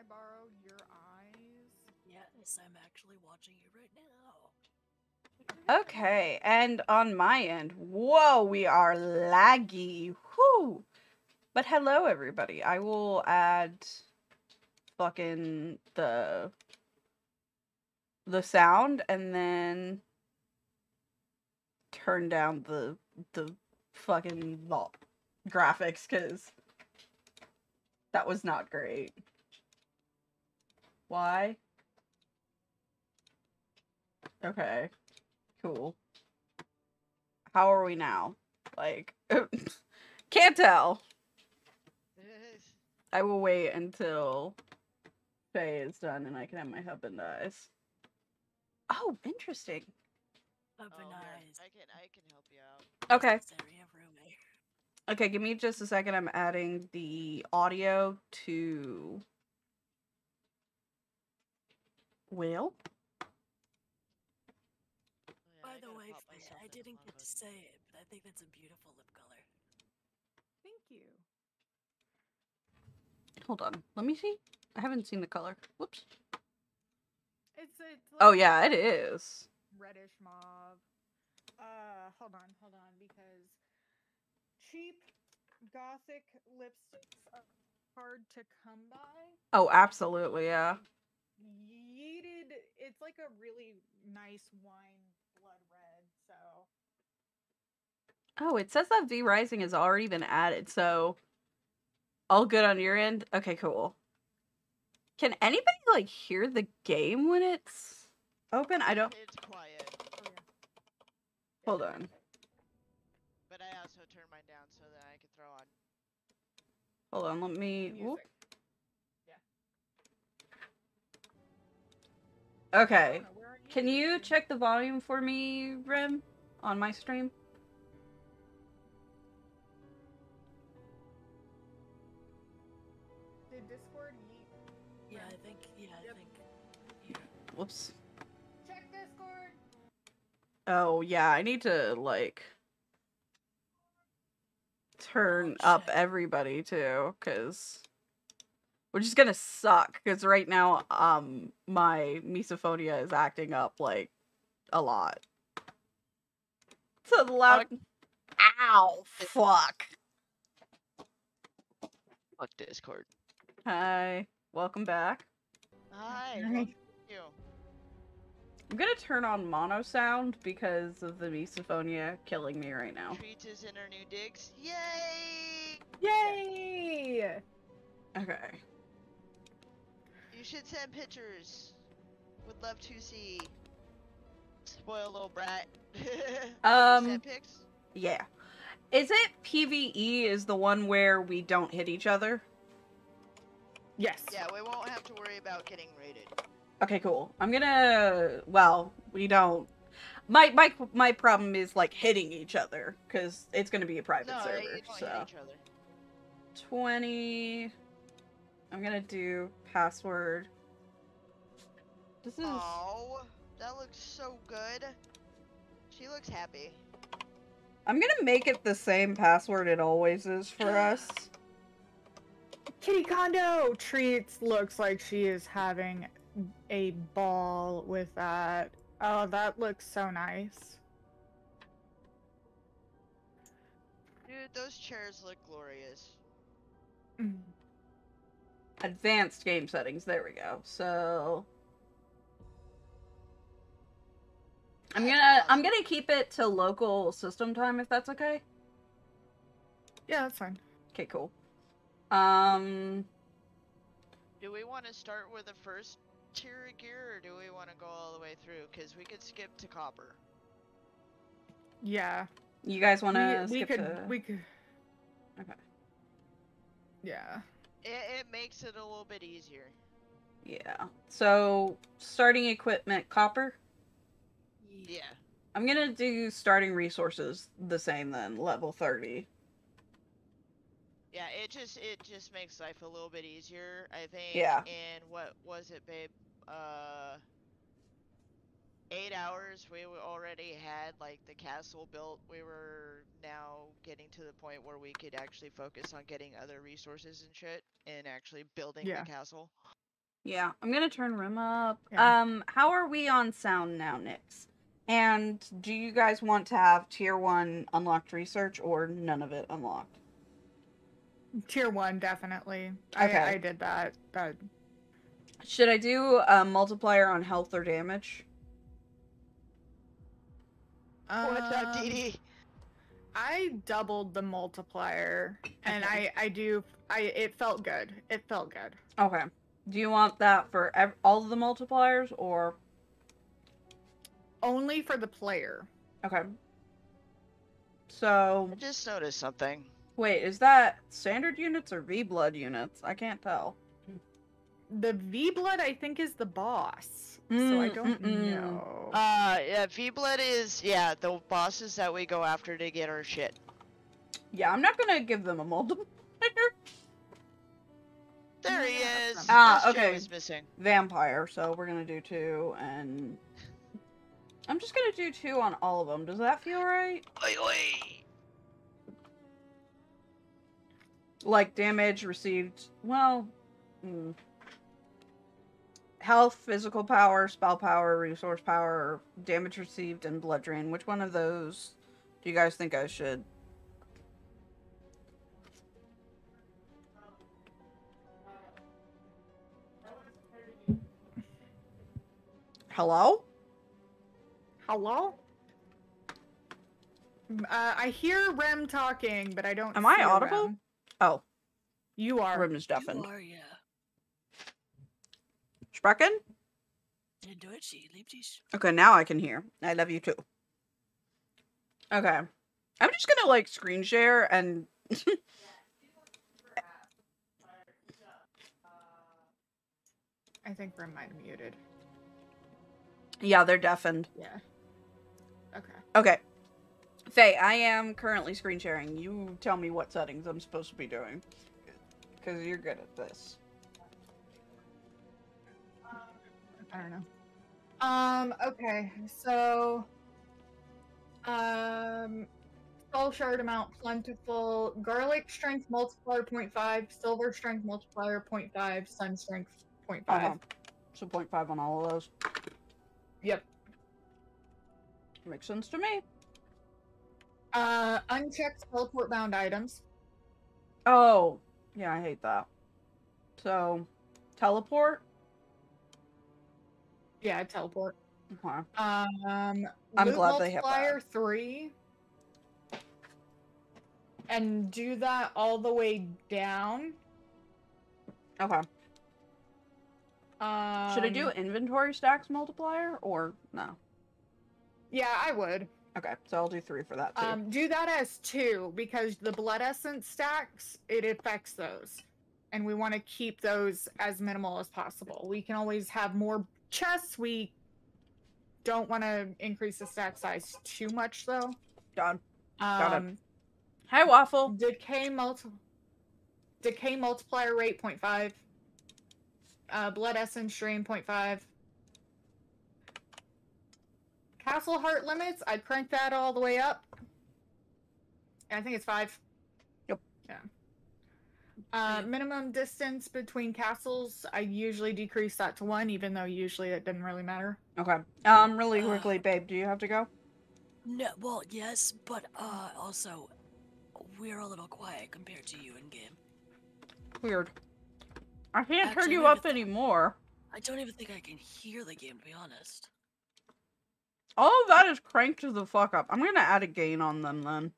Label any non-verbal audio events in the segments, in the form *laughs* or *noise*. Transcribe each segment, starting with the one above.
I borrow your eyes? Yes, I'm actually watching you right now. Okay, and on my end, whoa, we are laggy. Whoo! But hello, everybody. I will add fucking the the sound and then turn down the the fucking vol- graphics because that was not great. Why? Okay. Cool. How are we now? Like, *laughs* can't tell. *laughs* I will wait until Fae is done and I can have my hub and eyes. Oh, interesting. Open Oh, eyes. I can I can help you out. Okay. Area roommate. Okay, give me just a second. I'm adding the audio to Will. Oh, By the way, Fae, I didn't get to say it, but I think that's a beautiful lip color. Thank you. Hold on. Let me see. I haven't seen the color. Whoops. It's it's. Oh yeah, it is. Reddish mauve. Uh, hold on, hold on, because cheap gothic lipsticks are hard to come by. Oh, absolutely, yeah. Yeeted, it's like a really nice wine blood red. So Oh, it says that V Rising has already been added, so all good on your end? Okay, cool. Can anybody like hear the game when it's open? I don't It's quiet, oh yeah. hold on. but I also turn mine down so that I can throw on. Hold on, let me Okay. don't know, where are Can you check the volume for me, Rem, on my stream? Did Discord yeet? Yeah, I think. Yeah, I Yep. think. Yeah. Whoops. Check Discord. Oh, yeah, I need to like turn Oh, up everybody too cuz which is going to suck cuz right now um my misophonia is acting up like a lot. So loud. Ow, fuck. Fuck Discord. Hi. Welcome back. Hi. Hi. you. I'm gonna turn on mono sound because of the misophonia killing me right now. Treats is in our new digs. Yay! Yay! Okay. You should send pictures. Would love to see. Spoil little brat. *laughs* Um, send pics? Yeah. Is it PvE is the one where we don't hit each other? Yes. Yeah, we won't have to worry about getting raided. Okay, cool. I'm gonna well, we don't my my my problem is like hitting each other cuz it's going to be a private No, server. you So hit each other. 20 I'm going to do password. This is Oh, that looks so good. She looks happy. I'm going to make it the same password it always is for *gasps* us. Kitty Kondo treats looks like she is having a ball with that. Oh, that looks so nice. Dude, those chairs look glorious. Mm. Advanced game settings. There we go. So I'm gonna I'm gonna keep it to local system time if that's okay. Yeah, that's fine. Okay, cool. Um, Do we want to start with the first tier of gear, or do we want to go all the way through? Because we could skip to copper. Yeah. you guys want to we, we skip could to? we could Okay. Yeah. It, it makes it a little bit easier. Yeah. So starting equipment copper. Yeah. I'm gonna do starting resources the same then, level thirty. Yeah, it just it just makes life a little bit easier, I think. Yeah. And what was it, babe? Uh eight hours, we already had like the castle built. We were now getting to the point where we could actually focus on getting other resources and shit, and actually building Yeah. the castle. Yeah, I'm gonna turn Rem up. Yeah. Um, how are we on sound now, Nix? And do you guys want to have tier one unlocked research or none of it unlocked? Tier one, definitely. Okay. I, I did that. That Should I do a multiplier on health or damage? What's up, um, DD? I doubled the multiplier, and I I do I it felt good. It felt good. Okay. Do you want that for ev- all of the multipliers or Only for the player. okay? So I just noticed something. wait, is that standard units or V blood units? I can't tell. The V blood I think is the boss. so I Mm, don't mm-mm. know. Uh, yeah, V Blood is yeah the bosses that we go after to get our shit. Yeah, I'm not gonna give them a multiplier. There he is. Ah, That's okay. was missing. vampire, so we're gonna do two, and I'm just gonna do two on all of them. Does that feel right? Oi, oi. Like damage received. Well, mm. Health, physical power, spell power, resource power, damage received, and blood drain. Which one of those do you guys think I should? Hello? Hello? Uh, I hear Rem talking, but I don't. Am I audible? Rem. Oh, You are. Rem is deafened. You are, yeah. Sprechen? In Deutsch, liebt dich. Okay, now I can hear. I love you too. Okay. I'm just gonna like screen share and I think Rem might have muted. yeah, they're deafened. Yeah. Okay. Okay. Fae, I am currently screen sharing. You tell me what settings I'm supposed to be doing. Because you're good at this. I don't know. Um, okay, so um soul shard amount plentiful, garlic strength multiplier 0.5, silver strength multiplier 0.5, sun strength 0.5. Uh-huh. So 0.5 on all of those. Yep. Makes sense to me. Uh unchecked teleport bound items. Oh, yeah, I hate that. So, teleport? Yeah, teleport. Okay. Um I'm glad they have that. multiplier 3. And do that all the way down. Okay. Um, Should I do inventory stacks multiplier or no? Yeah, I would. Okay, so I'll do three for that too. Um, do that as two because the blood essence stacks it affects those, and we want to keep those as minimal as possible. We can always have more chests. We don't want to increase the stack size too much though. Done. Got it. Um, Hi, Waffle. decay multi decay multiplier rate 0.5. Uh, blood essence drain 0.5. Castle heart limits, I'd crank that all the way up. I think it's five. Yep. Yeah. Uh, minimum distance between castles, I usually decrease that to one, even though usually it didn't really matter. Okay. Um, really Uh, quickly, babe, do you have to go? No, well, yes, but uh, also, we're a little quiet compared to you in game. Weird. I can't turn you up th- anymore. I don't even think I can hear the game, to be honest. All of that is cranked to the fuck up. I'm gonna add a gain on them then.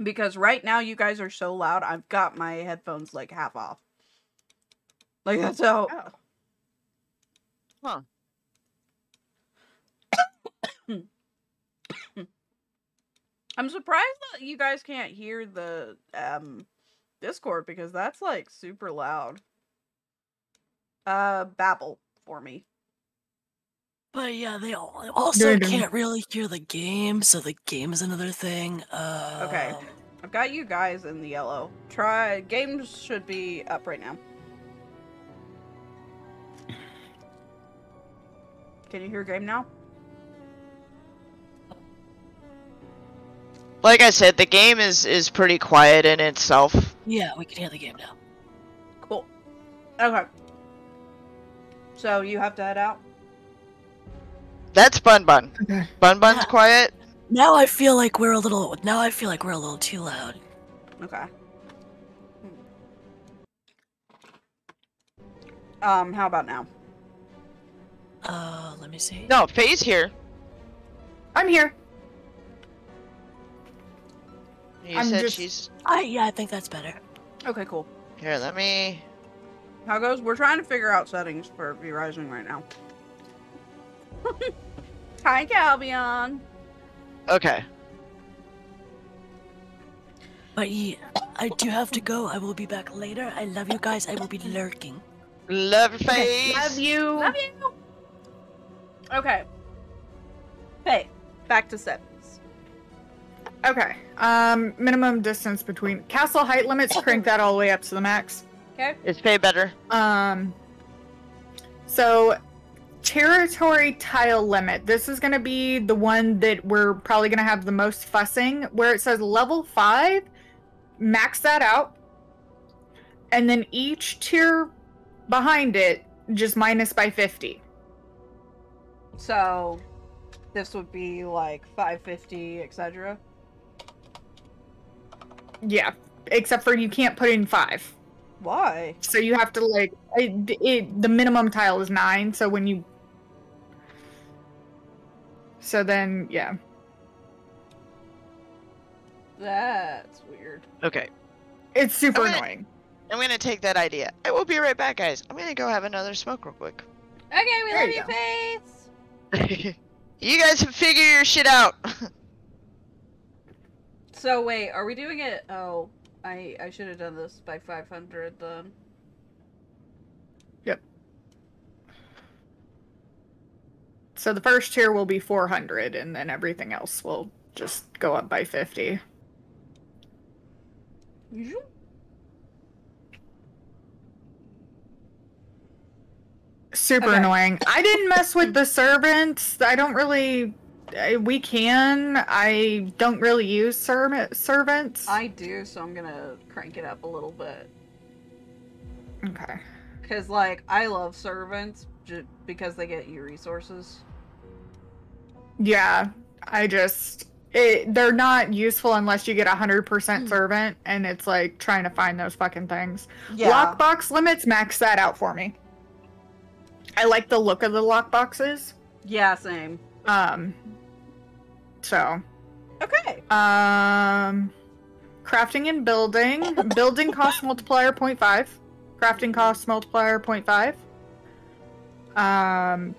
Because right now you guys are so loud, I've got my headphones like half off. Like that's how Oh. *coughs* I'm surprised that you guys can't hear the um Discord because that's like super loud. Uh babble for me. But yeah, they all also can't really hear the game, so the game is another thing. Okay, um, I've got you guys in the yellow. Try games should be up right now. Can you hear game now? Like I said, the game is is pretty quiet in itself. Yeah, we can hear the game now. Cool. Okay. So you have to head out. That's Bun Bun. Okay. Bun Bun's Yeah. quiet. Now I feel like we're a little. Now I feel like we're a little too loud. Okay. Um, how about now? Uh, let me see. No, Fae's here. I'm here. You I'm said just- she's I yeah, I think that's better. Okay, cool. here. Let me. How goes? We're trying to figure out settings for V Rising right now. *laughs* Hi, Calbion. Okay. But yeah, I do have to go. I will be back later. I love you guys. I will be lurking. Love your face. Love you. Love you. Okay. Hey, back to settings. Okay. Um, minimum distance between castle height limits. Crank that all the way up to the max. Okay. Is Fae better? Um, so territory tile limit. This is going to be the one that we're probably going to have the most fussing. Where it says level five, max that out, and then each tier behind it just minus by fifty. So, this would be like 550, etc. Yeah, except for you can't put in five. Why? So you have to like it, it, the minimum tile is nine. So when you so then yeah That's weird. Okay. it's super Okay. annoying. I'm gonna take that idea. I will be right back, guys. I'm gonna go have another smoke real quick. Okay, we There love you you. Faith. *laughs* you guys can figure your shit out. *laughs* So wait, are we doing it? Oh, I I should have done this by 500 then. So the first tier will be 400, and then everything else will just go up by 50. Zoom. Super Okay. annoying. I didn't mess with the servants. I don't really. We can. I don't really use ser- servants. I do, so I'm gonna crank it up a little bit. Okay. Cause like I love servants j- because they get you resources. Yeah, I just it, they're not useful unless you get a hundred percent servant, and it's like trying to find those fucking things. Lockbox limits, max that out for me. I like the look of the lockboxes. Yeah, same. Um, so Okay. um, crafting and building. building *laughs* cost multiplier 0.5. Crafting cost multiplier 0.5. Um,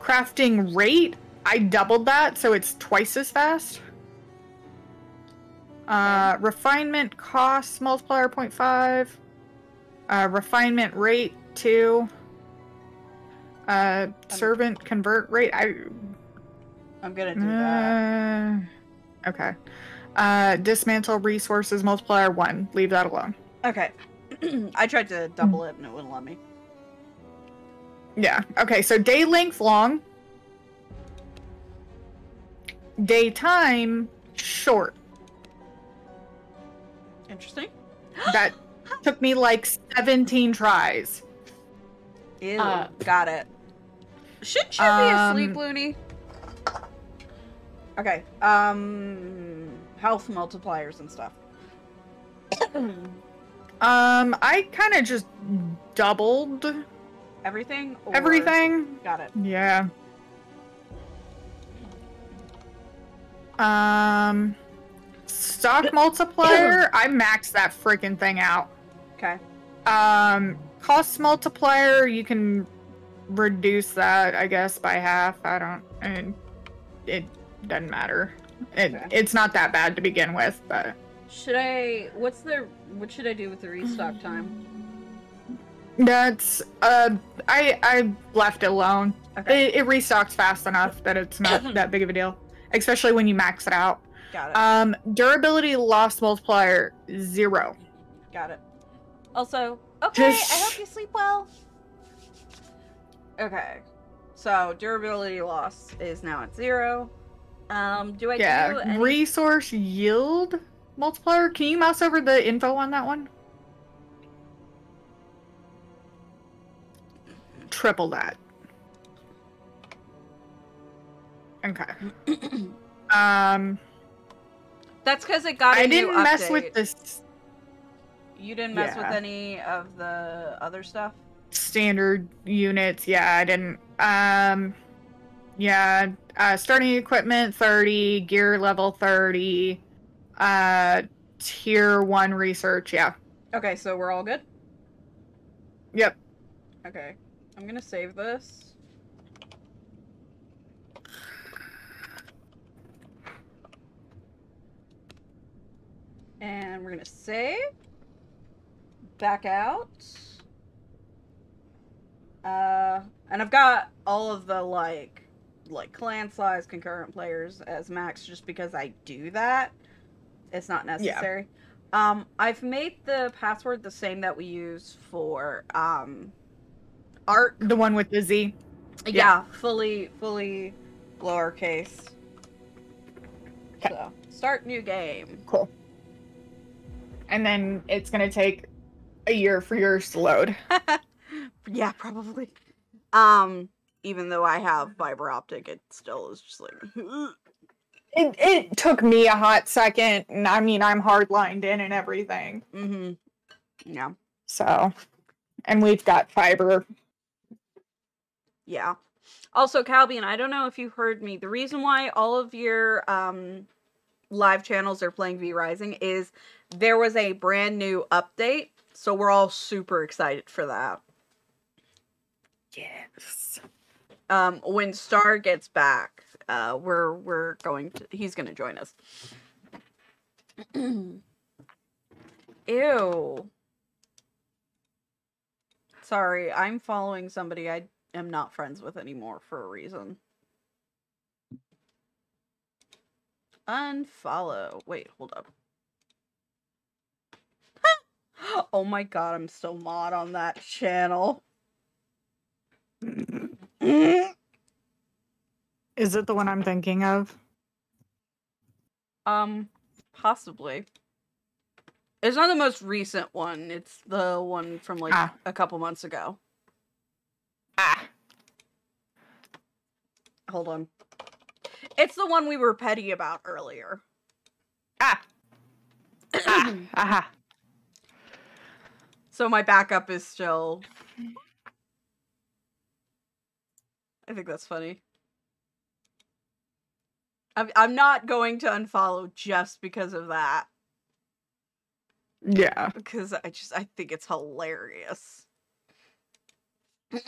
crafting rate. I doubled that, so it's twice as fast. Uh, refinement cost multiplier 0.5. Uh, refinement rate 2. Uh, servant convert rate. I I'm gonna do that. uh, okay. Uh, dismantle resources multiplier one. Leave that alone. Okay. *clears throat* I tried to double it and it wouldn't let me. Yeah. Okay. So day length long. Daytime short. Interesting. *gasps* That took me like 17 tries. Ew. Uh, got it. Shouldn't you be asleep, Um, Looney? Okay. Um, health multipliers and stuff. *coughs* Um, I kind of just doubled Everything. or- everything. Got it. Yeah. Um, stock multiplier. I maxed that freaking thing out. Okay. Um, cost multiplier. You can reduce that, I guess, by half. I don't. I mean, it doesn't matter. It Okay. it's not that bad to begin with, but Should I? What's the? What should I do with the restock time? that's uh, I I left it alone. Okay. It, it restocks fast enough that it's not *coughs* that big of a deal, especially when you max it out. Got it. Um, durability loss multiplier zero. Got it. Also, okay. I hope you sleep well. Okay. So durability loss is now at zero. Um, do I do yeah, any... resource yield multiplier. Can you mouse over the info on that one? Triple that. Okay. *clears throat* Um, That's because it got a I didn't mess update. with this You didn't mess with any of the other stuff. standard units. Yeah, I didn't. Um, yeah, uh, starting equipment 30, gear level 30, uh, tier one research. Yeah. Okay, so we're all good. Yep. Okay, I'm gonna save this. And we're gonna save. Back out. Uh, and I've got all of the like, like clan size concurrent players as max just because I do that. It's not necessary. Yeah. Um, I've made the password the same that we use for um, art. The one with the Z. Yeah, Yeah. fully, fully lowercase. 'Kay. So, start new game. Cool. And then it's gonna take a year for yours to load. *laughs* yeah, probably. Um, even though I have fiber optic, it still is just like. *laughs* It it took me a hot second, and I mean I'm hard lined in and everything. mm-hmm. Yeah. So, and we've got fiber. Yeah. Also, Calbian, I don't know if you heard me. The reason why all of your um live channels are playing V Rising is there was a brand new update, so we're all super excited for that. Yes. Um when Star gets back, uh we're we're going to he's going to join us. *clears throat* Ew. Sorry, I'm following somebody I am not friends with anymore for a reason. Unfollow. Wait, hold up. *gasps* oh my god, I'm so mod on that channel. *laughs* Is it the one I'm thinking of? Um, possibly. It's not the most recent one. It's the one from like Ah. a couple months ago. Ah. Hold on. It's the one we were petty about earlier. Ah. ah. *coughs* Aha. So my backup is still. I think that's funny. I'm I'm not going to unfollow just because of that Yeah. because I just I think it's hilarious. *clears throat*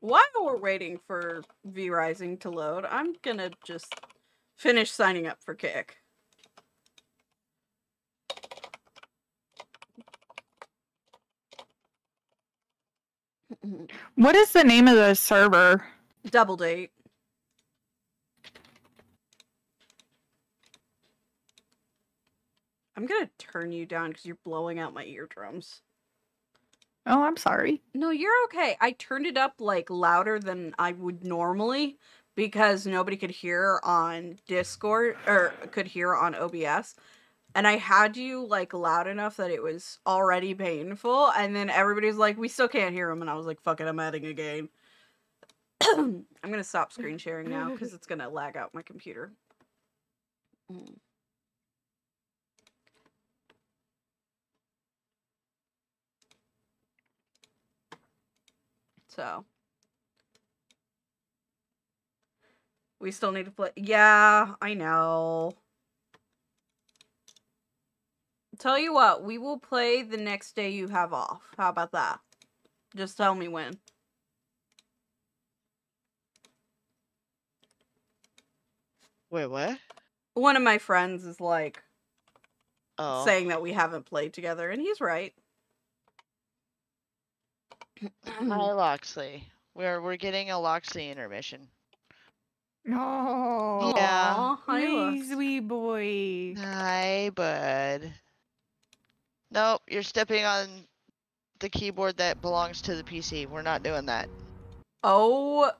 While we're waiting for V Rising to load, I'm gonna just finish signing up for Kick. What is the name of the server? Double date. I'm gonna turn you down because you're blowing out my eardrums. Oh, I'm sorry. No, you're okay. I turned it up like louder than I would normally because nobody could hear on Discord or could hear on OBS. And I had you like loud enough that it was already painful. And then everybody's like, we still can't hear him. And I was like, fuck it, I'm adding again. *clears throat* I'm gonna stop screen sharing now because it's gonna lag out my computer. Mm. So we still need to play. Yeah, I know. Tell you what, we will play the next day you have off. How about that? Just tell me when. Wait, what? One of my friends is like Oh. saying that we haven't played together, and he's right. Hi, *clears throat* Loxley. We're we're getting a Loxley intermission. No. Yeah. Aw, hi, Wee, Lux. sweet boy. Hi, bud. Nope, you're stepping on the keyboard that belongs to the PC. We're not doing that. Oh,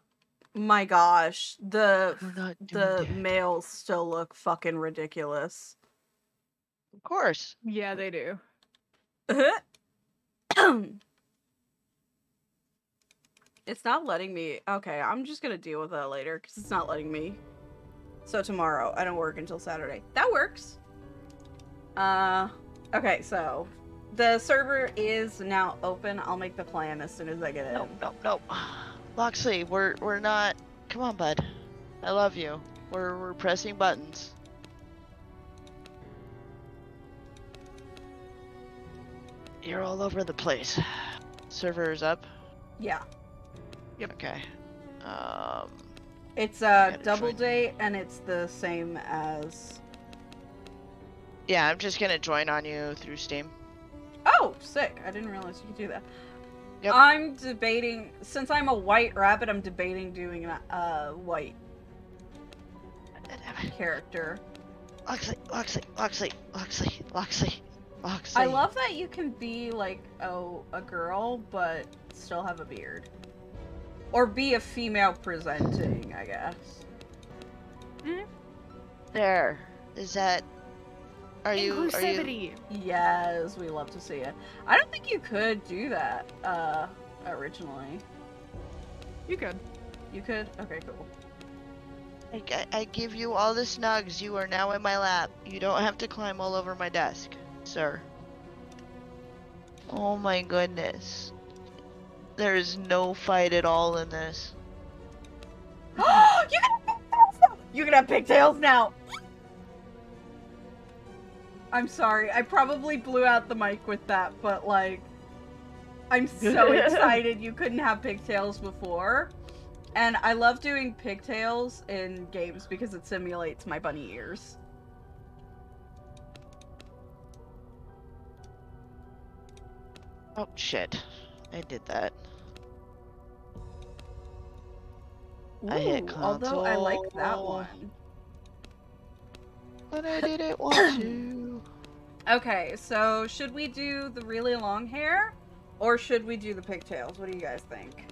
My gosh, the We're not doing the that. males still look fucking ridiculous. Of course. Yeah, they do. *coughs* it's not letting me. Okay, I'm just gonna deal with that later because it's not letting me. So tomorrow, I don't work until Saturday. That works. Uh, okay, so the server is now open. I'll make the plan as soon as I get in. No, no, no. Loxley, we're we're not. Come on, bud. I love you. We're we're pressing buttons. You're all over the place. Server's up. Yeah, Yep. Okay. Um. it's a double date and it's the same as. Yeah, I'm just gonna join on you through Steam. Oh, sick! I didn't realize you could do that. Yep. I'm debating since I'm a white rabbit. I'm debating doing a uh, white character. Loxley, Loxley, Loxley, Loxley, Loxley, Loxley. I love that you can be like oh a girl but still have a beard, or be a female presenting. I guess. There. Is that? Are you? Are you? Inclusivity. Yes, we love to see it. I don't think you could do that uh originally. You could. You could. Okay, cool. I, I, I give you all the snugs. You are now in my lap. You don't have to climb all over my desk, sir. Oh my goodness. There is no fight at all in this. *gasps* you can have pigtails now. *gasps* You can have pigtails now. I'm sorry. I probably blew out the mic with that, but like, I'm *laughs* so excited you couldn't have pigtails before. And I love doing pigtails in games because it simulates my bunny ears. Oh shit. I did that. I hit Ooh, although I like that one. But I didn't want to. *coughs* Okay, so should we do the really long hair? Or should we do the pigtails? What do you guys think?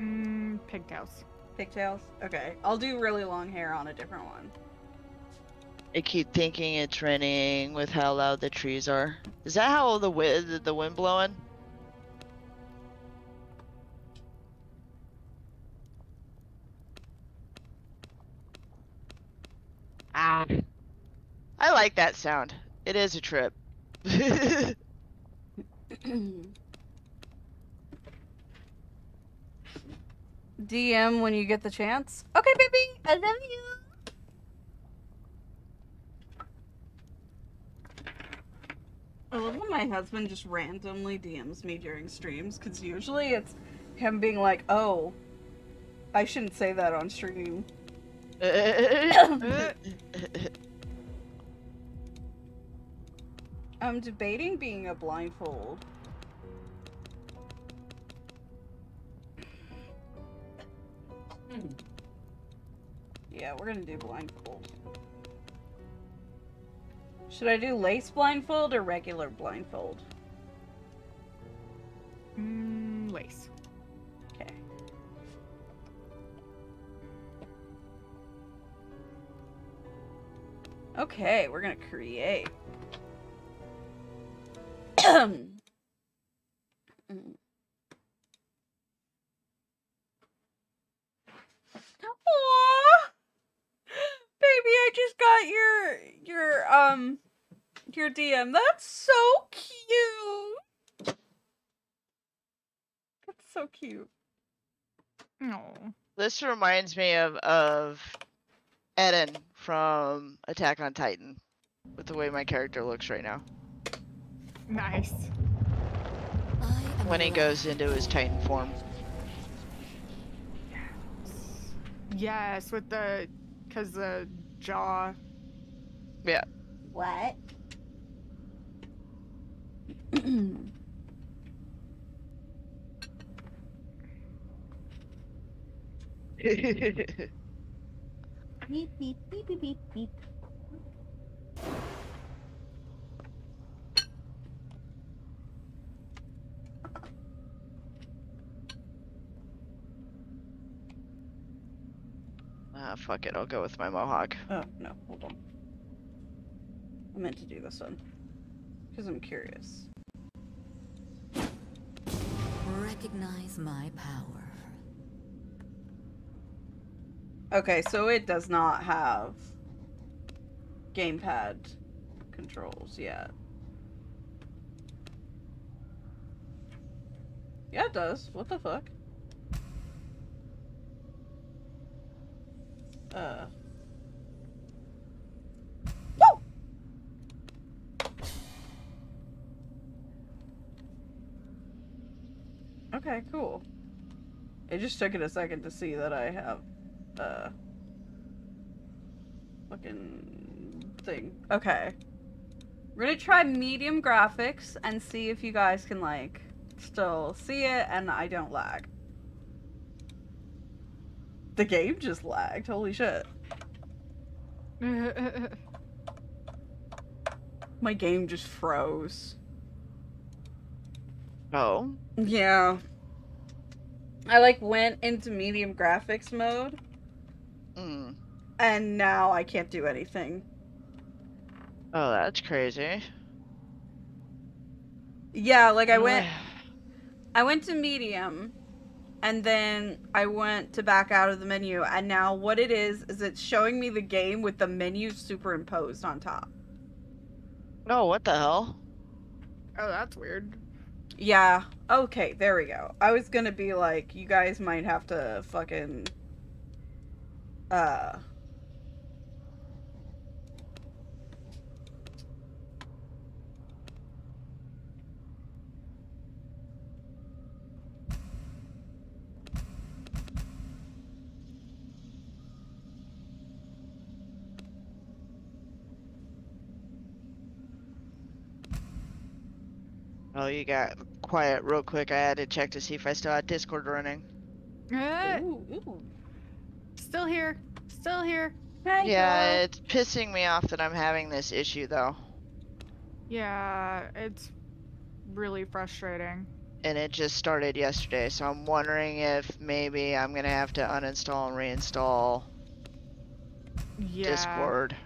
Mm, pigtails. Pigtails? Okay, I'll do really long hair on a different one. I keep thinking it's raining with how loud the trees are. Is that how the wind the wind blowing? Ah. I like that sound. It is a trip. *laughs* DM when you get the chance. Okay, baby, I love you. I love when my husband just randomly DMs me during streams because usually it's him being like, "Oh, I shouldn't say that on stream." *coughs* I'm debating being a blindfold. Yeah, we're gonna do blindfold. Should I do lace blindfold or regular blindfold? Mm, lace. Okay, we're gonna create. Mm. Aw! Baby, I just got your your um your DM. That's so cute. That's so cute. No. this reminds me of of Eren from Attack on Titan, with the way my character looks right now. Nice. When he goes into his Titan form. Yes, with the, cause the jaw. Yeah. What? *laughs* Beep, beep, beep, beep, beep, beep. Ah, fuck it. I'll go with my mohawk. Oh, no. Hold on. I meant to do this one. Because I'm curious. Recognize my power. Okay, so it does not have gamepad controls yet. Yeah, it does. What the fuck? Uh. Okay, cool. It just took it a second to see that I have, uh, fucking thing. Okay. We're gonna try medium graphics and see if you guys can, like, still see it and I don't lag. The game just lagged. Holy shit. *laughs* My game just froze. Oh. Yeah. I like went into medium graphics mode Mm. and now I can't do anything. Oh, that's crazy. Yeah, like I went *sighs* I went to medium and then I went to back out of the menu and now what it is is it's showing me the game with the menu superimposed on top. Oh, what the hell? oh, that's weird. Yeah. Okay, there we go. I was gonna be like, you guys might have to fucking uh Oh, you got quiet real quick. I had to check to see if I still had Discord running. Ooh, ooh. Still here. Still here. Hey, Yeah, girl. it's pissing me off that I'm having this issue though. Yeah, it's really frustrating. And it just started yesterday, so I'm wondering if maybe I'm gonna have to uninstall and reinstall Yeah. Discord.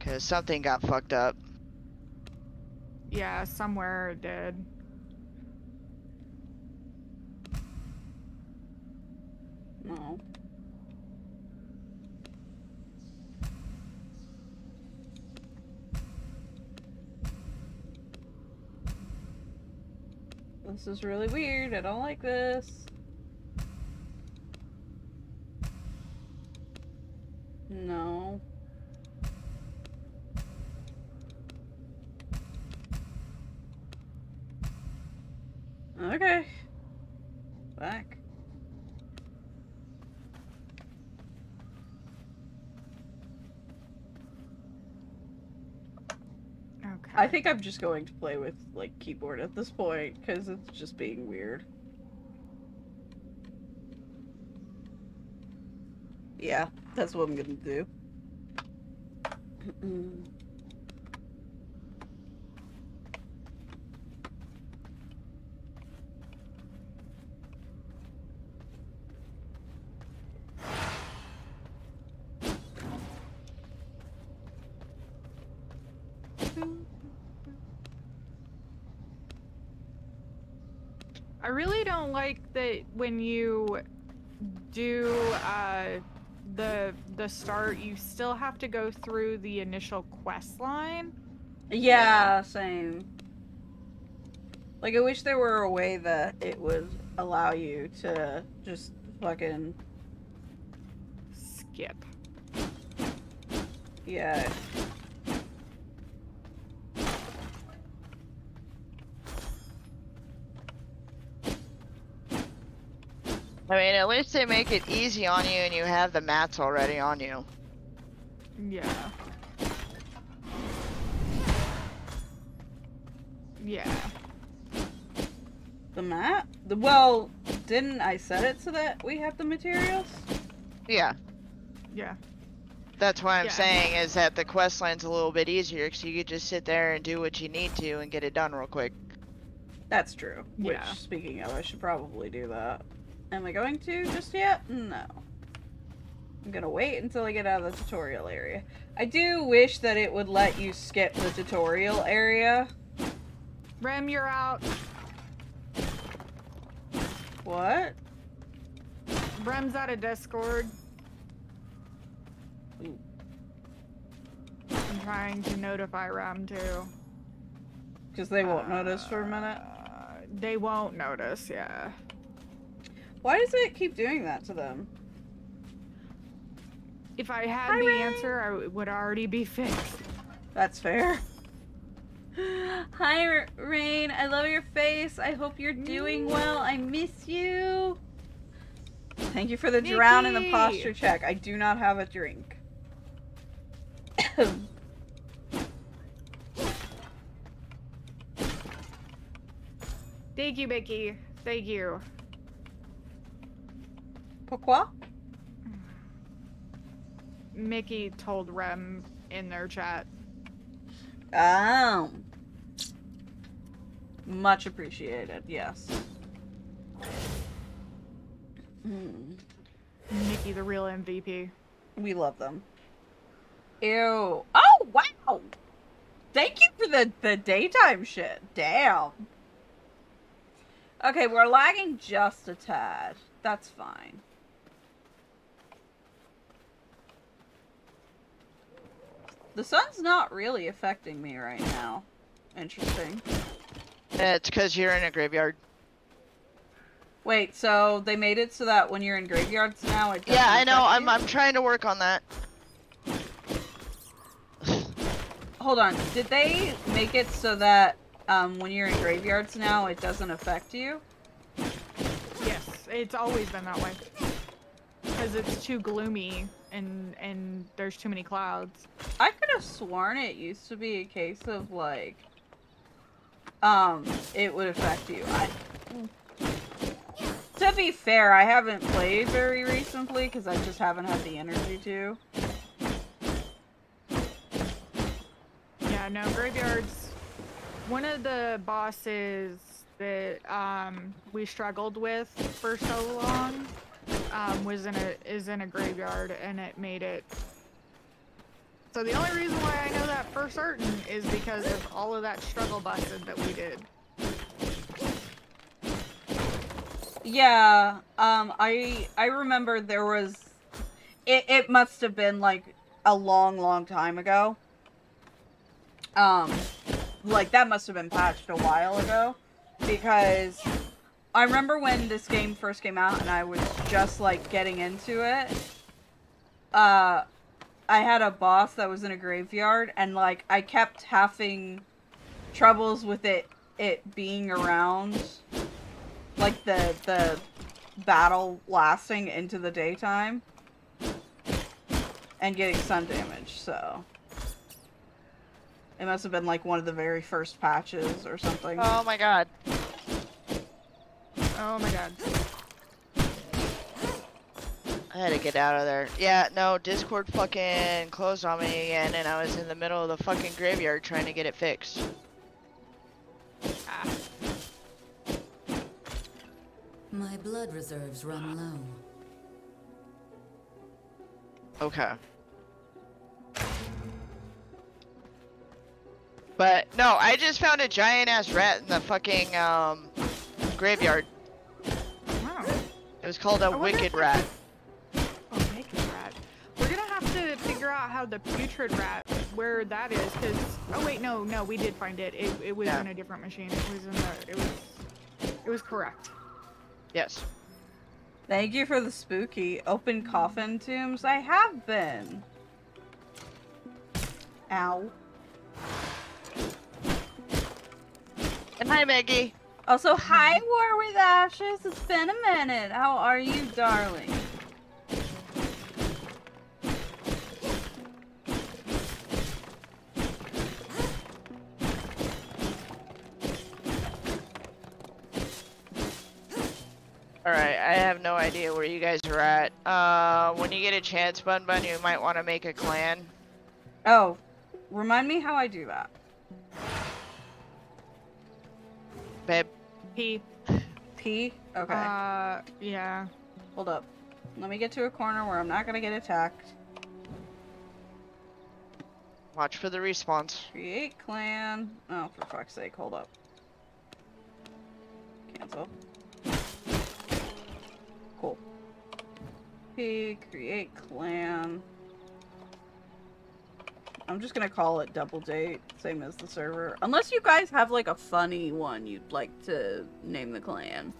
Cause something got fucked up. Yeah, somewhere it did. No. This is really weird. I don't like this. No. Okay. Back. Okay. I think I'm just going to play with like keyboard at this point because it's just being weird. Yeah, that's what I'm gonna do. *clears throat* I really don't like that when you do uh, the the start, you still have to go through the initial quest line. yeah, same. Like I wish there were a way that it would allow you to just fucking Skip. yeah. I mean, at least they make it easy on you and you have the mats already on you. Yeah. Yeah. The mat? The well, didn't I set it so that we have the materials? Yeah, Yeah. that's why I'm Yeah. saying is that the quest line's a little bit easier because you could just sit there and do what you need to and get it done real quick. That's true. Which, Yeah. speaking of, I should probably do that. Am I going to just yet? No. I'm gonna wait until I get out of the tutorial area. I do wish that it would let you skip the tutorial area. Rem, you're out. What? Rem's out of Discord. Ooh. I'm trying to notify Rem too. Because they won't notice for a minute. Uh, they won't notice, yeah. Why does it keep doing that to them? If I had Hi, the Ray. answer, I w- would already be fixed. That's fair. *laughs* Hi, Rain. I love your face. I hope you're doing mm. well. I miss you. Thank you for the drown in the posture check. I do not have a drink. *coughs* Thank you, Mickey. Thank you. Pourquoi? Mickey told Rem in their chat. Oh. Much appreciated, yes. Hmm. Mickey, the real MVP. We love them. Ew. Oh, wow! Thank you for the, the daytime shit. Damn. Okay, we're lagging just a tad. That's fine. The sun's not really affecting me right now. Interesting. It's because you're in a graveyard. Wait, so they made it so that when you're in graveyards now, it Yeah, doesn't I know. affect I'm? I'm trying to work on that. Hold on. Did they make it so that um, when you're in graveyards now, it doesn't affect you? Yes, it's always been that way. Because it's too gloomy and and there's too many clouds. I could have sworn it used to be a case of like, um, it would affect you. I, to be fair, I haven't played very recently because I just haven't had the energy to. Yeah, no, graveyards. One of the bosses that um, we struggled with for so long um, was in a is in a graveyard, and it made it. So the only reason why I know that for certain is because of all of that struggle busted that we did. Yeah, um, I I remember there was, it it must have been like a long, long time ago. Um, like that must have been patched a while ago, because I remember when this game first came out and I was just like getting into it. Uh, I had a boss that was in a graveyard and like I kept having troubles with it it being around like the the battle lasting into the daytime and getting sun damage so it must have been like one of the very first patches or something oh my god. Oh my god. I had to get out of there. Yeah, no, Discord fucking closed on me again, and I was in the middle of the fucking graveyard trying to get it fixed. Ah. My blood reserves run low. Okay. But no, I just found a giant ass rat in the fucking um graveyard. Wow. It was called a I wonder wicked if I rat. To figure out how the putrid rat, where that is, because oh wait, no, no, we did find it. It, it was Yeah. in a different machine. It was in the, it was, it was correct. Yes. thank you for the spooky open coffin tombs i have been ow And hi, Maggie. also hi war with ashes it's been a minute how are you darling idea where you guys are at. Uh, when you get a chance, Bun Bun, you might want to make a clan. oh remind me how i do that Babe, P. p okay Uh, yeah. hold up Let me get to a corner where I'm not gonna get attacked. Watch for the response. Create clan. Oh, for fuck's sake, hold up. Cancel. Cool. P, create clan. I'm just gonna call it double date, same as the server. Unless you guys have like a funny one you'd like to name the clan.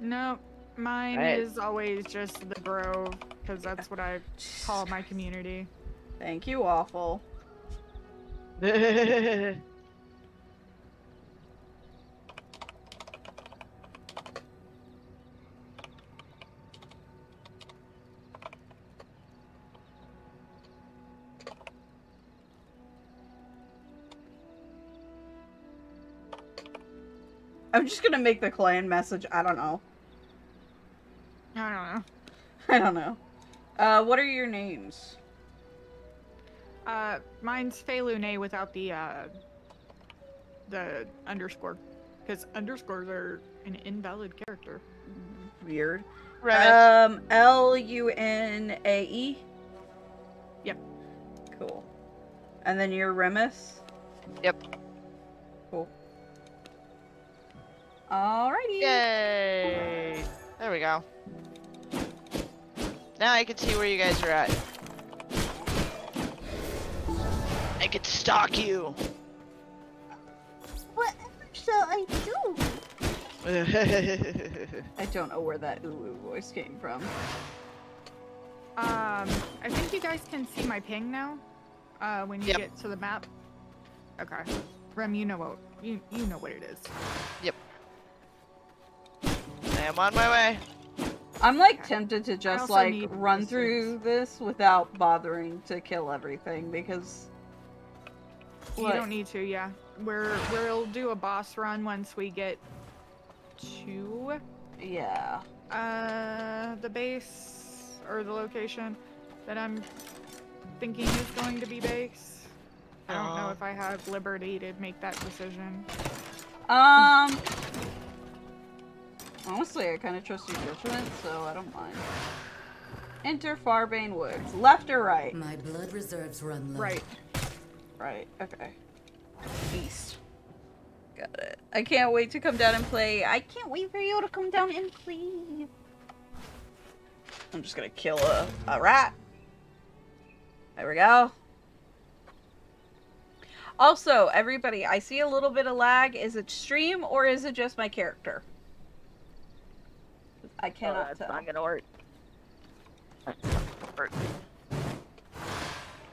No, mine Right. is always just the Grove, because that's what I call my *laughs* community. Thank you, Waffle. *laughs* I'm just gonna make the clan message. I don't know. I don't know. *laughs* I don't know. Uh, what are your names? Uh, mine's FaeLunae without the uh, the underscore, because underscores are an invalid character. Weird. Remis. Um, L U N A E. Yep. Cool. And then you're Remis. Yep. Alrighty. Yay! There we go. Now I can see where you guys are at. I can stalk you. Whatever shall I do? *laughs* I don't know where that ooh ooh voice came from. Um, I think you guys can see my ping now. Uh, when you Yep. get to the map. Okay. Rem, you know what you you know what it is. I am on my way. I'm like tempted to just like run through this without bothering to kill everything because You What? don't need to, yeah. We're we'll do a boss run once we get to yeah. uh the base or the location that I'm thinking is going to be base. I don't know if I have liberty to make that decision. Um. Honestly, I kind of trust your judgment, so I don't mind. Enter Farbane Woods. Left or right? My blood reserves run low. Right. Right. Okay. East. Got it. I can't wait to come down and play. I can't wait for you to come down and play. I'm just gonna kill a, a rat. There we go. Also, everybody, I see a little bit of lag. Is it stream or is it just my character? I oh, cannot tell. I'm gonna work.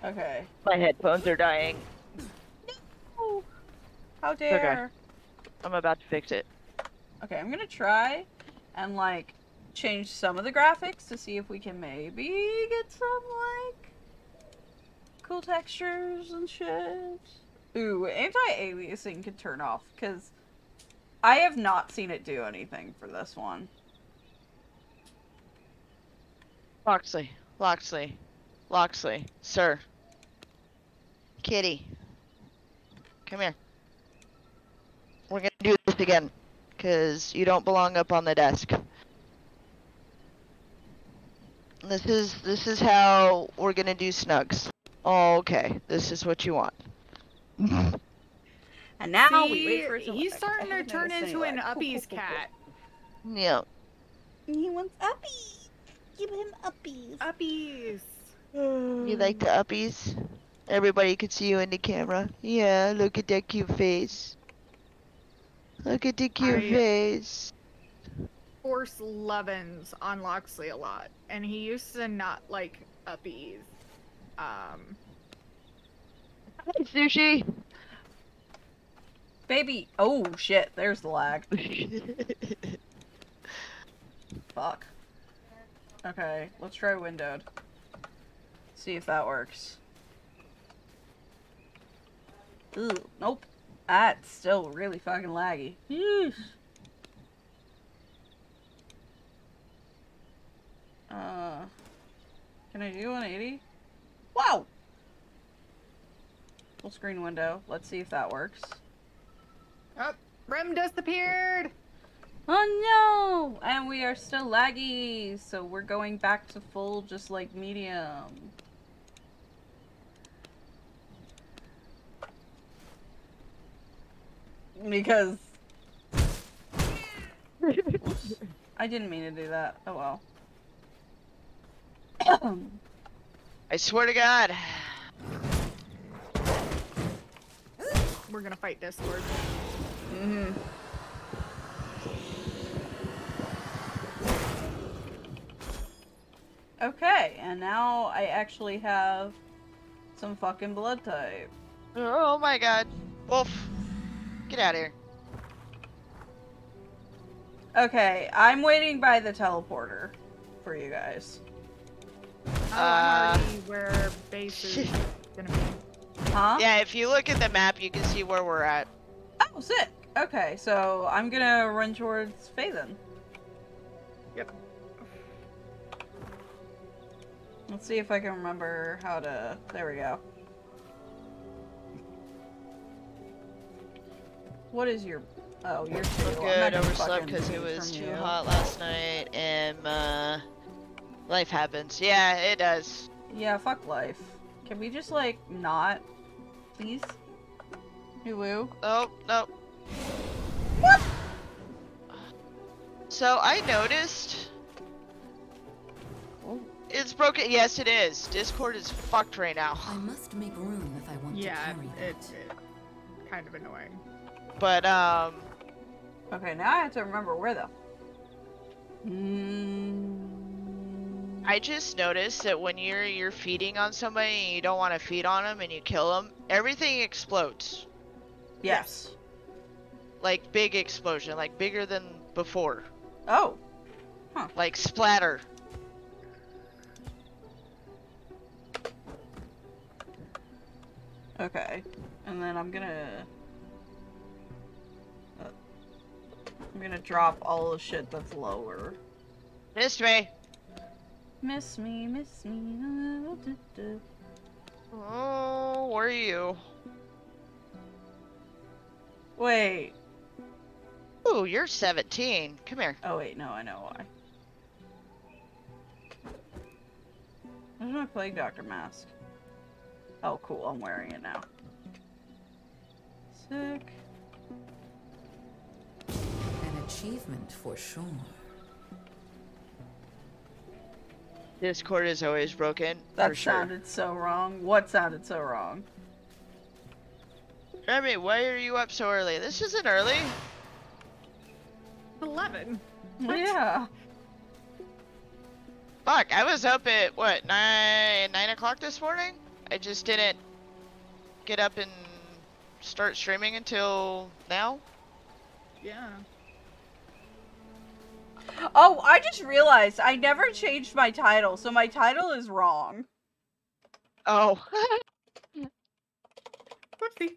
Okay. My headphones are dying. Ooh, how dare. Okay. I'm about to fix it. Okay, I'm gonna try and like change some of the graphics to see if we can maybe get some like cool textures and shit. Ooh, anti-aliasing could turn off because I have not seen it do anything for this one. Loxley, Loxley, Loxley, sir. Kitty. Come here. We're gonna do this again. Cause you don't belong up on the desk. This is this is how we're gonna do snugs. Oh, Okay, this is what you want. *laughs* And now we wait for he's starting to turn into an uppies cool, cool, cat. Yeah. He wants uppies. Give him uppies. Uppies. You like the uppies? Everybody can see you in the camera. Yeah, look at that cute face. Look at the cute I- face. Force Levens on Loxley a lot, and he used to not like uppies. Um, Hi, sushi. Baby. Oh shit, there's the lag. *laughs* Fuck. Okay, let's try windowed. See if that works. Ooh, nope. That's still really fucking laggy. Yeesh. Uh, can I do 180? Wow! Full screen window. Let's see if that works. Oh, Rem disappeared. Oh no! And we are still laggy, so we're going back to full, just like medium. Because. *laughs* I didn't mean to do that. Oh well. I swear to God. We're gonna fight Discord. mm-hmm. Okay, and now I actually have some fucking blood type. Oh my God. Wolf. Get out of here. Okay, I'm waiting by the teleporter for you guys. Uh, where base is *laughs* gonna be. Huh? Yeah, if you look at the map, you can see where we're at. Oh, sick. Okay, so I'm gonna run towards Phaethon. Yep. Let's see if I can remember how to. There we go. What is your? Oh, you're too. Good, overslept because it was too you. hot last night, and uh, life happens. Yeah, it does. Yeah, fuck life. Can we just like not, please? Hulu. Oh, no. What? So I noticed. It's broken. Yes, it is. Discord is fucked right now. I must make room if I want Yeah, to carry that. it's it, kind of annoying. But um, Okay, now I have to remember where the. Mm. I just noticed that when you're you're feeding on somebody and you don't want to feed on them and you kill them, everything explodes. Yes. Like big explosion, like bigger than before. Oh. Huh. Like splatter. Okay. And then I'm gonna. uh, I'm gonna drop all the shit that's lower. Missed me. Miss me, miss me. Oh, where are you? Wait. Ooh, you're 17. Come here. Oh wait, no, I know why. Where's my plague doctor mask? Oh, cool. I'm wearing it now. Sick. An achievement for sure. Discord is always broken. That for sure. sounded so wrong. What sounded so wrong? Remy, why are you up so early? This isn't early. Eleven. What? Yeah. Fuck, I was up at what nine nine o'clock this morning. I just didn't get up and start streaming until now. Yeah. Oh, I just realized I never changed my title, so my title is wrong. Oh, *laughs* Whoopsie.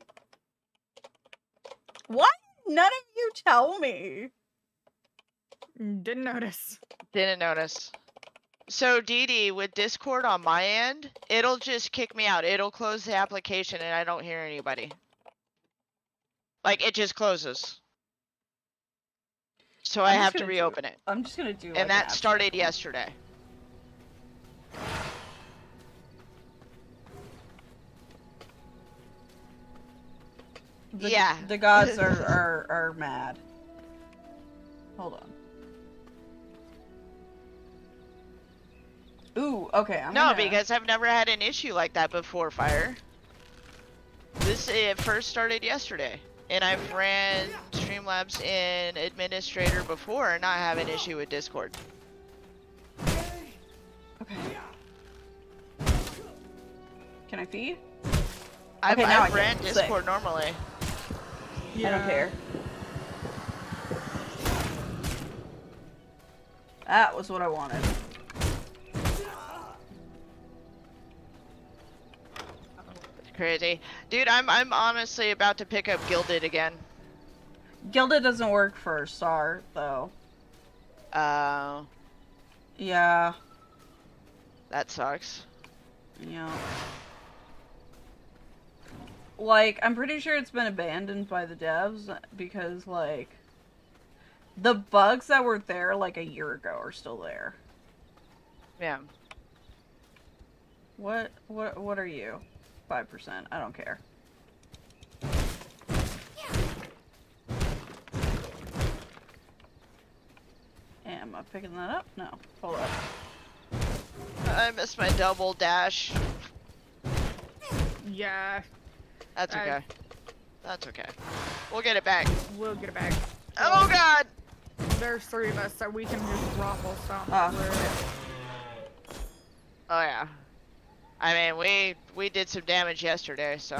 Why did none of you tell me? Didn't notice. didn't notice. So Dee Dee, with Discord on my end, it'll just kick me out. It'll close the application and I don't hear anybody. Like it just closes. So I I'm just have to gonna do reopen it. I'm just gonna do. like, And an that abstract. started yesterday. The, Yeah. The gods *laughs* are, are are mad. Hold on. Ooh, okay. I'm No, gonna... because I've never had an issue like that before, Fire. This it first started yesterday, and I've ran Streamlabs in Administrator before and not have an issue with Discord. Okay. Can I feed? I've, Okay, I've I ran can. Sick. Discord normally. I don't care. That was what I wanted. Crazy, dude. I'm I'm honestly about to pick up Guilded again. Guilded doesn't work for Star though. Uh, Yeah. that sucks. Yeah. Like, I'm pretty sure it's been abandoned by the devs because, like, The bugs that were there like a year ago are still there. Yeah. What what what are you? Five percent. I don't care. Am I picking that up? No. Hold up. I missed my double dash. Yeah, That's I- okay. That's okay. We'll get it back. we'll get it back. Oh god! There's three of us, so we can just rumble stomp Ah. Oh yeah. I mean, we we did some damage yesterday, so.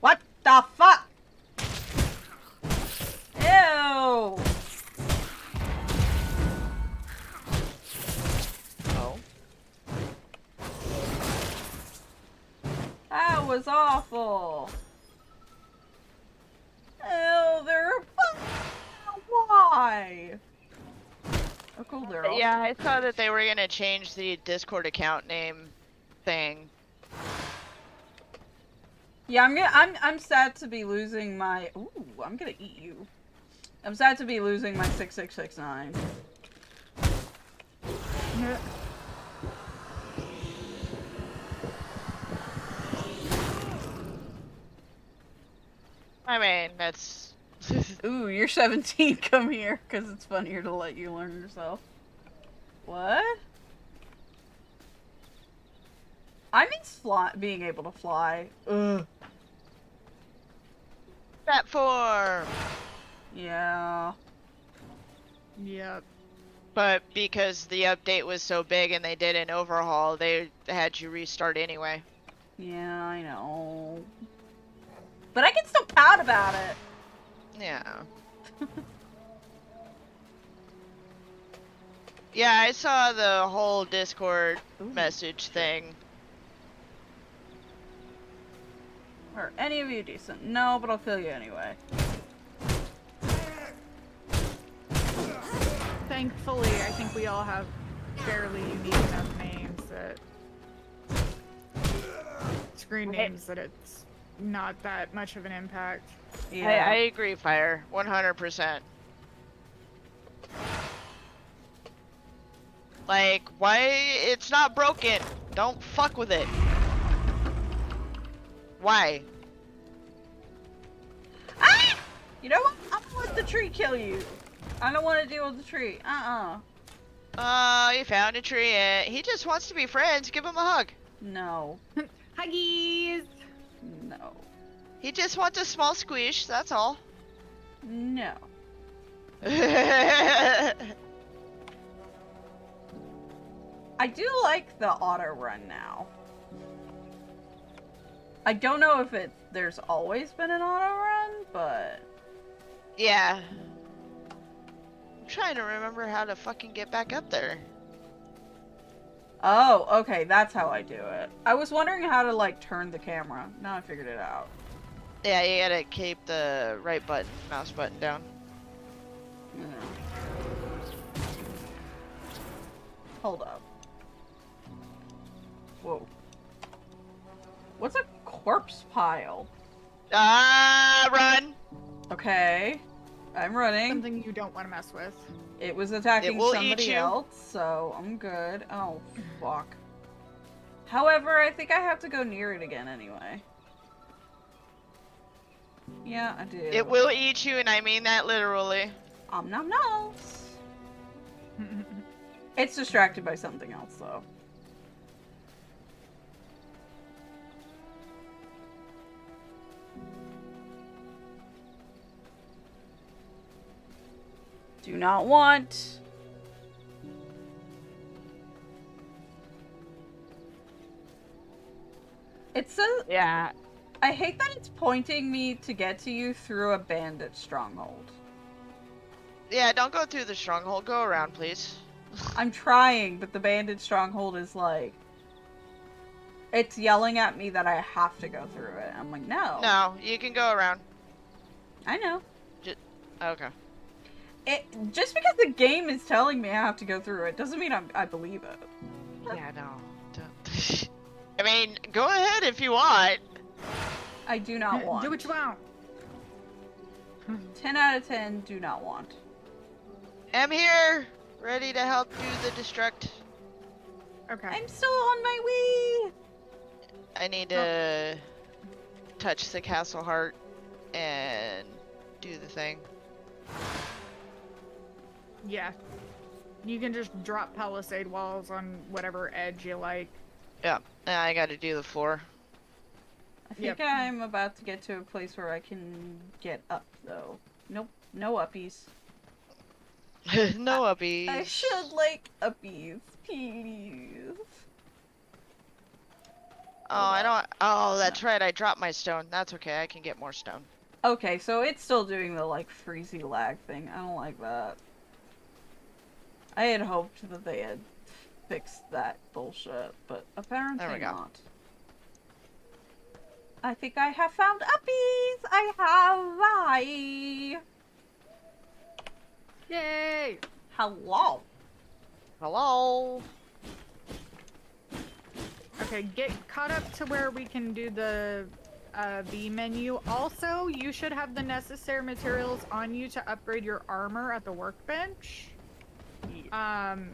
What the fuck? Ew! Oh. That was awful. Ew, they're why? Oh, cool, they're all Yeah, I saw that they were gonna change the Discord account name thing. Yeah, I'm gonna. I'm. I'm sad to be losing my. Ooh, I'm gonna eat you. I'm sad to be losing my six six six nine. I mean, that's. *laughs* Ooh, you're 17. *laughs* Come here, cause it's funnier to let you learn yourself. What? I miss fly being able to fly. Ugh. Fat form! Yeah. Yep. But because the update was so big and they did an overhaul, they had you restart anyway. Yeah, I know. But I can still pout about it. Yeah. *laughs* yeah, I saw the whole Discord Ooh. message thing. Are any of you decent? No, but I'll kill you anyway. Thankfully, I think we all have fairly unique enough names that screen names that it's not that much of an impact. Yeah. I, I agree, Fire. 100%. Like, why? It's not broken. Don't fuck with it. Why? Ah! You know what? I'm gonna let the tree kill you. I don't want to deal with the tree. Uh-uh. Oh, he found a tree he just wants to be friends. Give him a hug. No. *laughs* Huggies! No. He just wants a small squish, that's all. No. *laughs* I do like the auto run now. I don't know if it there's always been an auto run, but yeah. I'm trying to remember how to fucking get back up there. oh, okay, that's how I do it. I was wondering how to like turn the camera. Now I figured it out. Yeah, you gotta keep the right button, mouse button down. Hold up. Whoa. What's a corpse pile? Ah, run! Okay. I'm running. Something you don't want to mess with. It was attacking will eat somebody else, so I'm good. Oh, fuck. However, I think I have to go near it again anyway. Yeah, I do. It will eat you, and I mean that literally. Um, nom noms. *laughs* It's distracted by something else, though. Do not want. It says Yeah. I hate that it's pointing me to get to you through a bandit stronghold. Yeah, don't go through the stronghold. Go around, please. *laughs* I'm trying, but the bandit stronghold is like it's yelling at me that I have to go through it. I'm like, no. No, you can go around. I know. Okay. It just because the game is telling me I have to go through it doesn't mean I'm, I believe it. Yeah, no. Don't. *laughs* I mean, go ahead if you want. I do not *laughs* want. Do what you want. 10 out of 10 do not want. I'm here, ready to help do the destruct. Okay. I'm still on my way. I need to touch the castle heart and do the thing. Yeah. You can just drop palisade walls on whatever edge you like. Yeah, and I got to do the floor. I think Yep. I'm about to get to a place where I can get up though. Nope, no uppies. *laughs* no uppies. I should like uppies, please. Oh, I don't. Oh, that's right. I dropped my stone. That's okay. I can get more stone. Okay, so it's still doing the like freezy lag thing. I don't like that. I had hoped that they had fixed that bullshit, but apparently There we go. not. I think I have found uppies. I have I. Yay! Hello. Hello. Okay, get caught up to where we can do the uh, the menu. Also, you should have the necessary materials on you to upgrade your armor at the workbench. Um,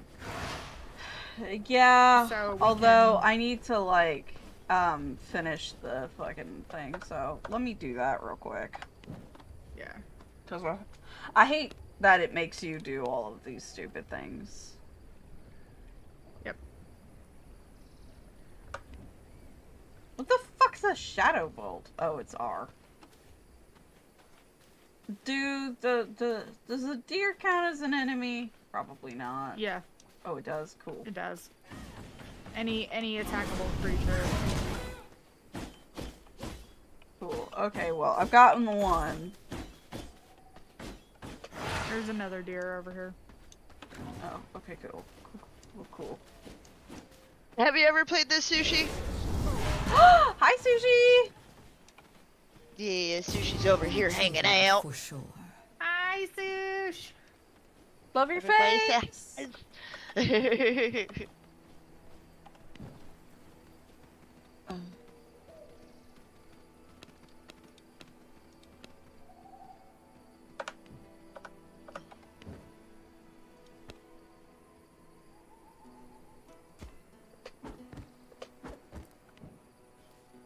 Yeah. So although can- I need to like um finish the fucking thing, so let me do that real quick. yeah. Cause I- I hate that it makes you do all of these stupid things. Yep. What the fuck's a shadow bolt? Oh, it's R. Do the the does the deer count as an enemy? Probably not. Yeah, Oh, it does. Cool. it does. Any any attackable creature. Cool. Okay. Well, I've gotten the one. There's another deer over here. Oh. Okay. Cool. Cool. Cool. Have you ever played this sushi? *gasps* Hi, sushi. Yeah, sushi's over here hanging out. For sure. Hi, Sush. Love your Everybody face. *laughs*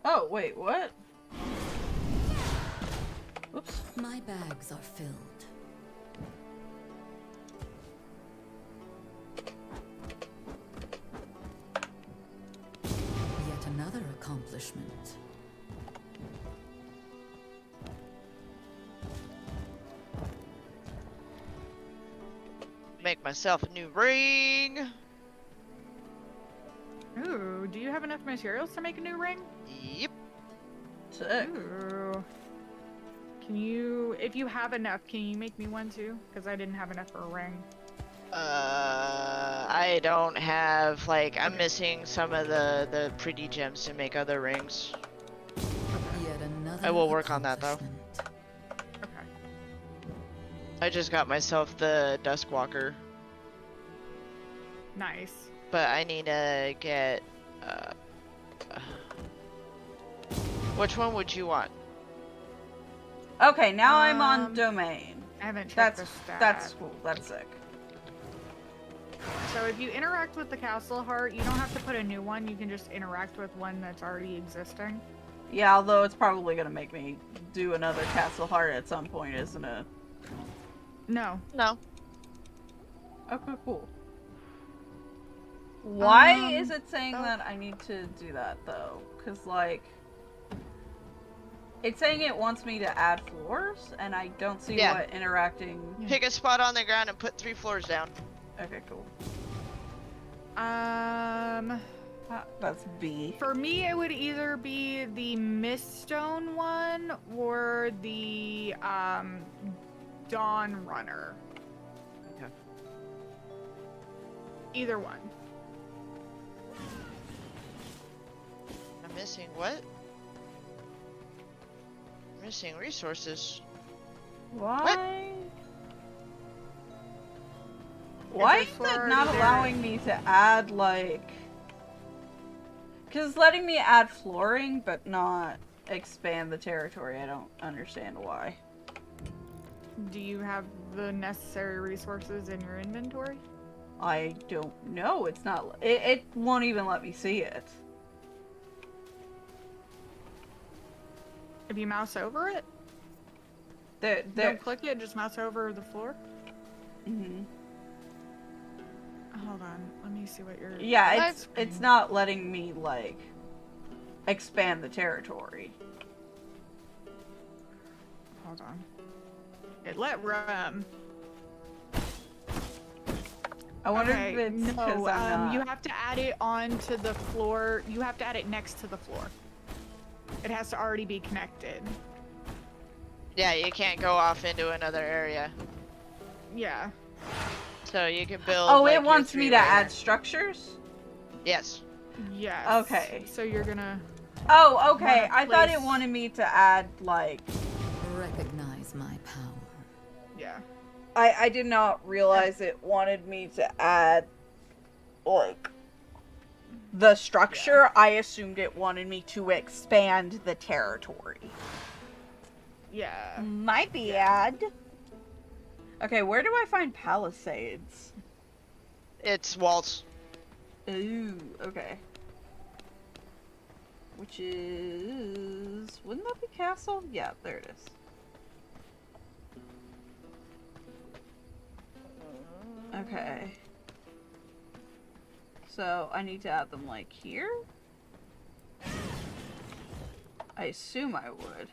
Oh, wait, what? Oops. My bags are filled. Accomplishment. Make myself a new ring. Ooh, do you have enough materials to make a new ring? Yep. Sick. Ooh. Can you, if you have enough, can you make me one too? Because I didn't have enough for a ring. Uh, I don't have like I'm missing some of the the pretty gems to make other rings. I will work on that, though. Okay. I just got myself the Duskwalker, Nice. but I need to get. Uh, which one would you want? Okay, now I'm on Um, domain. I haven't checked That's the stat. that's cool. That's sick. So if you interact with the castle heart, you don't have to put a new one. You can just interact with one that's already existing. Yeah, although it's probably gonna make me do another Castle Heart at some point, isn't it? No. No. Okay, cool. Why Um, is it saying oh. that I need to do that though? Cause like, it's saying it wants me to add floors, and I don't see Yeah. what interacting. Pick a spot on the ground and put three floors down. Okay, cool. Um, Ah, That's B. for me, it would either be the Miststone one or the um, Dawn Runner. Okay. Either one. I'm missing what? Missing resources. Why? Why is it not there- allowing me to add like? Cause it's letting me add flooring, but not expand the territory. I don't understand why. Do you have the necessary resources in your inventory? I don't know. It's not. It, it won't even let me see it. If you mouse over it, There, there. don't click it, just mouse over the floor. mhm. Hold on, let me see what you're. Yeah, it's What? it's not letting me like expand the territory. Hold on. It let run. I wonder okay, if it's because no, I'm um, not. you have to add it onto the floor. You have to add it next to the floor. It has to already be connected. Yeah, you can't go off into another area. Yeah. So you can oh, build. oh, like, it wants me to add structures. Yes. Yes. Okay. So you're gonna. Oh, okay. I thought it wanted me to add like. Recognize my power. Yeah. I I did not realize it wanted me to add like the structure. I assumed it wanted me to expand the territory. Yeah. Might My bad. Okay, where do I find palisades? It's walls. Ooh, okay. Which is wouldn't that be castle? Yeah, there it is. Okay. So I need to add them like here? I assume I would.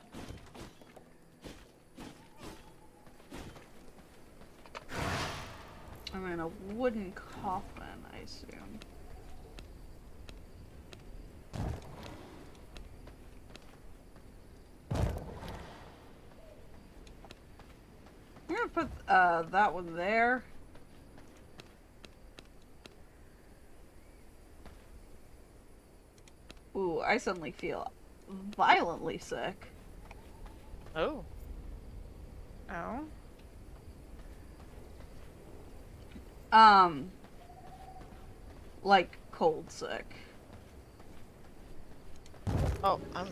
I'm in a wooden coffin, I assume. I'm gonna put uh, that one there. Ooh, I suddenly feel violently sick. Oh. Oh. Um, like cold sick. Oh, I'm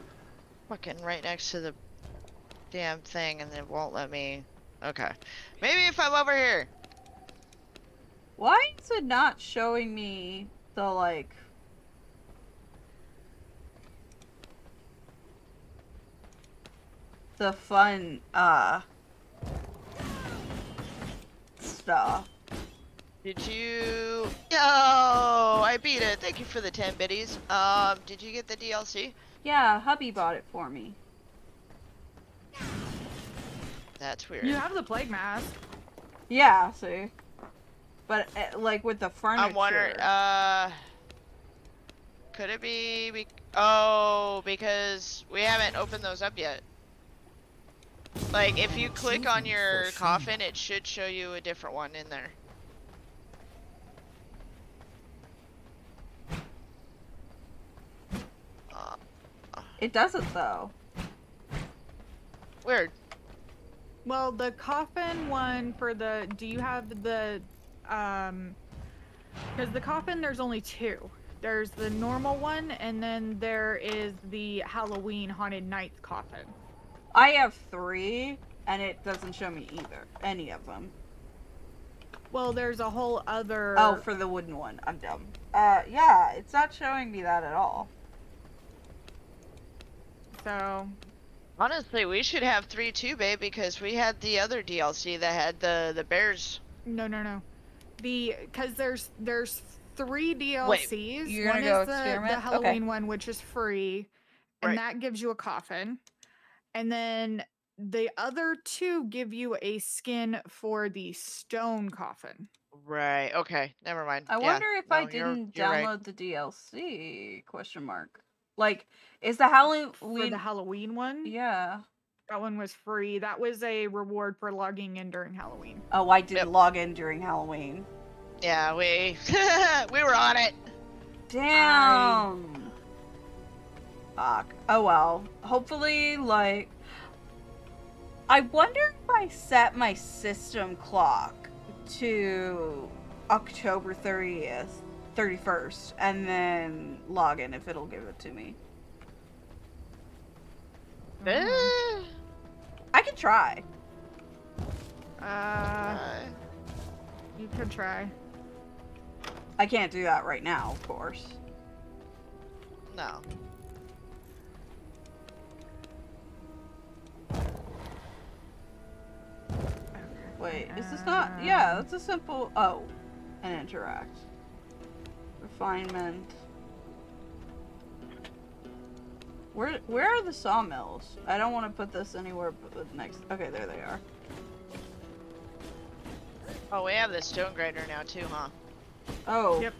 fucking right next to the damn thing and it won't let me. Okay. Maybe if I'm over here. Why is it not showing me the like the fun uh stuff? Did you? Yo, I beat it. Thank you for the 10 biddies. Um, did you get the DLC? Yeah, hubby bought it for me. That's weird. You have the plague mask. Yeah, see. But uh, like with the furniture. I'm wondering, uh, could it be, be? Oh, because we haven't opened those up yet. Like, if you click on your coffin, it should show you a different one in there. It doesn't though. weird. Well, the coffin one for the. Do you have the, um? Because the coffin, there's only two. There's the normal one, and then there is the Halloween Haunted Nights coffin. I have three, and it doesn't show me either. Any of them. Well, there's a whole other. Oh, for the wooden one. I'm dumb. Uh, yeah, it's not showing me that at all. So Honestly, we should have three too, babe, because we had the other DLC that had the the bears. no, no, no. The because there's there's three DLCs. Wait, you're one gonna go is the, experiment? the Okay. Halloween one, which is free, and Right. that gives you a coffin, and then the other two give you a skin for the stone coffin. Right. Okay. Never mind. I Yeah, wonder if I no, you're- didn't you're right. download the DLC? Question mark. Like, is the Halloween? For the Halloween one, yeah. that one was free. That was a reward for logging in during Halloween. Oh, I didn't Yep. log in during Halloween. Yeah, we *laughs* we were on it. Damn. Fuck. Oh well. Hopefully, like. I wonder if I set my system clock to October 30th, 31st, and then log in if it'll give it to me. Eh, I can try. Uh, uh, you could try. I can't do that right now, of course. no. Wait, is this not? Yeah, that's a simple. Oh, and interact. Refinement. Where where are the sawmills? I don't want to put this anywhere but next. Okay, there they are. Oh, we have the stone grinder now too, huh? Oh, Yep.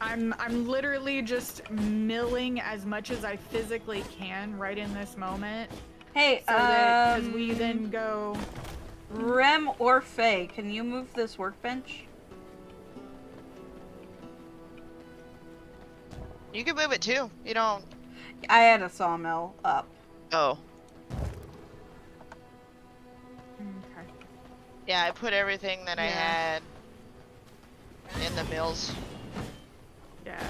I'm I'm literally just milling as much as I physically can right in this moment, hey, so that because um, we then go. Rem or Fae, can you move this workbench? You can move it too. You don't. I had a sawmill up. Oh. Okay. Yeah, I put everything that I had in the mills. Yeah.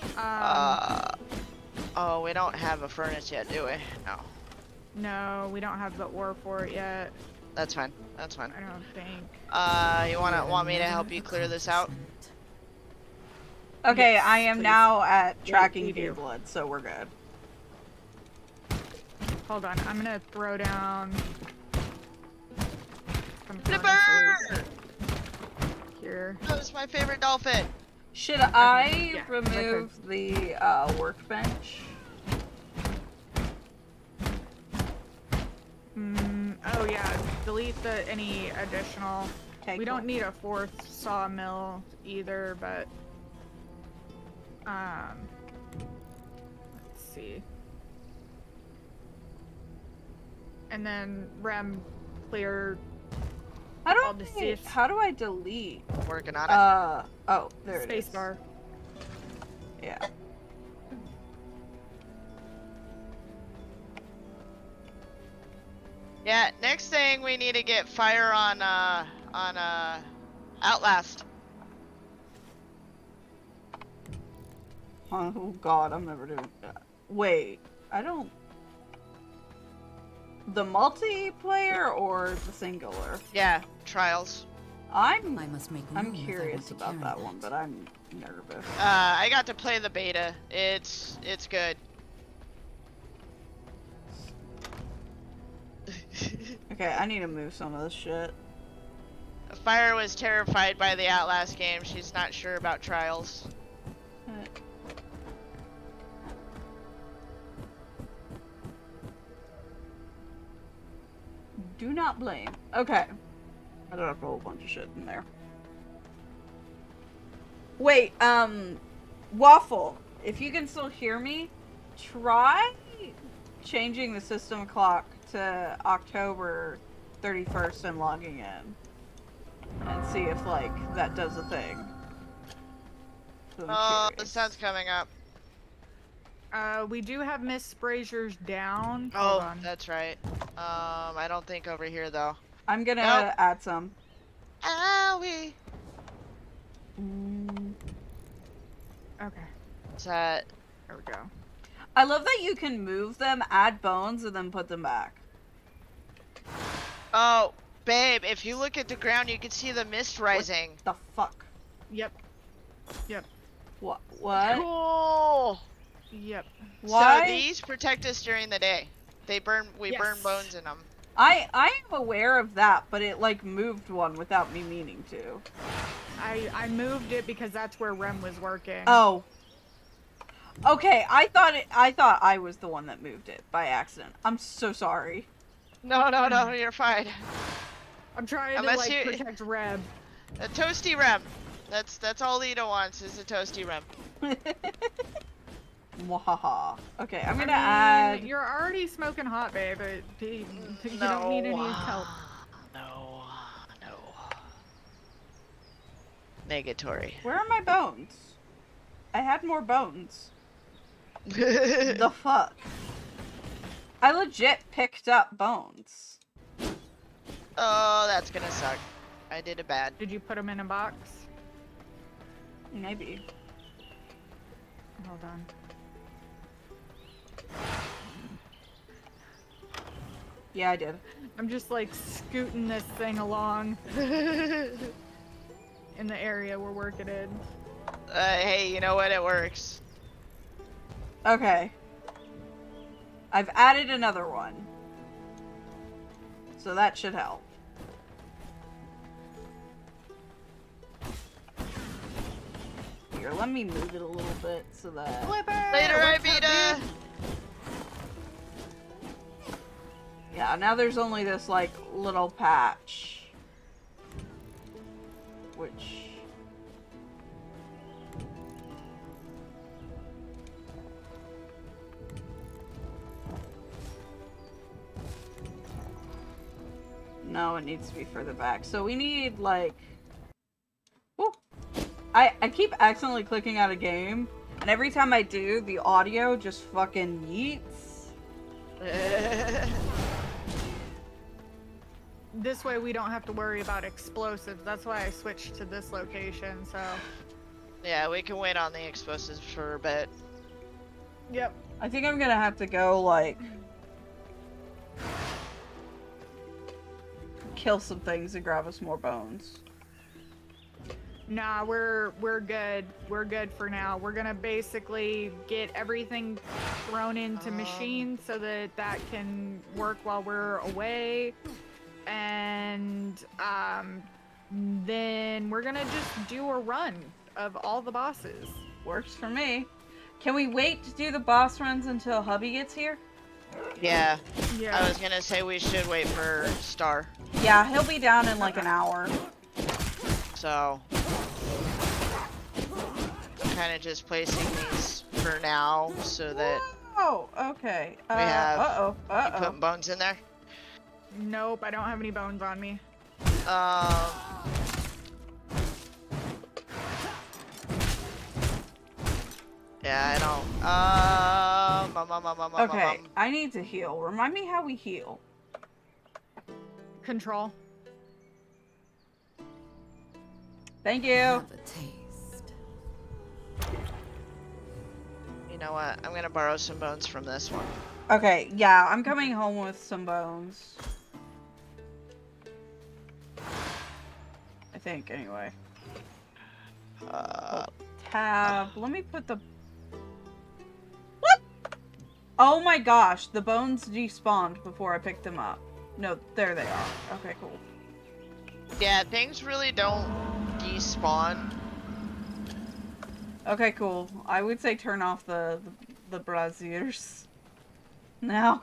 Um, Uh. Oh, we don't have a furnace yet, do we? No. no, we don't have the ore for it yet. That's fine. That's fine. I don't think. Uh, you wanna want me to help you clear this out? Accomplishment. Okay, Yes, I am please. now at tracking you V blood, so we're good. Hold on, I'm gonna throw down. some Flipper! Here. That was my favorite dolphin. Should I yeah, remove the uh, workbench? Mm, oh yeah, delete the any additional. Okay, we cool. don't need a fourth sawmill either, but um, let's see. And then Rem clear. How do all the I, safes. how do I delete? Working on it. Uh oh, there it is. Spacebar. Yeah. yeah. Next thing we need to get fire on uh on uh Outlast. Oh god, I'm never doing that. Wait, I don't. The multiplayer or the singular? Yeah. Trials. I'm I must make I'm room I curious about carry that one, but I'm nervous. Uh, I got to play the beta. It's it's good. *laughs* Okay, I need to move some of this shit. Fire was terrified by the Outlast game. She's not sure about Trials. Uh, Do not blame. Okay. I don't have a whole bunch of shit in there. Wait, um, Waffle, if you can still hear me, try changing the system clock to October 31st and logging in. And see if, like, that does a thing. I'm Oh, the sun's coming up. Uh, we do have Mist Brazier's down. Oh, on. that's right. Um, I don't think over here though. I'm gonna Nope. add some. Owie. Mm. Okay, Is that? there we go. I love that you can move them, add bones, and then put them back. Oh, babe, if you look at the ground, you can see the mist rising. The fuck? Yep. Yep, What? What? Cool. Yep. Why? So these protect us during the day. They burn. We burn bones in them. I I am aware of that, but it like moved one without me meaning to. I I moved it because that's where Rem was working. Oh. Okay, I thought it. I thought I was the one that moved it by accident. I'm so sorry. No, no, no, you're fine. I'm trying Unless to like you- *laughs* protect Rem. A toasty rem. That's that's all Lita wants is a toasty rem. *laughs* Mwahaha. Okay, I'm gonna I mean, add. You're already smoking hot, babe. You, you no. don't need any help. No, no. Negatory. Where are my bones? I had more bones. *laughs* The fuck? I legit picked up bones. oh, that's gonna suck. I did a bad. Did you put them in a box? Maybe. Hold on. Yeah, I did. I'm just like scooting this thing along *laughs* in the area we're working in. Uh, hey, you know what? It works. Okay. I've added another one. So that should help. Here, let me move it a little bit so that... Flipper! Later, What's up, Ibita! Yeah, now there's only this, like, little patch. Which... No, it needs to be further back. So we need, like... I, I keep accidentally clicking out a game, and every time I do, the audio just fucking yeets. *laughs* This way we don't have to worry about explosives. That's why I switched to this location, so. yeah, we can wait on the explosives for a bit. Yep. I think I'm gonna have to go, like... Kill some things and grab us more bones. Nah, we're we're good. We're good for now. We're gonna basically get everything thrown into Um. machines so that that can work while we're away, and um, then we're gonna just do a run of all the bosses. Works for me. Can we wait to do the boss runs until hubby gets here? Yeah, Yeah. I was gonna say we should wait for Star. Yeah, he'll be down in like an hour. So, kind of just placing these for now so that Oh, okay. Uh, have- Uh-oh. you Uh-oh. put bones in there. Nope, I don't have any bones on me. Um, yeah, I don't. Um, Okay, I need to heal. Remind me how we heal. Control. Thank you. Have a taste. You know what? I'm gonna borrow some bones from this one. Okay, yeah, I'm coming home with some bones. I think, anyway. Uh, Tab. Let me put the. What? Oh my gosh, the bones despawned before I picked them up. No, there they are. Okay, cool. yeah, things really don't despawn. Okay, cool. I would say turn off the the, the braziers. Now,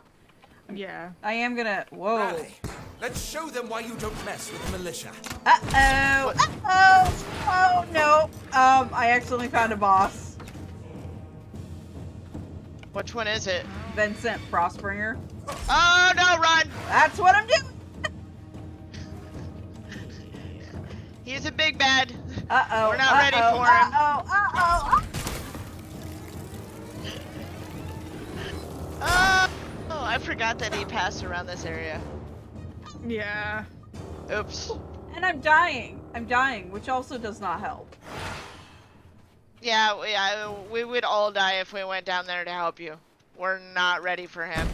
Yeah. I am gonna. Whoa. Rally. Let's show them why you don't mess with the militia. Uh oh. Uh oh. Oh no. Um, I accidentally found a boss. Which one is it? Vincent Frostbringer. Oh no, run! That's what I'm doing. *laughs* He's a big bad. Uh oh. We're not ready uh-oh, for him. Uh oh. Uh oh. Oh, oh, Oh, I forgot that he passed around this area. Yeah. Oops. And I'm dying. I'm dying, which also does not help. Yeah, we, I, we would all die if we went down there to help you. We're not ready for him.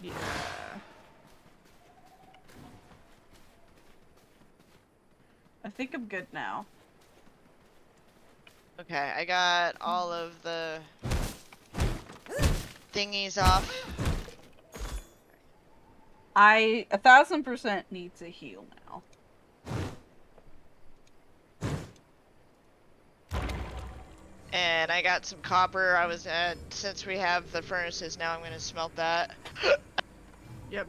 Yeah. I think I'm good now. Okay, I got all of the thingies off. I a thousand percent need to heal now. And I got some copper. I was at, since we have the furnaces now, I'm gonna smelt that. *laughs* Yep.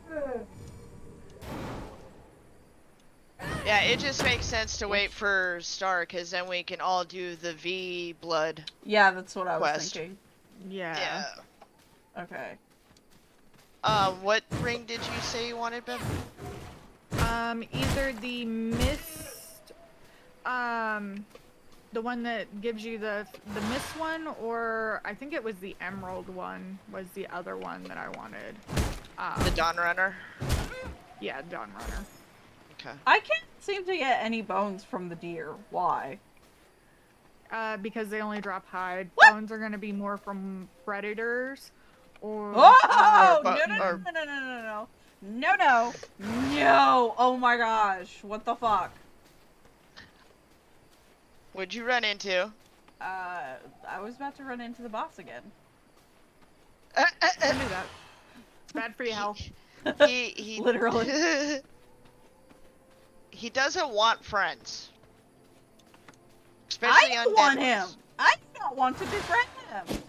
Yeah, it just makes sense to wait for Star, because then we can all do the V blood. Yeah, that's what I was Quest. thinking. Yeah. Yeah. Okay. Uh, what ring did you say you wanted, Ben? Um, either the mist, um, the one that gives you the the mist one, or I think it was the emerald one was the other one that I wanted. Um, The Dawn Runner? yeah, Dawn Runner. Okay. I can't seem to get any bones from the deer. Why? Uh, because they only drop hide. What? Bones are gonna be more from predators, or Oh no or- no no or- no no no no no no no no! Oh my gosh! What the fuck? What'd you run into? Uh, I was about to run into the boss again. Uh, uh, I uh, knew that. It's bad for your health. *laughs* he he Literally. *laughs* he doesn't want friends. Especially I undead want him. I don't want to befriend him.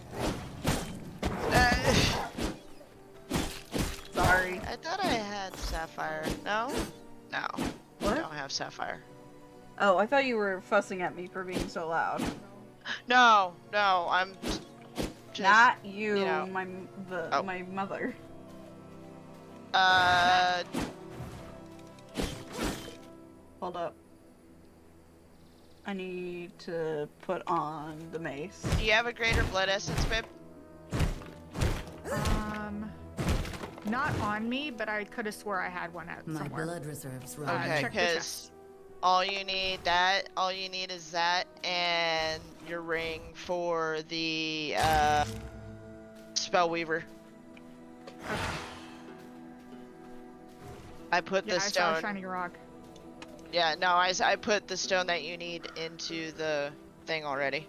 Uh, *sighs* Sorry. I thought I had sapphire. No, no, I don't have sapphire. Oh, I thought you were fussing at me for being so loud. *gasps* No, no, I'm just Not you, you know. my the Oh. my mother. uh Hold up. I need to put on the mace. Do you have a greater blood essence, babe? Um, not on me, but I could have swore I had one out My somewhere. blood reserves run. Uh, Okay, because chest. all you need that, all you need is that and your ring for the uh, spell weaver. I put Yeah, the I saw a shiny rock. Yeah, no, I, I put the stone that you need into the thing already.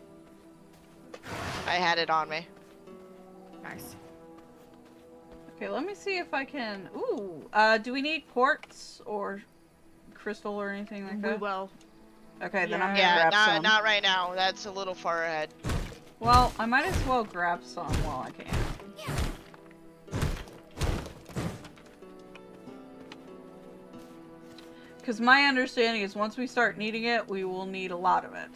I had it on me. Nice. Okay, let me see if I can. Ooh, uh, do we need quartz or crystal or anything like that? We that? will. Okay, then I'm gonna Yeah, grab not some. not right now. That's a little far ahead. Well, I might as well grab some while I can. Because my understanding is once we start needing it, we will need a lot of it.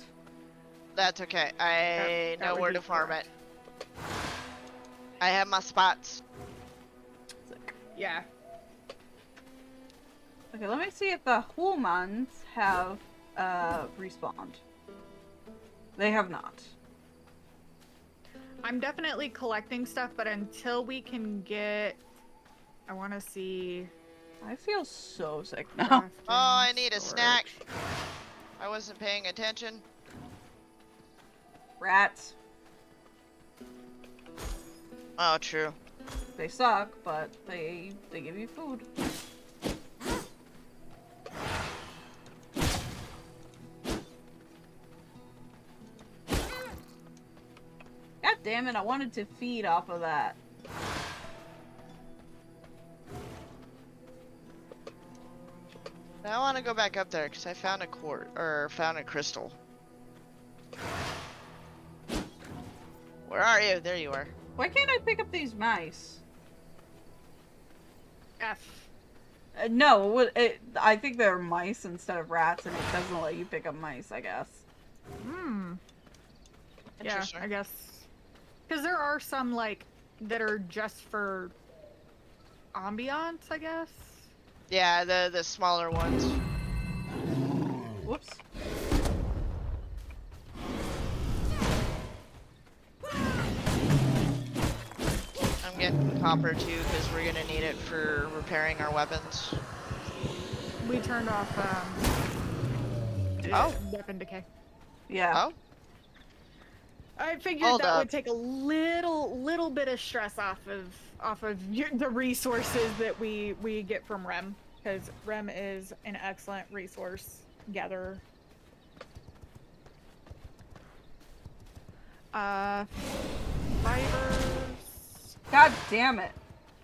That's okay. I that know would where to farm it. I have my spots. Yeah. Okay, let me see if the humans have uh, respawned. They have not. I'm definitely collecting stuff, but until we can get, I want to see. I feel so sick now. Oh, I need a storage. snack. I wasn't paying attention. Rats. Oh, true. They suck, but they they give you food. God damn it, I wanted to feed off of that. I want to go back up there because I found a quart or found a crystal. Where are you? There you are. Why can't I pick up these mice? F. Uh, no, what- it, I think they're mice instead of rats, and it doesn't let you pick up mice, I guess. Hmm. Yeah, I guess. Because there are some like that are just for ambiance, I guess. Yeah, the the smaller ones. Whoops. I'm copper too because we're gonna need it for repairing our weapons. We turned off um. Oh. Weapon decay. Yeah. Oh, I figured Hold that up. would take a little little bit of stress off of off of your, the resources that we we get from Rem because Rem is an excellent resource gatherer. Uh, fibers. God damn it.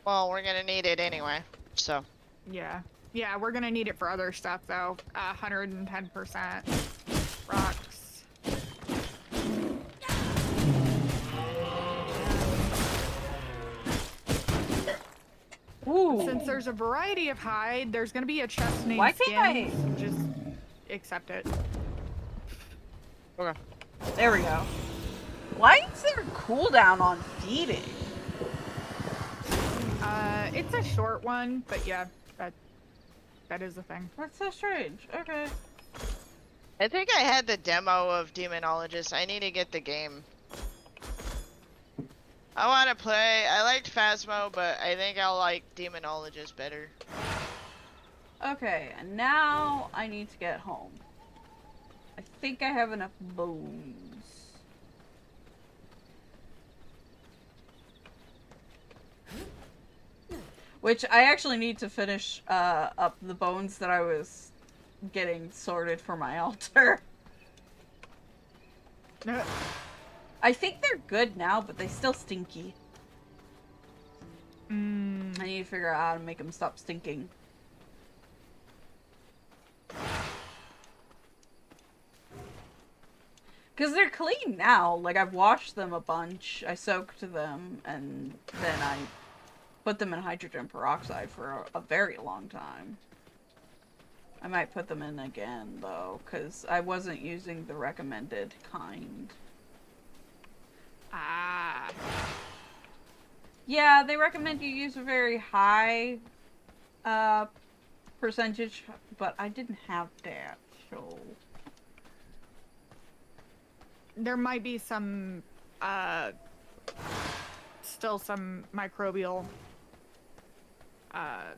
well, we're gonna need it anyway. So Yeah, yeah, we're gonna need it for other stuff though. Uh, hundred and ten percent rocks. Ooh. Since there's a variety of hide, there's gonna be a chest named Why can't skins. Just accept it. okay. There we go. Why is there a cooldown on feeding? Uh, it's a short one, but yeah, that that is a thing. That's so strange. Okay. I think I had the demo of Demonologist. I need to get the game. I want to play. I liked Phasmo, but I think I'll like Demonologist better. Okay, and now I need to get home. I think I have enough bones. Which I actually need to finish uh, up the bones that I was getting sorted for my *laughs* altar. I think they're good now, but they still stinky. Mm, I need to figure out how to make them stop stinking. Because they're clean now. Like, I've washed them a bunch. I soaked them, and then I put them in hydrogen peroxide for a, a very long time. I might put them in again, though, because I wasn't using the recommended kind. ah. Yeah, they recommend you use a very high uh, percentage, but I didn't have that, so... There might be some, uh, still some microbial, uh,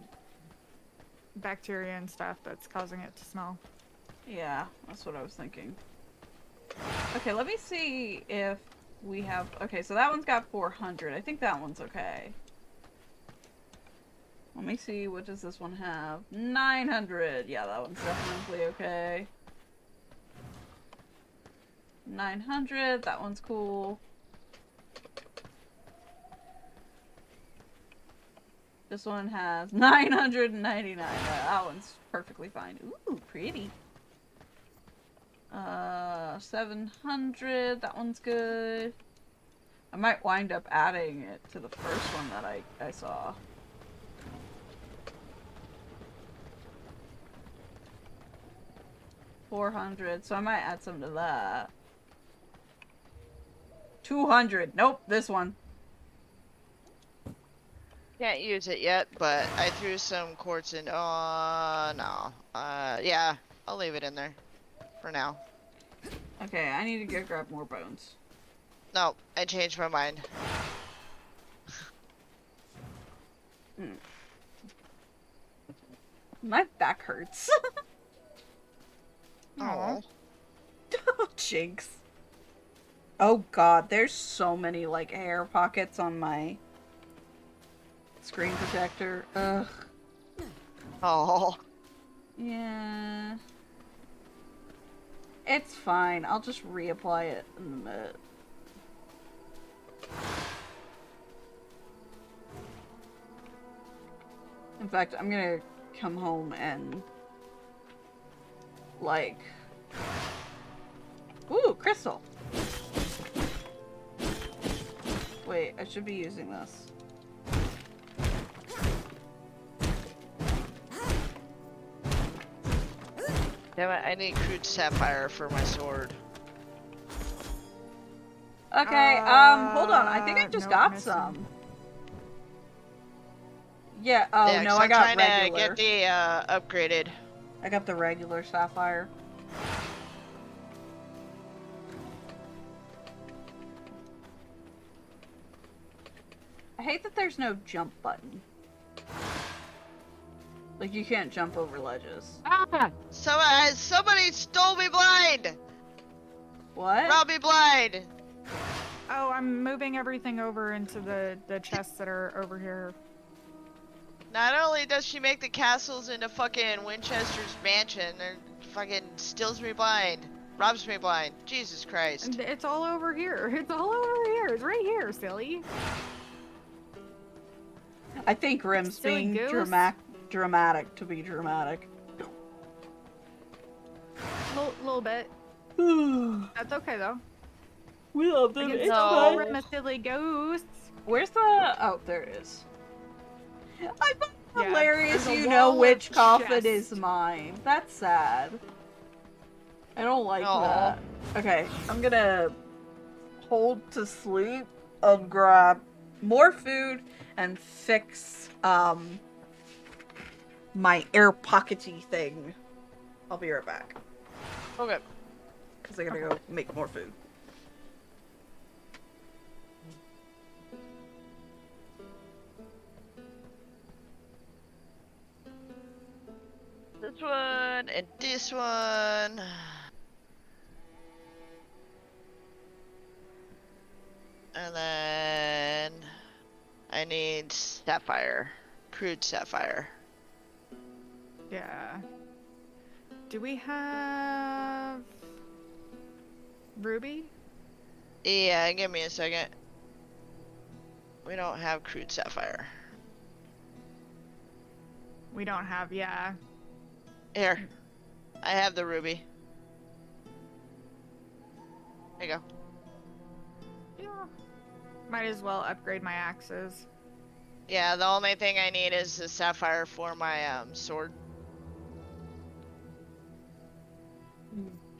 bacteria and stuff that's causing it to smell. Yeah, that's what I was thinking. Okay, let me see if we have... Okay, so that one's got 400. I think that one's okay. Let me see, what does this one have? 900! Yeah, that one's definitely okay. 900, that one's cool. This one has *laughs* 999. Uh, that one's perfectly fine. Ooh, pretty. Uh, 700. That one's good. I might wind up adding it to the first one that I, I saw. Four hundred, so I might add some to that. Two hundred. Nope, this one. Can't use it yet, but I threw some quartz in. Oh, no. Uh, yeah, I'll leave it in there for now. Okay, I need to go grab more bones. No, I changed my mind. My back hurts. *laughs* Oh. *laughs* Jinx. Oh god, there's so many like hair pockets on my screen protector. Ugh. Oh. Yeah. It's fine. I'll just reapply it in a minute. In fact, I'm gonna come home and like Ooh, crystal. Wait, I should be using this. Damn it, I need crude sapphire for my sword. Okay, um, hold on. I think I Uh, just nope, got missing. some. Yeah, oh yeah, no, I I'm got trying regular. to get the uh, upgraded. I got the regular sapphire. I hate that there's no jump button. Like you can't jump over ledges. Ah! So, uh, somebody stole me blind! What? Rob me blind! Oh, I'm moving everything over into the the chests that are over here. Not only does she make the castles into fucking Winchester's mansion, and fucking steals me blind. Robs me blind. Jesus Christ. And It's all over here. *laughs* It's all over here. It's right here, silly. I think Rem's being goose. dramatic dramatic to be dramatic. Little, little bit. *sighs* That's okay though. We love them. It's still No. fine. a silly ghost. Where's the? Oh, there it is. I find Yeah, hilarious. You know which of coffin is mine. That's sad. I don't like Aw. that. Okay, I'm gonna hold to sleep and grab more food and fix um my air pockety thing. I'll be right back Okay. because I gotta go make more food. This one and this one. And then I need sapphire, crude sapphire. Yeah. Do we have Ruby? Yeah, give me a second. We don't have crude sapphire. We don't have, yeah. Here, I have the ruby. There you go. Yeah. Might as well upgrade my axes. Yeah, the only thing I need is the sapphire for my um, sword.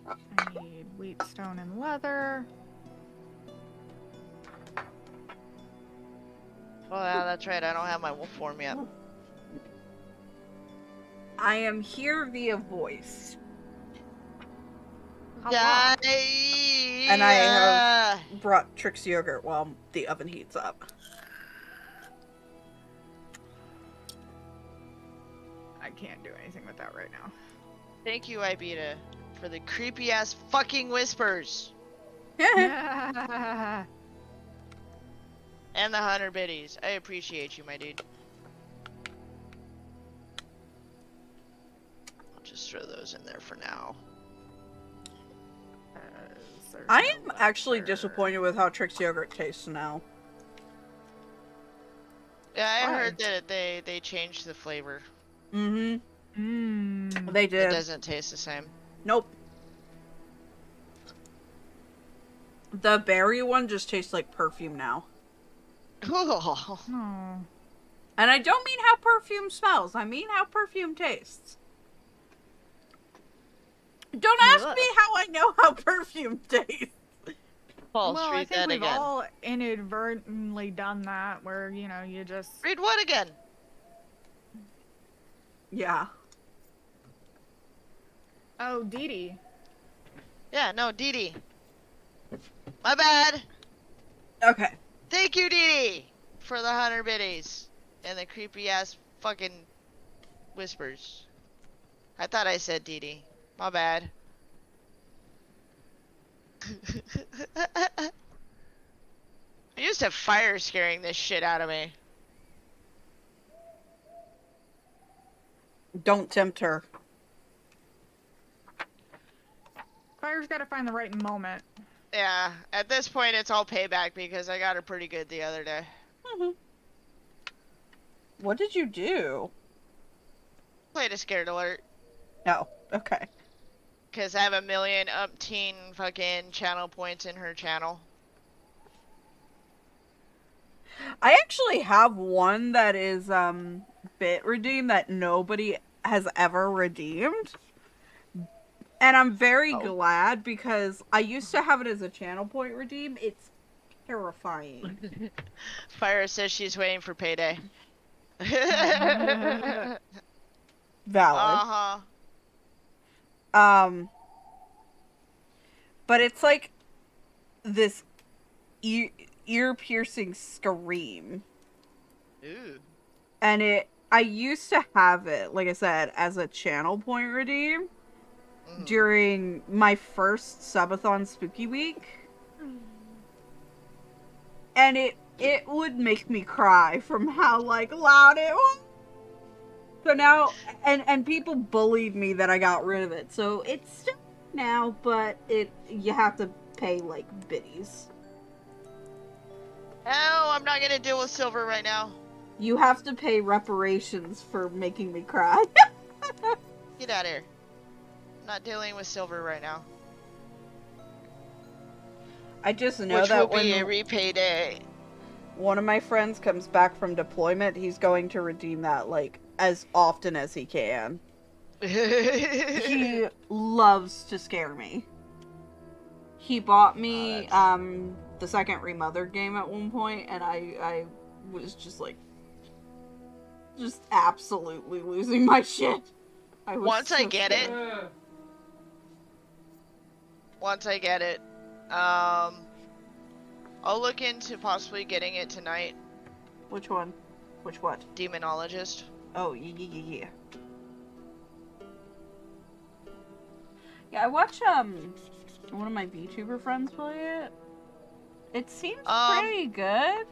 I need whetstone and leather. Oh yeah, that's right. I don't have my wolf form yet. I am here via voice. Hello. And I have- Brought Trix yogurt while the oven heats up. I can't do anything with that right now. Thank you, Ibita, for the creepy ass fucking whispers yeah. *laughs* and the hundred biddies. I appreciate you, my dude. I'll just throw those in there for now. I am actually disappointed with how Trix yogurt tastes now. Yeah, I Why? heard that they they changed the flavor. Mm-hmm. Mm. They did. It doesn't taste the same. Nope. The berry one just tastes like perfume now. Oh. And I don't mean how perfume smells, I mean how perfume tastes. Don't ask Ugh. me how I know how perfume tastes. False. well, I think that we've again. all inadvertently done that, where you know you just Read what again? Yeah. Oh Dee Dee. Yeah, no, Dee Dee. My bad. Okay. Thank you, Dee Dee, for the hundred biddies and the creepy ass fucking whispers. I thought I said Dee Dee. My bad. *laughs* I used to have fire scaring this shit out of me. Don't tempt her. Fire's got to find the right moment. Yeah, at this point it's all payback because I got her pretty good the other day. Mhm. What did you do? Played a scared alert. No. Okay. Because I have a million umpteen fucking channel points in her channel. I actually have one that is um bit redeemed that nobody has ever redeemed. And I'm very Oh. glad because I used to have it as a channel point redeem. It's terrifying. *laughs* Fire says she's waiting for payday. *laughs* Valid. uh Valid. huh. Um but it's like this ear ear piercing scream. Ooh. And it I used to have it, like I said, as a channel point redeem Mhm. during my first subathon spooky week. And it it would make me cry from how like loud it was. So now and and people bullied me that I got rid of it. So it's still now, but it you have to pay like biddies. Oh, I'm not gonna deal with silver right now. You have to pay reparations for making me cry. *laughs* Get out of here. I'm not dealing with silver right now. I just know Which that will be a when repay day. one of my friends comes back from deployment, he's going to redeem that like as often as he can. *laughs* He loves to scare me. He bought me that's- um the second remothered game at one point and I I was just like just absolutely losing my *laughs* shit. I was Once I so get it, scared. Once I get it, um, I'll look into possibly getting it tonight. Which one? Which what? Demonologist. Oh, yeah, yeah, yeah, yeah. Yeah, I watch um one of my VTuber friends play it. It seems Um, pretty good.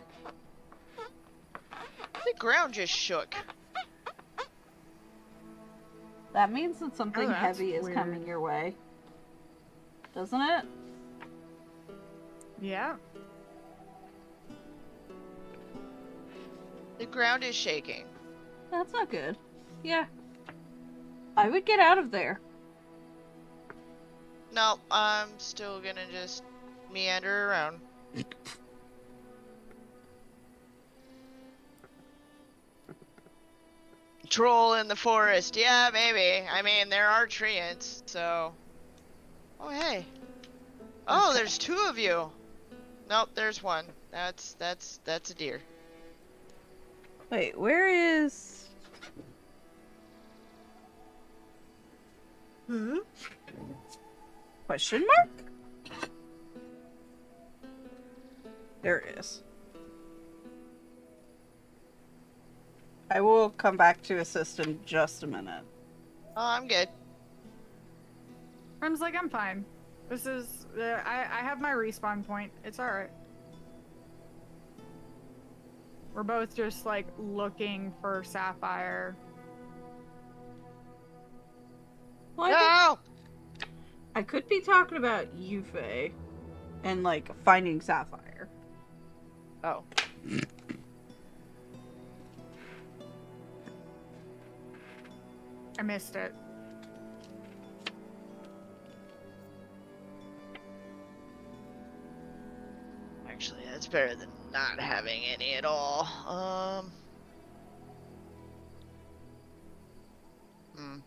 The ground just shook. That means that something Oh, that's heavy is weird. coming your way. Doesn't it? Yeah. The ground is shaking. That's not good. Yeah. I would get out of there. No, I'm still gonna just meander around. Troll in the forest. Yeah, maybe. I mean, there are treants, so. Oh, hey. Oh, there's two of you. Nope, there's one. That's that's that's a deer. Wait, where is Hmm? question mark? There it is. I will come back to assist in just a minute. Oh, I'm good. Rem's like, I'm fine. This is. Uh, I, I have my respawn point. It's alright. We're both just like looking for Sapphire. Well, I, could, No. I could be talking about Yuffie and like finding Sapphire. Oh. I missed it. Actually, that's better than not having any at all. Um. Hmm.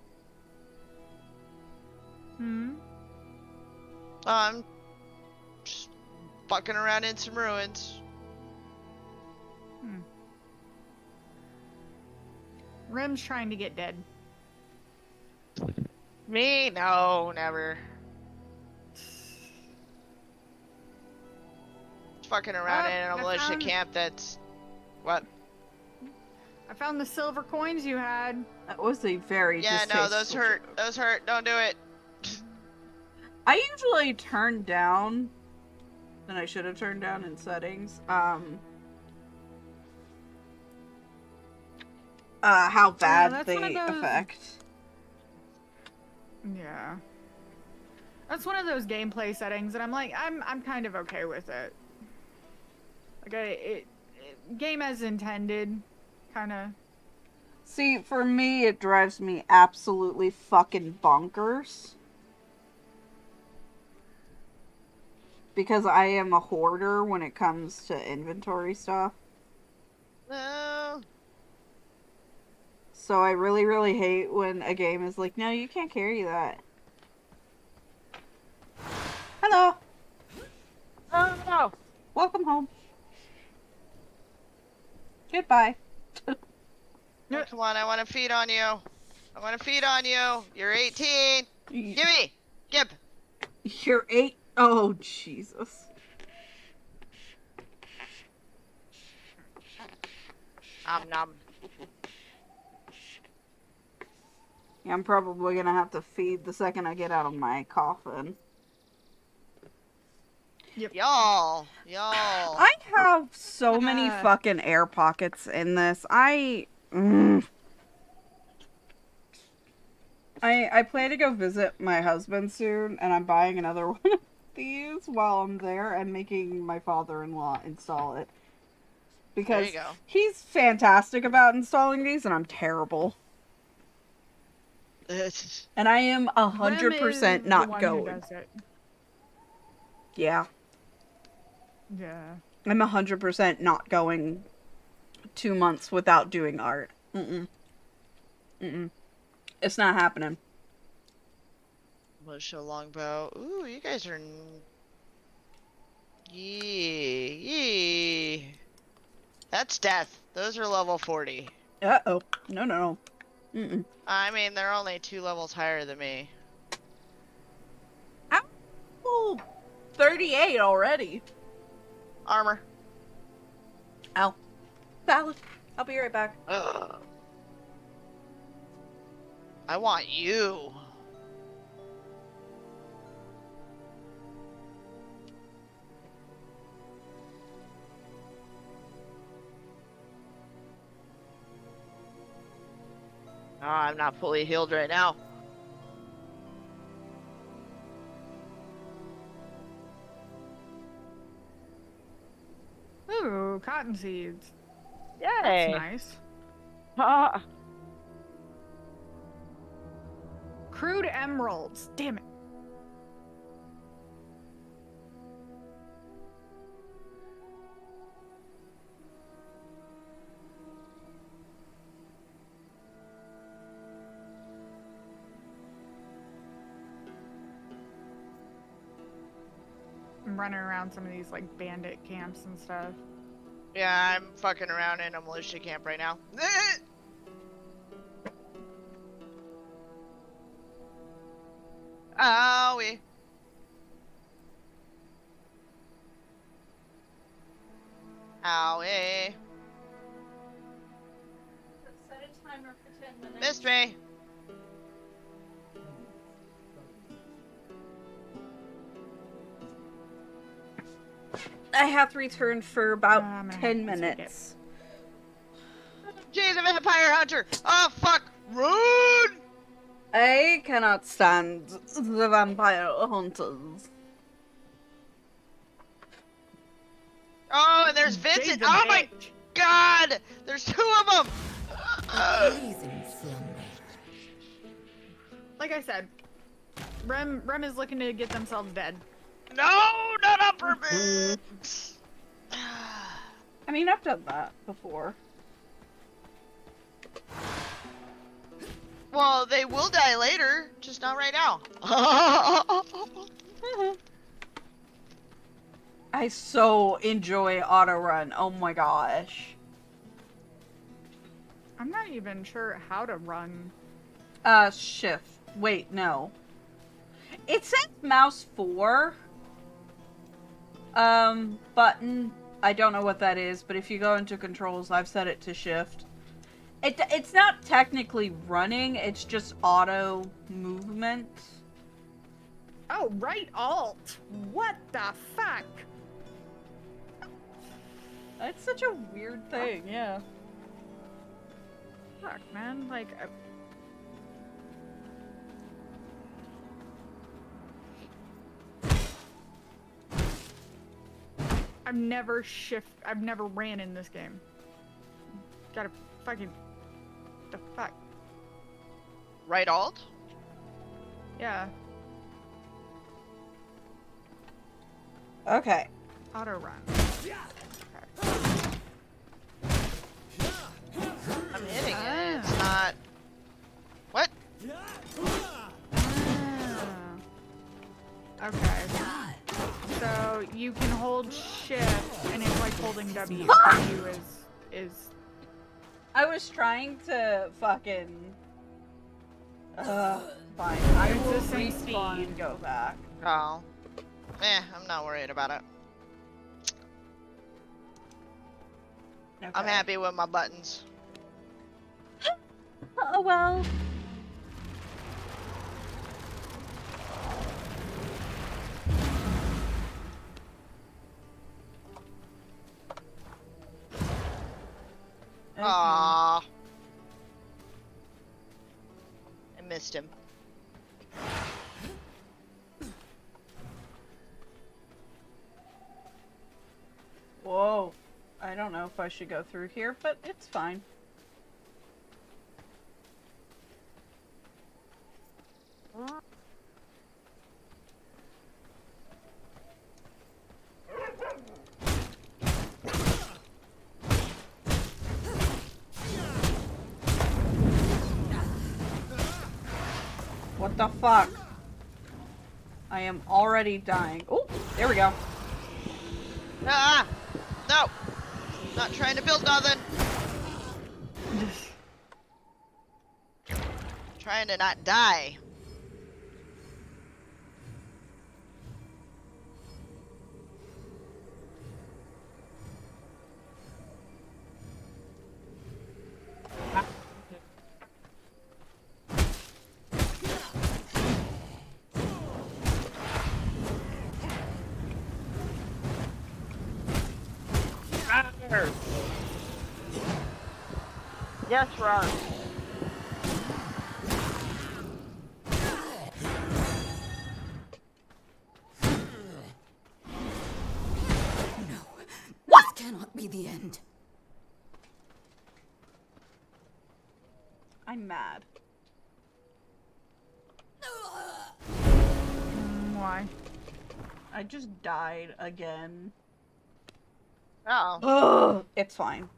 Hmm. I'm just fucking around in some ruins. Rem's trying to get dead. Me? No, never. Fucking around Uh, in I a militia found- camp that's. What? I found the silver coins you had. That was a very Yeah, no, those hurt. joke. Those hurt. Don't do it. I usually turn down than I should have turned down in settings. Um uh how bad that's they those- affect. Yeah. That's one of those gameplay settings, and I'm like, I'm I'm kind of okay with it. Like, I, it, it game as intended, kind of. See, for me it drives me absolutely fucking bonkers. Because I am a hoarder when it comes to inventory stuff. No. So I really, really hate when a game is like, no, you can't carry that. Hello. Oh no. Welcome home. Goodbye. Yeah. Come on, I want to feed on you. I want to feed on you. You're 18. Give me. Gib. You're eight. Oh, Jesus. Om nom. Yeah, I'm probably gonna have to feed the second I get out of my coffin. Y'all. Y'all. I have so many Uh. fucking air pockets in this. I. Mm. I I plan to go visit my husband soon, and I'm buying another *laughs* one of these while I'm there and making my father-in-law install it. There Because you go. he's fantastic about installing these, and I'm terrible. *laughs* And I am a 100% not going. Yeah. Yeah. I'm a hundred percent not going two months without doing art. Mm-mm. Mm-mm. It's not happening. Militia longbow. Ooh, you guys are. n- Yee. Yee. That's death. Those are level 40. Uh oh. No, no, no. Mm-mm. I mean, they're only two levels higher than me. Oh, 38 already. Armor. Ow. Valid. I'll be right back. Ugh. I want you. Oh, I'm not fully healed right now. Ooh, cotton seeds. Yay! That's nice. Ah. Crude emeralds. Damn it. I'm running around some of these like bandit camps and stuff. Yeah, I'm fucking around in a militia camp right now. *laughs* Oh, Owie. Owie. Oh, Set a timer for 10 minutes. Missed me. I have to return for about I'm 10 have to take it. minutes. Jade the Vampire Hunter. Oh, fuck. Run! I cannot stand the vampire hunters. Oh, and there's Vincent. a Oh my bitch. god! There's two of them! Like I said, Rem Rem is looking to get themselves dead. No, not on purpose! I mean, I've done that before. well, they will die later, just not right now. *laughs* I so enjoy auto run. Oh my gosh. I'm not even sure how to run. Uh, shift. Wait, no. It says mouse 4. Um, button. I don't know what that is, but if you go into controls, I've set it to shift. It, it's not technically running, it's just auto movement. Oh, right alt. What the fuck? That's such a weird thing, yeah. Fuck, man. Like, uh... I've never shift. I've never ran in this game. Gotta fucking. The fuck? right alt? Yeah. Okay. Auto run. I'm hitting it. Ah. It's not. What? Ah. Okay. So you can hold shift, and it's like holding W. *laughs* W is is I was trying to fucking. Uh, fine. I It's will the same respawn speed. and go back. Oh. Eh, I'm not worried about it. I'm happy with my buttons. *laughs* Oh well. Aww. I missed him. Whoa. I don't know if I should go through here, but it's fine. What the fuck? I am already dying. Oh, there we go. Ah! No! Not trying to build nothing. *laughs* trying to not die. That's right. No. What? This cannot be the end. I'm mad. Why? I just died again. Oh. Ugh, it's fine.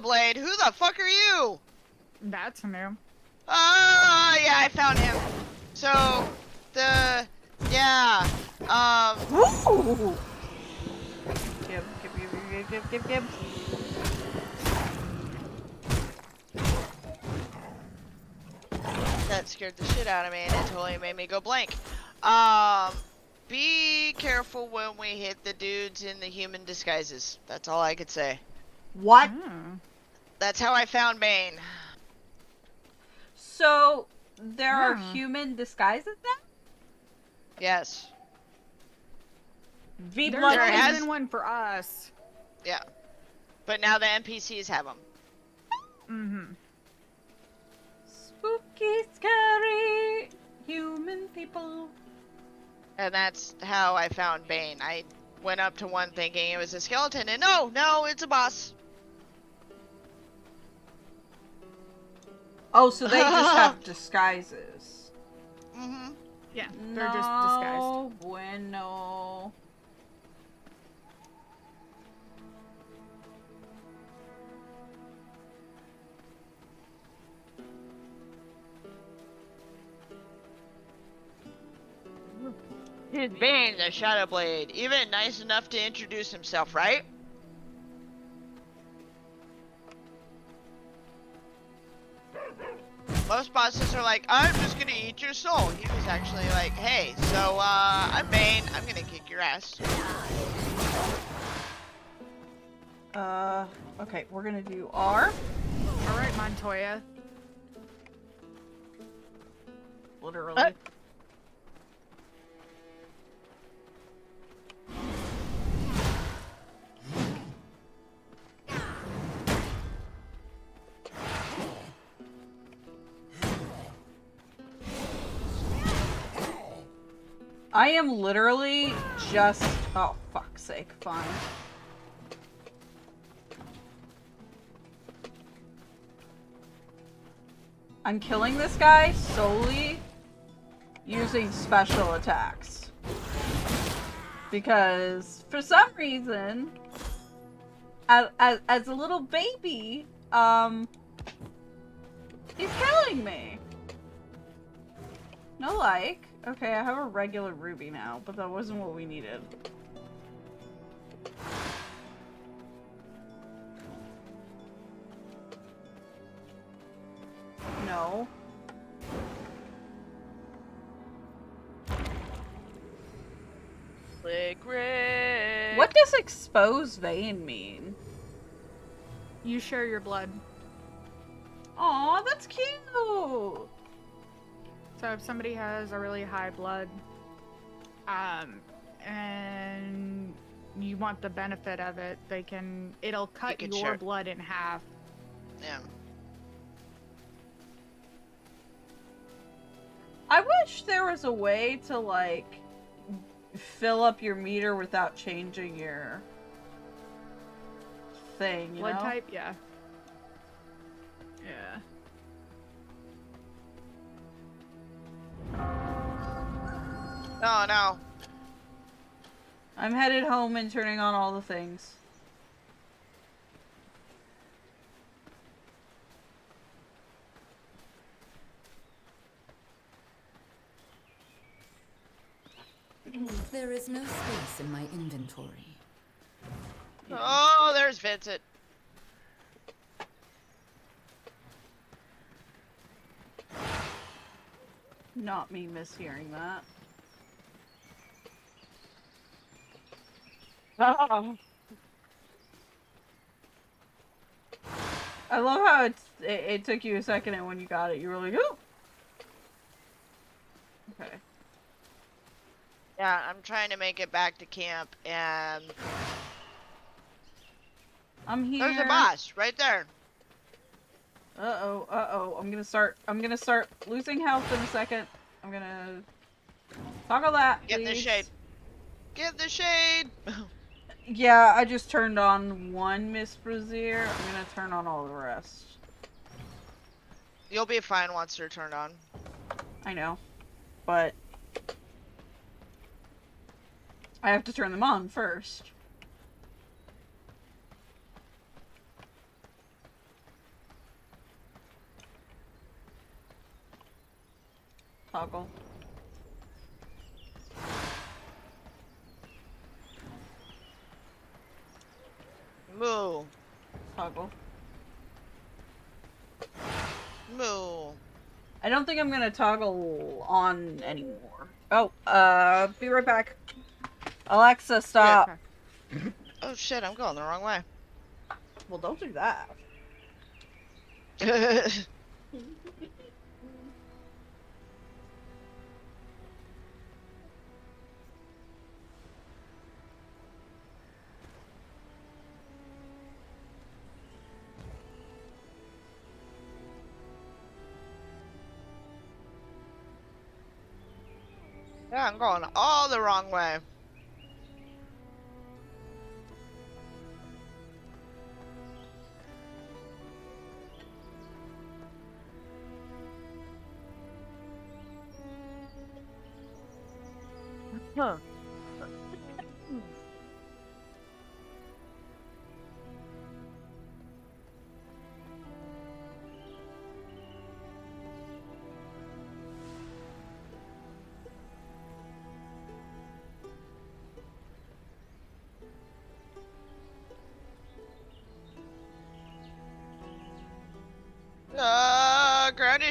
Blade. Who the fuck are you? That's new. Oh yeah, I found him. So the yeah um Woo! Give, give, give, give, give, give. that scared the shit out of me and it totally made me go blank. Um, be careful when we hit the dudes in the human disguises. That's all I could say. What? Hmm. That's how I found Bane. So there are Hmm. human disguises then? Yes. V There's blood. There has- been one for us. Yeah. But now the NPCs have them. Mm-hmm. Spooky, scary human people. And that's how I found Bane. I went up to one thinking it was a skeleton, and no, no, it's a boss. Oh, so they just have *laughs* disguises. Mm-hmm. Yeah, they're just disguised. No bueno. He's Bane, the Shadow Blade. Even nice enough to introduce himself, right? Most bosses are like, I'm just gonna eat your soul. He was actually like, hey, so, uh, I'm Bane. I'm gonna kick your ass. Uh, okay, we're gonna do R. All right, Montoya. Literally. Uh. I am literally just. Oh, fuck's sake. Fine. I'm killing this guy solely using special attacks. Because for some reason, as, as, as a little baby, um, he's killing me. No like. Okay, I have a regular ruby now, but that wasn't what we needed. No. Liquid. What does expose vein mean? You share your blood. Aw, that's cute! So if somebody has a really high blood, um, and you want the benefit of it, they can. It'll cut can your share. blood in half. Yeah. I wish there was a way to, like, fill up your meter without changing your thing, you blood know? type, yeah. Yeah. Oh no. I'm headed home and turning on all the things. There is no space in my inventory. Oh, there's Vincent. Not me mishearing that. Oh. I love how it's, it, it took you a second and when you got it, you were like, oh! Okay. Yeah, I'm trying to make it back to camp, and I'm here. there's a boss right there. Uh oh, uh oh. I'm gonna start. I'm gonna start losing health in a second. I'm gonna toggle that. Get in the shade. Get the shade. *laughs* Yeah, I just turned on one Mist Brazier. I'm gonna turn on all the rest. You'll be fine once they're turned on. I know, but I have to turn them on first. Toggle. Moo. Toggle. Moo. I don't think I'm gonna toggle on anymore. Oh, uh, be right back. Alexa, stop. *clears throat* Oh shit, I'm going the wrong way. Well, don't do that. *laughs* yeah, I'm going all the wrong way. Huh.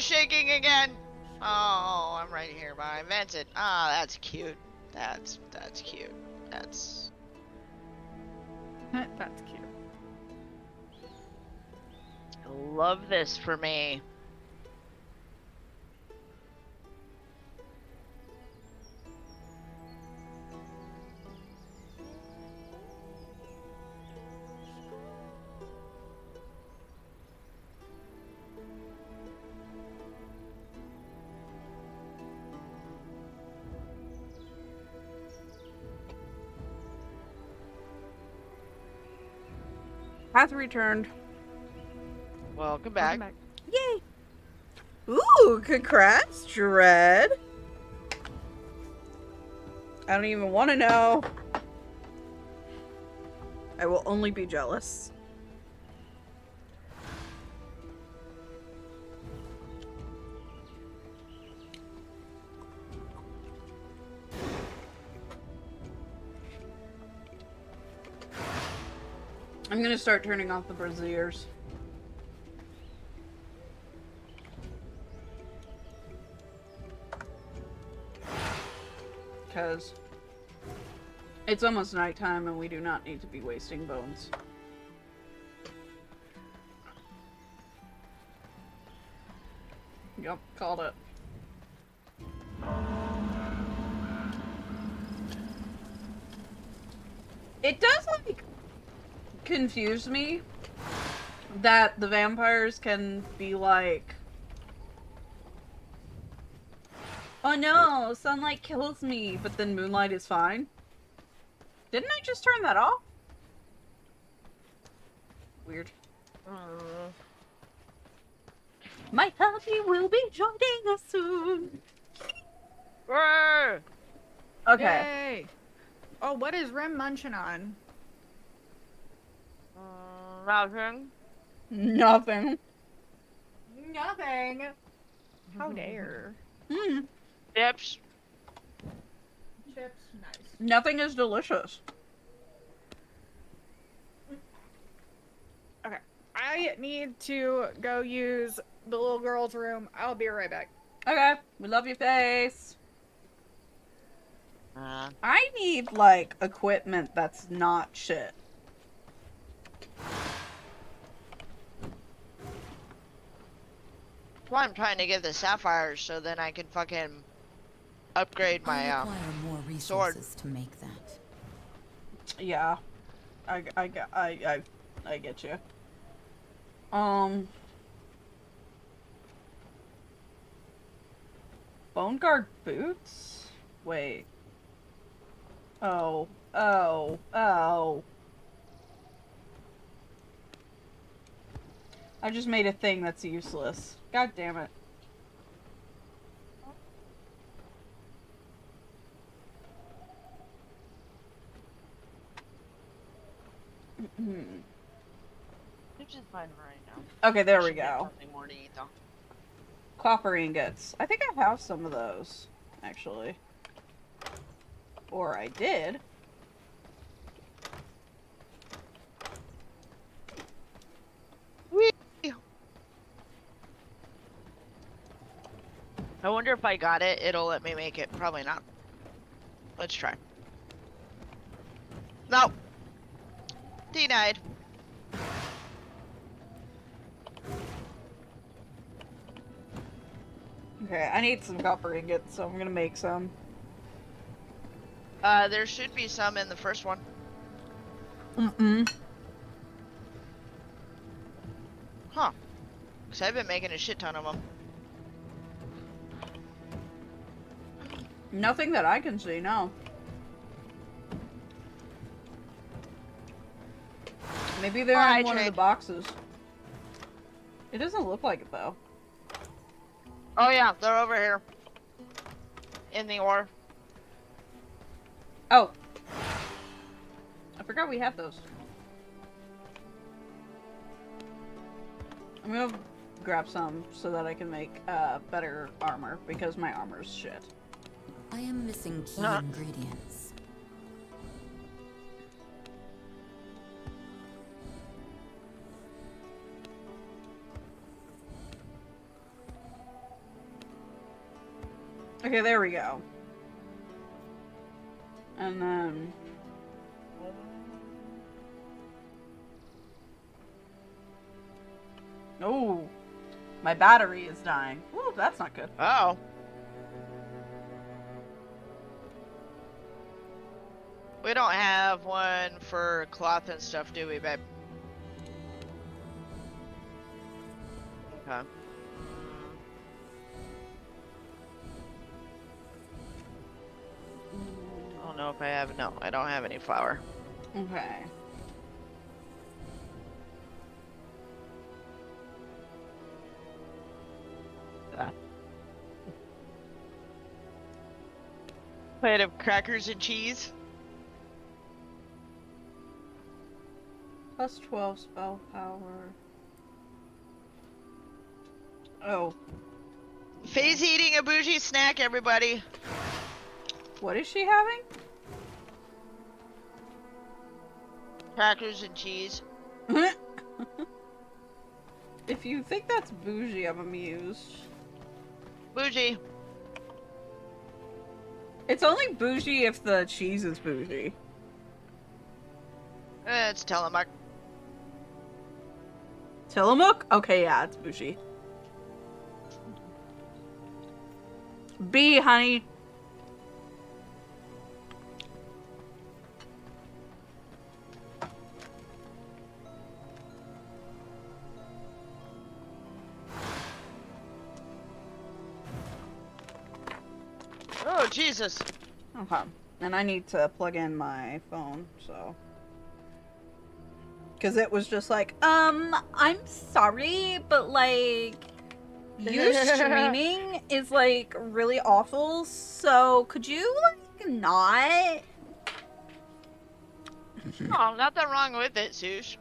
Shaking again. Oh, I'm right here but by Vented. Ah, that's cute. That's that's cute. That's *laughs* That's cute. I love this for me. Path returned. Welcome back. Yay! Ooh, congrats, Dread. I don't even want to know. I will only be jealous. I'm gonna start turning off the braziers. Because it's almost nighttime and we do not need to be wasting bones. Yep, called it. It does like confuse me that the vampires can be like Oh no, sunlight kills me, but then moonlight is fine. Didn't I just turn that off? Weird. My hubby will be joining us soon. Roar! Okay. Yay. Oh, what is Rem munching on? Mm, Nothing. Nothing. Nothing. How dare. Hmm. Dips. Chips, nice. Nothing is delicious. Okay. I need to go use the little girl's room. I'll be right back. Okay. We love your face. Uh, I need like equipment that's not shit. That's why I'm trying to get the sapphires so then I can fucking upgrade my um, more sword. to make that. Yeah, I I I I I get you. Um. Bone guard boots? Wait. Oh. Oh. Oh. I just made a thing that's useless. God damn it. Which is fine right now. okay, there we go. More to eat though. Copper ingots. I think I have some of those, actually. Or I did. I wonder if I got it, it'll let me make it. Probably not. Let's try. No. Denied. Okay, I need some copper ingots, so I'm gonna make some. Uh, there should be some in the first one. Mm-mm. Huh. Because I've been making a shit ton of them. Nothing that I can see, no. Maybe they're in one of the boxes. It doesn't look like it though. Oh yeah, they're over here. In the ore. Oh. I forgot we had those. I'm gonna grab some so that I can make uh, better armor because my armor's shit. I am missing key Huh. ingredients. Okay, there we go. And um, then. Oh, my battery is dying. Ooh, that's not good. Oh. We don't have one for cloth and stuff, do we, babe? Okay. I don't know if I have. No, I don't have any flour. Okay. Ah. Plate of crackers and cheese. Plus 12 spell power. Oh, Fae's eating a bougie snack, everybody. what is she having? Crackers and cheese. *laughs* if you think that's bougie, I'm amused. Bougie. It's only bougie if the cheese is bougie. Eh, it's Tillamook. Tillamook? Okay, yeah, it's bougie. B, honey. Oh, Jesus. Okay. And I need to plug in my phone, so. Because it was just like, um, I'm sorry, but like, you *laughs* streaming is like really awful, so could you like not? Oh, nothing wrong with it, Sush.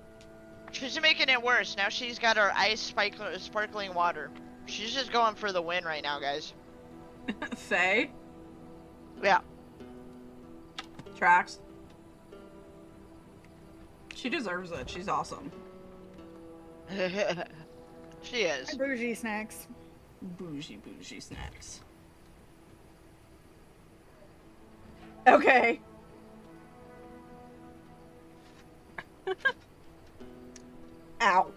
She's making it worse. Now she's got her ice spike- sparkling water. She's just going for the win right now, guys. *laughs* Say? Yeah. Tracks. She deserves it. She's awesome. *laughs* she is. Bougie snacks. Bougie, bougie snacks. Okay. *laughs* Ow.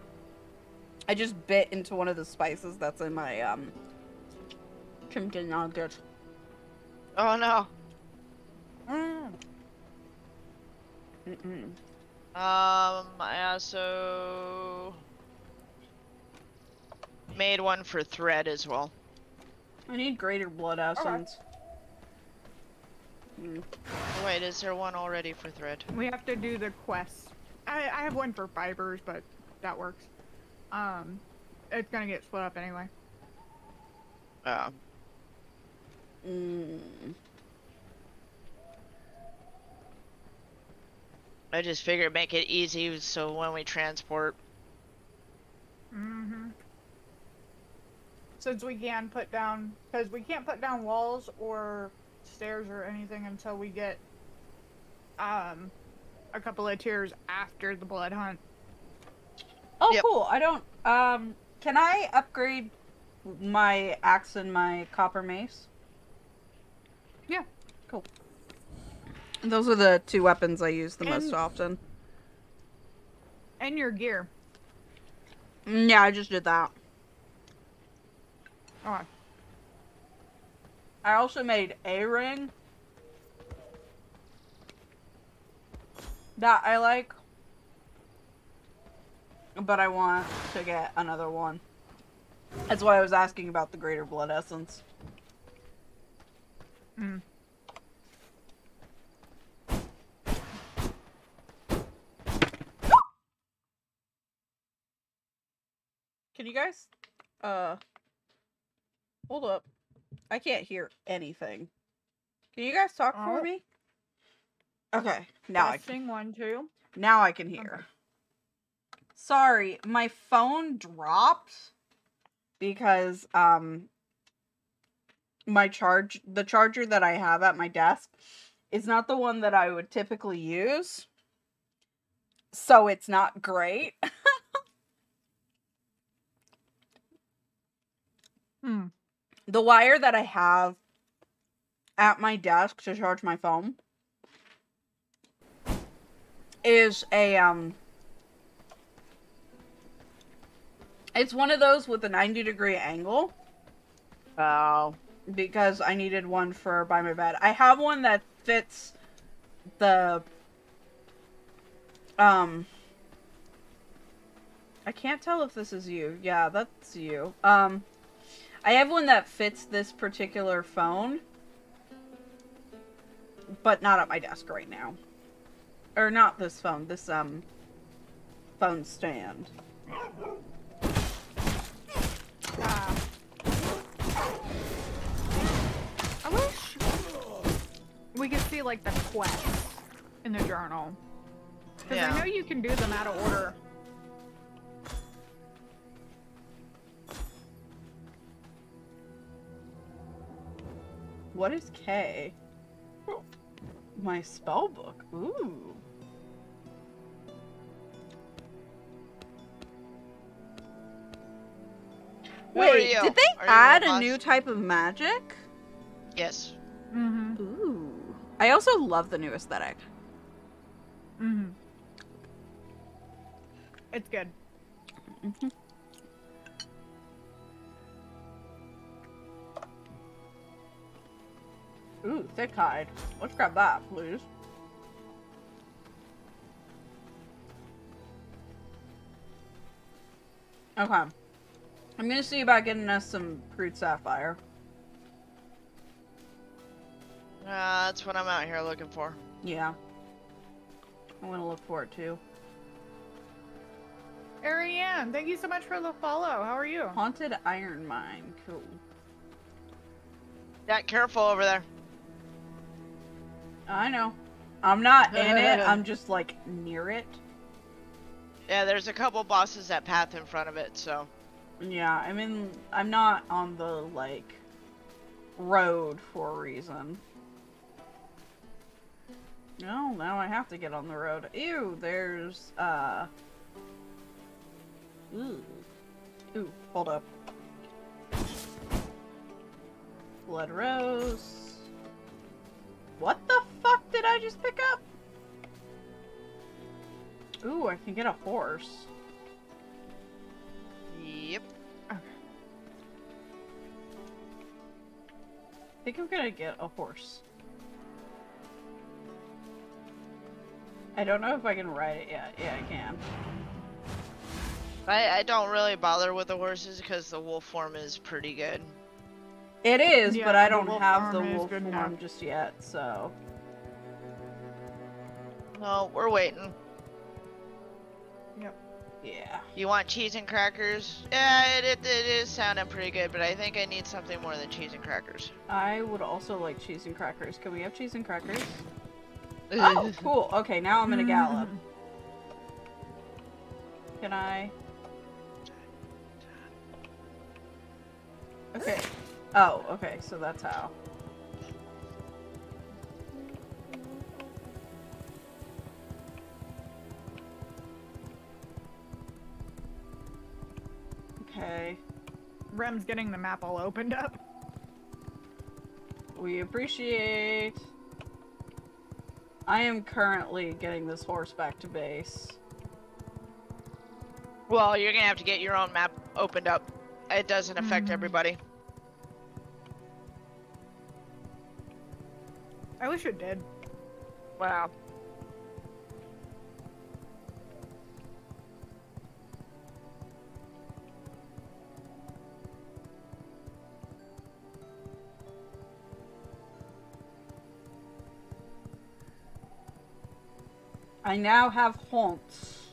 I just bit into one of the spices that's in my, um, chicken nugget. Oh no. Mm. Mm-mm. Um, I also made one for thread as well. I need greater blood essence. Mm. Wait, is there one already for thread? We have to do the quest. I, I have one for fibers, but that works. Um, it's gonna get split up anyway. Oh. Mm. I just figured make it easy so when we transport. Mm-hmm. Since we can put down, because we can't put down walls or stairs or anything until we get um a couple of tiers after the blood hunt. Oh, Yep. cool. I don't. Um, can I upgrade my axe and my copper mace? Yeah. Cool. Those are the two weapons I use the most often. And your gear. Mm, Yeah, I just did that. Oh, I also made a ring that I like, but I want to get another one. That's why I was asking about the greater blood essence. mm. Can you guys, uh, hold up? I can't hear anything. Can you guys talk for me? Okay, now I can. One, two. Now I can hear. Sorry, my phone dropped because um my charge the charger that I have at my desk is not the one that I would typically use. So it's not great. *laughs* Hmm. the wire that I have at my desk to charge my phone is a um it's one of those with a 90 degree angle Oh. because I needed one for by my bed. I have one that fits the um I can't tell if this is you. Yeah, that's you. Um I have one that fits this particular phone but not at my desk right now. Or not this phone, this um phone stand. Uh, I wish we could see like the quests in the journal. Because Yeah. I know you can do them out of order. What is K? My spell book. Ooh. Wait, did they Are add a new type of magic? Yes. Mm-hmm. Ooh. I also love the new aesthetic. Mm-hmm. It's good. Ooh, thick hide. Let's grab that, please. Okay. I'm gonna see about getting us some crude sapphire. Uh, that's what I'm out here looking for. Yeah. I'm gonna look for it too. Ariane, thank you so much for the follow. How are you? Haunted iron mine. Cool. Yeah, careful over there. I know. I'm not in it. *laughs* I'm just like near it. Yeah, there's a couple bosses that path in front of it, so. Yeah, I mean, I'm not on the like road for a reason. No, now I have to get on the road. Ew, there's uh. Ooh. Ooh, hold up. Blood rose. What the fuck did I just pick up? Ooh, I can get a horse. Yep. I think I'm gonna get a horse. I don't know if I can ride it yet. Yeah, I can. I, I don't really bother with the horses because the wolf form is pretty good. It is, Yeah, but I don't wolf have the arm is wolf form enough. just yet, so. No, we're waiting. Yep. Yeah. You want cheese and crackers? Yeah, it, it, it is sounding pretty good, but I think I need something more than cheese and crackers. I would also like cheese and crackers. Can we have cheese and crackers? *laughs* Oh, cool. Okay, now I'm in a gallop. *laughs* Can I? Okay. Oh, okay, so that's how. Okay. Rem's getting the map all opened up. We appreciate. I am currently getting this horse back to base. Well, you're gonna have to get your own map opened up. It doesn't affect Mm. everybody. I wish it did. Wow. I now have haunts.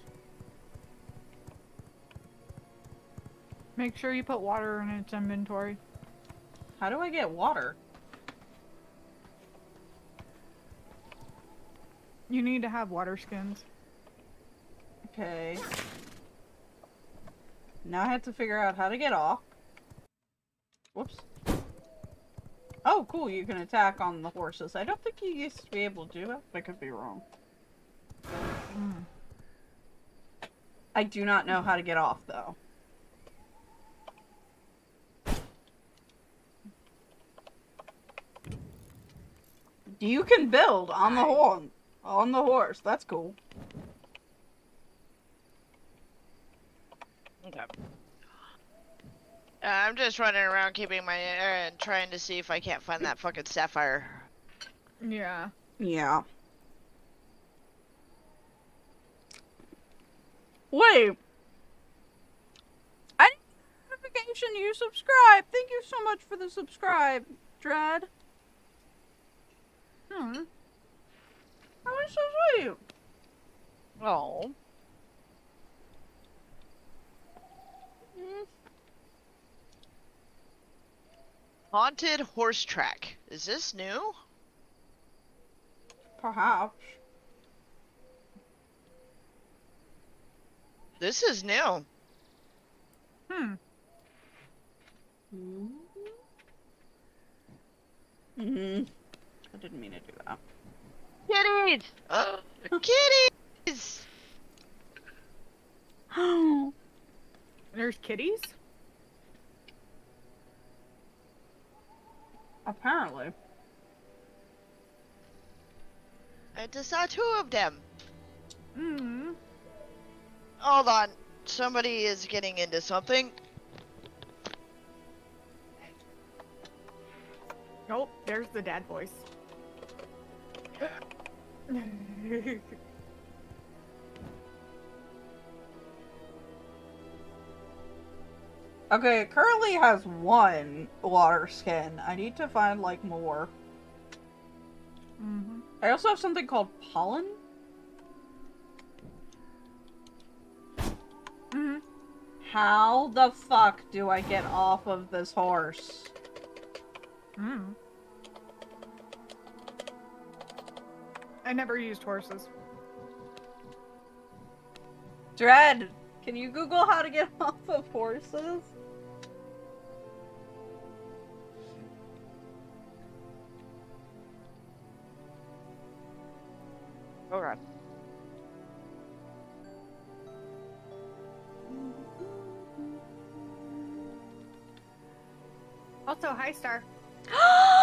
Make sure you put water in its inventory. How do I get water? You need to have water skins. Okay. Now I have to figure out how to get off. Whoops. Oh, cool, you can attack on the horses. I don't think you used to be able to do that. I could be wrong. Mm. I do not know how to get off, though. You can build on the horn, on the horse. That's cool. Okay. Uh, I'm just running around keeping my uh, trying to see if I can't find that fucking sapphire. Yeah. Yeah. Wait. I notification you subscribe. Thank you so much for the subscribe, Dread. Hmm. That was so sweet. Oh. Mm. Haunted horse track. Is this new? Perhaps. This is new. Hmm. Mm-hmm. I didn't mean to do that. Kitties! *gasps* Kitties! *gasps* There's kitties? Apparently. I just saw two of them. Hmm. Hold on. Somebody is getting into something. Oh, there's the dad voice. *gasps* *laughs* *laughs* Okay, it currently has one water skin. I need to find, like, more. hmm I also have something called pollen. hmm How the fuck do I get off of this horse? Mm. I never used horses. Dread, can you Google how to get *laughs* off of horses? Oh god. Also, hi Star. *gasps* *gasps* *gasps*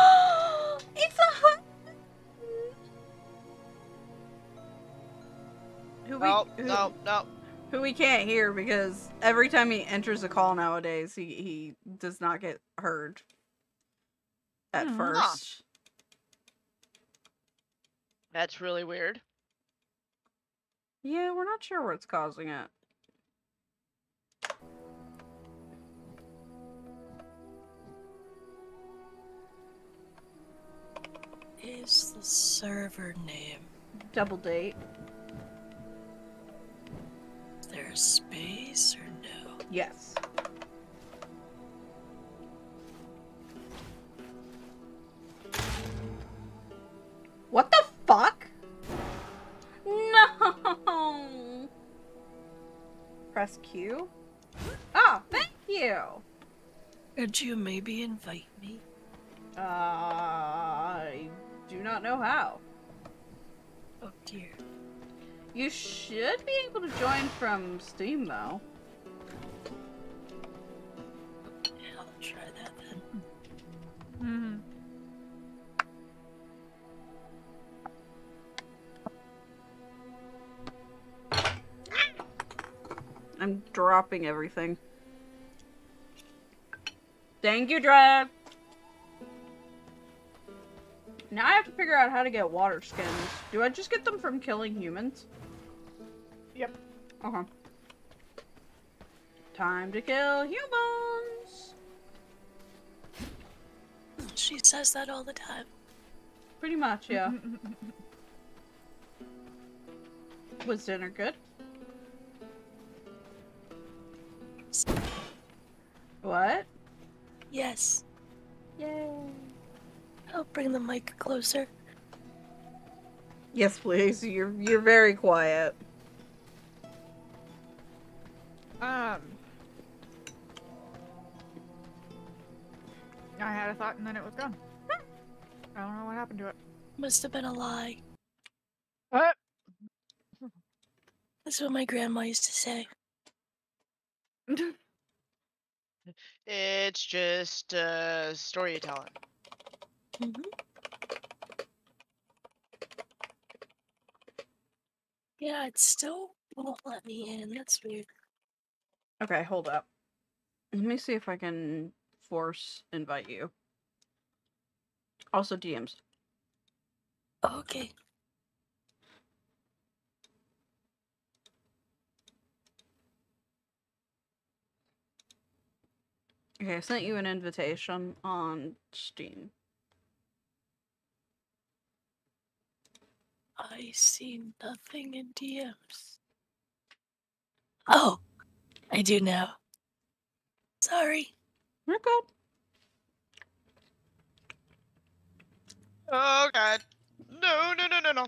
who we, No, who, no, no. who we can't hear because every time he enters a call nowadays, he, he does not get heard at Hmm. first. That's really weird. Yeah, we're not sure what's causing it. is the server name? Double date. There a space or no? Yes. What the fuck? No. Press Q. Oh, thank you. Could you maybe invite me? Uh, I do not know how. Oh dear. You should be able to join from Steam though. Yeah, I'll try that then. Mm-hmm. I'm dropping everything. Thank you, Dread. Now I have to figure out how to get water skins. Do I just get them from killing humans? Yep. Okay. Time to kill humans. She says that all the time. Pretty much, yeah. *laughs* Was dinner good? What? Yes. Yay. I'll bring the mic closer. Yes, please. You're you're very quiet. Um. I had a thought and then it was gone. I don't know what happened to it. Must have been a lie. What? That's what my grandma used to say. It's just uh, storytelling. hmm Yeah, it still won't let me in. That's weird. Okay, hold up. Let me see if I can force invite you. Also DMs. Okay. Okay, I sent you an invitation on Steam. I see nothing in DMs. Oh, I do now. Sorry. We're good. Oh god. No, no, no, no, no.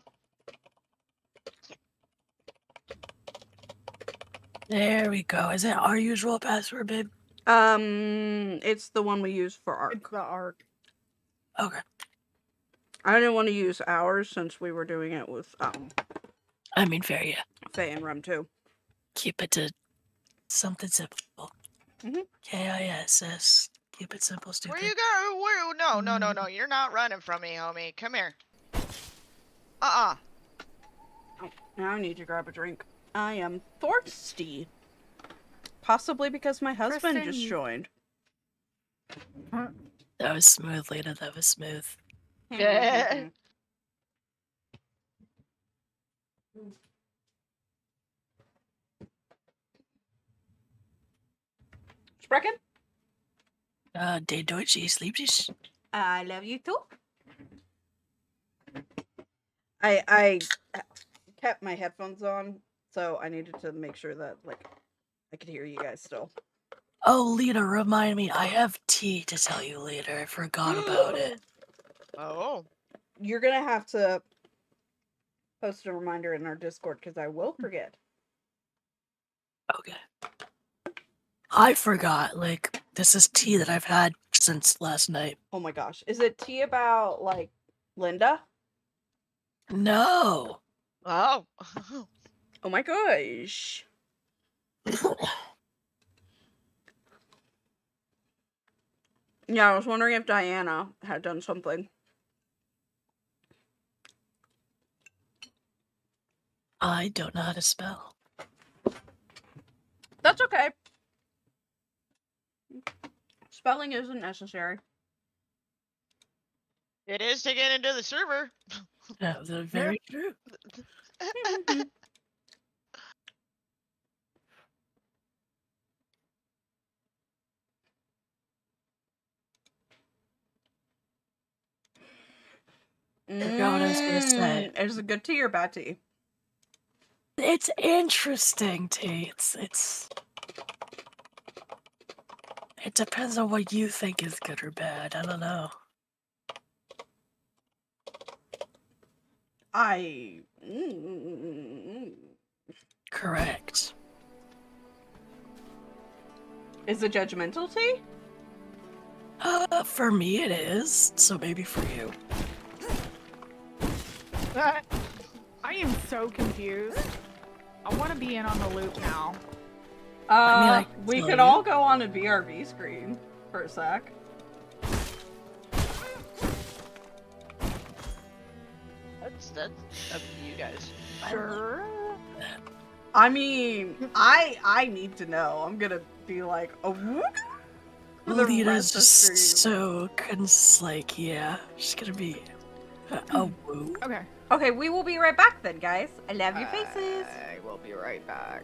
There we go. Is that our usual password, babe? Um, it's the one we use for ARC. It's the arc. Okay. I didn't want to use ours since we were doing it with um I mean, fair, yeah. Fae and Rem too. Keep it to something simple. Mhm. K I S S. Keep it simple, stupid. Where you go? Where? No, no, no, no. You're not running from me, homie. Come here. Uh-uh. Now I need to grab a drink. I am thirsty. Possibly because my husband just joined. That was smooth, Lena. That was smooth. Yeah. Sprechen? Uh, der Deutsche ist lieblich. I love you too. I I kept my headphones on, so I needed to make sure that like I could hear you guys still. Oh, Lena, remind me. I have tea to tell you later. I forgot about it. *gasps* Oh. You're gonna have to post a reminder in our Discord because I will forget. Okay. I forgot. Like, this is tea that I've had since last night. Oh my gosh, is it tea about like Linda? No. Oh. Oh my gosh. Yeah, I was wondering if Diana had done something. I don't know how to spell. That's okay. Spelling isn't necessary. it is to get into the server. *laughs* That's they're very true. forgot what I was gonna say. Mm, Is it good tea or bad tea? It's interesting, tea. It's it's. It depends on what you think is good or bad. I don't know. I. Correct. Is it judgmental tea? Uh, for me it is. So maybe for you. I am so confused. I want to be in on the loop now. Uh, I mean, I can we could you. all go on a BRB screen for a sec. That's that's up to you guys. Sure. I mean, I I need to know. I'm gonna be like, a whoop for Lita's just so cons like yeah, she's gonna be a, a woo. Okay. Okay, we will be right back then, guys. I love your faces. I will be right back.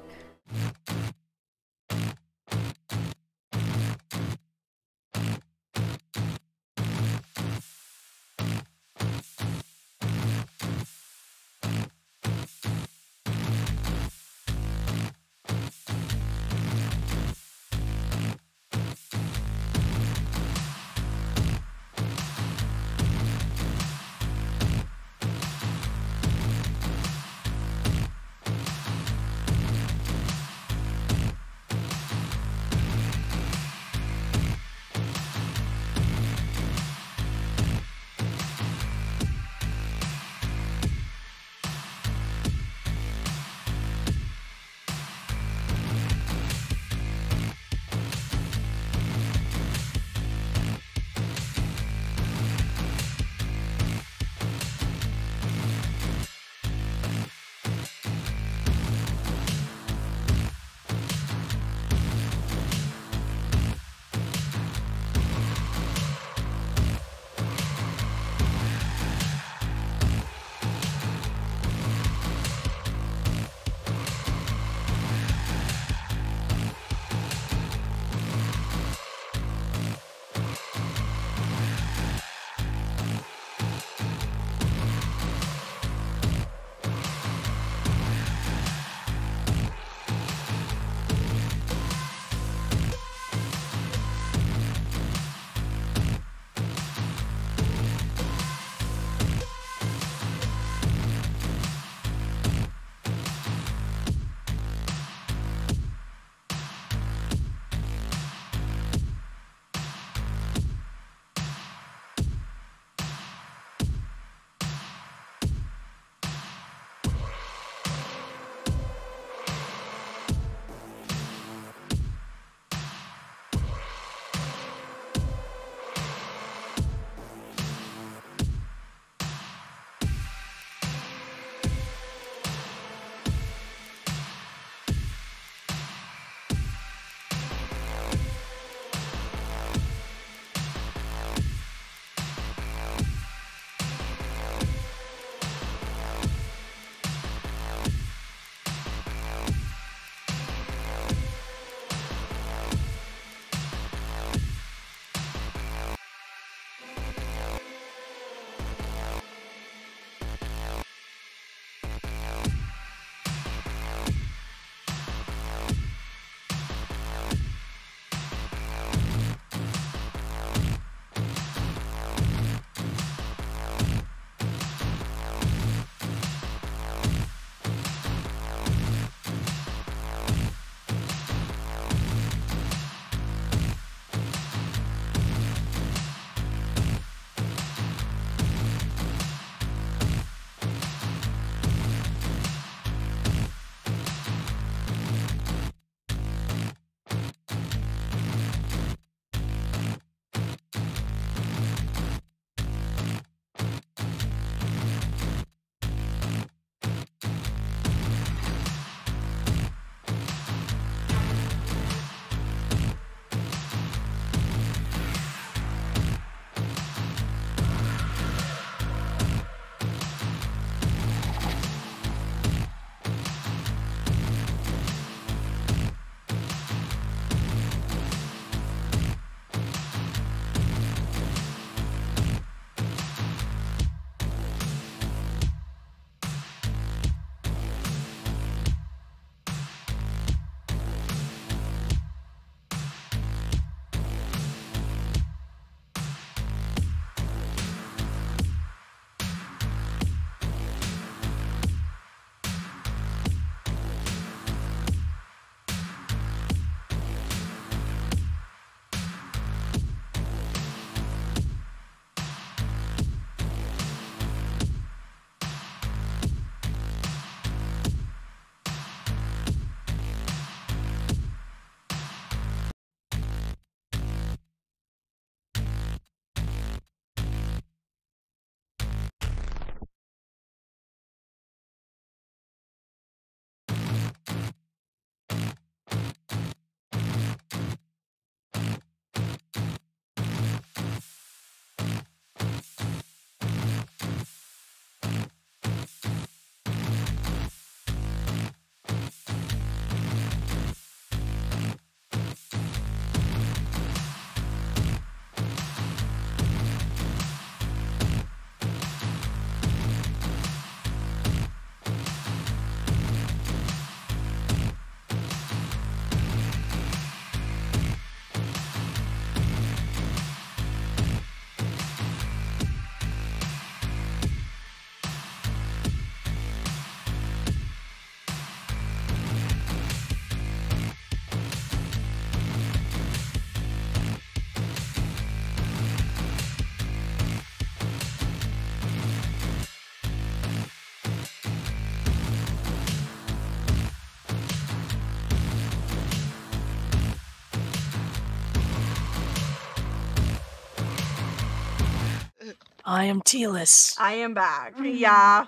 I am tealess. I am back. Mhm. Yeah.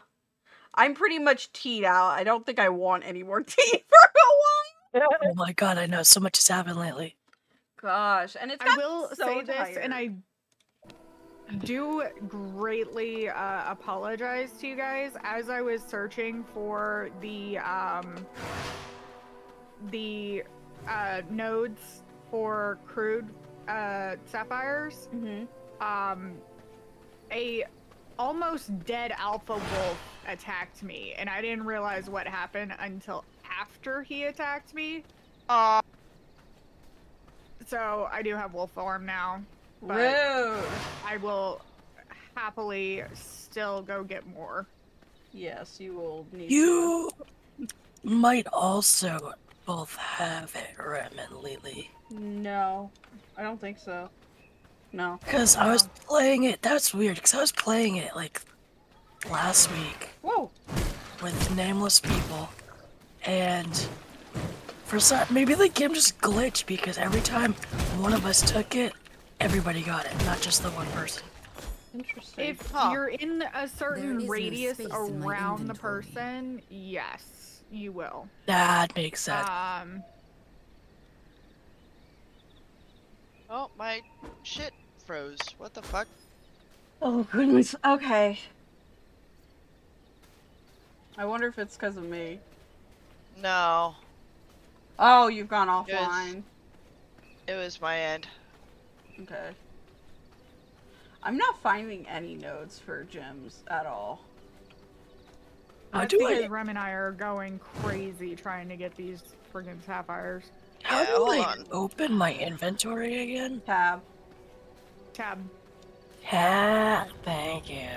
I'm pretty much teed out. I don't think I want any more *laughs* tea for a while. Oh my god, I know so much has happened lately. Gosh, and it's I will so say this, and. I do greatly uh, apologize to you guys. As I was searching for the um, the uh, nodes for crude uh, sapphires, Mhm. um, a almost dead alpha wolf attacked me, and I didn't realize what happened until after he attacked me. Aw, So I do have wolf form now. but- Rude. I will happily still go get more. Yes, you will need to. You might also both have it, Rem and Lily. No, I don't think so. No. Because I was playing it. That's weird, because I was playing it like last week Whoa. with nameless people. And for some, maybe the game just glitched because every time one of us took it, everybody got it, not just the one person. Interesting. If Huh. you're in a is certain no radius space in around the person, yes, you will. That makes sense. Um, oh, my shit froze. What the fuck? oh goodness. Okay. I wonder if it's because of me. No, Oh, you've gone offline. it was my end. Okay. I'm not finding any nodes for gems at all. How do because I? Rem and I are going crazy trying to get these friggin' sapphires. How Yeah, do hold I on. open my inventory again? Tab. Tab. Ah, thank you.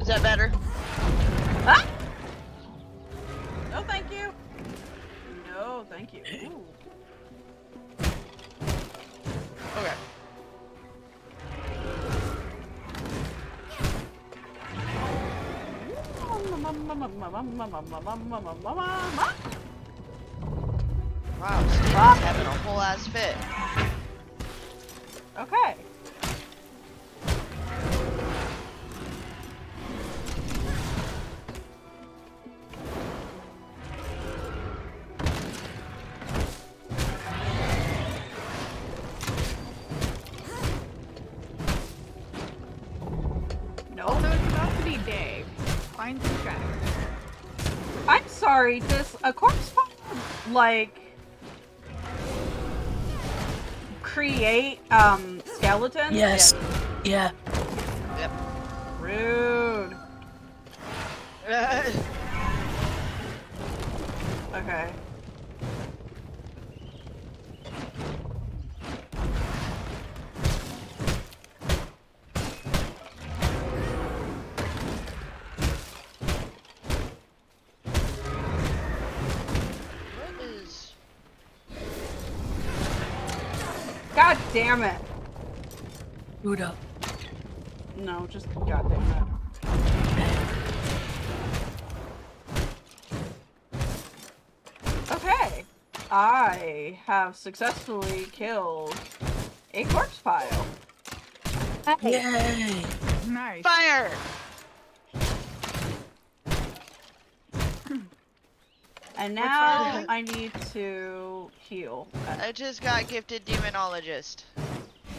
Is that better? Ah! No, thank you. No, thank you. *laughs* Ooh. Okay. Wow, Steve's Ah. having a whole ass fit. Okay. No. Also, it's about to be day. Find some shadows. I'm sorry, does a corpse like create um skeletons? Yes. Yeah. Yep. Yeah. Rude. *laughs* Okay. Boot up. No, just god damn it. Okay. I have successfully killed a corpse pile. Yay! Nice. Fire! And now? I need to heal. I just got gifted demonologist.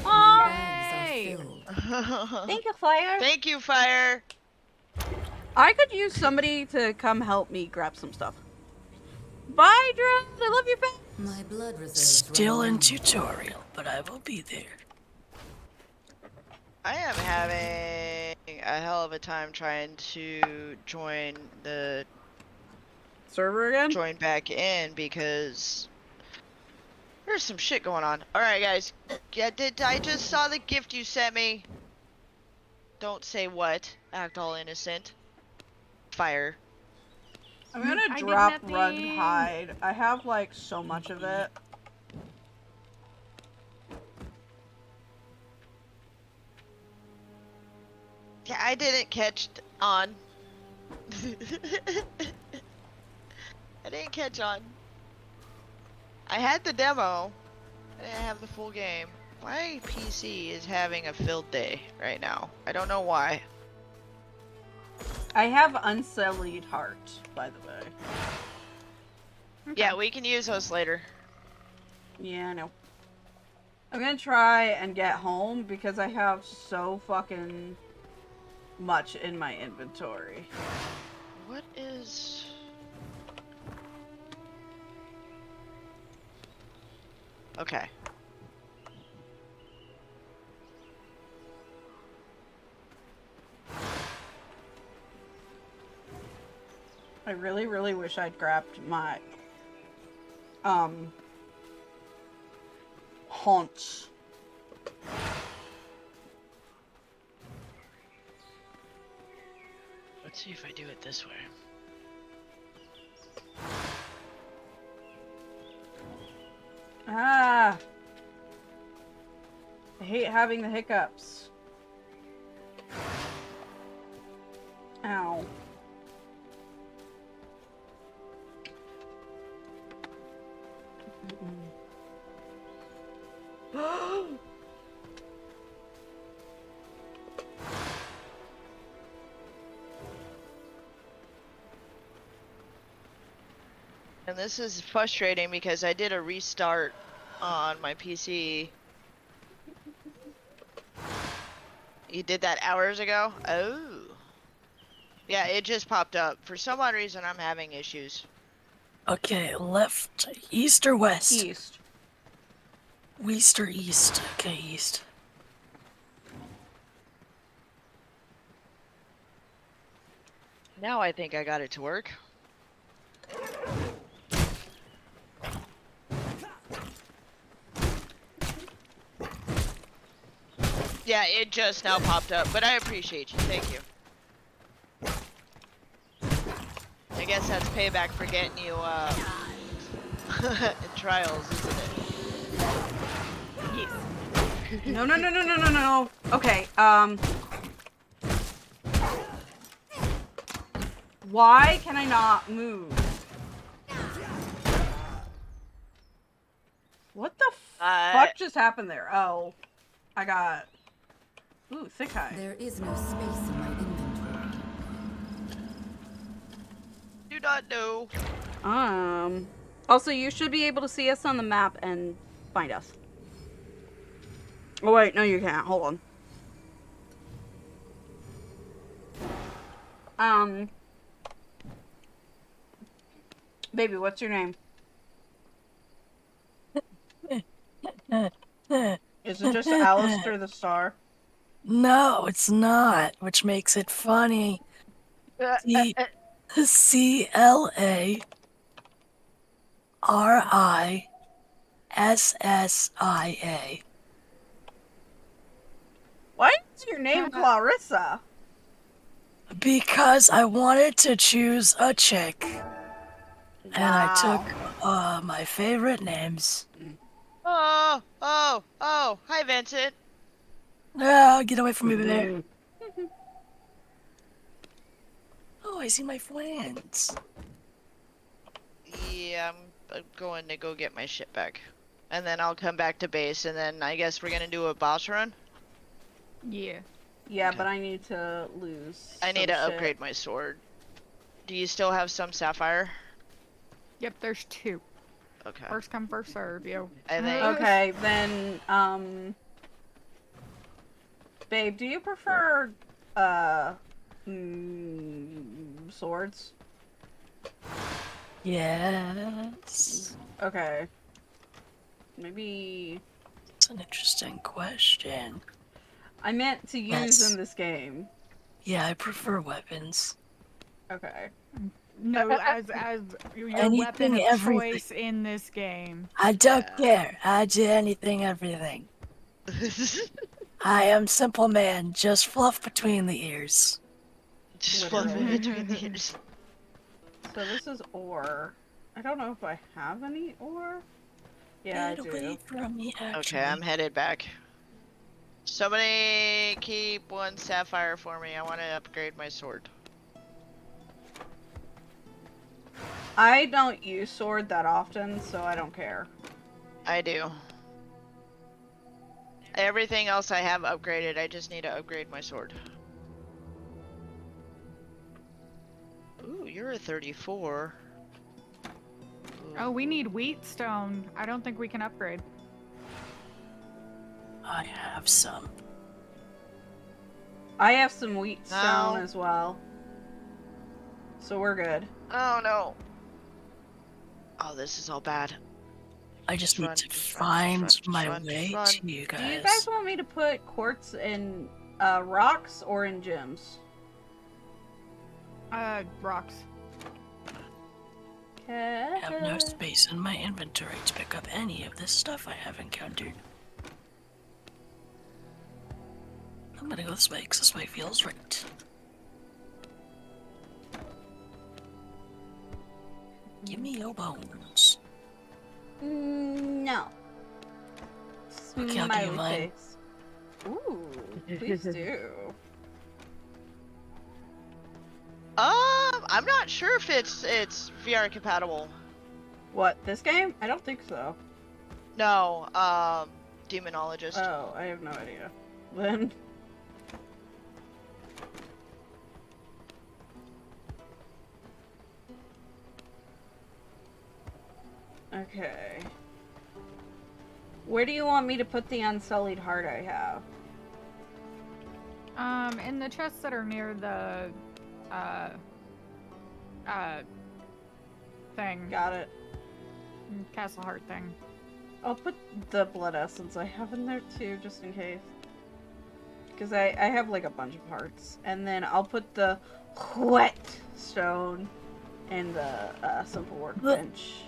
Oh, Bags are *laughs* thank you, Fire. Thank you, Fire. I could use somebody to come help me grab some stuff. Bye, Drew. I love you, back. My blood reserves Still in tutorial, but I will be there. I am having a hell of a time trying to join the Server again? join back in because there's some shit going on. All right, guys. Yeah, did I just saw the gift you sent me? Don't say what. Act all innocent. Fire. I'm gonna I drop run hide. I have like so much of it. Yeah, I didn't catch on. *laughs* I didn't catch on. I had the demo. I didn't have the full game. My PC is having a filled day right now. I don't know why. I have unsullied heart, by the way. Yeah, we can use those later. Yeah, I know. I'm gonna try and get home because I have so fucking much in my inventory. What is... Okay. I really, really wish I'd grabbed my um haunch. Let's see if I do it this way. Ah. I hate having the hiccups. Ow. *gasps* *gasps* *gasps* Mm-mm. And this is frustrating because I did a restart on my PC. You did that hours ago? Oh. Yeah, it just popped up. For some odd reason, I'm having issues. Okay, left, east or west? East. West or east? Okay, east. Now I think I got it to work. Yeah, it just now popped up, but I appreciate you. Thank you. I guess that's payback for getting you uh, *laughs* in trials, isn't it? No, no, no, no, no, no, no. Okay, um. Why can I not move? What the Uh, fuck just happened there? Oh, I got. Ooh, thick high. There is no space in my inventory. do not know. Um. Also, you should be able to see us on the map and find us. Oh wait, no, you can't. Hold on. Um. Baby, what's your name? *laughs* Is it just Alistair the Star? No, it's not, which makes it funny. Uh, C C L A R I S S I A. Why is your name Clarissa? Because I wanted to choose a chick, and I took uh, my favorite names. Oh, oh, oh. Hi, Vincent. Ah, get away from me, there. Oh, I see my friends. Yeah, I'm, I'm going to go get my shit back. And then I'll come back to base, and then I guess we're gonna do a boss run. Yeah. Yeah, Okay. but I need to lose. I need to shit. upgrade my sword. Do you still have some sapphire? Yep, there's two. Okay. First come, first serve, yo. I think. Okay, then, um, babe, do you prefer, uh, mm, swords? Yes. Okay. Maybe It's an interesting question. I meant to use Yes. in this game. Yeah, I prefer weapons. Okay. No, *laughs* as as your Anything, weapon of everything. choice in this game. I don't care. I do anything, everything. *laughs* I am simple man, just fluff between the ears. Just fluff between the ears. So this is ore. I don't know if I have any ore. Yeah, I do. away from me. Okay, I'm headed back. Somebody keep one sapphire for me. I want to upgrade my sword. I don't use sword that often, so I don't care. I do. Everything else I have upgraded. I just need to upgrade my sword. Ooh, you're a 34. Oh, we need whetstone. I don't think we can upgrade. I have some. I have some whetstone No. as well. So we're good. Oh no. Oh, this is all bad. I just Just need to run, find run, my run, way run. to you guys. Do you guys want me to put quartz in uh, rocks or in gems? Uh, rocks. I have no space in my inventory to pick up any of this stuff I have encountered. I'm gonna go this way because this way feels right. Give me your bones. Mm, No. Okay, I'll give you Smiley mine. face. Ooh, please *laughs* do. Um, I'm not sure if it's it's VR compatible. What, this game? I don't think so. No, um, demonologist. Oh, I have no idea. *laughs* Then. Okay. Where do you want me to put the unsullied heart I have? Um, in the chests that are near the, uh, uh, thing, Got it. Castle Heart thing. I'll put the blood essence I have in there too, just in case. Because I, I have like a bunch of hearts. And then I'll put the wet stone and the uh, simple workbench.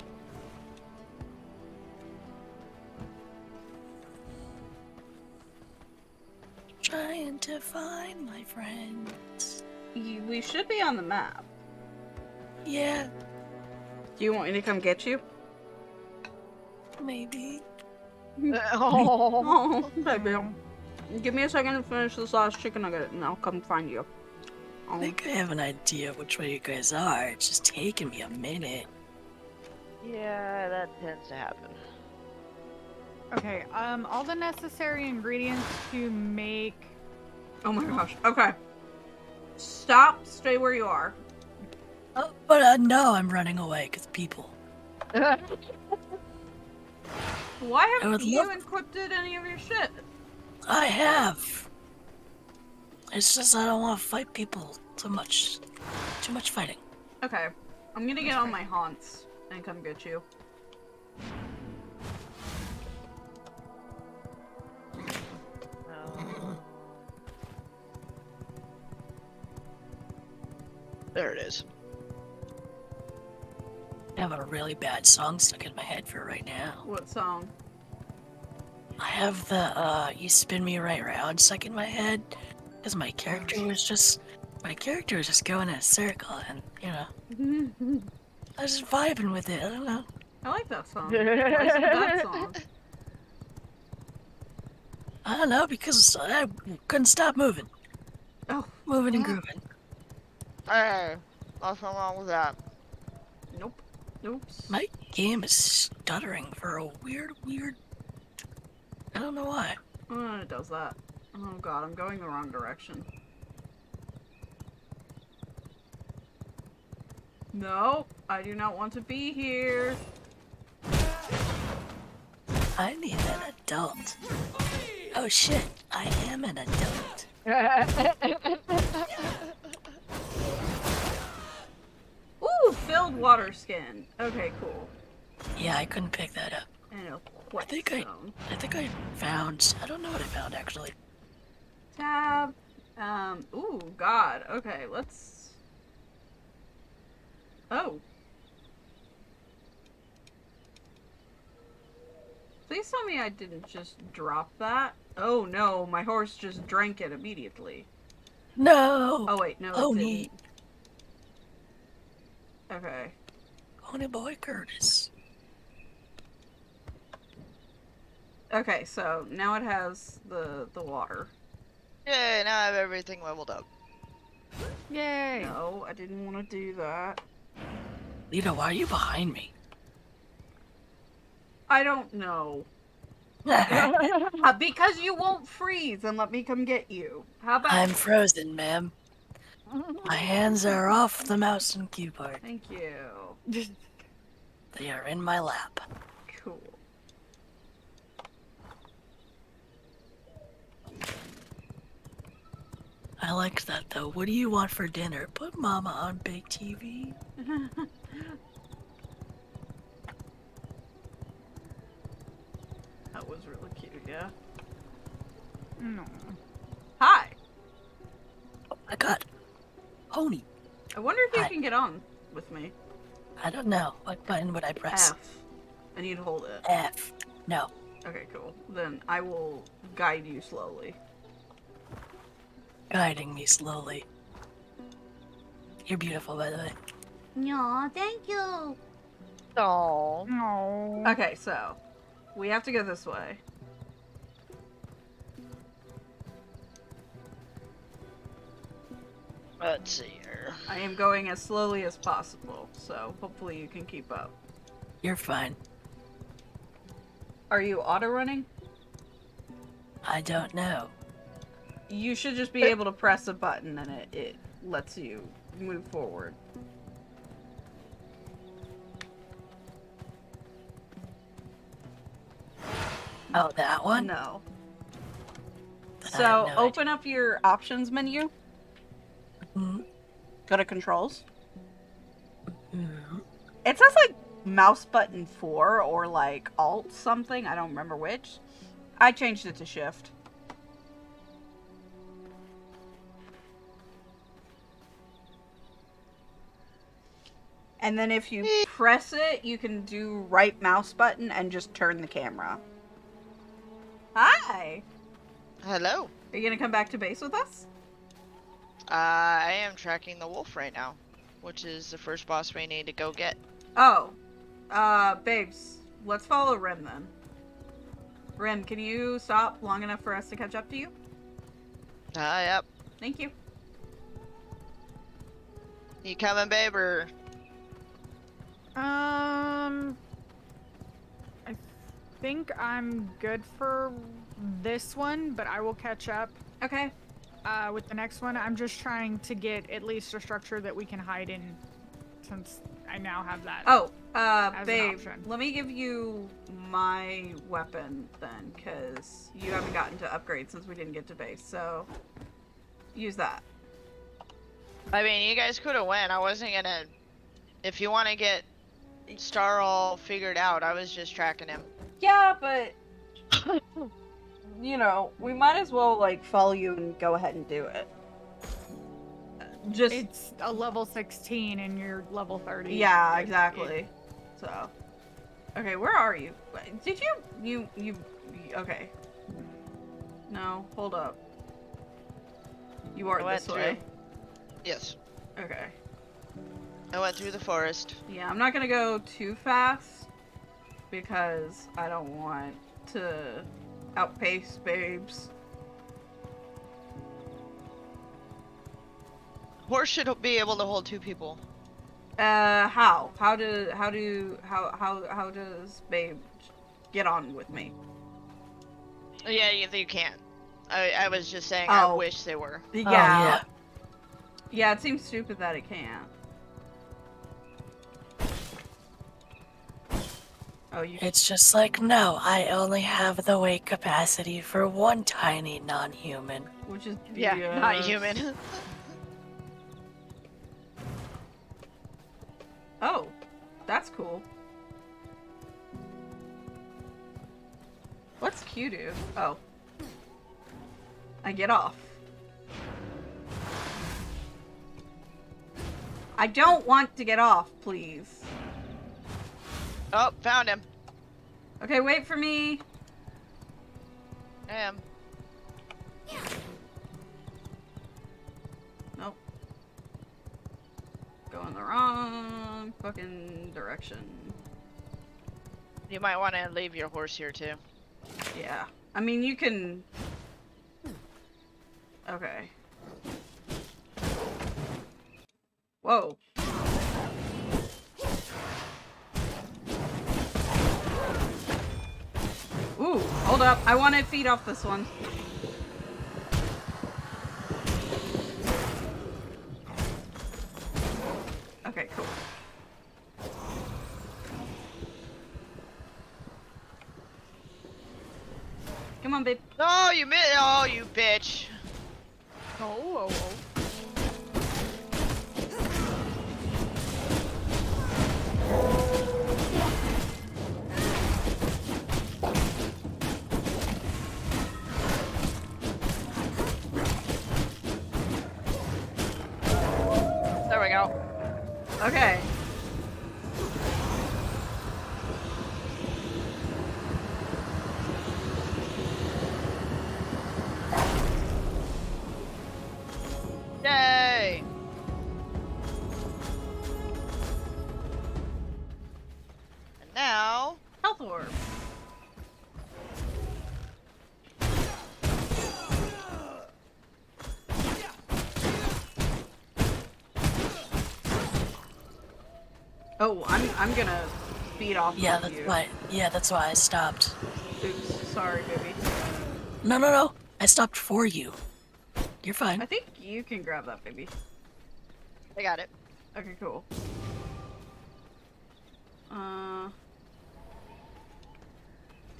Trying to find my friends. You, we should be on the map. Yeah, Do you want me to come get you? maybe. *laughs* *laughs* oh. Oh, baby. Give me a second to finish this last chicken nugget and I'll come find you. I Oh, think I have an idea which way you guys are. It's just taking me a minute. Yeah, that tends to happen. Okay, um, all the necessary ingredients to make. oh my gosh. Okay. Stop. Stay where you are. Oh, but uh, no, I'm running away because people. *laughs* Why haven't you love- encrypted any of your shit? I have. It's just I don't want to fight people too much. Too much fighting. Okay. I'm gonna get on my haunts and come get you. There it is. I have a really bad song stuck in my head for right now. What song? I have the uh you spin me right round stuck in my head because my character was just my character was just going in a circle and you know *laughs* I was just vibing with it. I don't know. I like that song. Why is it that song? I don't know because I couldn't stop moving, Oh, moving and grooving. Hey, nothing wrong with that. nope. Oops. My game is stuttering for a weird, weird. I don't know why. Oh, it does that. Oh god, I'm going the wrong direction. No, I do not want to be here. I need an adult. Oh shit, I am an adult. *laughs* Ooh, filled water skin. Okay, cool. Yeah, I couldn't pick that up. And a I think I. I think I found. I don't know what I found actually. Tab. Um, ooh, god. Okay, let's... Oh. Please tell me I didn't just drop that. Oh no, my horse just drank it immediately. No. Oh wait, no, Oh, neat. Okay. Pony boy Curtis. Okay, so now it has the the water. Yay, now I have everything leveled up. Yay! No, I didn't want to do that. Lita, why are you behind me? I don't know. *laughs* Uh, because you won't freeze and let me come get you. How about I'm frozen, ma'am. My hands are off the mouse and keyboard. Thank you. They are in my lap. Cool. I like that though. What do you want for dinner? Put mama on big TV. *laughs* That was really cute, yeah. No. Hi. Oh my god. Pony. I wonder if you Hi. can get on with me. I don't know. What button would I press? F. I need to hold it. F. No. Okay, cool. Then I will guide you slowly. Guiding me slowly. You're beautiful, by the way. No, thank you. Oh. No. Okay, so we have to go this way. Let's see here. I am going as slowly as possible, so hopefully you can keep up. You're fine. Are you auto running? I don't know. You should just be able to press a button and it, it lets you move forward. Oh, that one? No. So open up your options menu. Mhm. Go to controls. Mhm. It says like mouse button 4 or like alt something. I don't remember which. I changed it to shift. And then if you press it, you can do right mouse button and just turn the camera. Hi! Hello. Are you gonna come back to base with us? Uh, I am tracking the wolf right now, which is the first boss we need to go get. Oh, uh, babes, let's follow Rem then. Rem, can you stop long enough for us to catch up to you? Ah, yep. Thank you. You coming, babe, or Um, I think I'm good for this one, but I will catch up Okay. Uh, with the next one. I'm just trying to get at least a structure that we can hide in, since I now have that. Oh, uh, As an babe, option. let me give you my weapon then, because you haven't gotten to upgrade since we didn't get to base, so use that. I mean, you guys could have went. I wasn't gonna. If you want to get Star all figured out, I was just tracking him. Yeah, but *laughs* you know, we might as well like follow you and go ahead and do it. Just It's a level 16 and you're level 30. yeah, Like, it- exactly. So, okay, where are you? Did you you you? Okay. No, hold up. You are I went this way. Yes. Okay. I went through the forest. Yeah, I'm not gonna go too fast because I don't want to outpace babes. Horse should be able to hold two people. Uh, how? How do how do how how how does babe get on with me? Yeah, you, you can. I, I was just saying I Oh. wish they were. Yeah. Oh, yeah. Yeah, it seems stupid that it can't. Oh, you It's just like, no, I only have the weight capacity for one tiny non human. which is Yeah, not human. *laughs* Oh, that's cool. What's Q do? Oh. I get off. I don't want to get off, please. Oh, found him. Okay, wait for me. I Am. Nope. Going the wrong fucking direction. You might want to leave your horse here too. Yeah. I mean, you can. Okay. Whoa. Ooh. Hold up. I want to feed off this one. Okay, cool. Come on, babe. Oh, you mi- Oh, you bitch. Oh, oh, oh. Okay. I'm I'm gonna feed off. Yeah, that's you. why. Yeah, that's why I stopped. Oops, sorry, baby. No, no, no. I stopped for you. You're fine. I think you can grab that, baby. I got it. Okay, cool. Uh,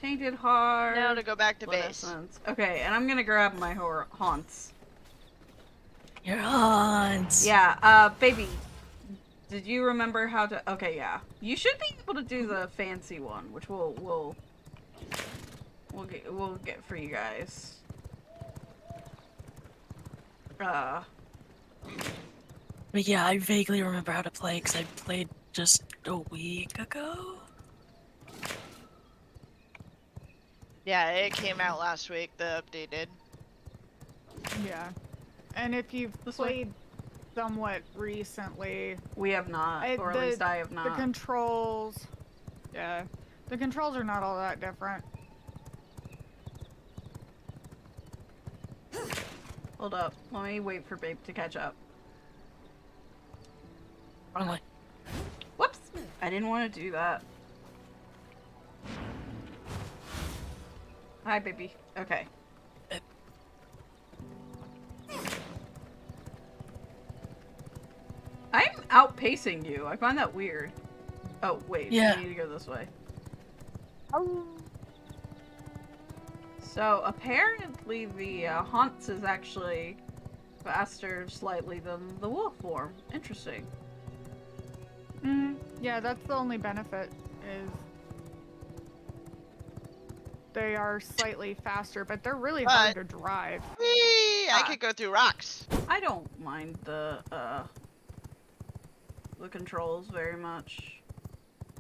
tainted heart. Now to go back to base. essence. Okay, and I'm gonna grab my hor- haunts. Your haunts. Yeah, uh, baby. Did you remember how to? Okay, yeah. You should be able to do the fancy one, which we'll we'll we'll get we'll get for you guys. Uh, But yeah, I vaguely remember how to play because I played just a week ago. Yeah, it came out last week. The update did. Yeah. And if you've This way. played somewhat recently, we have not, I- or at least I have not. the controls. Yeah. The controls are not all that different. Hold up. Let me wait for Babe to catch up. Wrong way. Whoops! I didn't want to do that. Hi, baby. Okay. Eh. Uh. I'm outpacing you. I find that weird. Oh, wait. Yeah. We need to go this way. Oh. So, apparently the uh, Haunts is actually faster slightly than the wolf form. Interesting. Mm, yeah, that's the only benefit is they are slightly faster, but they're really hard to drive. Whee! I Ah. could go through rocks. I don't mind the uh the controls very much.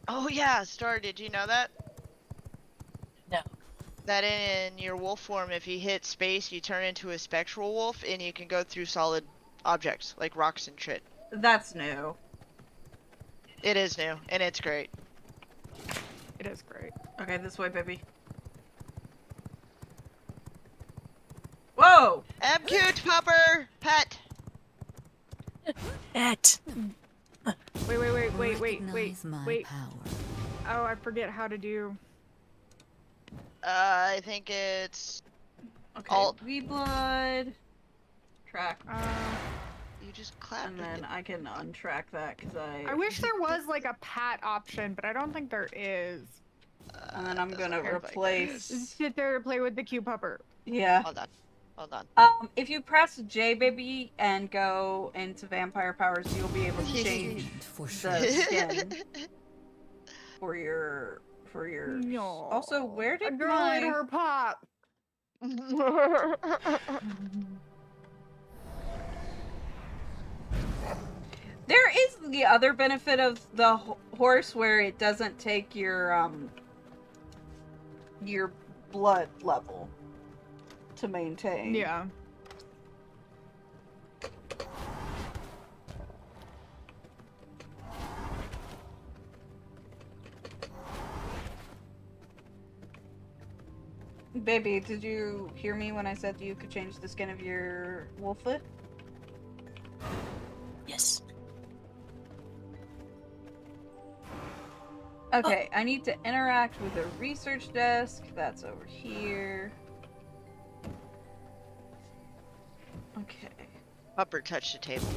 Oh yeah, Star, did you know that? No. That in your wolf form, if you hit space, you turn into a spectral wolf, and you can go through solid objects like rocks and shit. That's new. It is new, and it's great. It is great. Okay, this way, baby. Whoa! M cute pupper pet. *laughs* Et. Wait, wait, wait, wait, wait, wait, wait. Oh, I forget how to do. Uh, I think it's Okay, Alt. V blood. Track. Uh, you just clap. And then I can untrack that because I. I wish there was like a pat option, but I don't think there is. And then I'm gonna replace. Sit there to play with the Q pupper. Yeah. Hold on, hold on. Um, if you press J, baby, and go into vampire powers, you'll be able to *laughs* change For sure. the skin *laughs* for your for your. No. Also, where A did girl my in her pop. *laughs* There is the other benefit of the horse where it doesn't take your um your blood level to maintain. Yeah. Baby, did you hear me when I said you could change the skin of your wolflet? Yes. Okay, I need to interact with a research desk. That's over here. Pupper touched the table.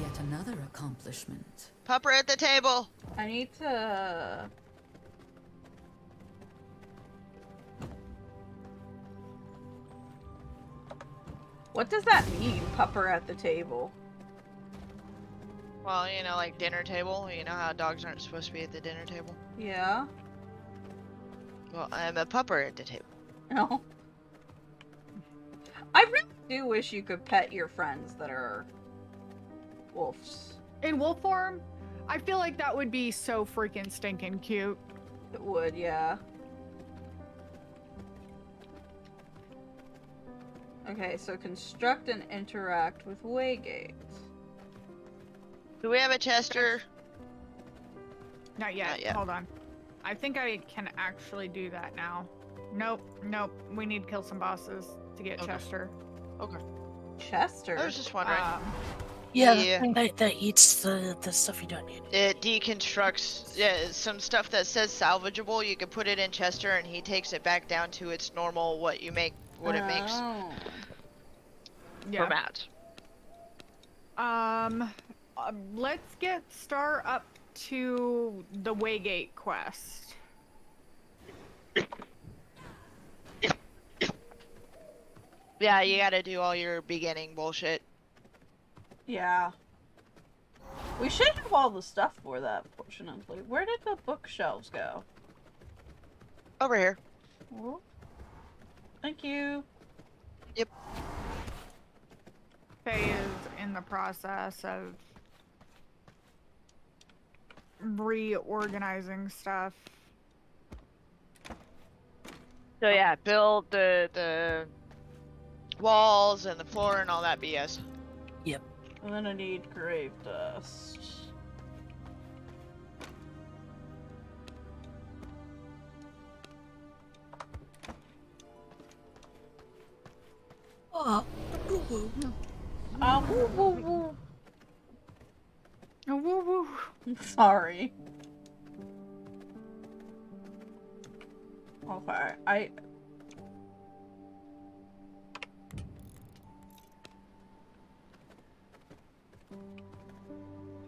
Yet another accomplishment. Pupper at the table. I need to. What does that mean, pupper at the table? Well, you know, like dinner table. You know how dogs aren't supposed to be at the dinner table. Yeah? Well, I'm a pupper at the table. No. I really do wish you could pet your friends that are wolves. In wolf form, I feel like that would be so freaking stinking cute. It would, yeah. Okay, so construct and interact with Waygate. Do we have a Chester? Not yet. Not yet. Hold on. I think I can actually do that now. Nope, nope. We need to kill some bosses to get Okay. Chester. Chester. I was just wondering. Um, Yeah, Yeah. the thing that, that eats the, the stuff you don't need. it deconstructs yeah, some stuff that says salvageable. You can put it in Chester, and he takes it back down to its normal what you make, what it makes Oh. yeah. for mats. Um, uh, let's get Star up to the Waygate quest. *coughs* Yeah, you gotta do all your beginning bullshit. Yeah. We should have all the stuff for that, fortunately. Where did the bookshelves go? Over here. Oh. Thank you. Yep. Fae is in the process of reorganizing stuff. So yeah, build the the walls and the floor and all that BS. Yep. And then I need grave dust. Oh, Oh, woo, woo, woo. Oh, woo woo. Sorry. Okay, I.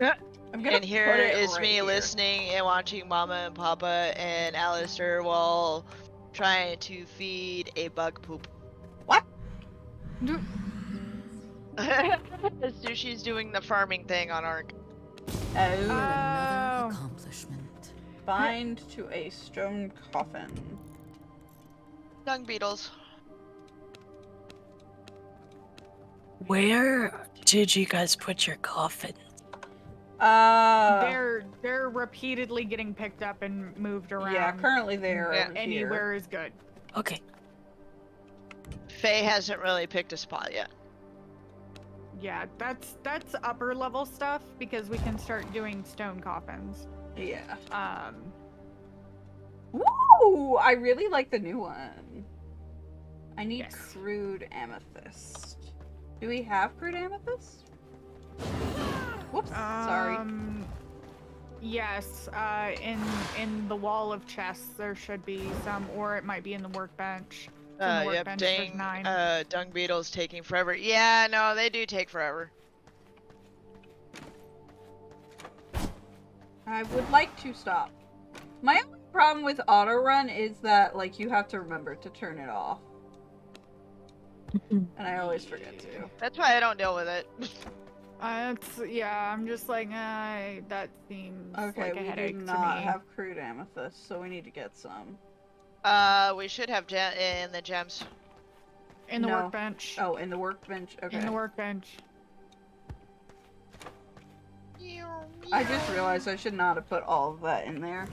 *laughs* And here put it is right me here. listening and watching Mama and Papa and Alaster while trying to feed a bug poop. What? Do- *laughs* so she's doing the farming thing on Ark. Oh, Yet Oh. another accomplishment. bind to a stone coffin. Dung beetles. where did you guys put your coffin? Uh, they're they're repeatedly getting picked up and moved around. yeah, currently they're Yeah. Anywhere is good. Okay, Fae hasn't really picked a spot yet. Yeah, that's that's upper level stuff because we can start doing stone coffins. Yeah. Um, Woo! I really like the new one. I need Yes. crude amethyst. Do we have crude amethyst? Whoops. sorry. um, Yes, uh, in in the wall of chests there should be some, or it might be in the workbench. It's in the Uh, yep, workbench, there's dang. nine. Uh, dung beetles taking forever. Yeah, no, they do take forever. I would like to stop. My only problem with auto run is that like you have to remember to turn it off. *laughs* and I always forget to. That's why I don't deal with it. *laughs* Uh, it's, yeah, I'm just like, uh, that seems Okay, like a headache to me. we headache do not have crude amethyst, so we need to get some. Uh, we should have gem in the gems. in the No. workbench. Oh, in the workbench. Okay. In the workbench. I just realized I should not have put all of that in there.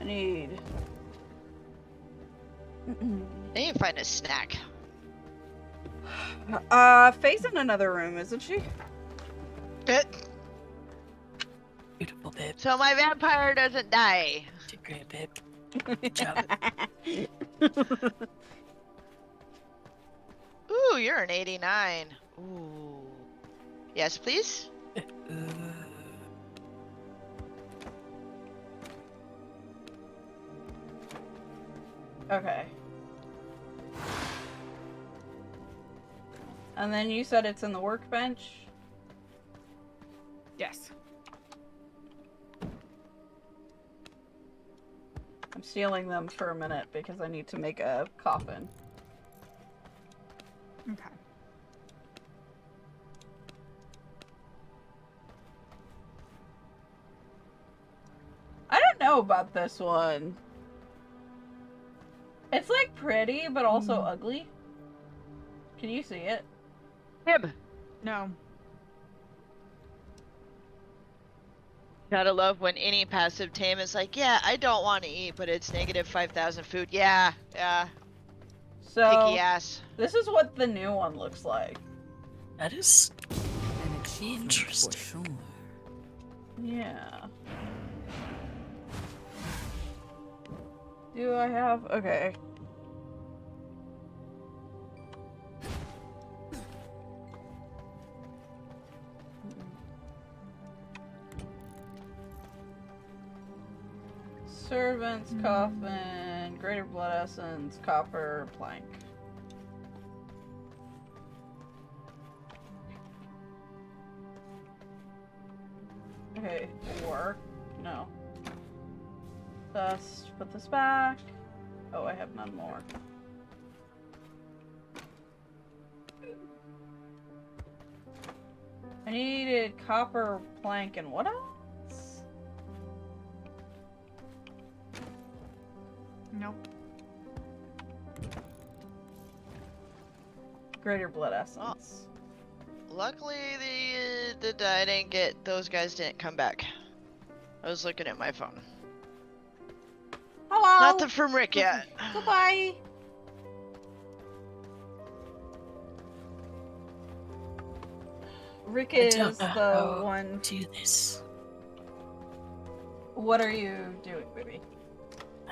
I need. I need to find a snack. uh, Fae's in another room, isn't she? beautiful, babe. So my vampire doesn't die. Did great, babe. Good job. Ooh, you're an 89. Ooh. Yes, please. Uh, Okay. And then you said it's in the workbench. Yes. I'm stealing them for a minute because I need to make a coffin. Okay. I don't know about this one. It's like pretty, but also mm. ugly. Can you see it? Him. No. Gotta love when any passive tame is like, yeah, I don't want to eat, but it's negative 5,000 food. Yeah, yeah. So Picky ass. this is what the new one looks like. that is An achievement for Interesting. sure. Yeah. Do I have okay? Servant's hmm. coffin, greater blood essence, copper plank. Okay, or no. Dust, put this back. Oh, I have none more. I needed copper plank and what else? Nope. Greater blood essence. Oh. Luckily, the, the I didn't get those guys didn't come back. I was looking at my phone. Hello. Nothing from Rick yet. Goodbye. Rick I is don't the how one. do this. What are you doing, baby?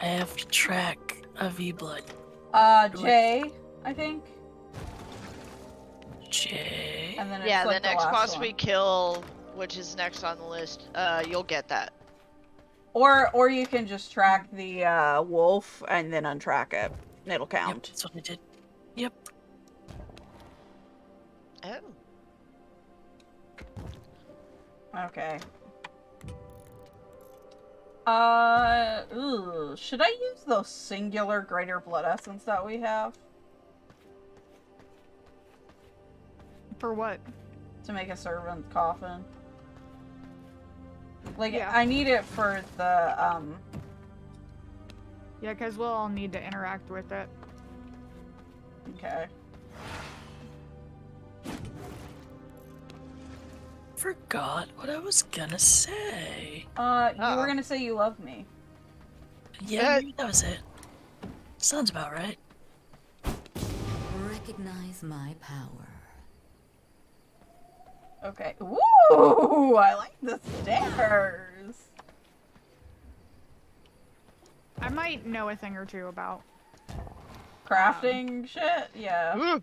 I have to track a V blood. Uh, Do Jay, I think. J. And then Yeah, like the next last boss one. we kill, which is next on the list, uh, you'll get that. Or or you can just track the uh, wolf and then untrack it. It'll Yep, count. that's what I did. Yep. Oh. Okay. Uh, ooh, should I use those singular greater blood essence that we have For what? to make a servant's coffin? Like, Yeah. I need it for the um. Yeah, because we'll all need to interact with it. Okay. Forgot what I was gonna say. Uh, you Uh-oh. were gonna say you love me. Yeah, Uh, that was it. Sounds about right. Recognize my power. Okay. Ooh, I like the stairs. I might know a thing or two about Crafting shit. Yeah. Ooh.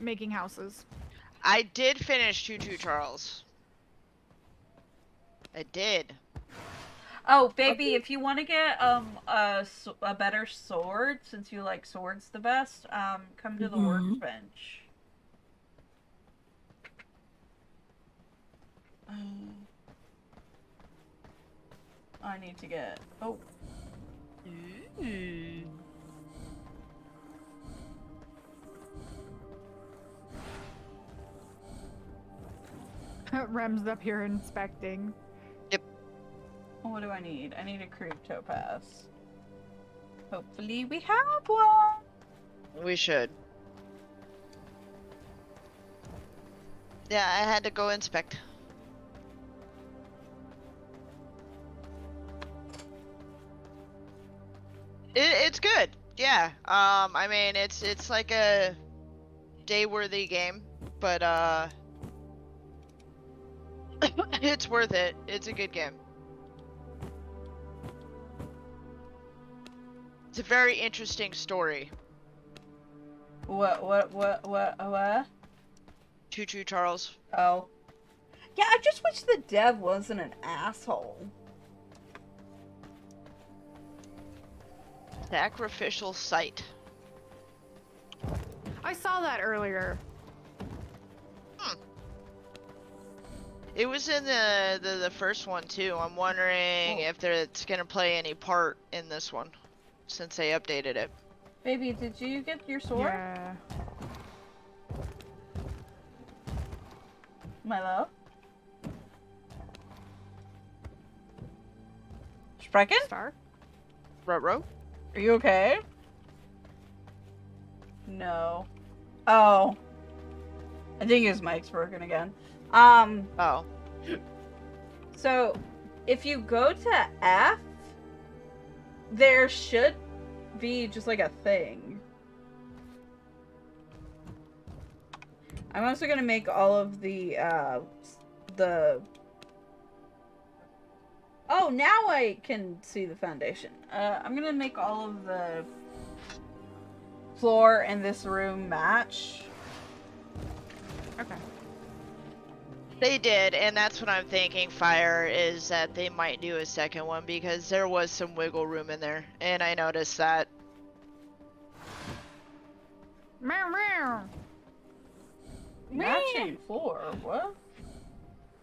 making houses. I did finish Choo Choo Charles. I did. Oh, baby, if you want to get um a, s- a better sword, since you like swords the best, um, come to the Mhm. workbench. Um, I need to get. Oh, *laughs* Rem's up here inspecting. Yep. What do I need? I need a crude topaz. Hopefully, we have one. We should. Yeah, I had to go inspect. It, it's good. Yeah. Um, I mean, it's it's like a day-worthy game, but uh, *coughs* it's worth it. It's a good game. It's a very interesting story. What? What? What? What? What? Choo Choo Charles. Oh. Yeah, I just wish the dev wasn't an asshole. Sacrificial site. I saw that earlier. Hmm. It was in the, the the first one too. I'm wondering Oh. if it's gonna play any part in this one, since they updated it. Baby, did you get your sword? Yeah. My love? Sprechen? Star. Ruh-roh? Are you okay? No. Oh. I think his mic's broken again. Um, Oh. so if you go to F, there should be just like a thing. I'm also gonna make all of the uh the Oh, now I can see the foundation. Uh, I'm gonna make all of the floor in this room match. Okay. They did, and that's what I'm thinking, Fire, is that they might do a second one because there was some wiggle room in there, and I noticed that. Meow meow. Matching floor, what?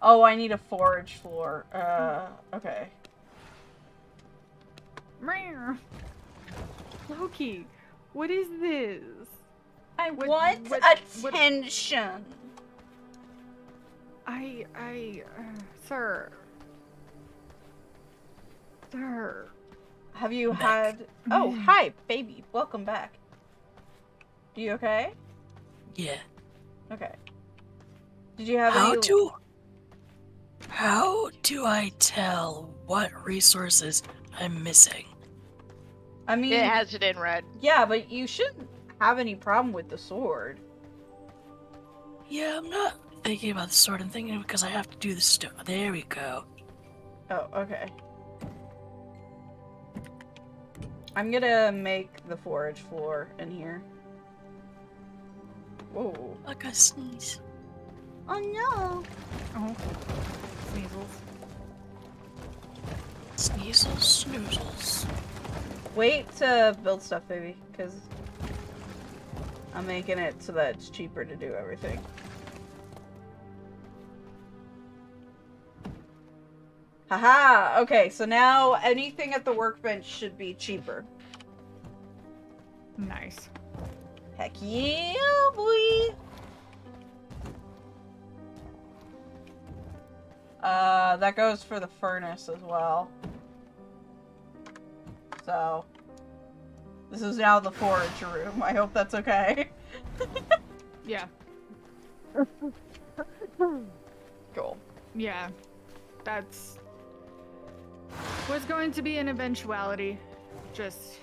Oh, I need a forage floor. Uh, okay. Meow. Loki, what is this? I What- want what- what- attention. I, I, uh, sir. Sir. Have you Back. had? Oh, Mm. hi, baby. Welcome back. You okay? Yeah. Okay. Did you have How any? do How do I tell what resources I'm missing? I mean, It has it in red. yeah, but you shouldn't have any problem with the sword. Yeah, I'm not thinking about the sword. I'm thinking because I have to do the stone. There we go. Oh, okay. I'm gonna make the forage floor in here. Whoa. Like a sneeze. Oh no. Oh. Sneasels. Sneezels, snoozles. Wait to build stuff, baby, because I'm making it so that it's cheaper to do everything. Haha! Okay, so now anything at the workbench should be cheaper. Nice. Heck yeah, boy! Uh, that goes for the furnace as well. So, this is now the forage room. I hope that's okay. *laughs* Yeah. *laughs* Cool. Yeah. That's was going to be an eventuality. Just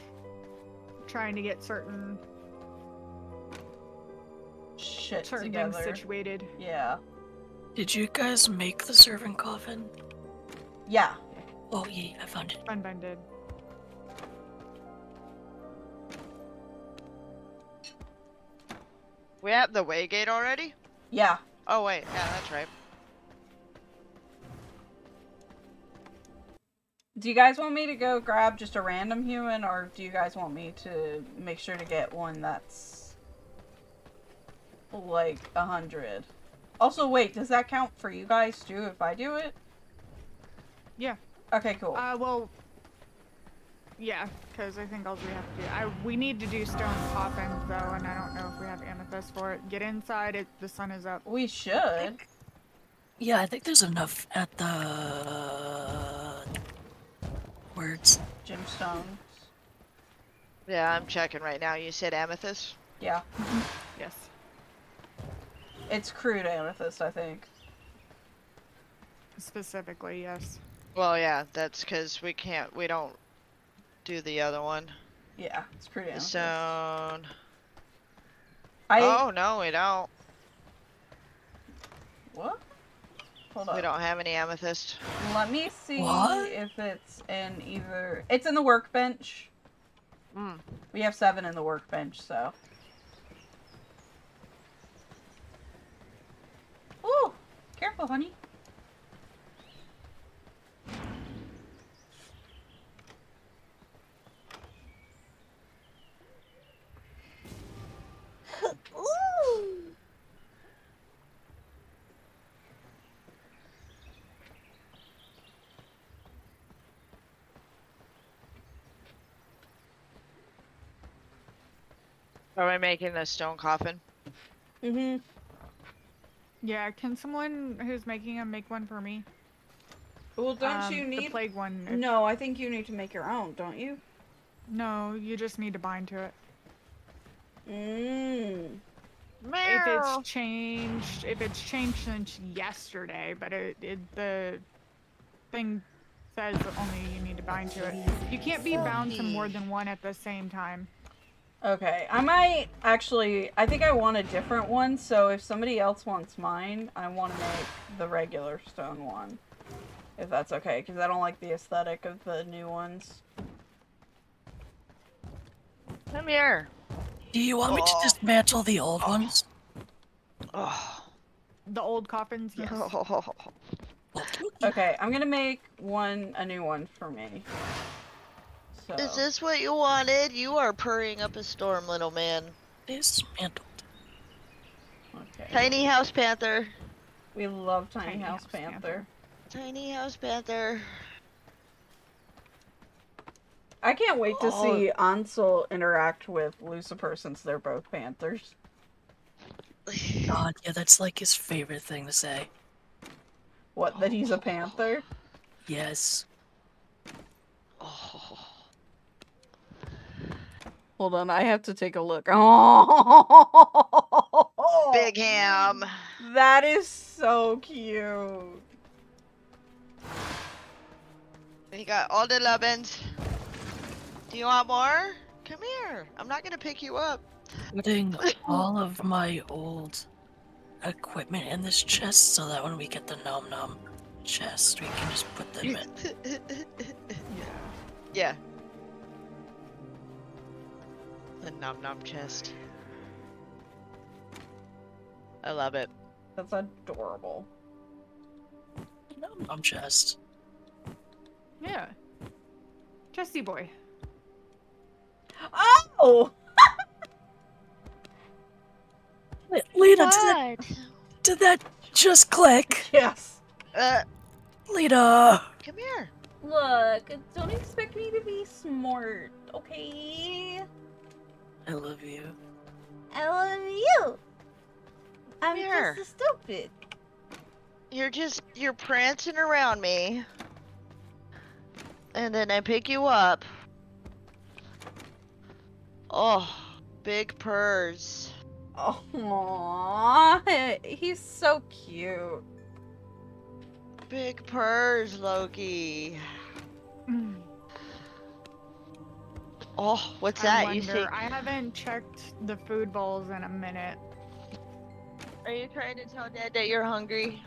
trying to get certain Shit certain together. things situated. yeah. Did you guys make the servant coffin? Yeah. Oh yeah, I found it. Unbend did. We have the Waygate already? Yeah. Oh wait, yeah, that's right. Do you guys want me to go grab just a random human, or do you guys want me to make sure to get one that's like a hundred? Also, wait, does that count for you guys too if I do it? Yeah. Okay, cool. Uh well yeah, because I think all we have to do I we need to do stone coffins though, and I don't know if we have amethyst for it. Get inside it the sun is up. we should. Yeah, I think there's enough at the words. Gemstones. Yeah, I'm checking right now. You said amethyst? Yeah. Yes. It's crude amethyst, I think. Specifically, yes. Well, yeah, that's because we can't, we don't do the other one. Yeah, it's crude The amethyst. stone. I Oh, no, we don't. what? Hold on. We don't have any amethyst. Let me see What? if it's in either. It's in the workbench. Mm. We have seven in the workbench, so. Ooh, Careful, honey. *laughs* Are we making a stone coffin? Mm-hmm. Yeah, can someone who's making them make one for me? Well, don't Um, you the need? plague one? if- No, I think you need to make your own, don't you? No, you just need to bind to it. Mmm. If it's changed, if it's changed since yesterday, but it, it the thing says only you need to bind to it. You can't be bound to more than one at the same time. Okay, I might actually. I think I want a different one. So if somebody else wants mine, I want to make the regular stone one, if that's okay, because I don't like the aesthetic of the new ones. Come here. Do you want me to Oh. dismantle the old ones? Oh. The old coffins, yes. Okay, I'm gonna make one a new one for me. So Is this what you wanted? You are purring up a storm, little man. Dismantled. okay? Tiny house panther. We love Tiny, Tiny House, House Panther. Panther. Tiny house panther. I can't wait to Oh. see Ansel interact with Lucifer since they're both Panthers. *sighs* God, yeah, that's like his favorite thing to say. What? That he's a Panther? Yes. Oh. Hold on, I have to take a look. *laughs* Oh, Big ham. That is so cute. You got all the lovin's. Do you want more? Come here. I'm not gonna pick you up. Putting *laughs* all of my old equipment in this chest so that when we get the nom nom chest, we can just put them in. *laughs* Yeah. Yeah. The nom nom chest. I love it. That's adorable. Nom nom chest. Yeah. Chesty boy. Oh! *laughs* Wait, Lita, did that, did that just click? Yes. Uh, Lita! come here. Look, don't expect me to be smart, okay? I love you. I love you. I'm Here. just stupid. You're just you're prancing around me. And then I pick you up. Oh, big purrs. Aww, he's so cute. Big purrs, Loki. Mm, Oh, what's I that? You see? I haven't checked the food bowls in a minute. Are you trying to tell Dad that you're hungry?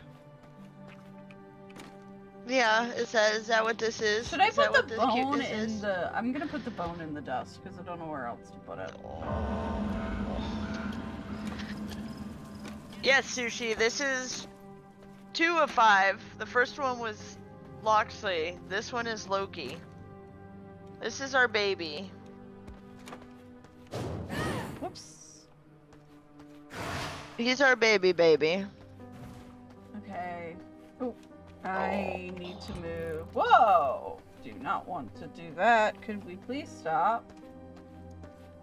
Yeah, is that is that what this is? Should I Is put the bone in is? the? I'm gonna put the bone in the dust because I don't know where else to put it. Yes, Sushi, this is two of five. The first one was Loxley. This one is Loki. This is our baby. He's our baby baby. Okay. Oh, I need to move. Whoa! Do not want to do that. Could we please stop?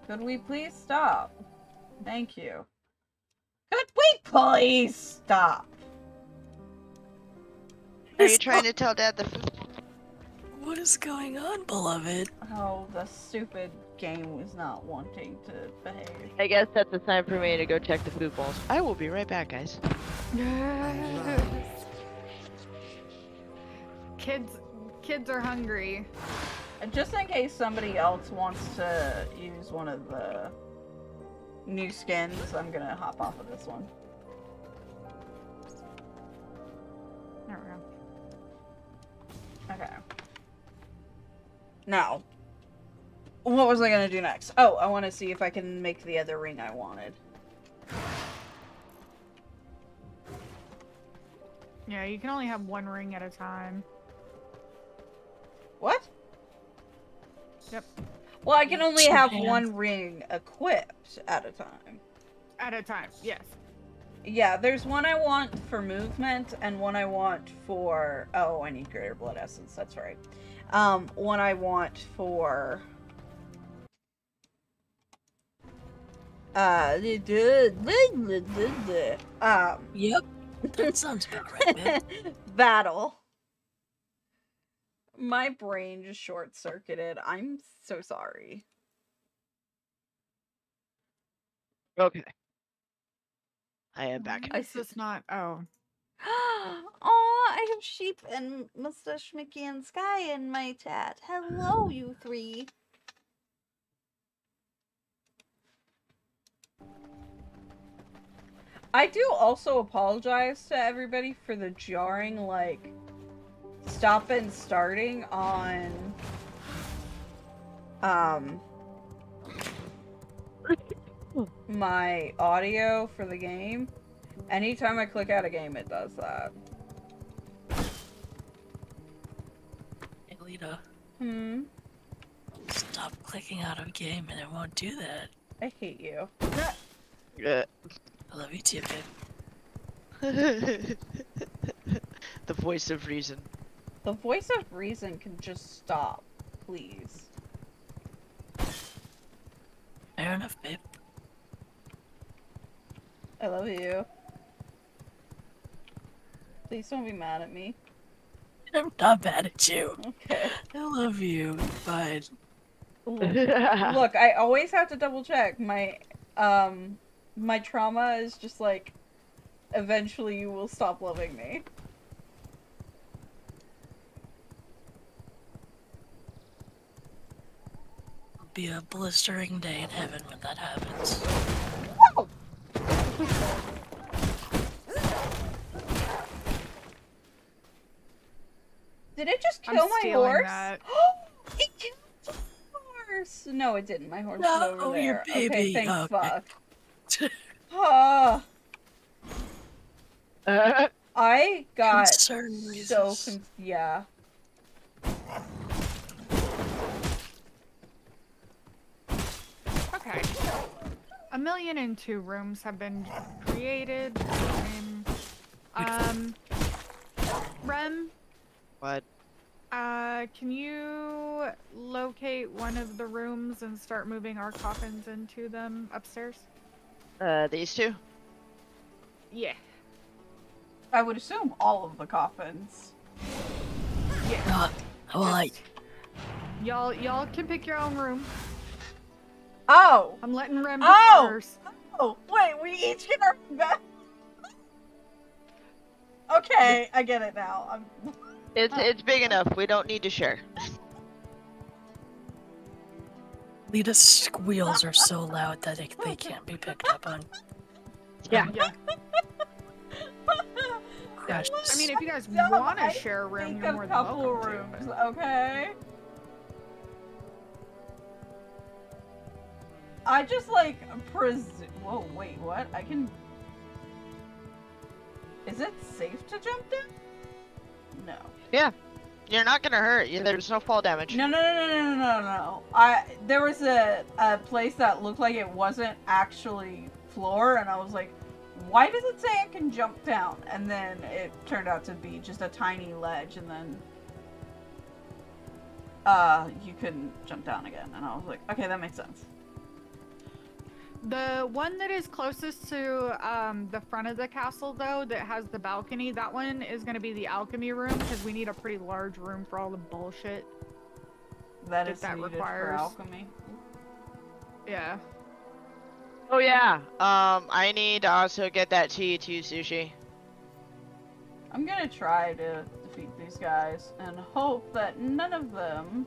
Could we please stop? Thank you. Could we please stop? Are you trying to tell Dad the food? What is going on, beloved? Oh, the stupid game was not wanting to behave. I guess that's a sign for me to go check the food bowls. I will be right back, guys. *laughs* kids, kids are hungry. And Just in case somebody else wants to use one of the new skins, I'm gonna hop off of this one. There we go. Okay. Now, what was I gonna do next? Oh, I want to see if I can make the other ring I wanted. Yeah, you can only have one ring at a time. What? Yep. Well, I can only have hands. one ring equipped at a time. At a time, yes. Yeah, there's one I want for movement and one I want for oh, I need greater blood essence. That's right. Um, one I want for uh um Yep. That sounds about right, man. *laughs* battle. My brain just short circuited. I'm so sorry. Okay. I am back. Why is this not? Oh, *gasps* oh, I have sheep and mustache Mickey and Sky in my chat. Hello, you three. I do also apologize to everybody for the jarring, like, stop and starting on, um, *laughs* my audio for the game. Anytime I click out a game, it does that. Hey, Lita, Hmm. stop clicking out of game and it won't do that. I hate you. Uh, I love you too, babe. *laughs* the voice of reason. The voice of reason can just stop, please. Fair enough, babe. I love you. Please don't be mad at me. I'm not mad at you. Okay. I love you. Fine. Look, I always have to double check. My um my trauma is just like eventually you will stop loving me. It'll be a blistering day in heaven when that happens. Did it just I'm kill my horse? that. *gasps* it killed the horse. No, it didn't. My horse No, is over your there. Okay, baby. thank Okay. fuck. *laughs* Ah, Uh, *laughs* I got Concern so reasons. con- yeah. okay. A million and two rooms have been created. Um, Um, Rem, what? Uh, can you locate one of the rooms and start moving our coffins into them upstairs? Uh, these two? Yeah. I would assume all of the coffins. Uh, well, I, Y'all, y'all can pick your own room. Oh! I'm letting Rem Oh! go first. Oh, wait, we each get our bed. *laughs* okay, I get it now. I'm... It's it's big enough. We don't need to share. Lita's squeals are so loud that they, they can't be picked up on. Yeah. Yeah. Gosh, I mean, if you guys Dumb, want to share a room, you're more than welcome rooms, to. okay? I just like presume. Whoa, wait, what? I can. Is it safe to jump down? No. Yeah. You're not gonna hurt. There's no fall damage. No, no, no, no, no, no, no, no. I there was a a place that looked like it wasn't actually floor, and I was like, why does it say I can jump down? And then it turned out to be just a tiny ledge, and then uh you couldn't jump down again. And I was like, okay, that makes sense. The one that is closest to um, the front of the castle, though, that has the balcony, that one is going to be the alchemy room because we need a pretty large room for all the bullshit. That If is that needed requires- for alchemy. Yeah. Oh yeah. Um, I need to also get that to you too, sushi. I'm gonna try to defeat these guys and hope that none of them.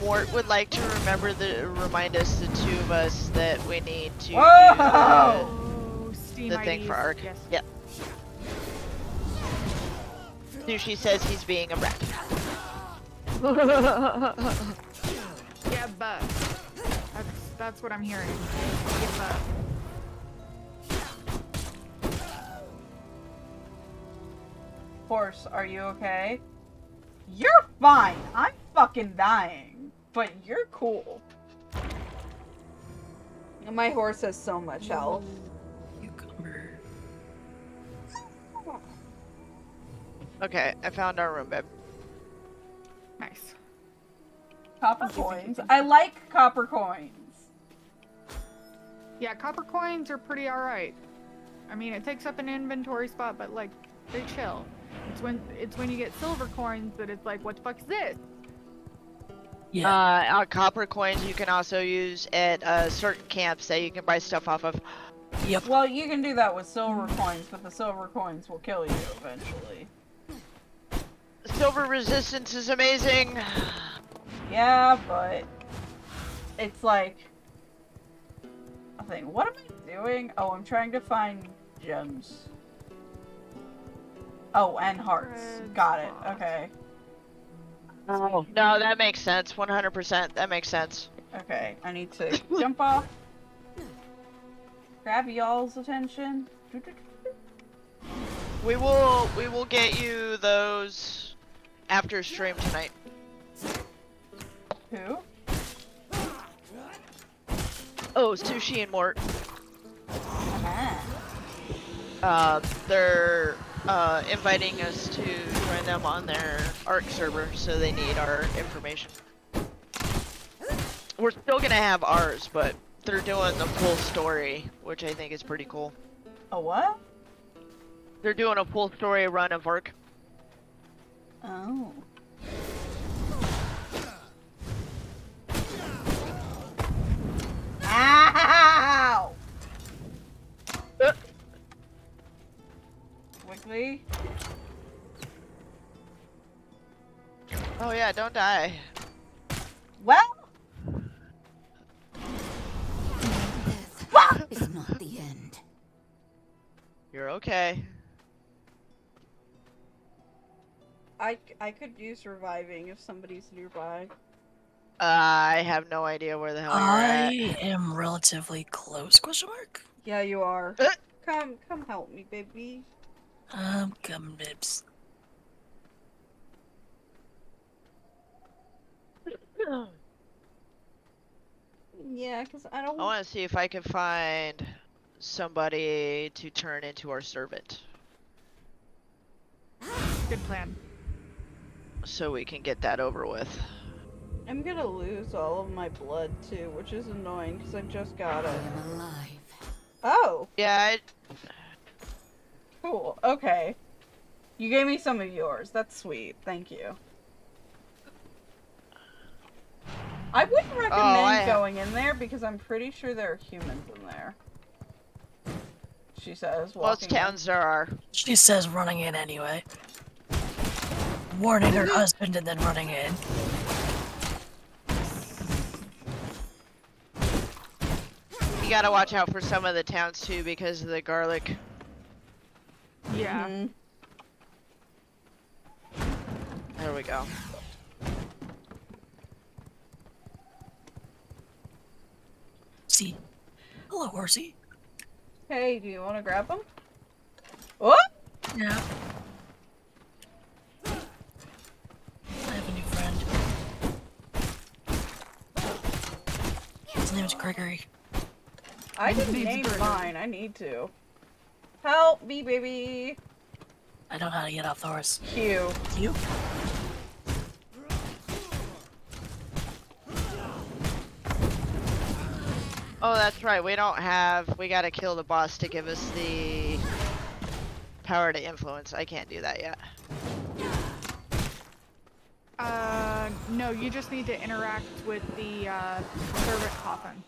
Mort would like to remember the remind us, the two of us, that we need to Whoa! do uh, Steam the thing for Ark. Yes. Yep. Sushi says he's being a rat. *laughs* Yeah, but that's that's what I'm hearing. Yeah, but Horse, are you okay? You're fine. I'm fucking dying. But you're cool. My horse has so much health. Cucumber. Okay, I found our room, babe. Nice. Copper coins. I like copper coins. Yeah, copper coins are pretty alright. I mean, it takes up an inventory spot, but like, they chill. It's when it's when you get silver coins that it's like, what the fuck is this? Yeah. Uh, uh, copper coins you can also use at uh, certain camps that you can buy stuff off of. yep. Well, you can do that with silver coins, but the silver coins will kill you eventually. Silver resistance is amazing. Yeah, but it's like a thing. What am I doing? Oh, I'm trying to find gems. Oh, and hearts. Red Got it. spot. Okay. Oh, no, that makes sense. 100%. That makes sense. Okay. I need to *laughs* jump off. Grab y'all's attention. We will we will get you those after stream tonight. Who? Oh, it's Sushi and Mort. Ah. Uh, they're uh, inviting us to join them on their Ark server, so they need our information. We're still gonna have ours, but they're doing the full story, which I think is pretty cool. A what? They're doing a full story run of Ark. Oh. *laughs* Ow! Quickly. Oh yeah, don't die. Well, Death is not the end. You're okay. I, I could use reviving if somebody's nearby. I have no idea where the hell you're at. I am relatively close. Question mark. Yeah, you are. Uh. Come, come help me, baby. Um, coming, bibs. Yeah, because I don't I want to see if I can find somebody to turn into our servant, Good plan. so we can get that over with. I'm gonna lose all of my blood too, which is annoying because I just got I it. am alive. Oh, Yeah, I, cool. Okay. You gave me some of yours. That's sweet. Thank you. I wouldn't oh, recommend Oh, I- going in there because I'm pretty sure there are humans in there. She says. most walking in. towns there are. She says running in anyway. Warning her husband and then running in. You gotta watch out for some of the towns too because of the garlic. Yeah. Mhm. There we go. See. Hello, horsey. Hey, do you want to grab him? What? Yeah. I have a new friend. His name's Gregory. I didn't Needs name burger. mine. I need to. Help me, baby. I don't know how to get off the horse. Q. You? Oh, that's right. We don't have. We gotta kill the boss to give us the power to influence. I can't do that yet. Uh, no, you just need to interact with the uh, servant coffin.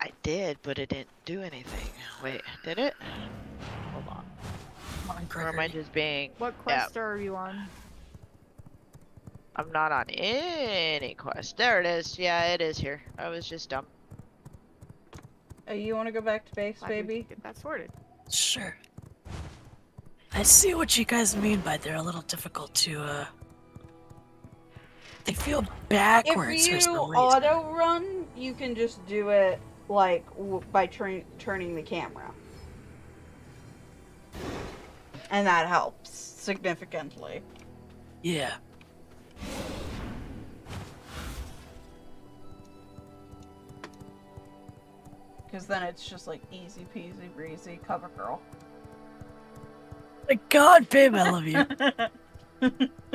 I did, but it didn't do anything. Wait, did it? Hold on. Come on, Or am I just being? What Yeah. quest are you on? I'm not on any quest. There it is. Yeah, it is here. I was just dumb. Uh, you want to go back to base, Glad we baby? Get that sorted. Sure. I see what you guys mean by they're a little difficult to, uh... They feel backwards if for you some reason. auto run, you can just do it like w- by turn turning the camera, and that helps. significantly. Yeah. Because then it's just like easy peasy breezy cover girl. My God, babe, I love you. *laughs*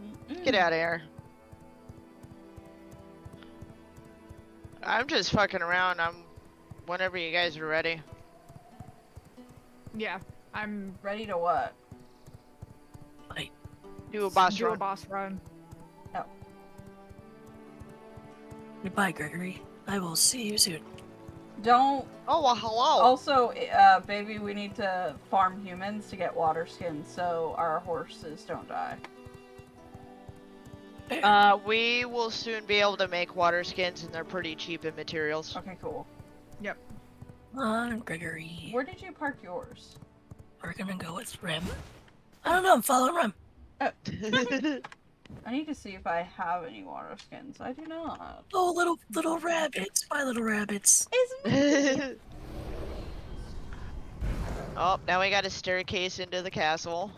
*laughs* *laughs* Get out of here. I'm just fucking around. I'm whenever you guys are ready. Yeah, I'm Ready to what? Do a boss do run. a boss run. No. Goodbye, Gregory. I will see you soon. Don't. Oh well, hello. Also, uh, baby, we need to farm humans to get water skins so our horses don't die. Uh, *laughs* we will soon be able to make water skins, and they're pretty cheap in materials. Okay, cool. Yep. Come on, Gregory. Where did you park yours? We're gonna go with Rem. I don't know, I'm following Rem. *laughs* *laughs* I need to see if I have any water skins. I do not. Oh, little little rabbits. My little rabbits. Is oh, now we got a staircase into the castle.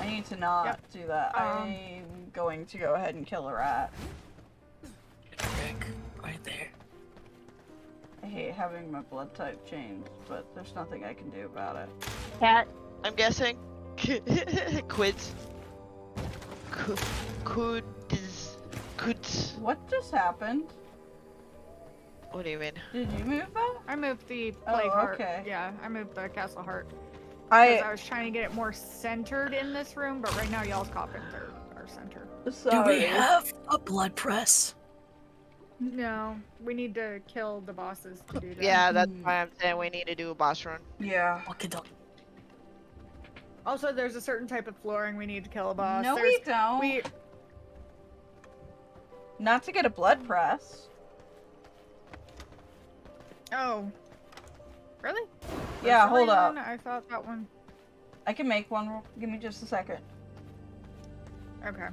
I need to not Yep. do that. Um, I'm going to go ahead and kill a rat. Greg, right there. I hate having my blood type changed, but there's nothing I can do about it. Cat. I'm guessing. *laughs* Quids. Qu- Quids. Quids. What just happened? What do you mean? Did you move that? I moved the Oh, plague heart. okay. Yeah, I moved the castle heart. I, I. was trying to get it more centered in this room, but right now y'all's coffins are, are centered. Do we have a blood press? No, we need to kill the bosses to do that. Yeah, that's Hmm. why I'm saying we need to do a boss run. Yeah. What could the Also, there's a certain type of flooring we need to kill a boss. no, there's, we don't. we Not to get a blood press. Oh. Really? For Yeah, hold up. I thought that one. I can make one. Give me just a second. Okay.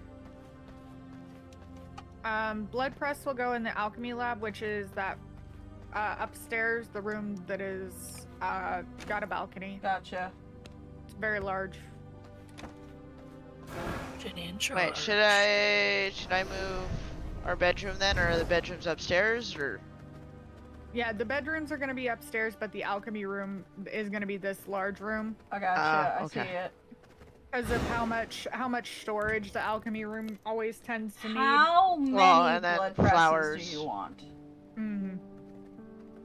Um, blood press will go in the alchemy lab, which is that uh, upstairs, the room that is uh, got a balcony. Gotcha. It's very large. Jenny in charge? Wait, should I should I move our bedroom then, or are the bedrooms upstairs, or? Yeah, the bedrooms are going to be upstairs, but the alchemy room is going to be this large room I gotcha. Ah, I see it. Because of how much how much storage the alchemy room always tends to need. How many Well, and then blood flowers. do you want? hmm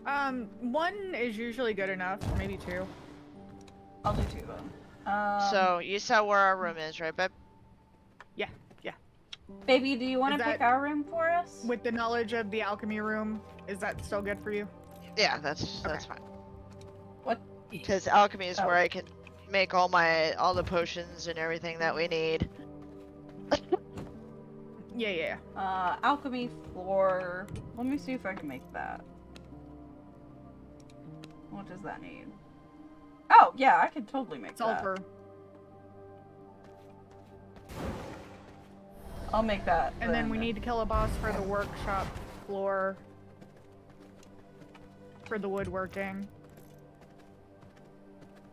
Um, one is usually good enough. Maybe two. I'll do two then. Um, so you saw where our room is, right, babe? Yeah, yeah. Baby, do you want to pick our room for us? With the knowledge of the alchemy room, is that still good for you? Yeah, that's that's fine. What? Because alchemy is Oh. where I can make all my all the potions and everything that we need. Yeah, yeah. yeah. Uh, alchemy floor. Let me see if I can make that. What does that need? Oh, yeah, I can totally make Sulfur. that. I'll make that. And then we need to kill a boss for the workshop floor. For the woodworking.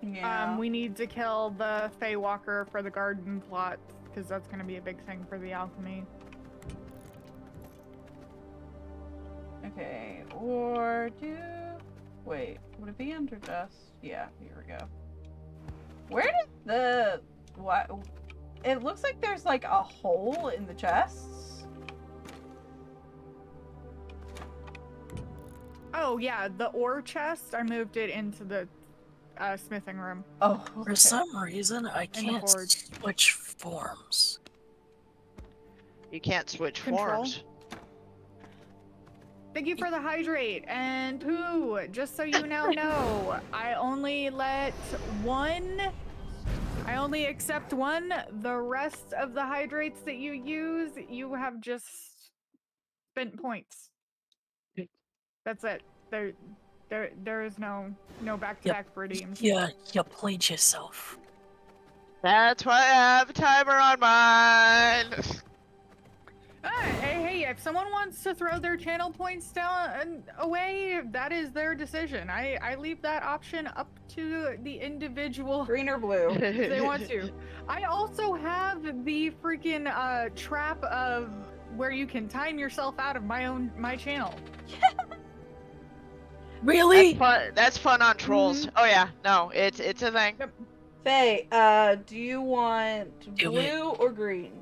Yeah. Um, we need to kill the Fey Walker for the garden plot, because that's going to be a big thing for the alchemy. Okay, or do. Wait, would it be under dust? Yeah, here we go. Where did the. What? It looks like there's like a hole in the chests. Oh, yeah, the ore chest, I moved it into the uh, smithing room. Oh, For some reason, I can't switch forms. You can't switch Control? forms. Thank you for the hydrate and poo. Just so you now know, *laughs* I only let one. I only accept one. The rest of the hydrates that you use, you have just spent points. That's it. There, there, there is no no back to back redeems. Yeah, you played yourself. That's why I have a timer on mine. Ah, hey, if someone wants to throw their channel points down and away, that is their decision. I I leave that option up to the individual *laughs* Green or blue? if they want to. *laughs* I also have the freaking uh, trap of where you can time yourself out of my own my channel. *laughs* Really? That's fun. That's fun on trolls. Oh yeah, no, it's it's a thing. Fae, uh, do you want Do it. blue or green?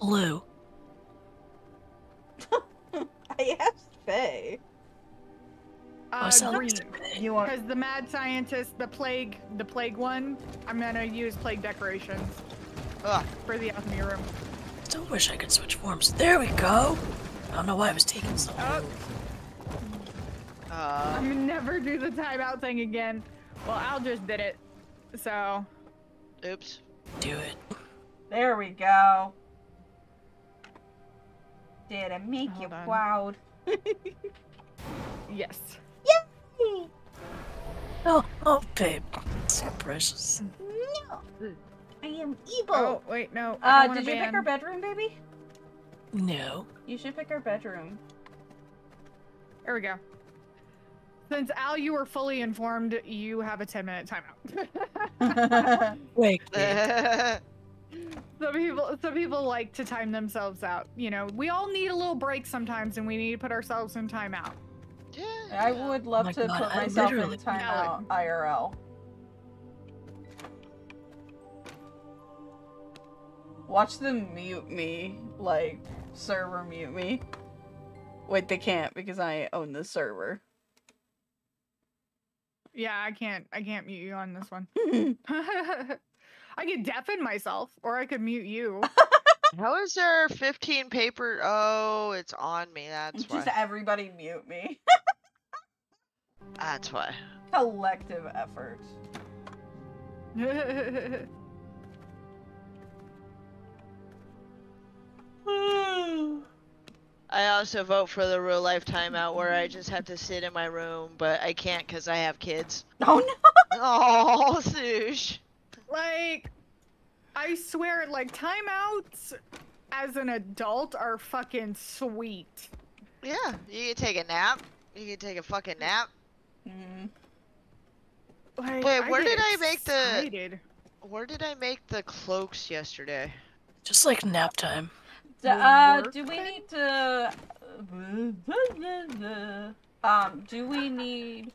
Blue. *laughs* I asked Fae. Oh, Uh, so green. You want? Because the mad scientist, the plague, the plague one, I'm gonna use plague decorations Ugh. for the alchemy room. I still wish I could switch forms. There we go. I don't know why it was taking so long. Oh, Uh, I'm gonna never do the timeout thing again. Well, Al just did it, so oops. Do it. There we go. Did I make you Hold on. proud? *laughs* yes. Oh, oh, babe. So precious. No, I am evil. Oh wait, no. I uh, did you pick our bedroom, baby? No. You should pick our bedroom. There we go. Since Al, you were fully informed, you have a 10 minute timeout. *laughs* Wait. *laughs* some people, some people like to time themselves out. You know, we all need a little break sometimes, and we need to put ourselves in timeout. I would love my to God, put I myself in literally- timeout IRL. Watch them mute me, like server mute me. Wait, they can't because I own the server. Yeah, I can't, I can't mute you on this one. *laughs* *laughs* I could deafen myself, or I could mute you. *laughs* How is there 15 paper? Oh, it's on me. That's Just why. Just everybody mute me. That's why. Collective effort. *sighs* *sighs* I also vote for the real life timeout where I just have to sit in my room, but I can't because I have kids. *laughs* Oh no! Oh, Sush. like, I swear, like timeouts as an adult are fucking sweet. Yeah, you can take a nap. You can take a fucking nap. Mm. Like, Wait, where get did I make the- Where did I make the cloaks yesterday? Just like nap time. D- uh, do we need to? Um, do we need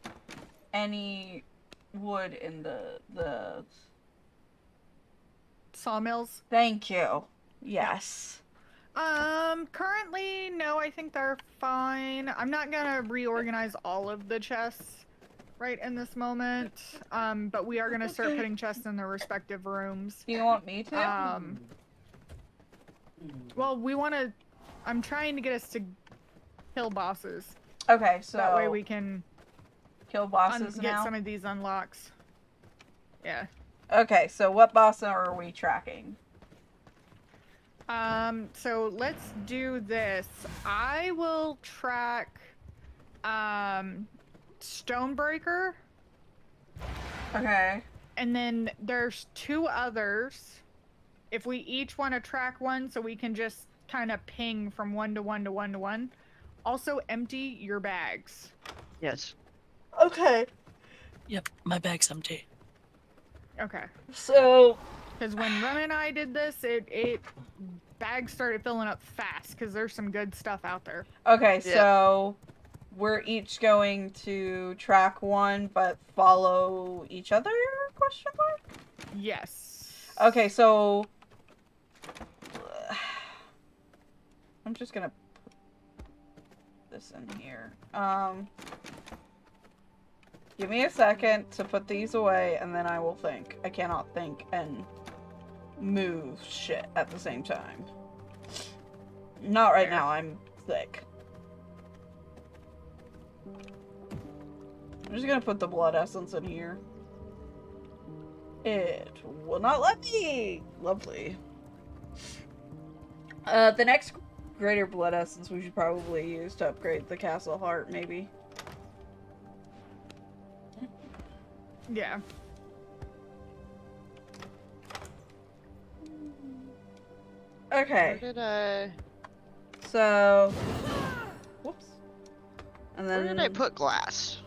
any wood in the the? sawmills? Thank you. Yes. Um, currently, no, I think they're fine. I'm not gonna reorganize all of the chests right in this moment. Um, but we are gonna start putting chests in their respective rooms. Do you want me to? Um, well, we want to. I'm trying to get us to kill bosses. okay, so that way we can kill un- bosses get now. some of these unlocks. Yeah. Okay, so what boss are we tracking? Um, so let's do this. I will track um Stonebreaker Okay. and then there's two others. If we each want to track one so we can just kind of ping from one to one to one to one. Also empty your bags. Yes. Okay. Yep, my bag's empty. Okay. So Because when Rem and I did this, it it bags started filling up fast because there's some good stuff out there. okay, Yeah. so we're each going to track one, but follow each other? Question mark. Yes. Okay, so I'm just gonna put this in here. Um, give me a second to put these away, and then I will think. I cannot think and move shit at the same time. Not right now. I'm sick. I'm just gonna put the blood essence in here. It will not let me. Lovely. Uh, the next greater blood essence we should probably use to upgrade the castle heart, maybe. Yeah. Okay. Where Okay, did I? So, whoops. And then... Where then did I put glass?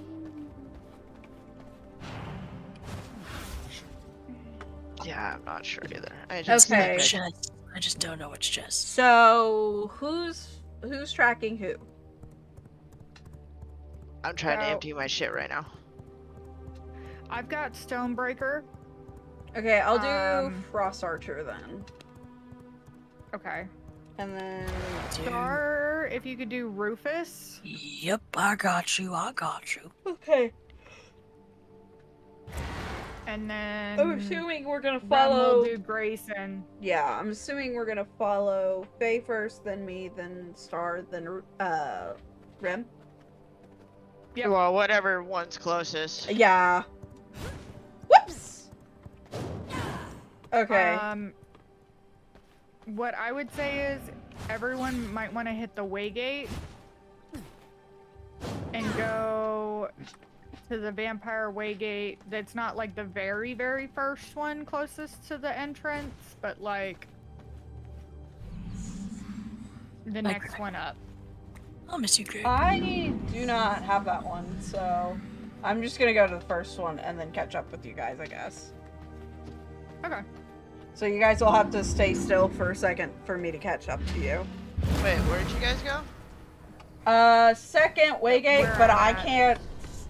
Yeah, I'm not sure either. I just Okay. Chest. I just don't know which chest. So who's who's tracking who? I'm trying to empty my shit right now. I've got Stonebreaker. Okay, I'll do Um, Frost Archer then, Okay. and then Star, if you could do Rufus. Yep, I got you. I got you. okay. And then I'm assuming we're gonna Rem follow. will do Grayson. Yeah, I'm assuming we're gonna follow Fae first, then me, then Star, then uh, Rem. Yep. Well, whatever one's closest. Yeah. Whoops. Okay. Um, what I would say is everyone might want to hit the Waygate and go to the Vampire Waygate. That's not like the very, very first one closest to the entrance, but like the Like- next one up. I'll miss you, Greg. I do not have that one, so I'm just gonna go to the first one and then catch up with you guys, I guess. Okay. So you guys will have to stay still for a second for me to catch up to you. Wait, where'd you guys go? Uh, second Waygate, but I at? can't.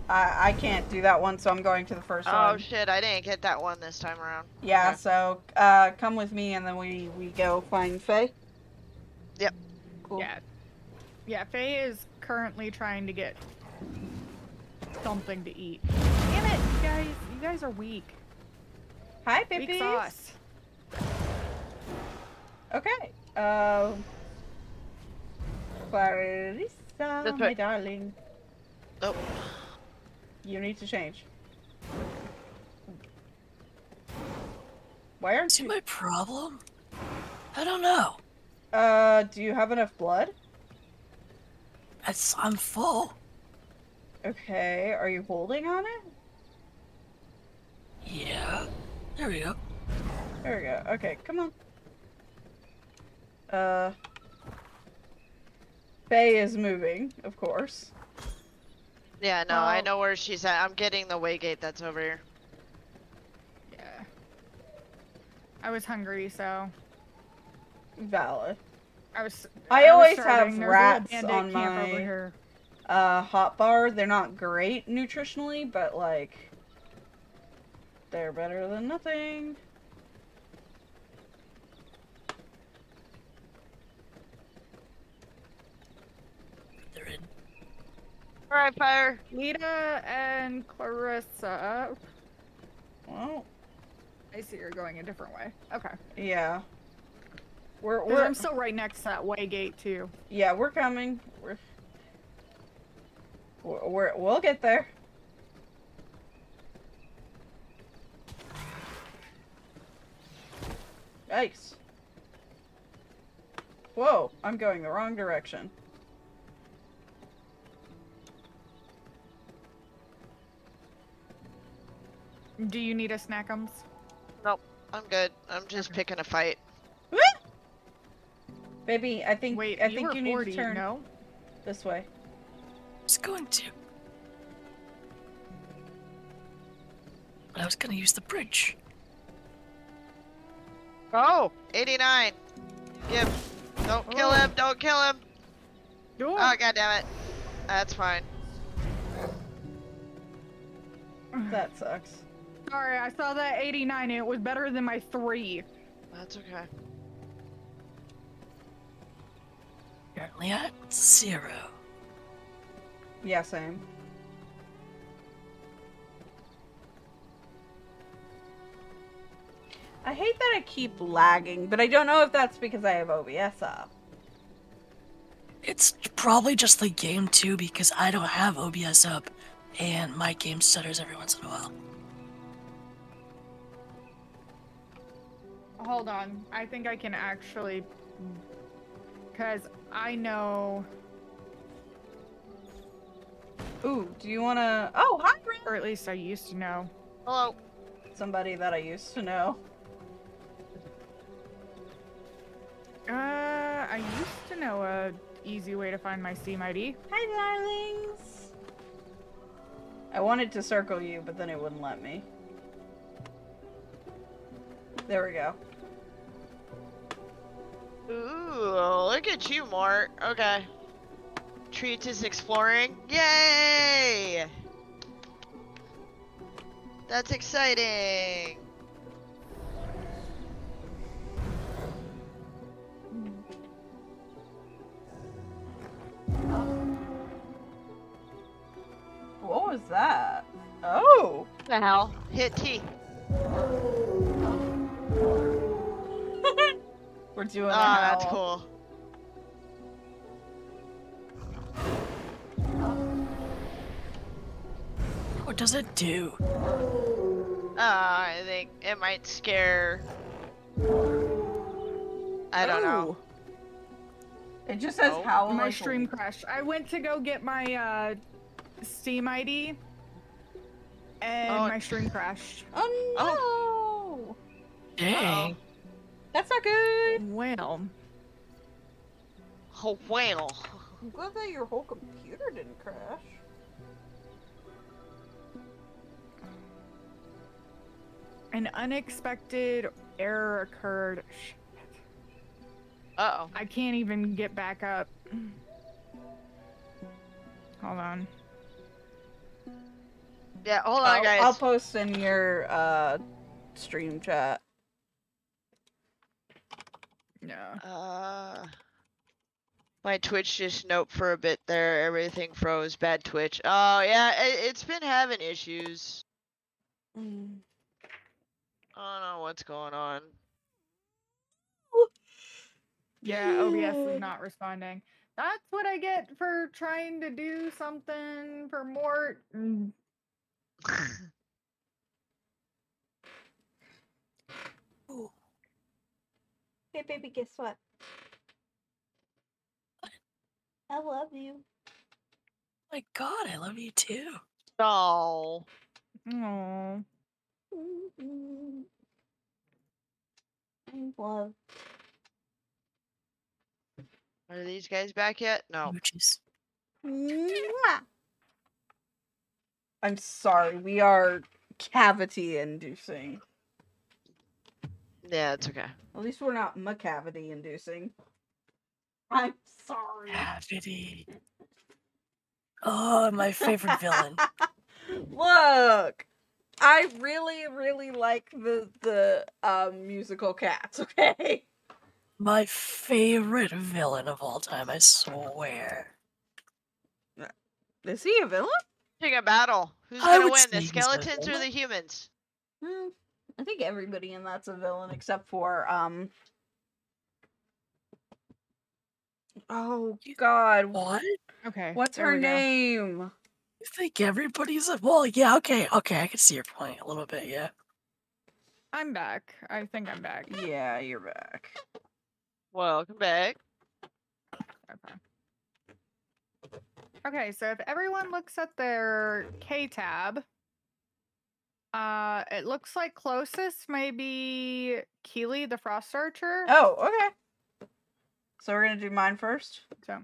I, I can't do that one, so I'm going to the first Oh one. shit, I didn't get that one this time around. Yeah, Okay. so uh, come with me and then we we go find Fae. Yep. Cool. Yeah. Yeah, Fae is currently trying to get something to eat. Damn it, you guys. You guys are weak. Hi, Weak sauce. Okay. Um. Clarissa, my darling, Oh, you need to change. Why aren't See you? my problem? I don't know. Uh, do you have enough blood? It's, I'm full. Okay. Are you holding on it? Yeah. There we go. There we go. Okay, come on. Uh. Fae is moving, of course. Yeah, no, I know where she's at. I'm getting the waygate that's over here. Yeah. I was hungry, so Valid. I was. I was always starving. have There's a little rats on camp my- Uh, hot bar. They're not great nutritionally, but like, they're better than nothing. Alright, fire. Lita and Clarissa. Well, I see you're going a different way. Okay. yeah. We're 'Cause we're I'm still right next to that way gate too. yeah we're coming. We're we're, we're we'll get there. Yikes. Whoa, I'm going the wrong direction. Do you need a snackums? Nope. I'm good. I'm just Okay. picking a fight. *laughs* Baby, I think Wait, I you think were you need to turn no? this way. I was going to. But I was gonna use the bridge. Oh, 89. Give. Don't kill Oh. him. Don't kill him. Sure. Oh, god damn it. That's fine. That sucks. Sorry, I saw that 89 and it was better than my three. That's okay. Currently at zero. Yeah, same. I hate that I keep lagging, but I don't know if that's because I have OBS up. It's probably just the game too because I don't have OBS up and my game stutters every once in a while. Hold on. I think I can actually. Because I know. Ooh, do you want to? Oh, hi, Ren. Or at least I used to know. Hello. Somebody that I used to know. Uh, I used to know a easy way to find my Steam ID. Hi, darlings. I wanted to circle you, but then it wouldn't let me. There we go. Ooh, look at you, Mort. Okay. Treat is exploring. Yay! That's exciting. What was that? Oh! The hell? Hit T. We're doing Oh, that's howl. cool. What does it do? Uh, I think it might scare. I don't know. Oh. It just says Oh. howl. my stream crashed. I went to go get my uh, Steam ID, and Oh. my stream crashed. Oh no! Dang. That's not good. Well, Oh, whale. I'm glad that your whole computer didn't crash. an unexpected error occurred. Uh oh. I can't even get back up. Hold on. Yeah, hold on, I'll, guys. I'll post in your uh stream chat. Yeah. Uh, my Twitch just nope for a bit there. Everything froze. Bad Twitch. Oh yeah, it, it's been having issues. I don't know what's going on. Yeah, OBS is not *sighs* responding. That's what I get for trying to do something for Mort. *laughs* Hey baby, guess what? I love you. Oh my god, I love you too. oh, Aw. I mm-hmm. love. are these guys back yet? No. Moochies. Mwah. I'm sorry, we are cavity inducing. Yeah, it's okay. At least we're not macavity inducing. I'm sorry. Cavity. Oh, my favorite villain. *laughs* Look, I really, really like the the um, musical cats. *laughs* Okay. My favorite villain of all time, I swear. Is he a villain? Pick a battle. Who's I gonna win, the skeletons or the humans? Hmm, I think everybody in that's a villain except for um. Oh God, What? Okay. what's there her name? You think everybody's a well, yeah, okay, okay, I can see your point a little bit, yeah. I'm back. I think I'm back. Yeah, you're back. Welcome back. Okay. Okay, so if everyone looks at their K tab, uh, it looks like closest may be Keely the Frost Archer. Oh, okay. So we're gonna do mine first. So,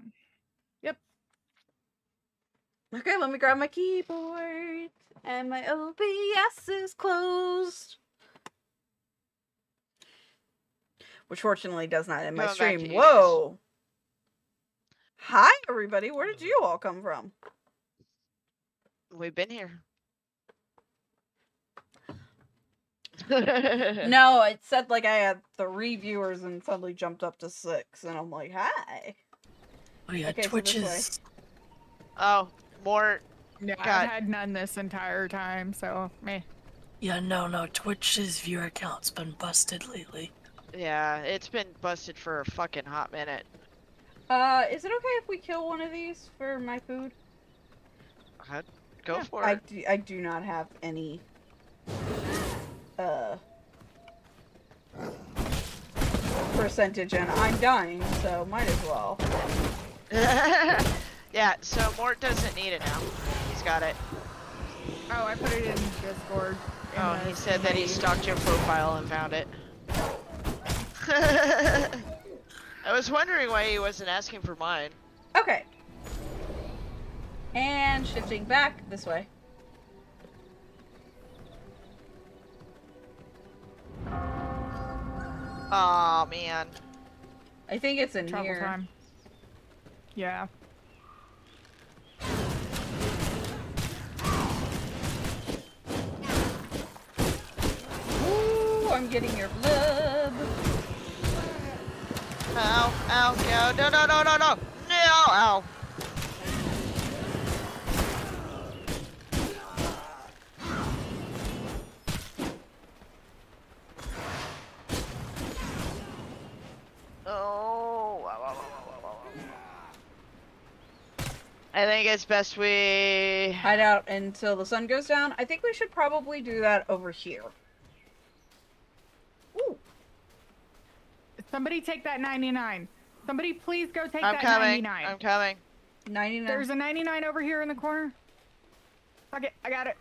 yep. Okay, let me grab my keyboard. And my OBS is closed. Which fortunately does not end my Going back stream. to you guys. Whoa. Hi, everybody. Where did you all come from? We've been here. *laughs* No, it said like I had three viewers and suddenly jumped up to six. And I'm like, hi. Oh yeah, Okay, so Twitch is Oh, more. yeah, God. I've had none this entire time, so me. yeah, no, no, Twitch's viewer account's been busted lately. Yeah, it's been busted for a fucking hot minute. Uh, is it okay if we kill one of these for my food? I'd go Yeah, for I it. do, I do not have any uh percentage and I'm dying, so might as well. *laughs* yeah, so Mort doesn't need it now. He's got it. Oh, I put it in Discord. in Oh, he said that he stalked your profile and found it. *laughs* I was wondering why he wasn't asking for mine. Okay. And shifting back this way. Oh man. I think it's in Travel here. time. Yeah. Ooh, I'm getting your blood. Ow, ow, ow, no, no, no, no, no, no, ow. Wow, wow, wow, wow, wow, wow. I think it's best we. Hide out until the sun goes down. I think we should probably do that over here. Ooh. Somebody take that 99. Somebody please go take I'm that coming. 99. I'm coming. 99. There's a 99 over here in the corner. Okay, I got it.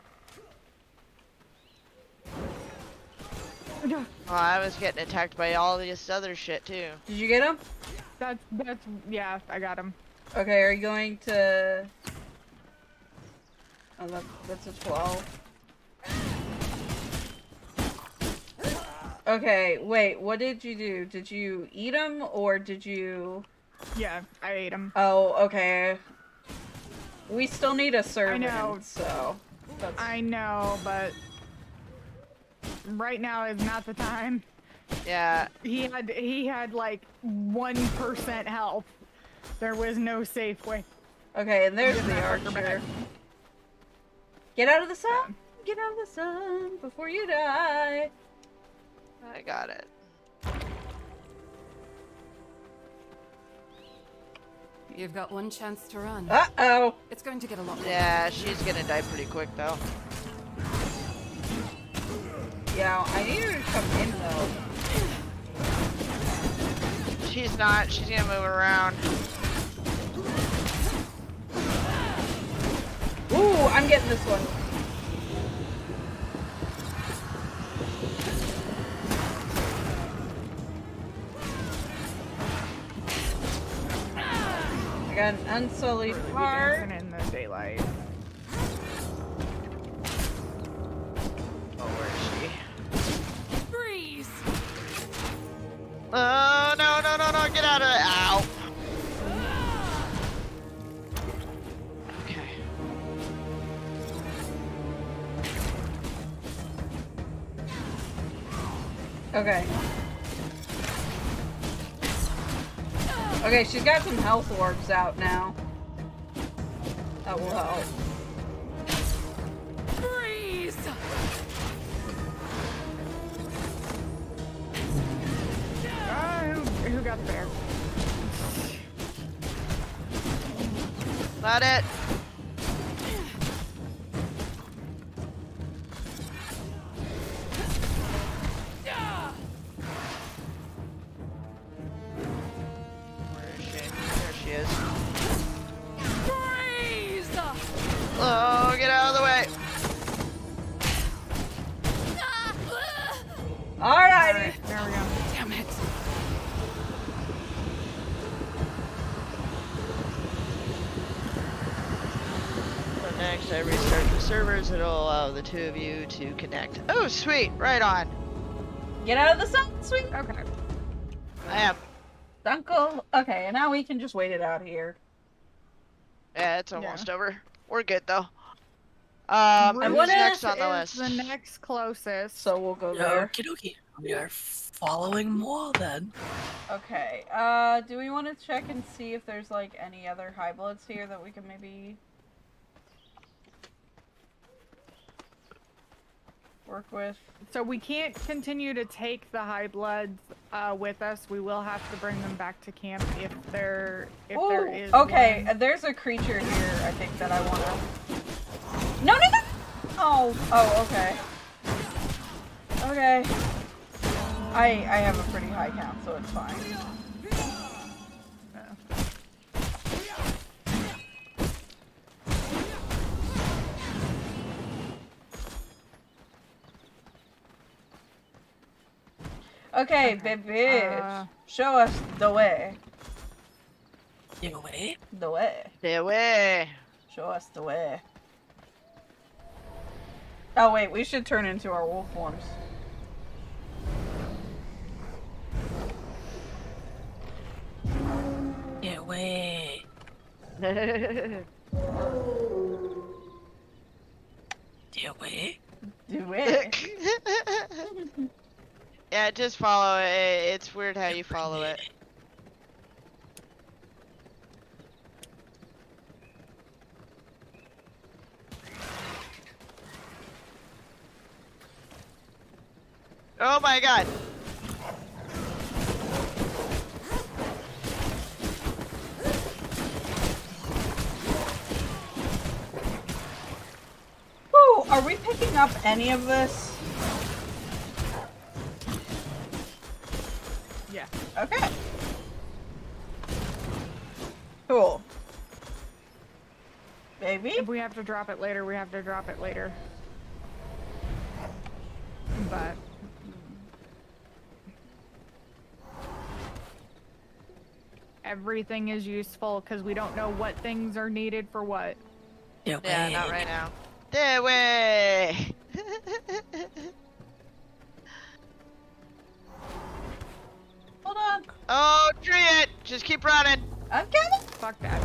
No, Oh, I was getting attacked by all this other shit too. Did you get him? That's that's yeah, I got him. Okay, are you going to... Oh, that, that's a 12. Okay, wait, what did you do? Did you eat him, or did you... Yeah, I ate him. Oh, okay. We still need a servant, know. so... That's... I know, but right now is not the time. Yeah, He had he had like one percent health. There was no safe way. Okay, and there's the Get back. archer. Get out of the sun! Get out of the sun before you die! I got it. You've got one chance to run. Uh-oh! It's going to get a lot more. Yeah, she's gonna die pretty quick though. Yeah, I need her to come in, though. She's not. She's gonna move around. Ooh, I'm getting this one. I got an unsullied Really heart. dancing in the daylight. Oh, Oh no no no no! Get out of it! Ow! Okay. Okay. Okay, she's got some health orbs out now. That will help. Who, got there? Not it. The. It'll allow the two of you to connect. Oh, sweet! Right on. Get out of the sun, sweet Okay. I am. uncle. Okay, and now we can just wait it out here. Yeah, it's almost over. We're good though. Um, Bruce who's wanna- next on the list? the next closest. So we'll go there. Okie dokie. We are following more then. Okay. Uh, do we want to check and see if there's like any other high bloods here that we can maybe work with? So we can't continue to take the high bloods uh, with us. We will have to bring them back to camp if there if there Ooh, is. okay, one. there's a creature here. I think that I want to. No, no, no! Oh, oh, okay. Okay. I I have a pretty high count, so it's fine. Okay, Okay, baby. uh, Show us the way. You away? The way. The way. Show us the way. Oh wait, we should turn into our wolf forms. You away? You away? Do it. Yeah, just follow it. It's weird how you follow it. Oh my god. Woo! Are we picking up any of this? Yeah. Okay. Cool. Baby? If we have to drop it later, we have to drop it later. But mm. everything is useful because we don't know what things are needed for what. You away? Yeah, not right now. Stay away. *laughs* Hold on. oh, tree it. Just keep running. I'm coming. Fuck that.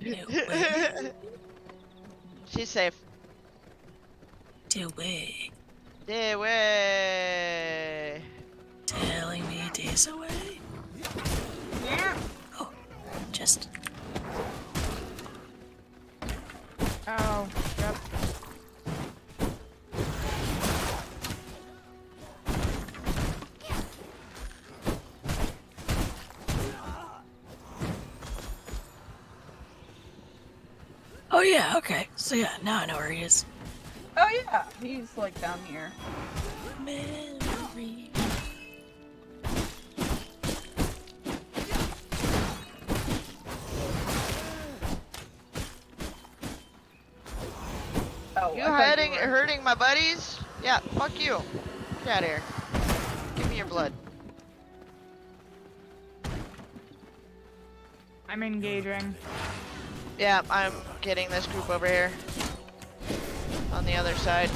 You *laughs* away? She's safe. You away? Stay away. Telling me days away? Yeah. Oh, just Oh, yep. Oh yeah, okay. So yeah, now I know where he is. Oh yeah, he's like down here. Memory. Hurting, my buddies? Yeah, fuck you. Get out of here. Give me your blood. I'm engaging. Yeah, I'm getting this group over here. On the other side.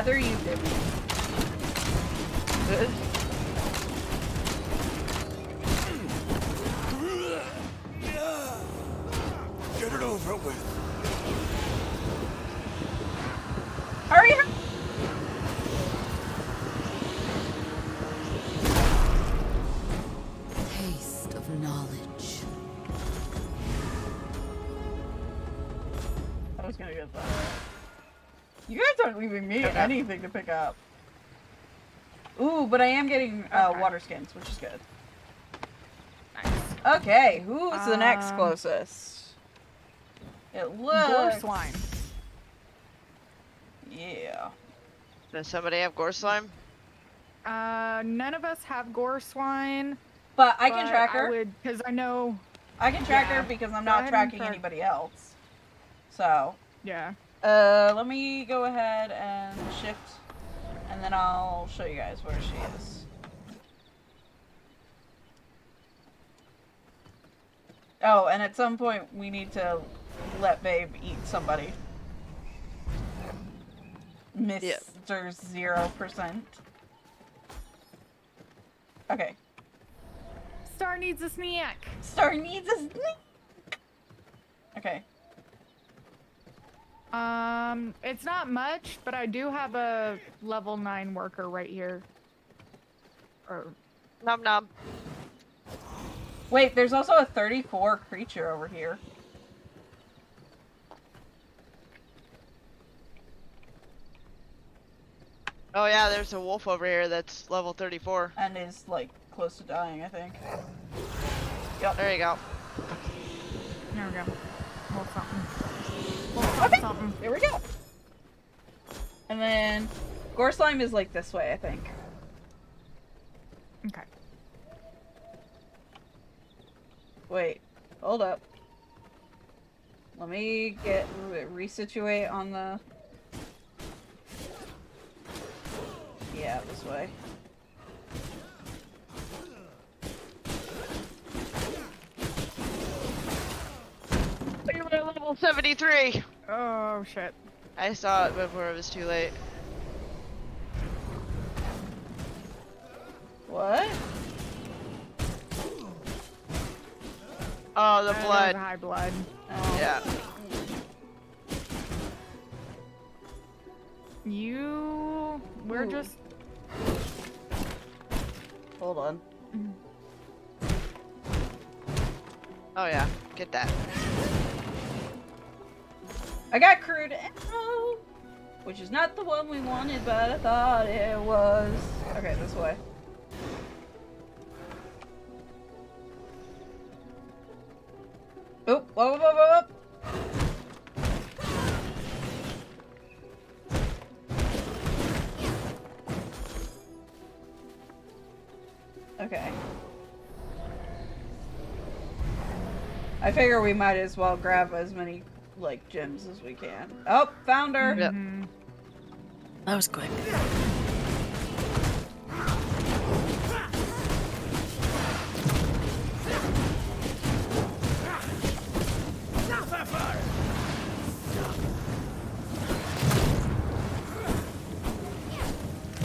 Rather you did. Anything to pick up. Ooh, but I am getting uh, Okay. water skins, which is good. Nice. Okay, who's the next Um, closest? It looks... Gore looks. swine. Yeah. Does somebody have gore swine? Uh, none of us have gore swine. But I can but track her. because I know. I can track her because I'm Go not tracking anybody else. So, Yeah. Uh, let me go ahead and shift, and then I'll show you guys where she is. Oh, and at some point we need to let Babe eat somebody. Mr. Zero percent. Okay. Star needs a snack. Star needs a snack. Okay. Um, it's not much, but I do have a level nine worker right here. Or Nom nom. Wait, there's also a 34 creature over here. Oh yeah, there's a wolf over here that's level 34. and is like close to dying, I think. Yep. There you go. There we go. Hold something. Hold something, something. There we go. And then Gore Swine is like this way, I think. Okay. Wait, hold up. Let me get resituate on the. Yeah, this way. Look at my level 73. Oh shit. I saw it before it was too late. What? Oh, the Uh, blood. High blood. Oh. Yeah. You. We're Ooh. just. Hold on. Oh yeah. Get that. I got crude ammo, which is not the one we wanted, but I thought it was. Okay, this way. Oh, whoa, whoa, whoa, whoa. Okay. I figure we might as well grab as many like gems as we can. Oh, found her. Yep. Mhm. That was quick.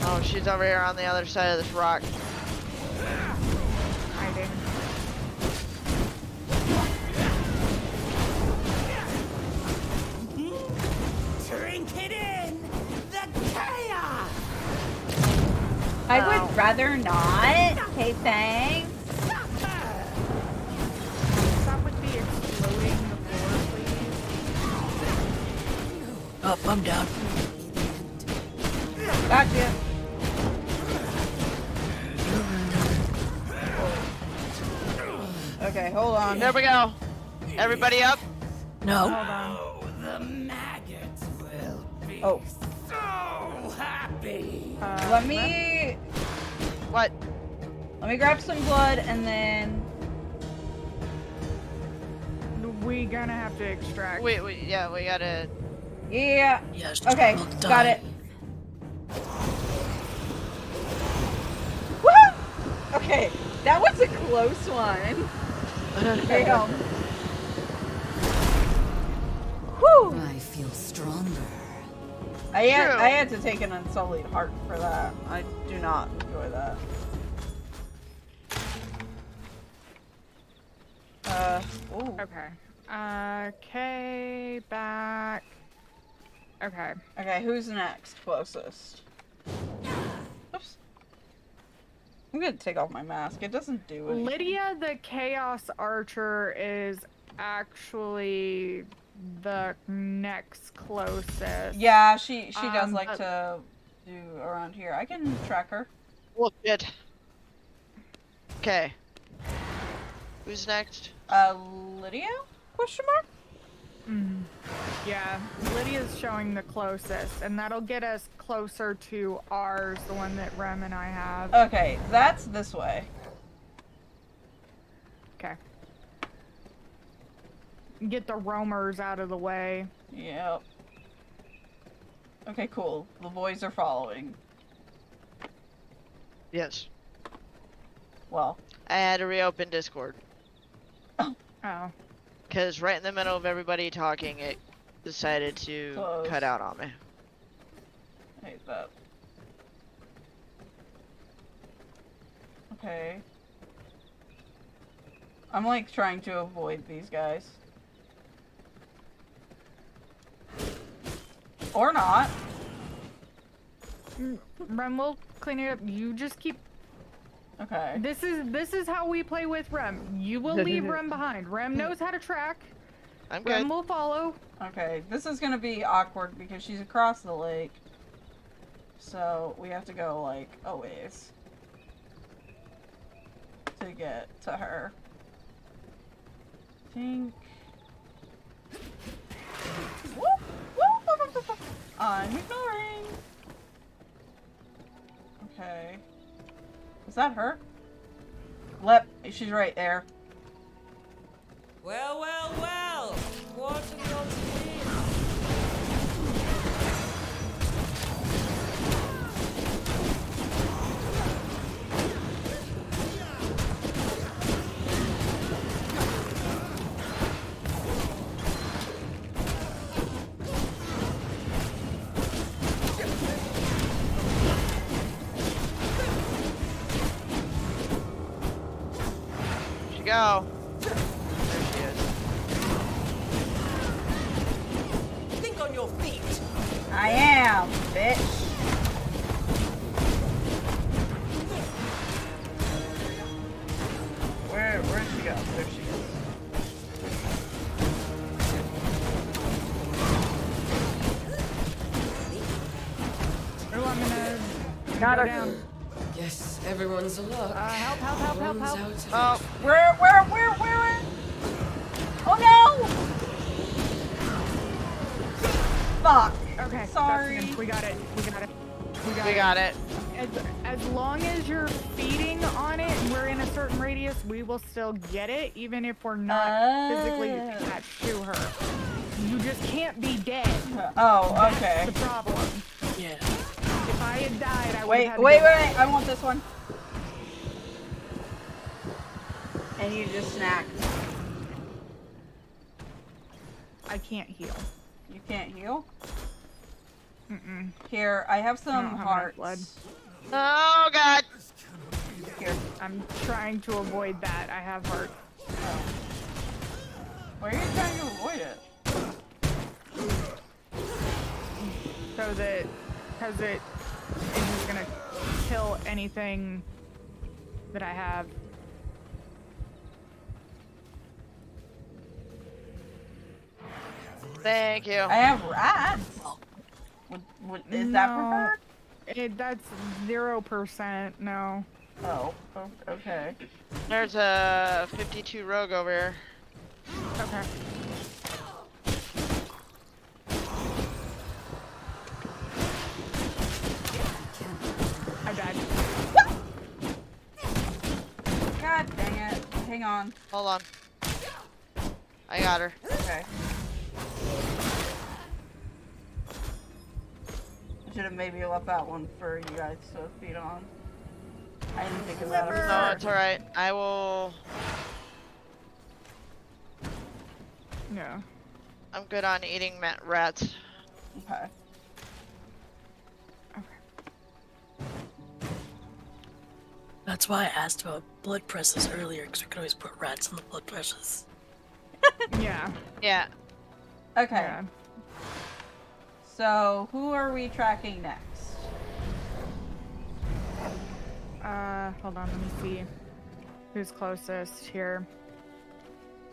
Oh, she's over here on the other side of this rock. I would rather not. Okay, thanks. That would be exploding the floor, please. Oh, I'm down. Gotcha. Okay, hold on. There we go. Everybody up. No. Hold on. Oh, the maggots will be Oh. so happy! Uh, Let me What? let me grab some blood and then We gonna have to extract. Wait, wait, yeah, we gotta. yeah. Yeah, it's just Okay, got it. Woo! Okay, that was a close one. *laughs* Damn. Whew. I feel stronger. I had, True. I had to take an unsullied heart for that. I do not enjoy that. Uh, ooh. Okay. Uh, okay, back. Okay. Okay, who's next closest? Oops. I'm gonna take off my mask. It doesn't do anything. Lydia the Chaos Archer is actually the next closest. Yeah, she she does Um, like but- to do around here. I can track her. Well, shit. Okay. Who's next? Uh, Lydia? Question mark? Mhm. Yeah, Lydia's showing the closest, and that'll get us closer to ours, the one that Rem and I have. Okay, that's this way. Okay. Get the roamers out of the way. Yep. Okay, cool. The boys are following. Yes. Well, I had to reopen Discord Oh. oh. because right in the middle of everybody talking, it decided to Close. cut out on me. I hate that. Okay. I'm like trying to avoid these guys. Or not. Mm, Rem, we'll clean it up. You just keep. Okay. This is this is how we play with Rem. You will *laughs* leave Rem behind. Rem knows how to track. I'm Rem good. will follow. Okay, this is gonna be awkward because she's across the lake. So we have to go like a ways. to get to her. Think. I'm ignoring. Okay. Is that her? Lip, she's right there. Well, well, well! What are the go? There she is. Think on your feet! I am, bitch. Where where'd she go? There she is. I'm gonna Got go her. Down. Yes, everyone's a luck. Uh, help, help, help, help, Runs help. out of Oh, Where where where where? Oh no! Fuck. Okay. Sorry. We got it. We got it. We got we it. got it. As, as long as you're feeding on it and we're in a certain radius, we will still get it, even if we're not physically Oh. attached to her. You just can't be dead. Oh, That's okay. the problem. Yeah. If I had died, I would Wait, have wait, had wait, to wait. I want this one. And you just snack. I can't heal. You can't heal? Mm-mm. Here, I have some don't have hearts. blood. Oh god. Here. I'm trying to avoid that. I have heart. Oh. Why are you trying to avoid it? So that, because it is just gonna kill anything that I have. Thank you. I have rats. Would, would, is that No. preferred? It, that's zero percent. No. Oh, okay. There's a 52 rogue over here. Okay. I died. God dang it. Hang on. Hold on. I got her. Okay. I should have maybe left that one for you guys to feed on. I didn't think of that. I'm No, it's alright. I will. Yeah. I'm good on eating mat rats. Okay. Okay. That's why I asked about blood presses earlier, because we could always put rats in the blood presses. *laughs* Yeah. Yeah. Okay. Yeah. So, who are we tracking next? Uh, hold on. Let me see. Who's closest here?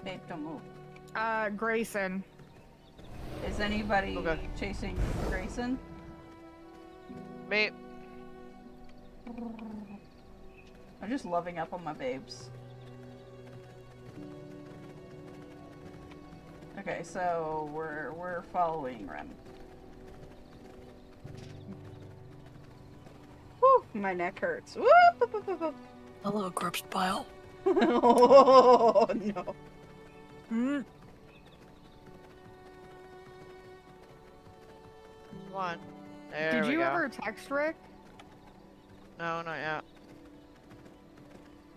Babe, don't move. Uh, Grayson. Is anybody Okay. chasing Grayson? Babe. I'm just loving up on my babes. Okay, so we're we're following Rem. Whew, my neck hurts. Whoop, whoop, whoop, whoop, whoop. Hello, corpse pile. *laughs* oh no. Mm, One. There Did we you go. ever text Rick? No, not yet.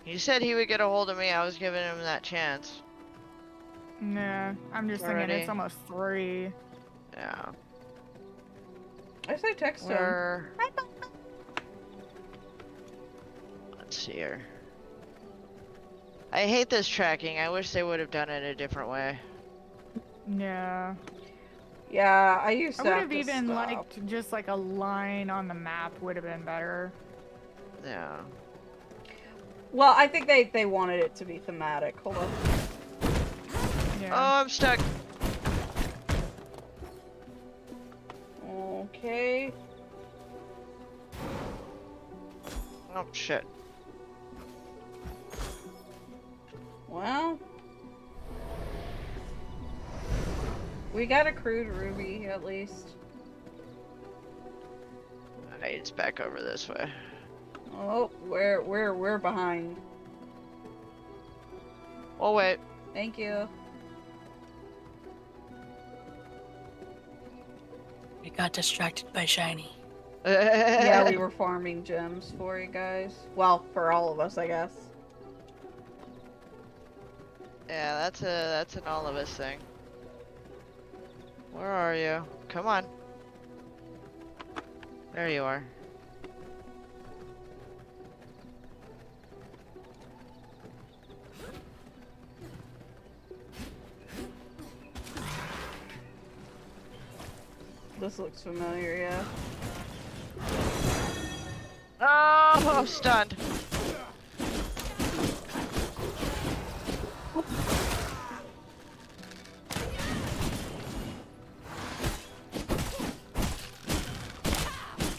He said he would get a hold of me. I was giving him that chance. Nah. I'm just thinking it's almost three. Yeah. I say text him. Where? Let's see here. I hate this tracking. I wish they would have done it a different way. Yeah. Yeah, I used I to I would have have to even stop. liked just like a line on the map would have been better. Yeah. Well, I think they they wanted it to be thematic. Hold on. Oh, I'm stuck. Okay. Oh, shit. Well. We got a crude ruby, at least. Right, it's back over this way. Oh, we're, we're, we're behind. Oh, wait. Thank you. We got distracted by shiny. yeah, we *laughs* were farming gems for you guys. Well, for all of us, I guess. Yeah, that's a that's an all of us thing. Where are you? Come on. There you are. This looks familiar, yeah. Oh, I'm stunned.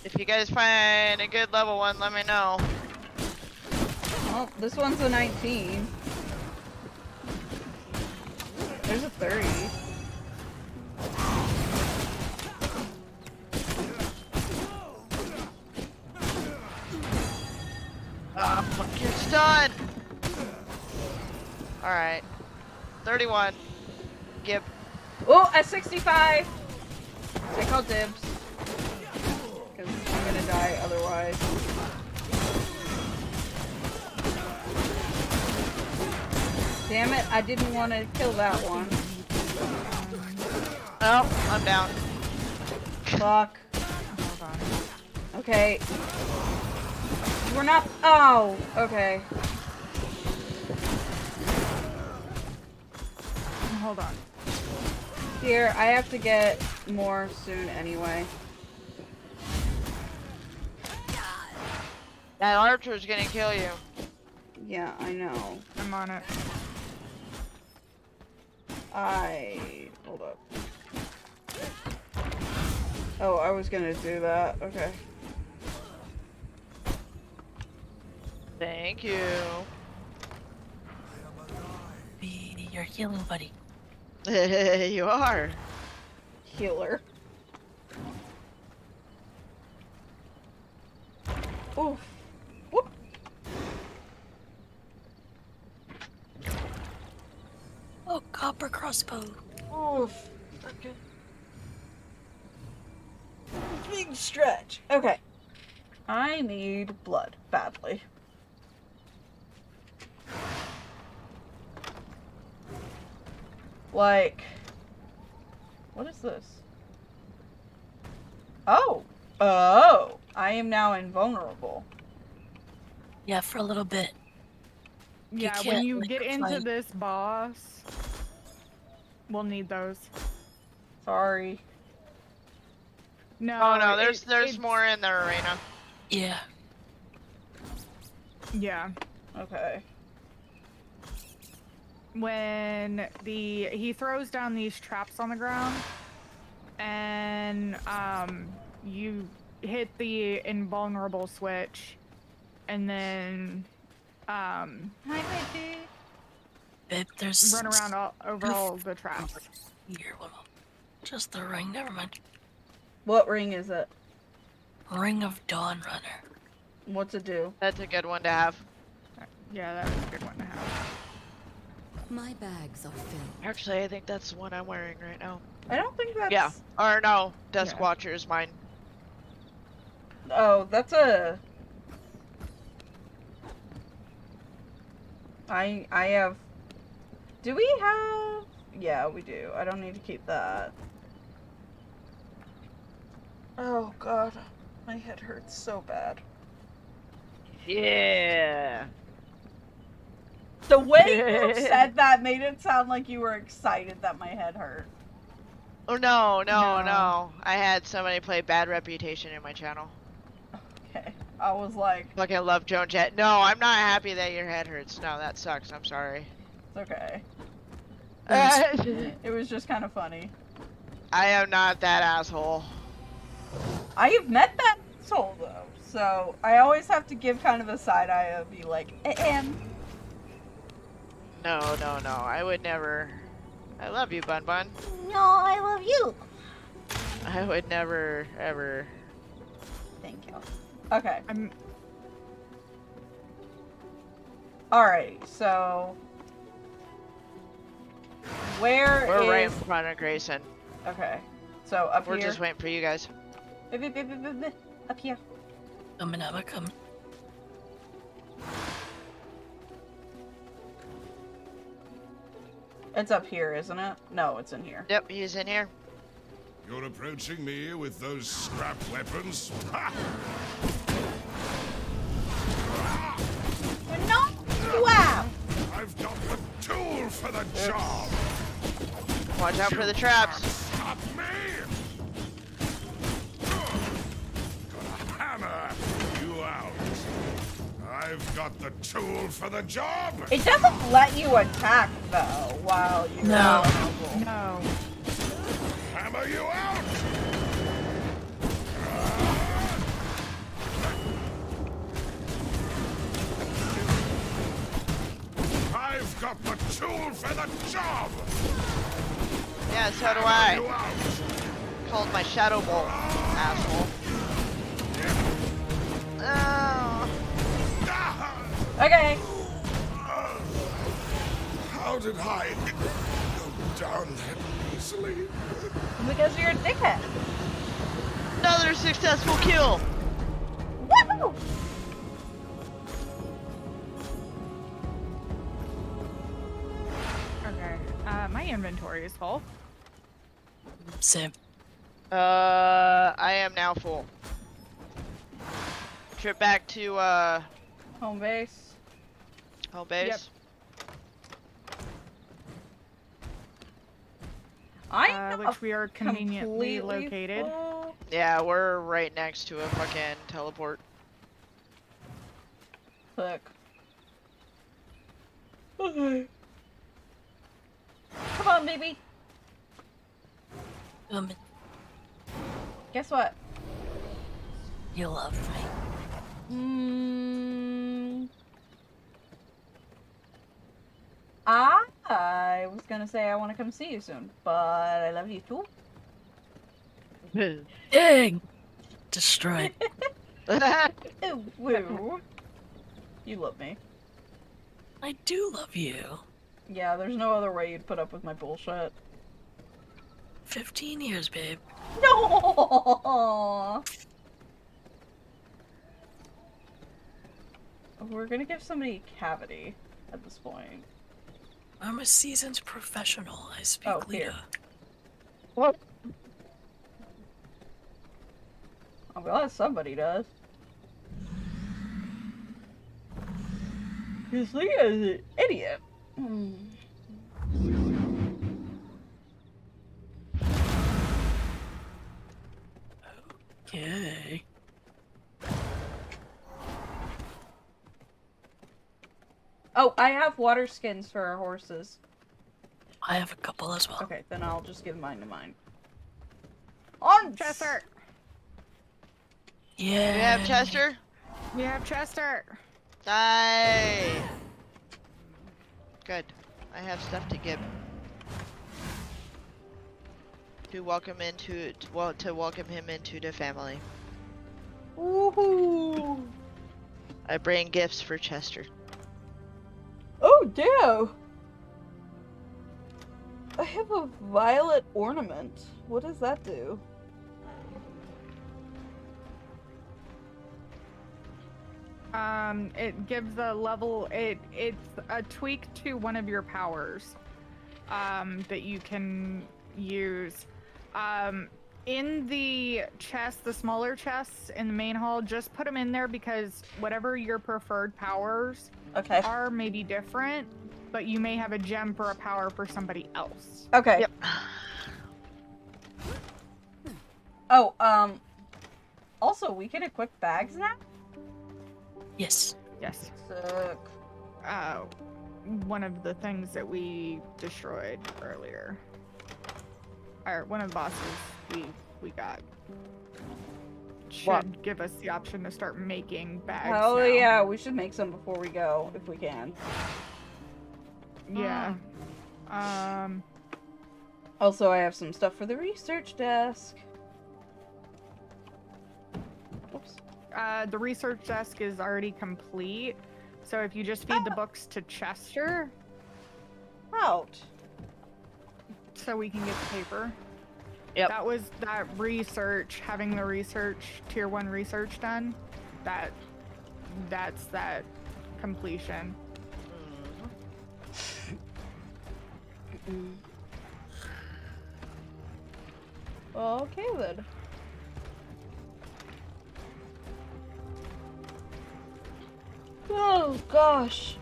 If you guys find a good level one, let me know. Oh, this one's a 19. There's a 30. Ah, fuck, you're stunned! Alright. 31. Gib. Oh, at 65! I call dibs. Because I'm gonna die otherwise. Damn it, I didn't want to kill that one. Oh, I'm down. Fuck. Okay. We're not- Oh! Okay. Hold on. Here, I have to get more soon anyway. That archer's gonna kill you. Yeah, I know. I'm on it. I... Hold up. Oh, I was gonna do that. Okay. Thank you. Be your healing buddy. *laughs* you are. Healer. Oof. Whoop. Oh, copper crossbow. Oof. Okay. Big stretch. Okay. I need blood badly. Like, what is this? Oh, oh! I am now invulnerable. Yeah, for a little bit. Yeah, when can't, you like, get into fight. this boss, we'll need those. Sorry. No. Oh no, there's it- there's it's- more in the arena. Yeah. Yeah. Okay. When the he throws down these traps on the ground and um you hit the invulnerable switch and then um Babe, there's run around all, over all the traps. Here, well, just the ring. Never mind. What ring is it? Ring of Dawn Runner. What's it do? That's a good one to have. Yeah, that was a good one to have. My bags are filled. Actually, I think that's the one I'm wearing right now. I don't think that's. Yeah. Or no, Dusk Yeah. Watcher is mine. Oh, that's a. I I have. Do we have? Yeah, we do. I don't need to keep that. Oh god, my head hurts so bad. Yeah. The way you *laughs* said that made it sound like you were excited that my head hurt. Oh no, no, No. no. I had somebody play Bad Reputation in my channel. Okay, I was like, Fucking love Joan Jett. No, I'm not happy that your head hurts. No, that sucks. I'm sorry. it's okay. *laughs* I It was just kind of funny. I am not that asshole. I have met that soul though, so I always have to give kind of a side eye of be like, and No, no, no. I would never. I love you, Bun Bun. No, I love you. I would never, ever. Thank you. Okay. I'm Alright, so where We're right in is- front of Grayson. Okay. So up We're here. just waiting for you guys. Up here. Coming, I'm coming. It's up here, isn't it? No, it's in here. Yep, he's in here. You're approaching me with those scrap weapons? Ha! No! Wow! I've got the tool for the job! Watch out for the traps. Stop me! I've got the tool for the job! It doesn't let you attack though while you No. no. Hammer you out! I've got the tool for the job! Yeah, so do Hammer I. Called my Shadow Bolt, asshole. Oh. Okay. How did I go down that easily? Because you're a dickhead. Another successful kill. Woohoo! Okay. Uh, my inventory is full. Same. Uh, I am now full. Trip back to uh Home base. Home base. Yep. I Uh, which we are conveniently located. Yeah, we're right next to a fucking teleport. Look. Okay. *sighs* Come on, baby. Coming. Guess what? You love me. Mm, I was gonna say I want to come see you soon, but I love you too. Dang! Destroyed. Ooh, *laughs* *laughs* woo. You love me. I do love you. Yeah, there's no other way you'd put up with my bullshit. 15 years, babe. No. We're gonna give somebody a cavity at this point. I'm a seasoned professional. I speak Oh, here. Lita. What? I'm glad somebody does. Because is an idiot. Okay. Oh, I have water skins for our horses. I have a couple as well. Okay, then I'll just give mine to mine. On Chester! Yeah. We have Chester. We have Chester! Die. Good. I have stuff to give. To welcome into to, well to welcome him into the family. Woohoo! I bring gifts for Chester. Oh, damn! I have a violet ornament. What does that do? Um, it gives a level. It it's a tweak to one of your powers, um, that you can use. Um, in the chest, the smaller chests in the main hall, just put them in there because whatever your preferred powers Okay. are may be different, but you may have a gem for a power for somebody else. Okay. Yep. Oh, um. Also, we can equip bags now? Yes. Yes. Sick. Uh, one of the things that we destroyed earlier. Or one of the bosses we we got. Should What? give us the option to start making bags. Oh, yeah, we should make some before we go, if we can. Yeah. Um Also, I have some stuff for the research desk. Oops. Uh, the research desk is already complete. So if you just feed the books to Chester, Out. So we can get the paper. Yep. That was that research, having the research, tier one research done. That, that's that completion. Mm-hmm. Okay then. Oh gosh.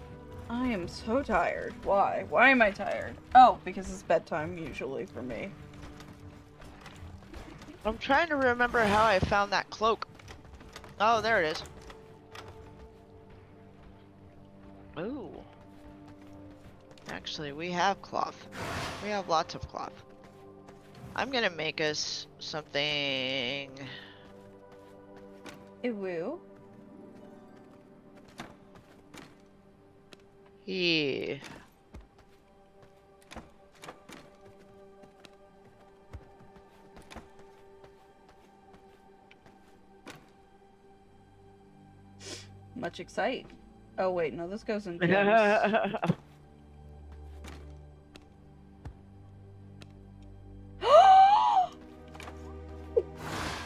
I am so tired. Why? Why am I tired? Oh, because it's bedtime usually for me. I'm trying to remember how I found that cloak. Oh, there it is. Ooh. Actually, we have cloth. We have lots of cloth. I'm gonna make us something. Ew. Yeah. Much excite. Oh wait, no, this goes in *laughs* gems. *gasps*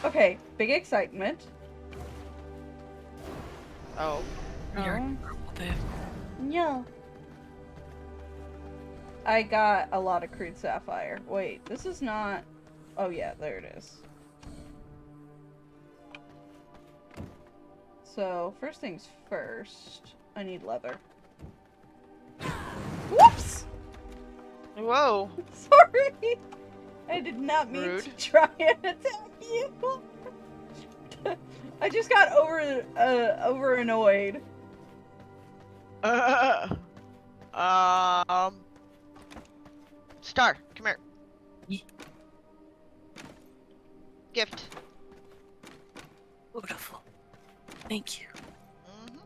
okay, big excitement. oh. You're oh. Yeah. I got a lot of crude sapphire. Wait, this is not. Oh yeah, there it is. So first things first, I need leather. Whoops! Whoa. *laughs* Sorry, I did not mean Rude. to try and attack you. *laughs* I just got over uh, over annoyed. *laughs* um. Star, come here. Ye- Gift. Beautiful. Thank you. hmm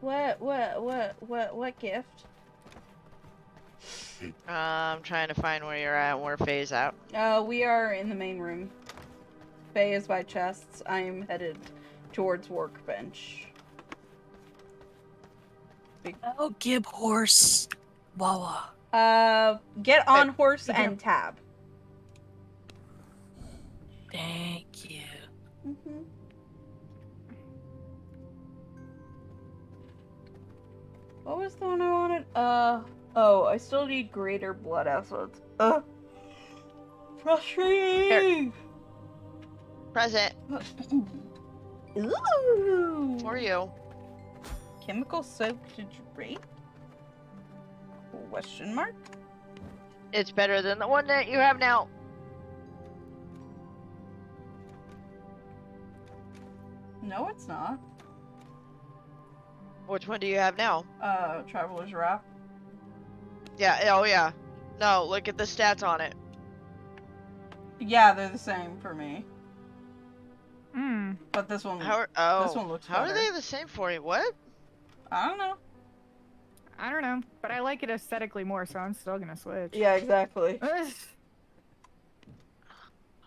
What what what what what gift? I'm trying to find where you're at. Where Fae's at. Uh, we are in the main room. Faye is by chests. I am headed towards workbench. Oh, Gib horse. Wawa. Uh, get on Hey, horse you and tab. Thank you. Mm-hmm. What was the one I wanted? Uh, oh, I still need greater blood essence. Ugh. Frustrating! Present *clears throat* Ooh! for you. Chemical soap to drape? Question mark? It's better than the one that you have now. No, it's not. Which one do you have now? Uh, Traveler's Wrap. Yeah. Oh yeah. No, look at the stats on it. Yeah, they're the same for me. Hmm. But this one, How? Are, oh. this one looks How are they the same for you? What? I don't know. I don't know, but I like it aesthetically more, so I'm still gonna switch. Yeah, exactly. Ugh.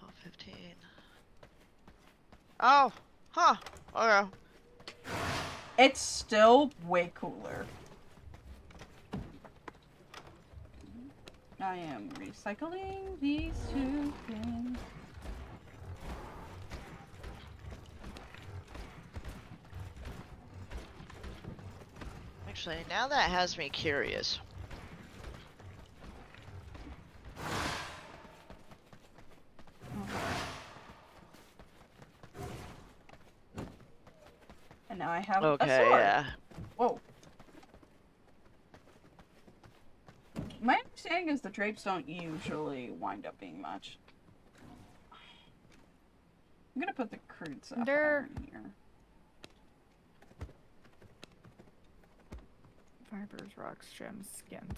Oh, 15. Oh. Huh. Okay. It's still way cooler. I am recycling these two things. Actually, now that has me curious. And now I have a Okay. sword. Yeah. Whoa. My understanding is the drapes don't usually wind up being much. I'm gonna put the crude sapphire They're- in here. Fibers, rocks, gems, skins.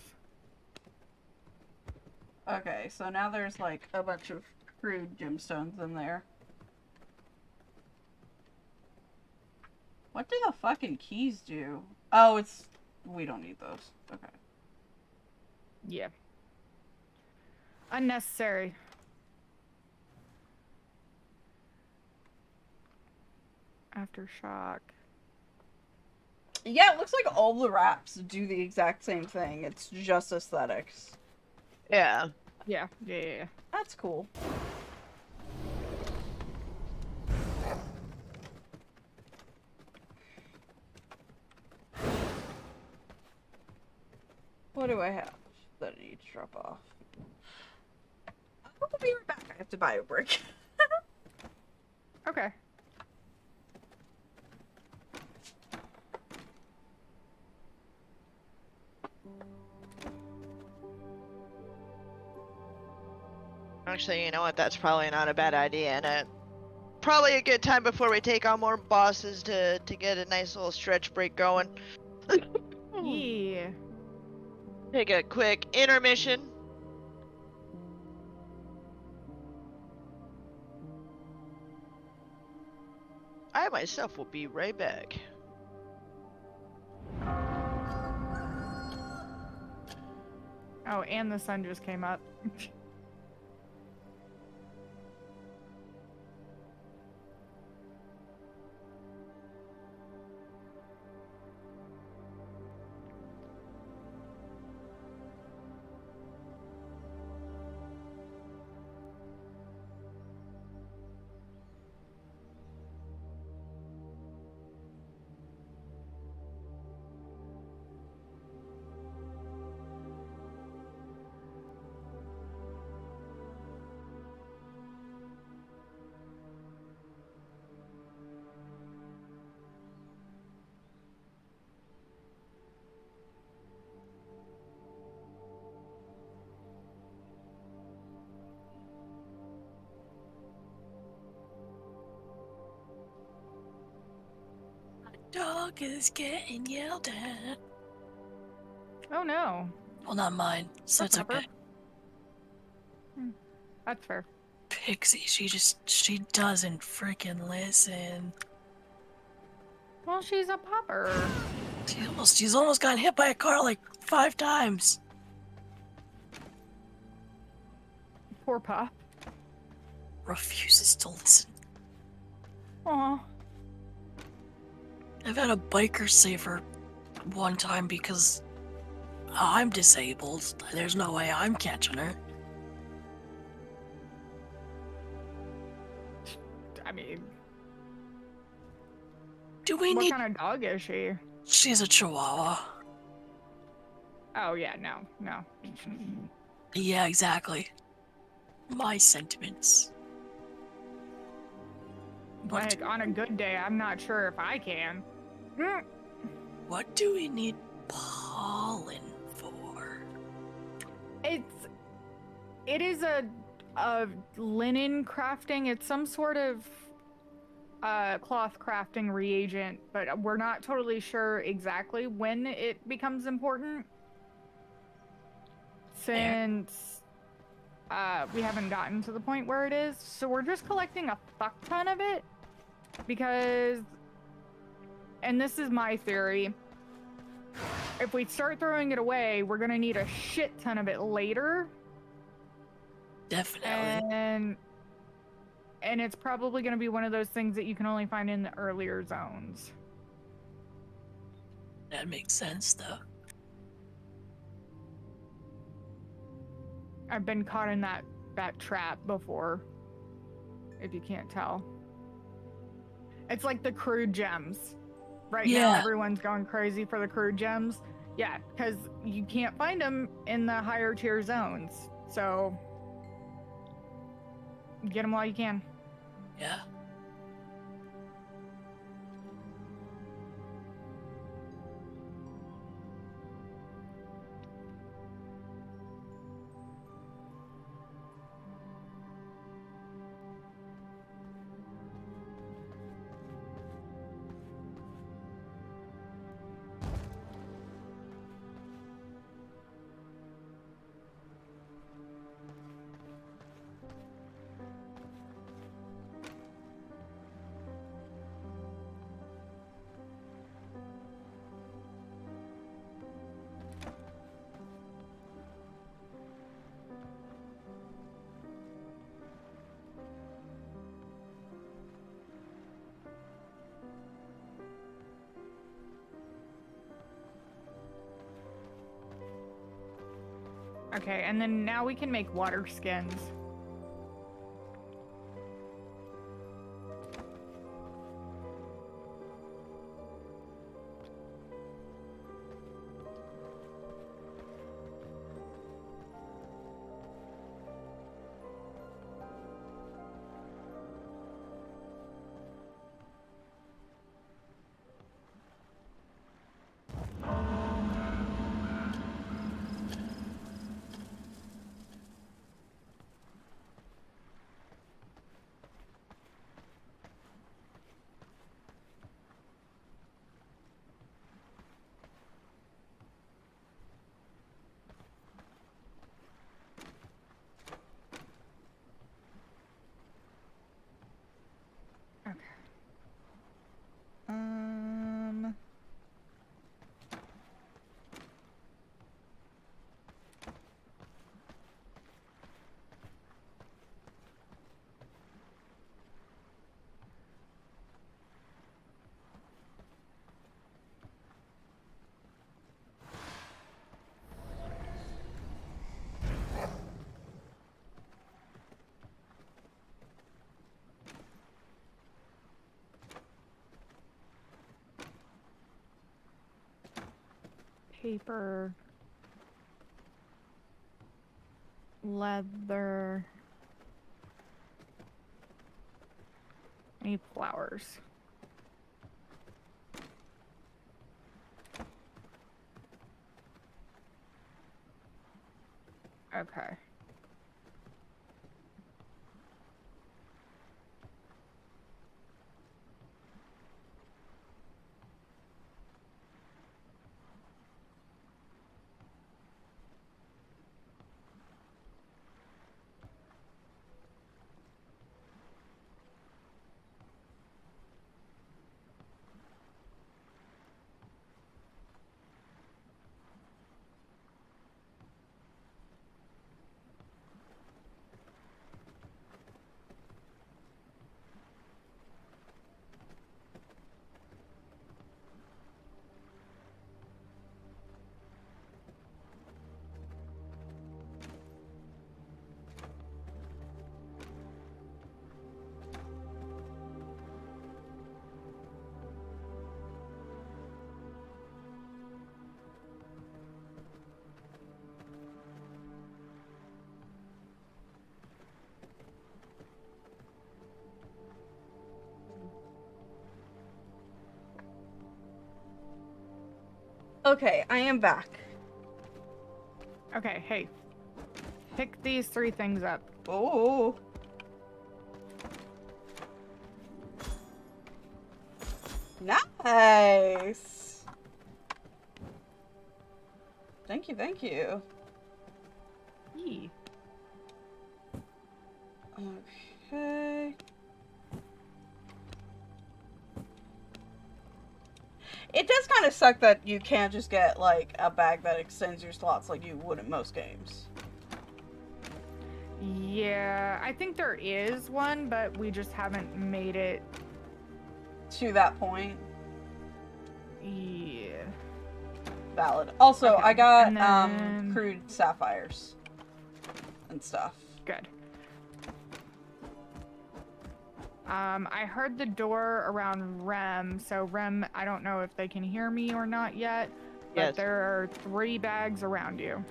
Okay, so now there's like a bunch of crude gemstones in there. What do the fucking keys do? Oh, it's we don't need those. Okay. Yeah. Unnecessary. Aftershock. Yeah, it looks like all the wraps do the exact same thing. It's just aesthetics. Yeah. Yeah, yeah, yeah. yeah. That's cool. What do I have that I need to drop off? I'll be right back. I have to buy a brick. *laughs* Okay. Actually, you know what? That's probably not a bad idea, and uh, probably a good time before we take on more bosses to to get a nice little stretch break going. *laughs* Yeah. Take a quick intermission. I myself will be right back. Oh, and the sun just came up. *laughs* Dog is getting yelled at. oh no. Well, not mine, so That's okay. Hmm, that's fair. Pixie, she just she doesn't freaking listen. Well, she's a popper. She almost she's almost gotten hit by a car like five times. Poor Pop. Refuses to listen. Aw. I've had a biker save her one time because I'm disabled. There's no way I'm catching her. I mean, Do we what need? kind of dog is she? She's a chihuahua. Oh yeah, no, no. Yeah, exactly. My sentiments. What, Like on a good day, I'm not sure if I can. What do we need pollen for? It's it is a a linen crafting. It's some sort of uh, cloth crafting reagent, but we're not totally sure exactly when it becomes important. Since uh, we haven't gotten to the point where it is, so we're just collecting a fuck ton of it because, and this is my theory. If we start throwing it away, we're gonna need a shit ton of it later, Definitely. and and it's probably gonna be one of those things that you can only find in the earlier zones. That makes sense, though. I've been caught in that that trap before. If you can't tell. It's like the crude gems. Right now Yeah. everyone's going crazy for the crude gems. Yeah, cuz you can't find them in the higher tier zones. So get them while you can. Yeah. Okay, and then now we can make water skins. Paper, leather, any flowers. Okay. Okay, I am back. Okay, hey. Pick these three things up. Oh. Nice. Thank you, thank you. Yee. Okay. Kind of suck that you can't just get like a bag that extends your slots like you would in most games. Yeah, I think there is one, but we just haven't made it. To that point, Yeah. valid. Also, Okay, I got and um crude sapphires and stuff. Good. Um, I heard the door around Rem, so Rem, I don't know if they can hear me or not yet, but Yes. there are three bags around you.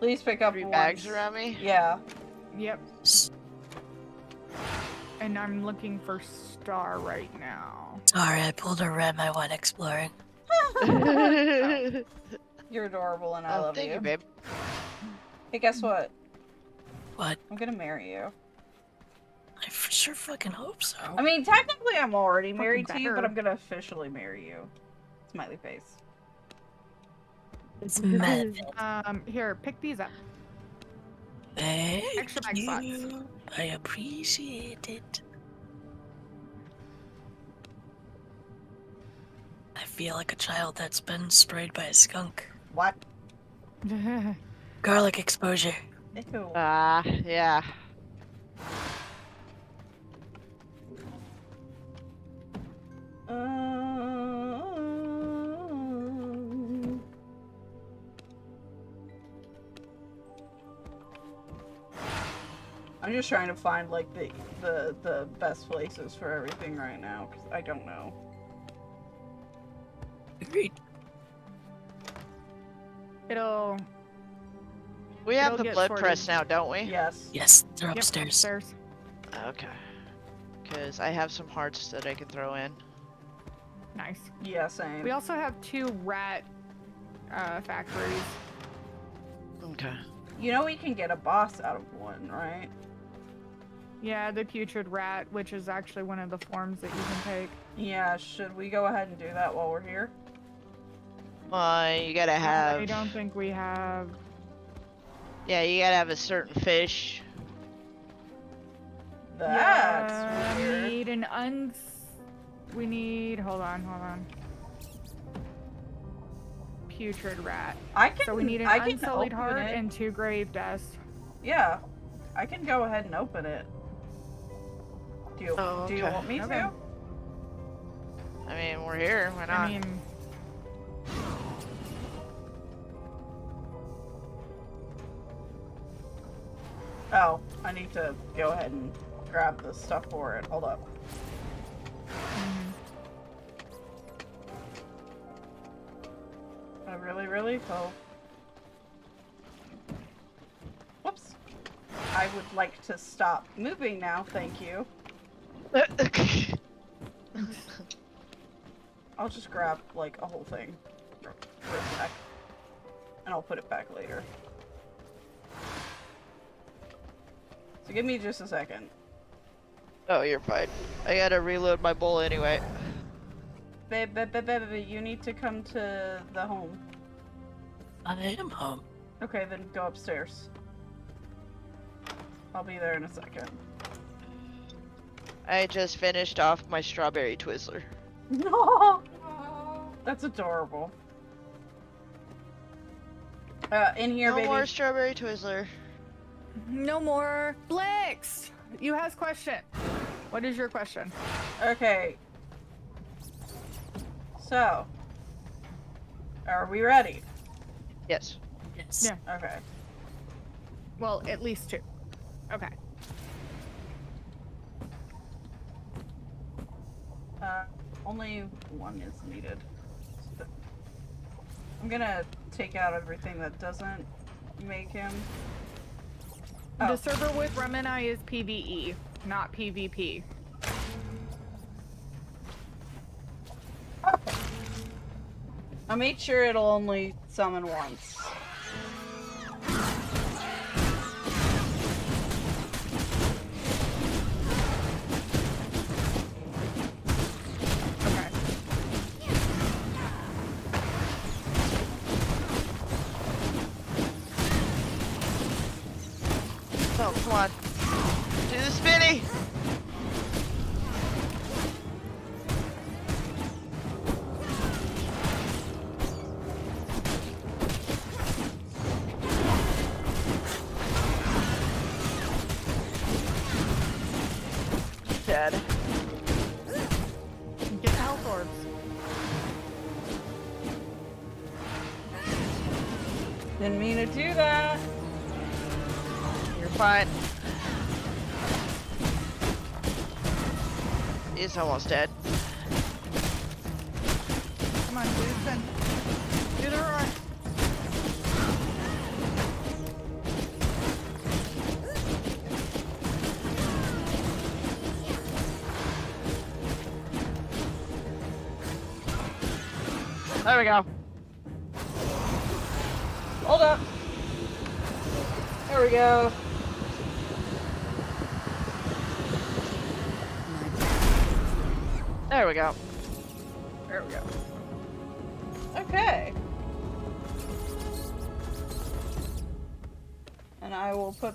Please pick up Three ones. bags around me. Yeah. Yep. And I'm looking for Star right now. Sorry, I pulled a Rem. I went exploring. *laughs* You're adorable and I oh, love thank you, you. babe. Hey, guess what? What? I'm gonna marry you. I for sure fucking hope so. I mean, technically, I'm already married to you, but. I'm gonna officially marry you. Smiley face. It's mad. Um, here, pick these up. Thank Extra bag slots. you. I appreciate it. I feel like a child that's been sprayed by a skunk. What? *laughs* Garlic exposure. Ew. Ah, yeah. I'm just trying to find like the the the best places for everything right now because I don't know. Agreed. It'll. We have the blood sorted. press now, don't we? Yes. Yes, they're yep, upstairs. upstairs. Okay. Because I have some hearts that I can throw in. Nice. Yeah. Same. We also have two rat uh, factories. Okay. You know we can get a boss out of one, right? Yeah, the putrid rat, which is actually one of the forms that you can take. Yeah. Should we go ahead and do that while we're here? Uh, you gotta have... I don't think we have. Yeah, you gotta have a certain fish. That's yeah, We weird. need an uns. We need. Hold on, hold on. Putrid rat. I can. So we need an I can unsullied open heart it. and two grave dust. Yeah, I can go ahead and open it. Do you Oh, do you want me Okay. to? I mean, we're here. Why not? I mean, Oh, I need to go ahead and grab the stuff for it. Hold up. Mhm. I really, really hope. Whoops. I would like to stop moving now, thank you. *laughs* I'll just grab, like, a whole thing for for a sec. And I'll put it back later. So give me just a second. Oh, you're fine. I gotta reload my bowl anyway. Babe, babe, babe, babe, babe, you need to come to the home. I am home. Okay, then go upstairs. I'll be there in a second. I just finished off my strawberry Twizzler. No! That's adorable. Uh, in here, no baby. more strawberry Twizzler. no more. Blix, you has question. What is your question? Okay. So. Are we ready? Yes. Yes. Yeah. Okay. Well, at least two. Okay. Uh, only one is needed. I'm gonna take out everything that doesn't make him. Oh. The server with Remini is PVE, not PvP. I made sure it'll only summon once. Almost dead.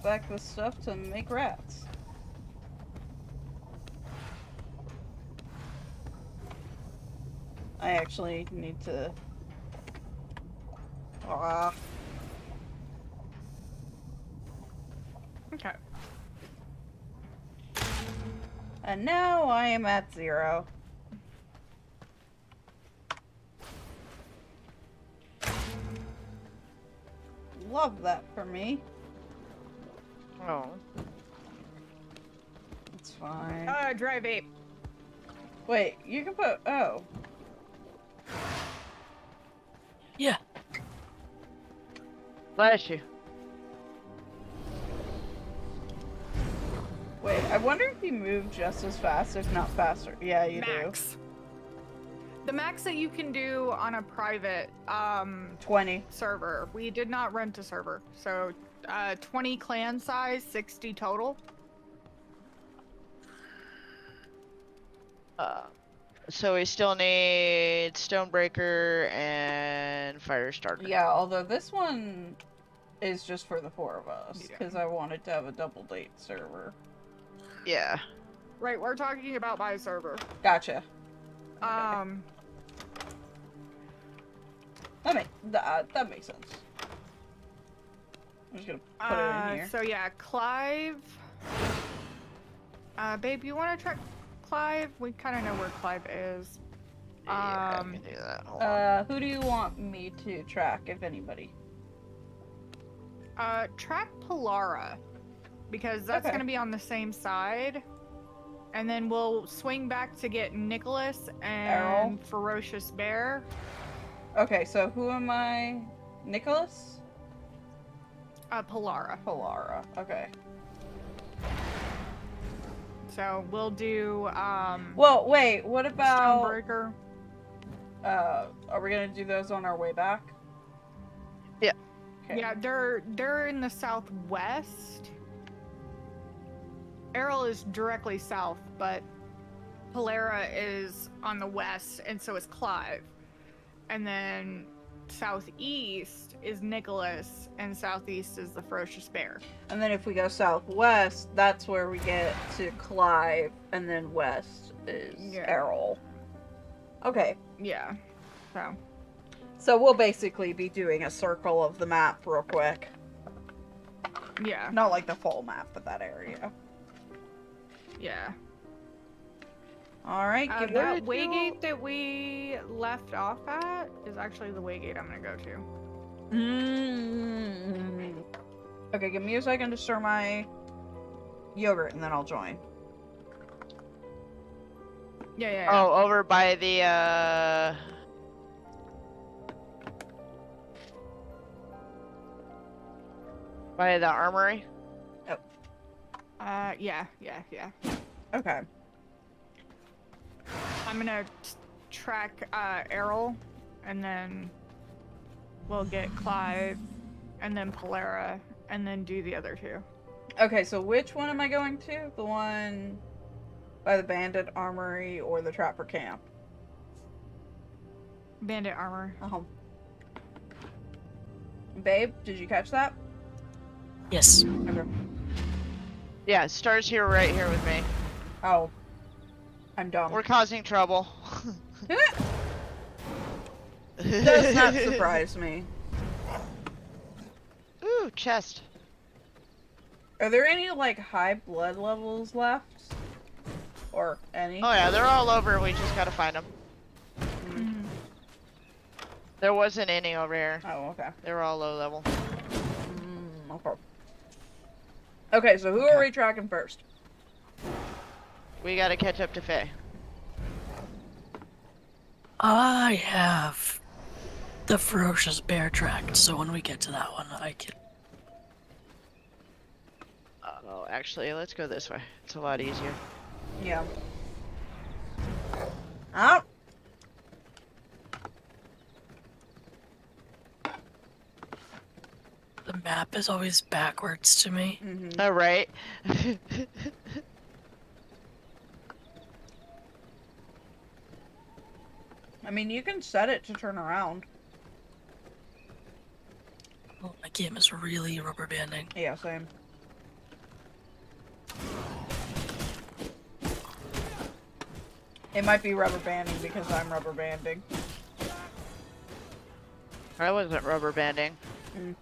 Back the stuff to make rats. I actually need to. Ah. Okay. And now I am at zero. Love that for me. Oh. That's fine. Uh, drive ape. Wait, you can put. Oh. Yeah. Bless you. Wait, I wonder if you move just as fast, if not faster. Yeah, you max. The max that you can do on a private um do. 20. server. We did not rent a server, so uh, 20 clan size, 60 total. Uh, so we still need Stonebreaker and Firestarter. Yeah, although this one is just for the four of us, Yeah. because I wanted to have a double date server. Yeah. Right, we're talking about my server. Gotcha. Um, That, make, that, that makes sense. I'm just gonna put it in uh, here. so yeah, Clive. Uh, babe, you want to track Clive? We kind of know where Clive is. Yeah, Um, I can do that. Hold on. Uh, who do you want me to track, if anybody? Uh, track Polora, because that's Okay. gonna be on the same side. And then we'll swing back to get Nicholas and Errol? Ferocious Bear. Okay, so who am I? Nicholas? Uh, Polora. Polora. Okay. So we'll do um Well, wait, what about. Stonebreaker. Uh, are we gonna do those on our way back? Yeah. Okay. Yeah, they're they're in the southwest. Errol is directly south, but Polora is on the west, and so is Clive. And then southeast is Nicholas, and southeast is the Ferocious Bear. And then if we go southwest, that's where we get to Clive, and then west is Yeah. Errol. Okay, Yeah. So so we'll basically be doing a circle of the map real quick. yeah, Not like the full map, but that area. yeah. All right, Uh, give that that. waygate that we left off at is actually the waygate I'm gonna go to. Mm. Okay, give me a second to stir my yogurt, and then I'll join. Yeah, yeah. yeah. Oh, over by the uh by the armory. Oh. Uh, yeah, yeah, yeah. Okay. I'm gonna t- track uh, Errol, and then we'll get Clive, and then Polora, and then do the other two. Okay, so which one am I going to? The one by the bandit armory or the trapper camp? Bandit armor. Oh. Babe, did you catch that? Yes. Okay. Yeah, Star's here right here with me. Oh. I'm dumb. We're causing trouble. *laughs* Does not *laughs* surprise me. Ooh, chest. Are there any like high blood levels left? Or any? Oh yeah, they're all over. We just gotta find them. Mhm. There wasn't any over here. Oh, okay. They were all low level. Mm, okay. Okay, so who are we tracking first? We gotta catch up to Fae. I have the ferocious bear tracked, so when we get to that one, I can. Oh, actually, let's go this way. It's a lot easier. Yeah. Oh. The map is always backwards to me. mhm. All right. *laughs* I mean, you can set it to turn around. Oh, my game is really rubber banding. Yeah, same. It might be rubber banding because I'm rubber banding. I wasn't rubber banding. Mm.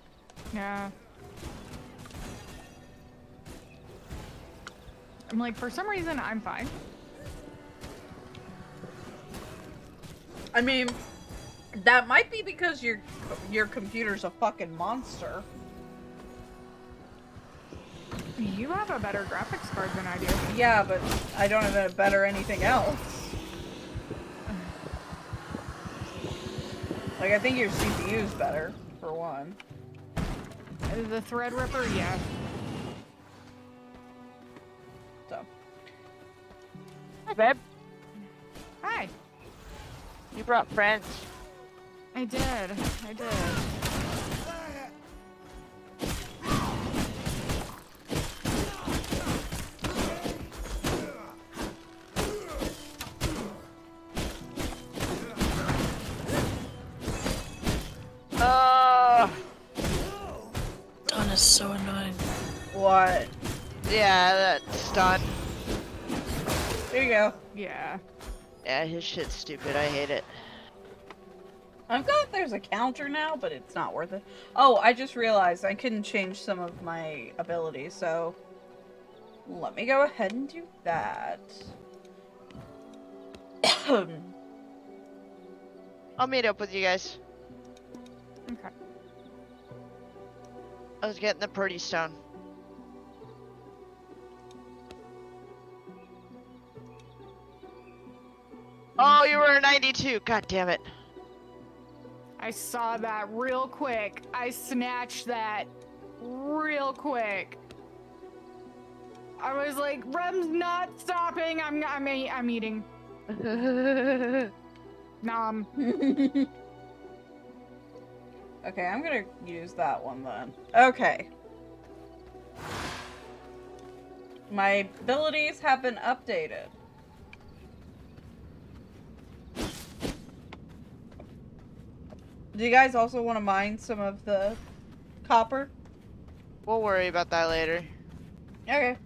Yeah. I'm like, for some reason, I'm fine. I mean, that might be because your your computer's a fucking monster. You have a better graphics card than I do. Yeah, but I don't have a better anything else. Like, I think your CPU's better, for one. Uh, The Threadripper, yeah. So. Hi, babe. Hi. You brought friends. I did. I did. Dawn is so annoying. What? yeah, that stun. There you go. Yeah. Yeah, his shit's stupid. I hate it. I'm glad there's a counter now, but it's not worth it. Oh, I just realized I couldn't change some of my abilities, so let me go ahead and do that. *coughs* I'll meet up with you guys. Okay. I was getting the pretty Stone. Oh, you were a 92. God damn it. I saw that real quick. I snatched that real quick. I was like, Rem's not stopping. I'm I'm I'm eating. *laughs* Nom. okay, I'm gonna use that one then. Okay. My abilities have been updated. Do you guys also want to mine some of the copper? we'll worry about that later. Okay.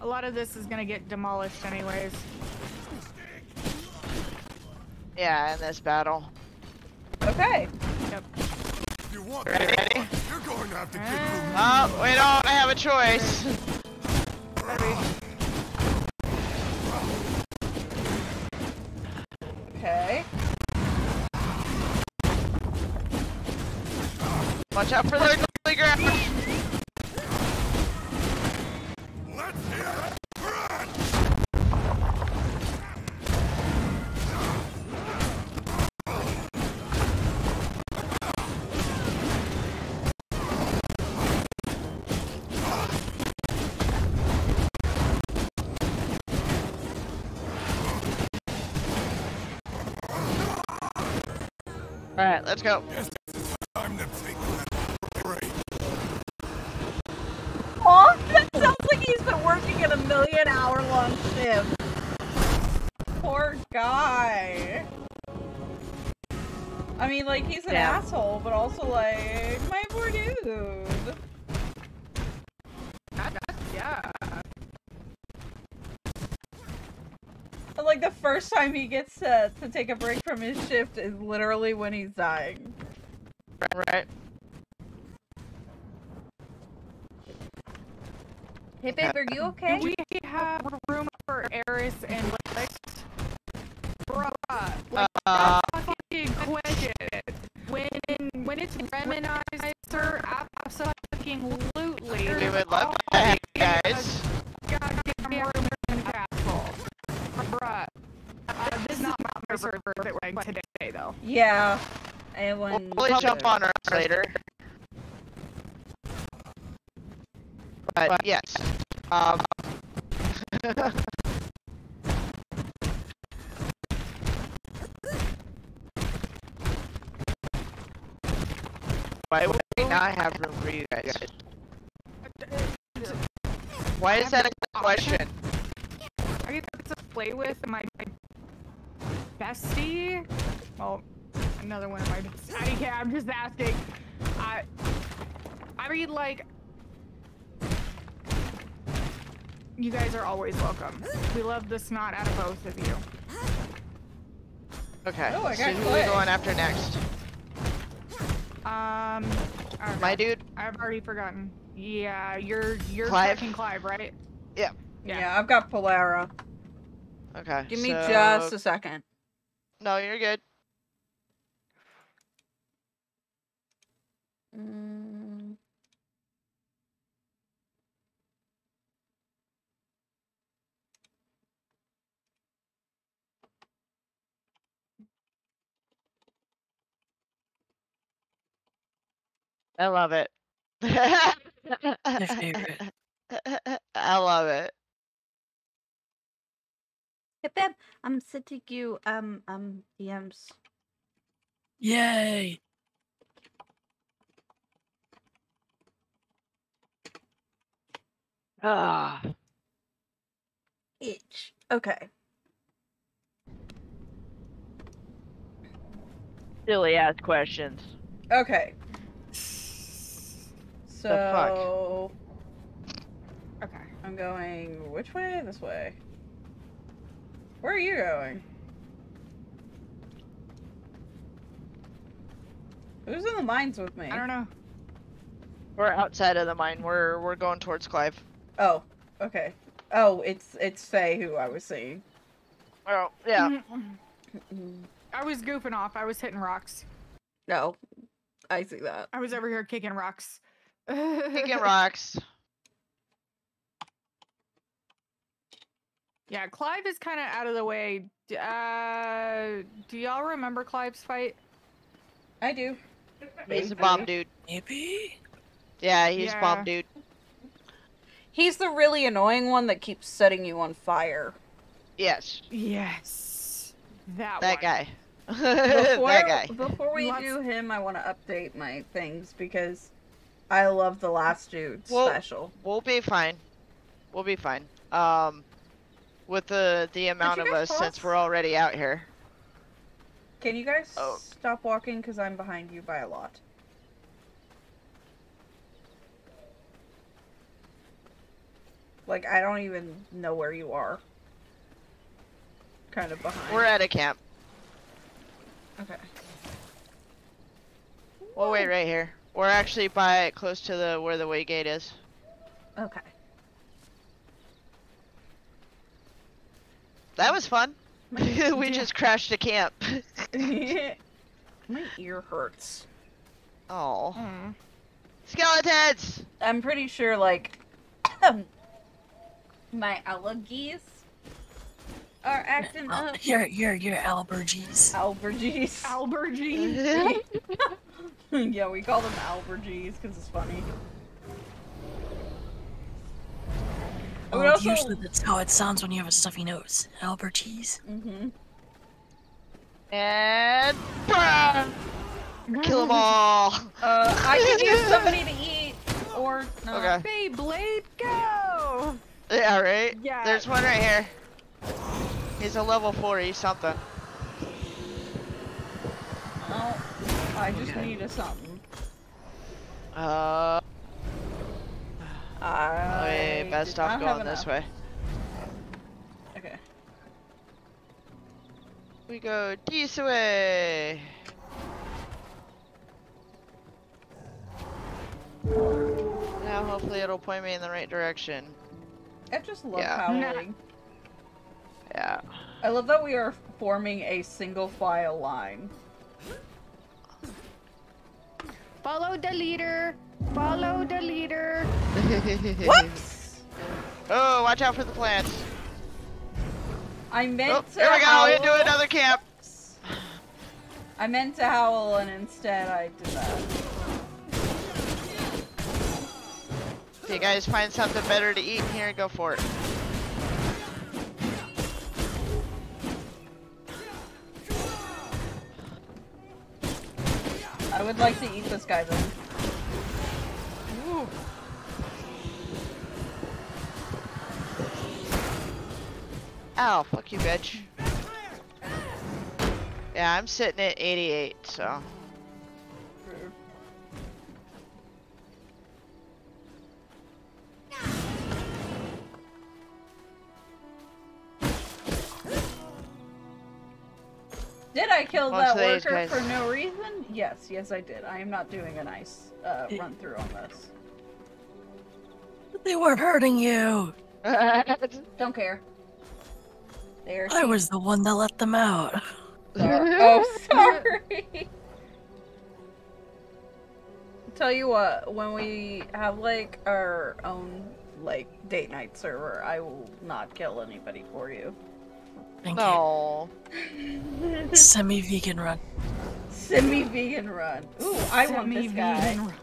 A lot of this is gonna get demolished anyways. Yeah, in this battle. Okay. Yep. You want Ready? ready? you're going to have to Uh, moving. Oh, we don't have a choice. Okay. Watch out for the ugly ground. Let's hear it. Alright, let's go. I mean, like, he's an Yeah. asshole, but also, like, my poor dude. That- that- yeah. And, like, the first time he gets to, to take a break from his shift is literally when he's dying. Right. Hey, babe, are you okay? Do we have room for Eris and Lix? Bruh, like, Uh, fucking question. When when it's Reminizer, absolutely. we would love to have you guys. Goddamn room in the castle. Bruh. Uh, this is not my server that we're playing today, though. Yeah. And We'll when probably jump on her later. But yes. Um. *laughs* Why would we not have room for you guys? Why is that a question? I get to play with my, my bestie. Well, another one of my besties. *laughs* I can't, I'm just asking. I, I mean, like, you guys are always welcome. We love the snot out of both of you. Okay, Oh, I so got who are we Clay. going after next? Um, oh My dude? I've already forgotten. Yeah, you're you're Clive? fucking Clive, right? Yeah. Yeah, I've got Polora. Okay. Give me so- just a second. No, you're good. Mm. I love it. My favorite. *laughs* I love it. Hey, babe, I'm sending you um um DMs. Yay! Ah, Itch. Okay. silly ass questions. Okay. The fuck? So Okay. I'm going which way? This way. Where are you going? Who's in the mines with me? I don't know. We're outside of the mine. We're we're going towards Clive. Oh, okay. Oh, it's it's Fae who I was seeing. Oh yeah. *laughs* I was goofing off. I was hitting rocks. No, I see that. I was over here kicking rocks. Kicking *laughs* rocks. Yeah, Clive is kind of out of the way. Uh, do y'all remember Clive's fight? I do. He's a bomb dude. Maybe? Yeah, he's a bomb dude. He's the really annoying one that keeps setting you on fire. Yes, Yes. That that one. guy. *laughs* Before, that guy. before we Lots- do him, I want to update my things because I love the last dude Well- special. We'll be fine. We'll be fine. Um, with the the amount of us since we're already out here. Can you guys Oh. stop walking? Because I'm behind you by a lot. Like, I don't even know where you are. Kind of behind. We're at a camp. Okay. We'll wait right here. We're actually by close to the where the way gate is. Okay. That was fun. *laughs* we Yeah. just crashed a camp. *laughs* My ear hurts. Oh, Mm. skeletons! I'm pretty sure, like, *coughs* my allergies are acting Well, up. you're, you're, you're albergies. Albergies. Albergy. *laughs* *laughs* yeah, we call them albergies because it's funny. I would Well, also- usually that's how it sounds when you have a stuffy nose. Albergies. hmm and burn! Kill them all. *laughs* Uh, I can use somebody to eat, *laughs* or not. Okay. Beyblade, go! Yeah, right. Yeah. There's one right here. He's a level four. He's something. Oh, I just need a something. Uh, I wait, best did off going this enough. way. Okay. We go this way. Now hopefully it'll point me in the right direction. I just love Yeah. howling. Yeah. I love that we are forming a single file line. Follow the leader. Follow the leader. *laughs* Whoops! oh, watch out for the plants. I meant Oh, to here we go howl. into another camp. I meant to howl and instead I did that. If you guys find something better to eat in here, go for it. I would like to eat this guy then. Ow, fuck you, bitch. Yeah, I'm sitting at 88, so. Did I Most that of worker guys- for no reason? Yes, yes I did. I am not doing a nice uh, run through on this. They weren't hurting you. *laughs* Don't care. There. I was the one that let them out. *laughs* oh, sorry. Tell you what, when we have like our own like date night server, I will not kill anybody for you. Thank no. you. *laughs* Semi-vegan run. Semi-vegan run. Ooh, I want this guy. Run.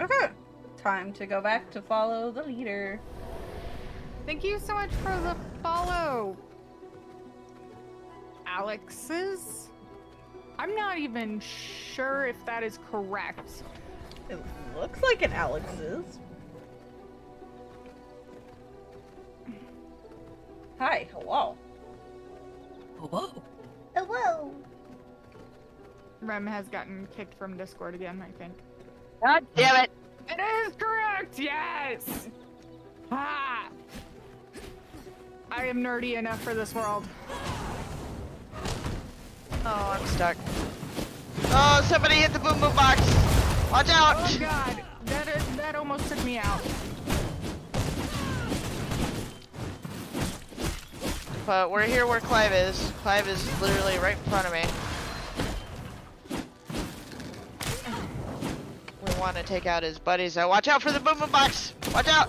Okay. Time to go back to follow the leader. Thank you so much for the follow. Alex's? I'm not even sure if that is correct. It looks like an Alex's. Hi, hello. Whoa. Hello. Rem has gotten kicked from Discord again, I think. God damn it. It is correct! Yes! Ah! I am nerdy enough for this world. Oh, I'm stuck. Oh, somebody hit the boom boom box. Watch out. Oh god, that is, that almost took me out. But we're here where Clive is. Clive is literally right in front of me. We want to take out his buddies. So watch out for the boom boom box. Watch out.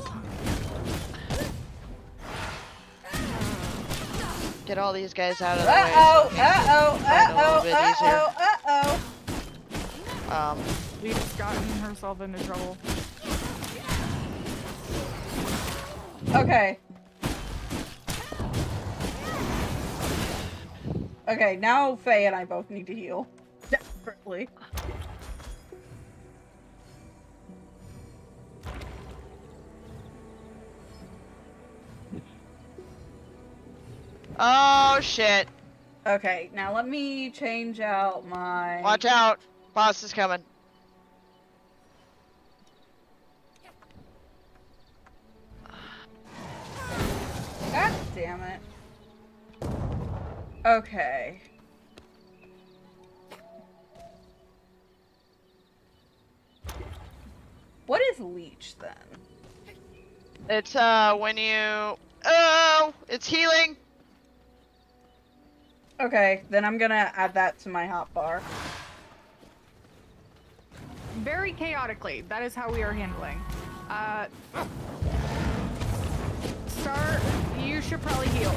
Get all these guys out of the way. Uh oh, so uh oh, find a uh little oh, bit uh easier. oh, uh oh. Um, She's gotten herself into trouble. Okay. Okay, now Fae and I both need to heal. Desperately. Oh shit. Okay, now let me change out my. Watch out. Boss is coming. God damn it. Okay. What is leech then? It's uh when you oh it's healing. Okay, then I'm gonna add that to my hot bar. Very chaotically, that is how we are handling. Uh, Star, you should probably heal.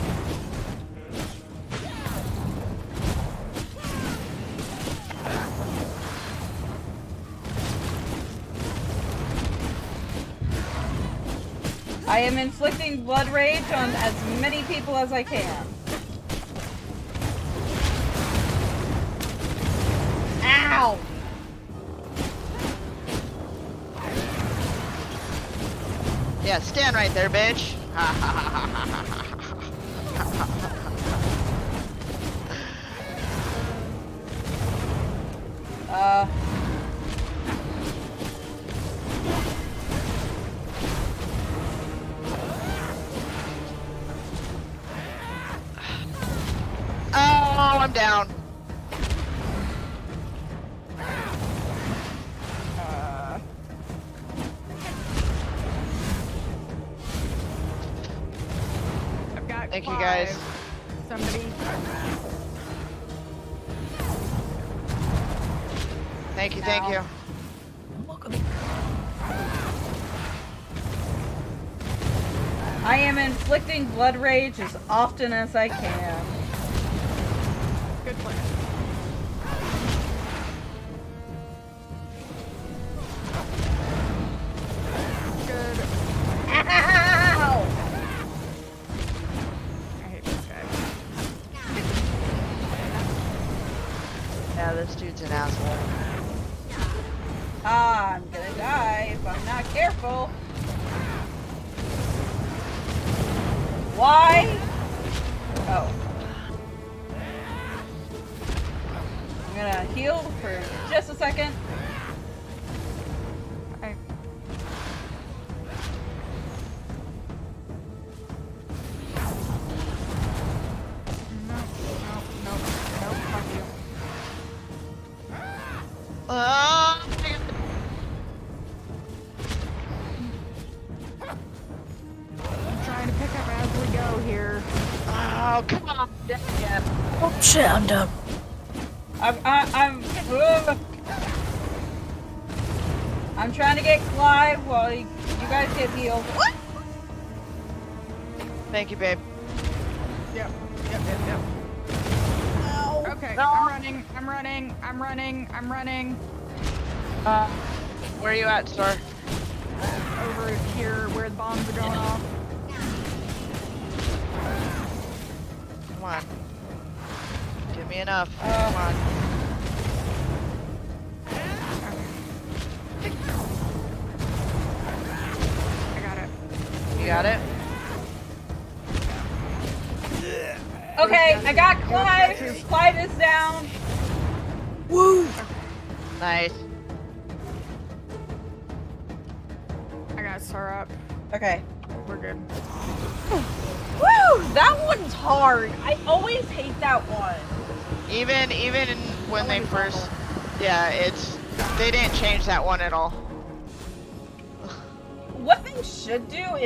I am inflicting blood rage on as many people as I can. Ow! Yeah, stand right there, bitch. *laughs* Uh. oh, I'm down. I've got Thank you, guys. Somebody. Thank you, thank you. Welcome. I am inflicting blood rage as often as I can. Shit,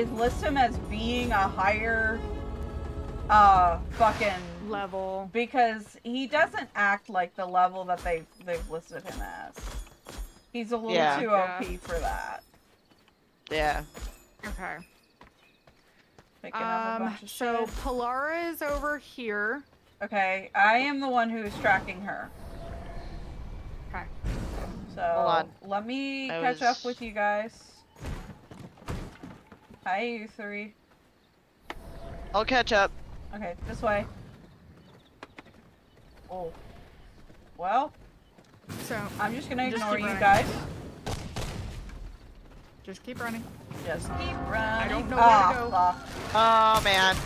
should do is list him as being a higher, uh, fucking Level. because he doesn't act like the level that they they've listed him as. He's a little Yeah. too Yeah. OP for that. Yeah. Okay. Picking Um. bunch So shit. Polora is over here. Okay, I am the one who's tracking her. Okay. So Hold on. let me I catch up with you guys. Hi, you three. I'll catch up. Okay, this way. Oh. Well, So I'm just gonna Just ignore keep you running. guys. just keep running. Just keep running. I don't know where to Ah, go. fuck. Oh man.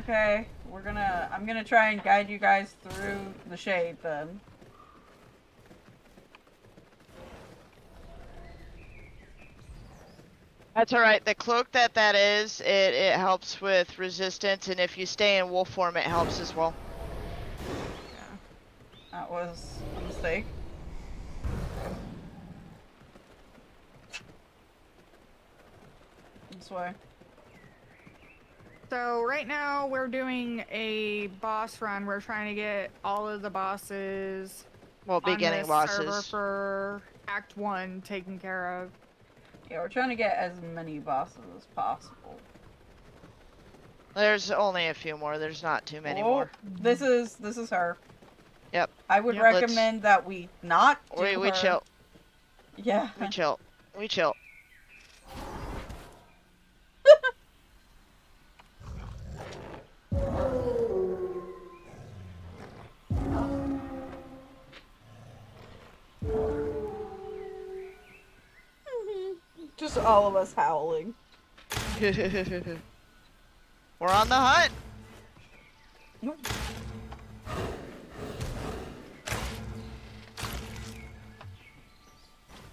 Okay, we're gonna. I'm gonna try and guide you guys through the shade then. That's all right. The cloak that that is, it it helps with resistance, and if you stay in wolf form, it helps as well. That was a mistake. This way. So right now we're doing a boss run. We're trying to get all of the bosses Well, on beginning this server bosses. for Act One taken care of. Yeah, we're trying to get as many bosses as possible. There's only a few more. There's not too many Oh, more. This is this is her. Yep. I would Yep. Let's- recommend that we not do We we her. chill. Yeah. We chill. We chill. *laughs* Just all of us howling. *laughs* We're on the hunt.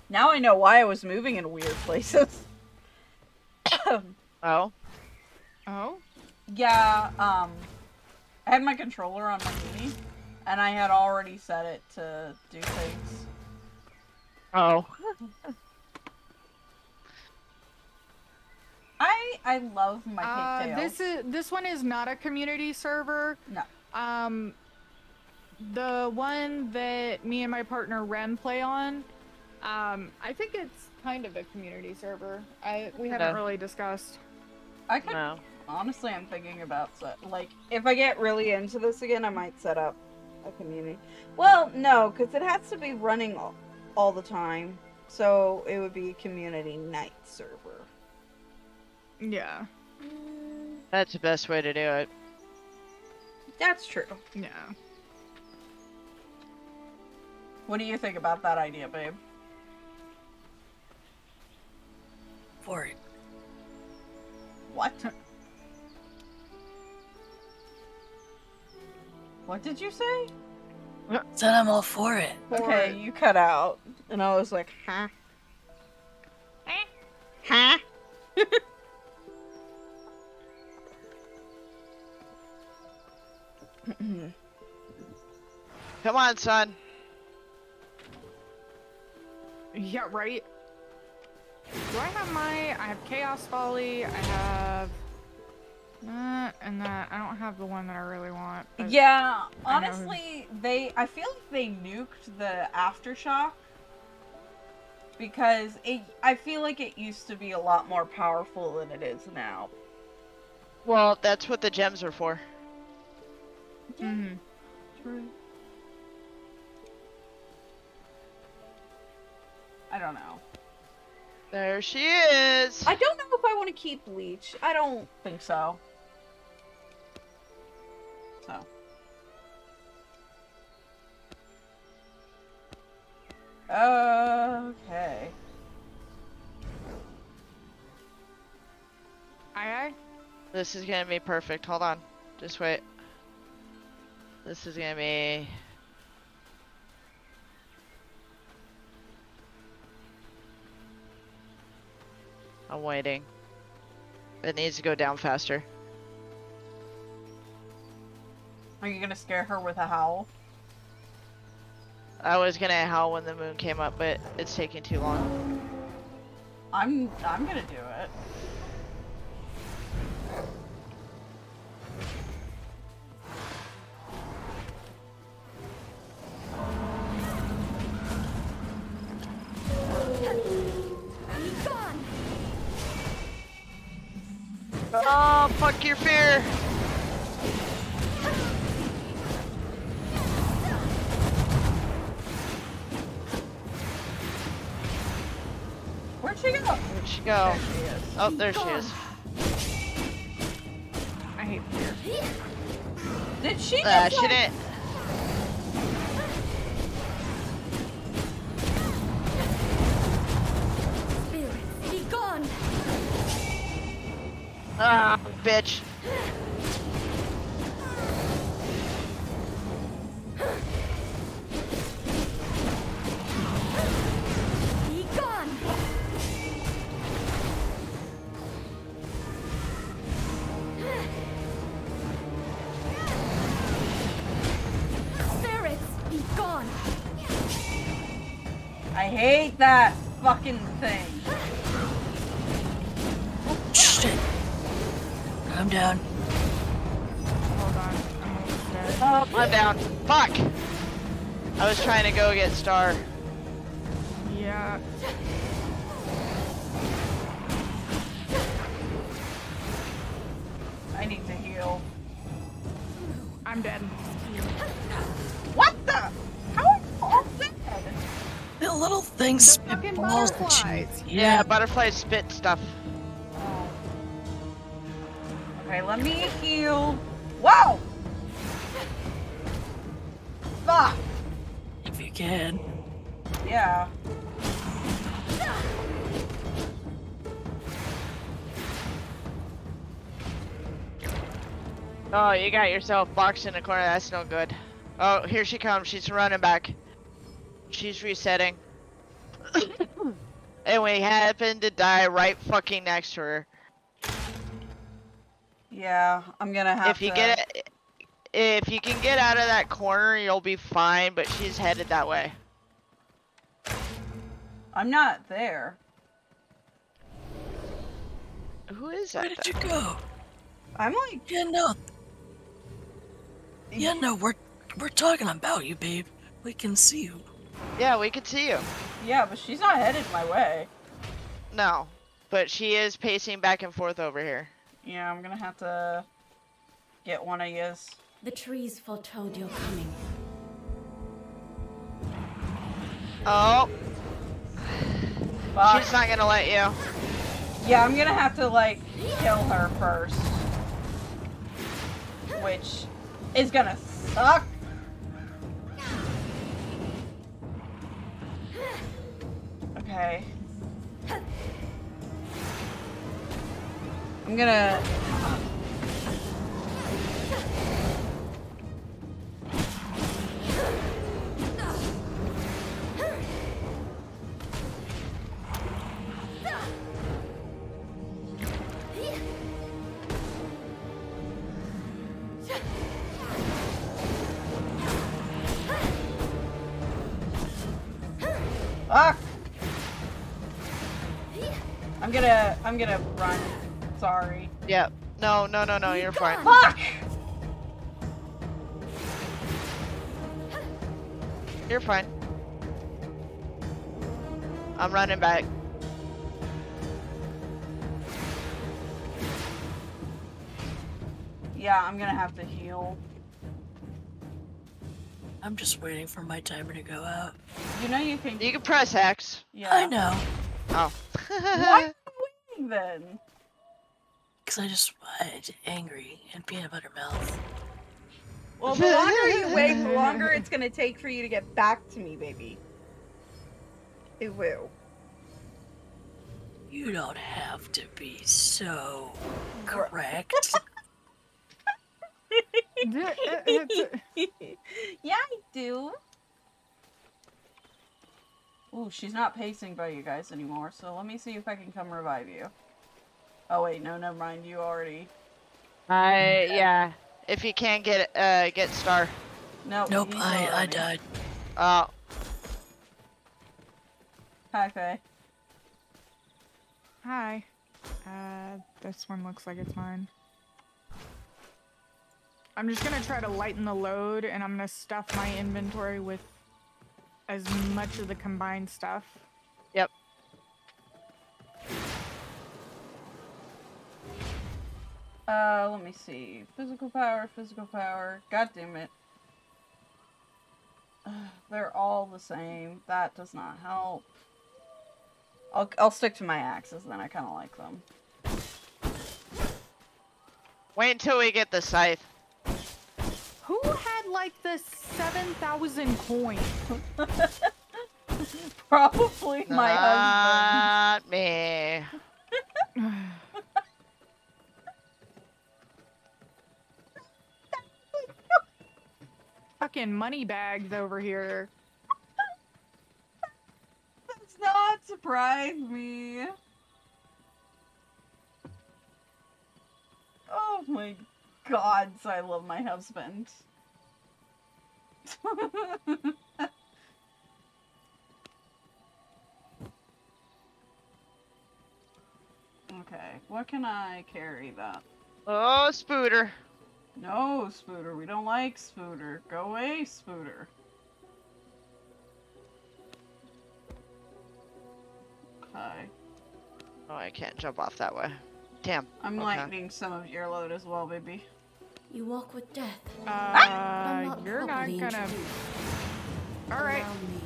Now I know why I was moving in weird places. *coughs* Oh. Oh, yeah, um, I had my controller on my knee, and I had already set it to do things. Oh. *laughs* I I love my uh, this is this one is not a community server. No. Um, the one that me and my partner Ren play on, um, I think it's kind of a community server. I we haven't No. really discussed. I could No. honestly, I'm thinking about set like if I get really into this again, I might set up a community. Well, no, because it has to be running all, all the time, so it would be a community night server. Yeah, That's the best way to do it. That's true. yeah. What do you think about that idea, babe? For it. What? What did you say? Said I'm all for it. Okay, you cut out, and I was like, huh? Huh? *laughs* Come on, son. Yeah, right. Do I have my? I have Chaos Volley. I have. Uh, and that I don't have the one that I really want. but- Yeah, I honestly, they I feel like they nuked the aftershock because it I feel like it used to be a lot more powerful than it is now. Well, that's what the gems are for. Mm-hmm. True. I don't know. There she is. I don't know if I want to keep Leech. I don't think so. So. Okay. Aye aye. This is gonna be perfect. Hold on. Just wait. This is gonna be. I'm waiting. It needs to go down faster. Are you gonna scare her with a howl? I was gonna howl when the moon came up, but it's taking too long. I'm I'm gonna do it. Your fear! Where'd she go? Where'd she go? There she is. Oh, there she is. I hate fear. Did she? Uh, just, she like- didn't. Spirits, be gone! Ah, bitch. Go get Star. Yeah. I need to heal. I'm dead. What the? How are you all dead? The little things The spit fucking balls at you. butterflies. Yeah, butterflies spit stuff. You got yourself boxed in a corner. That's no good. Oh, here she comes. She's running back. She's resetting. *coughs* and we happen to die right fucking next to her. Yeah, I'm gonna have if you to. get it, if you can get out of that corner, you'll be fine. But she's headed that way. I'm not there. Who is that? Where that? did though? you go? I'm like, Yeah, no. Yeah, no, we're we're talking about you, babe. We can see you. Yeah, we can see you. yeah, but she's not headed my way. No, but she is pacing back and forth over here. Yeah, I'm gonna have to get one of yous. The trees foretold your coming. Oh, Fuck. she's not gonna let you. Yeah, I'm gonna have to like kill her first. Which is gonna suck. Okay. I'm gonna I'm gonna run. Sorry. Yep. No, no, no, no. You're fine. Fuck! You're fine. I'm running back. Yeah, I'm gonna have to heal. I'm just waiting for my timer to go out. You know you can. You can press X. Yeah. I know, Oh. *laughs* Why are you waiting then? because I just I'm angry and peanut butter mouth. Well, *laughs* the longer you wait, the longer it's gonna take for you to get back to me, baby. It will. You don't have to be so correct. *laughs* *laughs* yeah, I do. Ooh, she's not pacing by you guys anymore, so let me see if I can come revive you. Oh wait, no, never mind. You already. I yeah. If you can't get uh get star. No. nope, he's I I died. Uh Hi, Fae. Hi. Uh, this one looks like it's mine. I'm just gonna try to lighten the load, and I'm gonna stuff my inventory with as much of the combined stuff. Yep. Uh, let me see. Physical power, physical power. God damn it. Ugh, *sighs* They're all the same. That does not help. I'll, I'll stick to my axes then. I kind of like them. wait until we get the scythe. Who had like the 7,000 coins? *laughs* Probably my husband. Not me. *laughs* Fucking money bags over here. That's not surprise me. Oh my gods, I love my husband. *laughs* okay, what can I carry that? Oh, Spooter. No, Spooter, we don't like Spooter. Go away, Spooter. Okay. Oh, I can't jump off that way. Damn. I'm Okay. lightening some of your load as well, baby. You walk with death. Uh, not you're not gonna. introduced. All right. Allow me.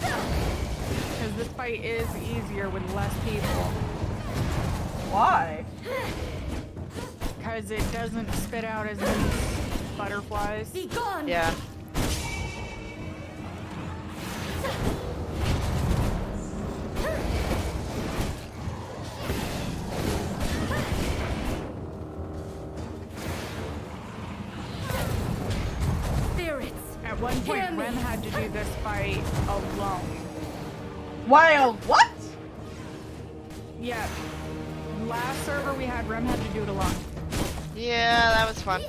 Because this fight is easier with less people. Why? Because it doesn't spit out as many butterflies. Be gone! Yeah. Why? what? Yeah. Last server we had, Rem had to do it alone. Yeah, that was fun.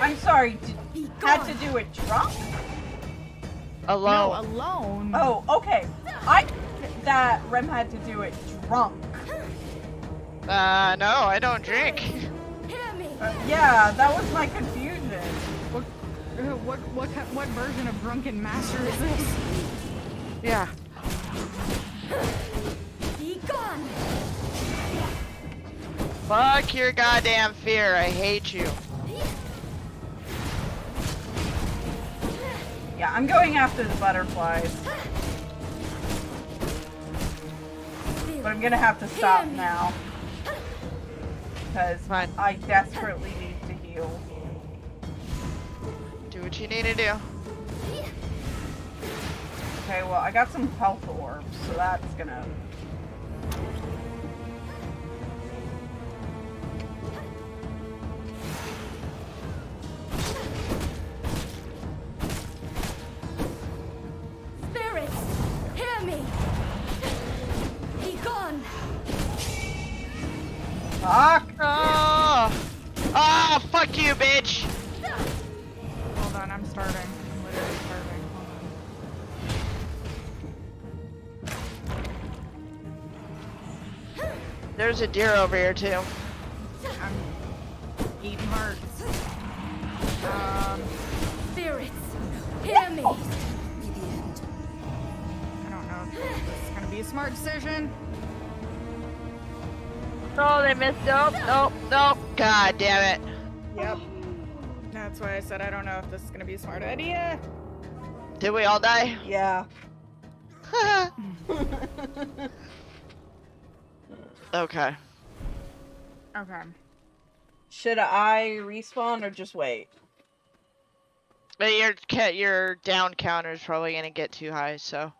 I'm sorry. Did, had to do it drunk? No, Alone. alone. Oh, okay. I that Rem had to do it drunk. Uh, no, I don't drink. Uh, yeah, that was my confusion. What, what, what, what version of Drunken Master is this? Yeah. Be gone! Fuck your goddamn fear. I hate you. Yeah, I'm going after the butterflies, but I'm gonna have to stop now because Fine. I desperately need to heal. Do what you need to do. Okay, well I got some health orbs, so that's gonna. Spirits! Hear me! Be gone! Fuck! Oh! Oh, fuck you, bitch! Hold on, I'm starving. I'm literally starving. There's a deer over here, too. on. I'm eating hearts. Um, Spirits! Hear me it's gonna be a smart decision. Oh, they missed. Nope, nope, nope. God damn it. Yep. That's why I said I don't know if this is gonna be a smart idea. Did we all die? Yeah. *laughs* okay. Okay. Should I respawn or just wait? But your your down counter is probably gonna get too high, so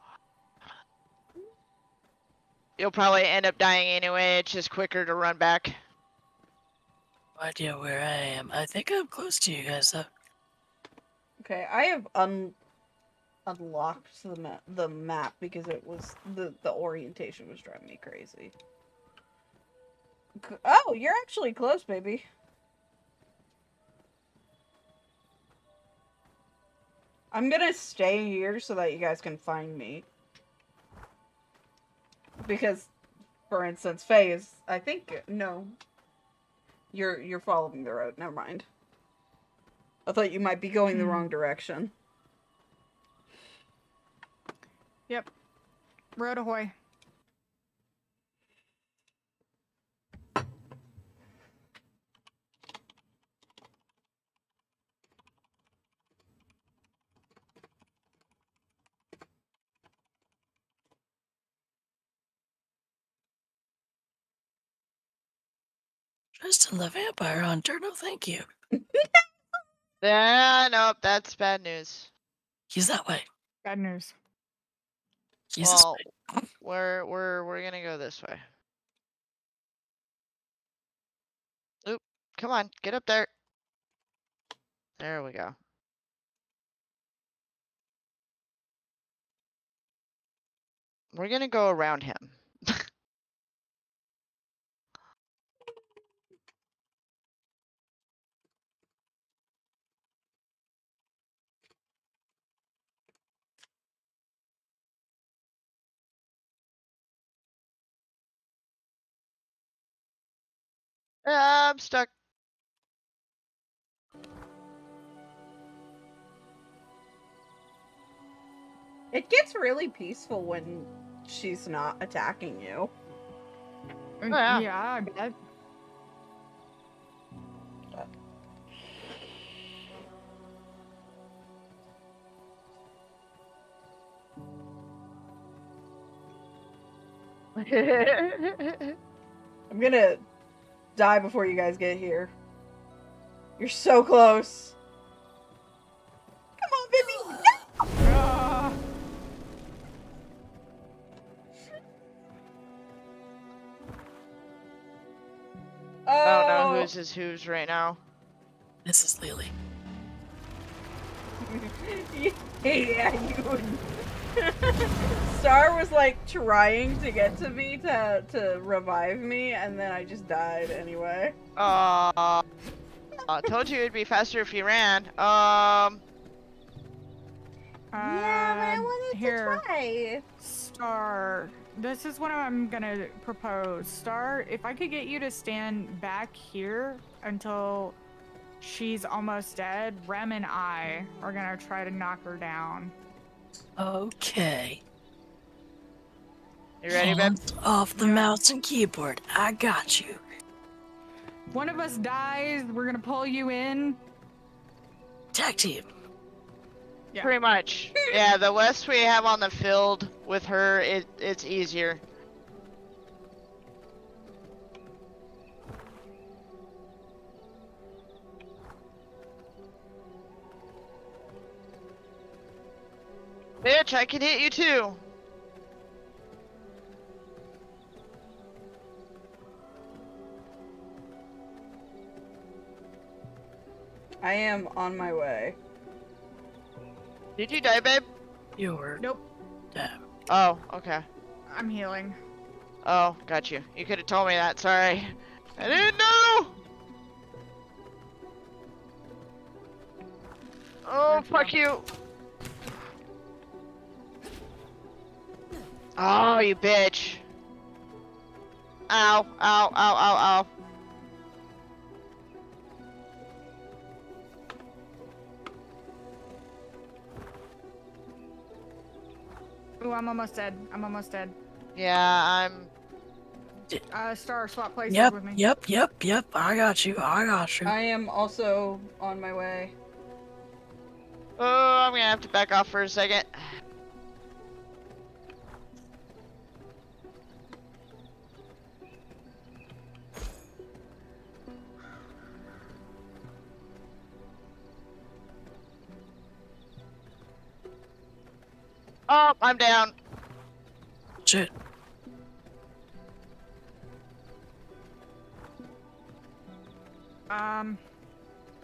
you'll probably end up dying anyway. It's just quicker to run back. Idea where I am. I think I'm close to you guys though. Okay, I have un unlocked the map the map because it was the the orientation was driving me crazy. Oh, you're actually close, baby. I'm gonna stay here so that you guys can find me. Because, for instance, Fae is I think no. You're you're following the road. Never mind. I thought you might be going the hmm. wrong direction. Yep. Road ahoy. Tristan the Vampire Hunter, no thank you. Yeah, nope, that's bad news. He's that way. Bad news. He's well, we're we're we're gonna go this way. Oop! Come on, get up there. There we go. We're gonna go around him. Ah, I'm stuck. It gets really peaceful when she's not attacking you. Uh, yeah. yeah, I bet. *laughs* I'm gonna die before you guys get here. You're so close. Come on, baby. No! Ah, I don't know Oh, who's his who's right now. This is Lily. *laughs* yeah, you. *laughs* Star was like trying to get to me to to revive me, and then I just died anyway. Uh, I told you it'd be faster if you ran. Um, Yeah, but uh, here. To try. Star, this is what I'm gonna propose. Star, if I could get you to stand back here until she's almost dead, Rem and I are gonna try to knock her down. Okay. you ready, babe? Hands off the mouse and keyboard. I got you. One of us dies, we're gonna pull you in. Tag team. Yeah. Pretty much. Yeah, the less we have on the field with her, it it's easier. Bitch, I can hit you too. I am on my way. Did you die, babe? You were. Nope, damn. Oh, okay. I'm healing. Oh, got you. You could have told me that. Sorry. I didn't know. Oh, fuck you. Oh, you bitch. Ow, ow, ow, ow, ow. Ooh, I'm almost dead. I'm almost dead. Yeah, I'm. Uh, Star, swap places Yep, with me. yep, yep, yep. I got you. I got you. I am also on my way. Oh, I'm gonna have to back off for a second. Oh, I'm down. Shit. Um,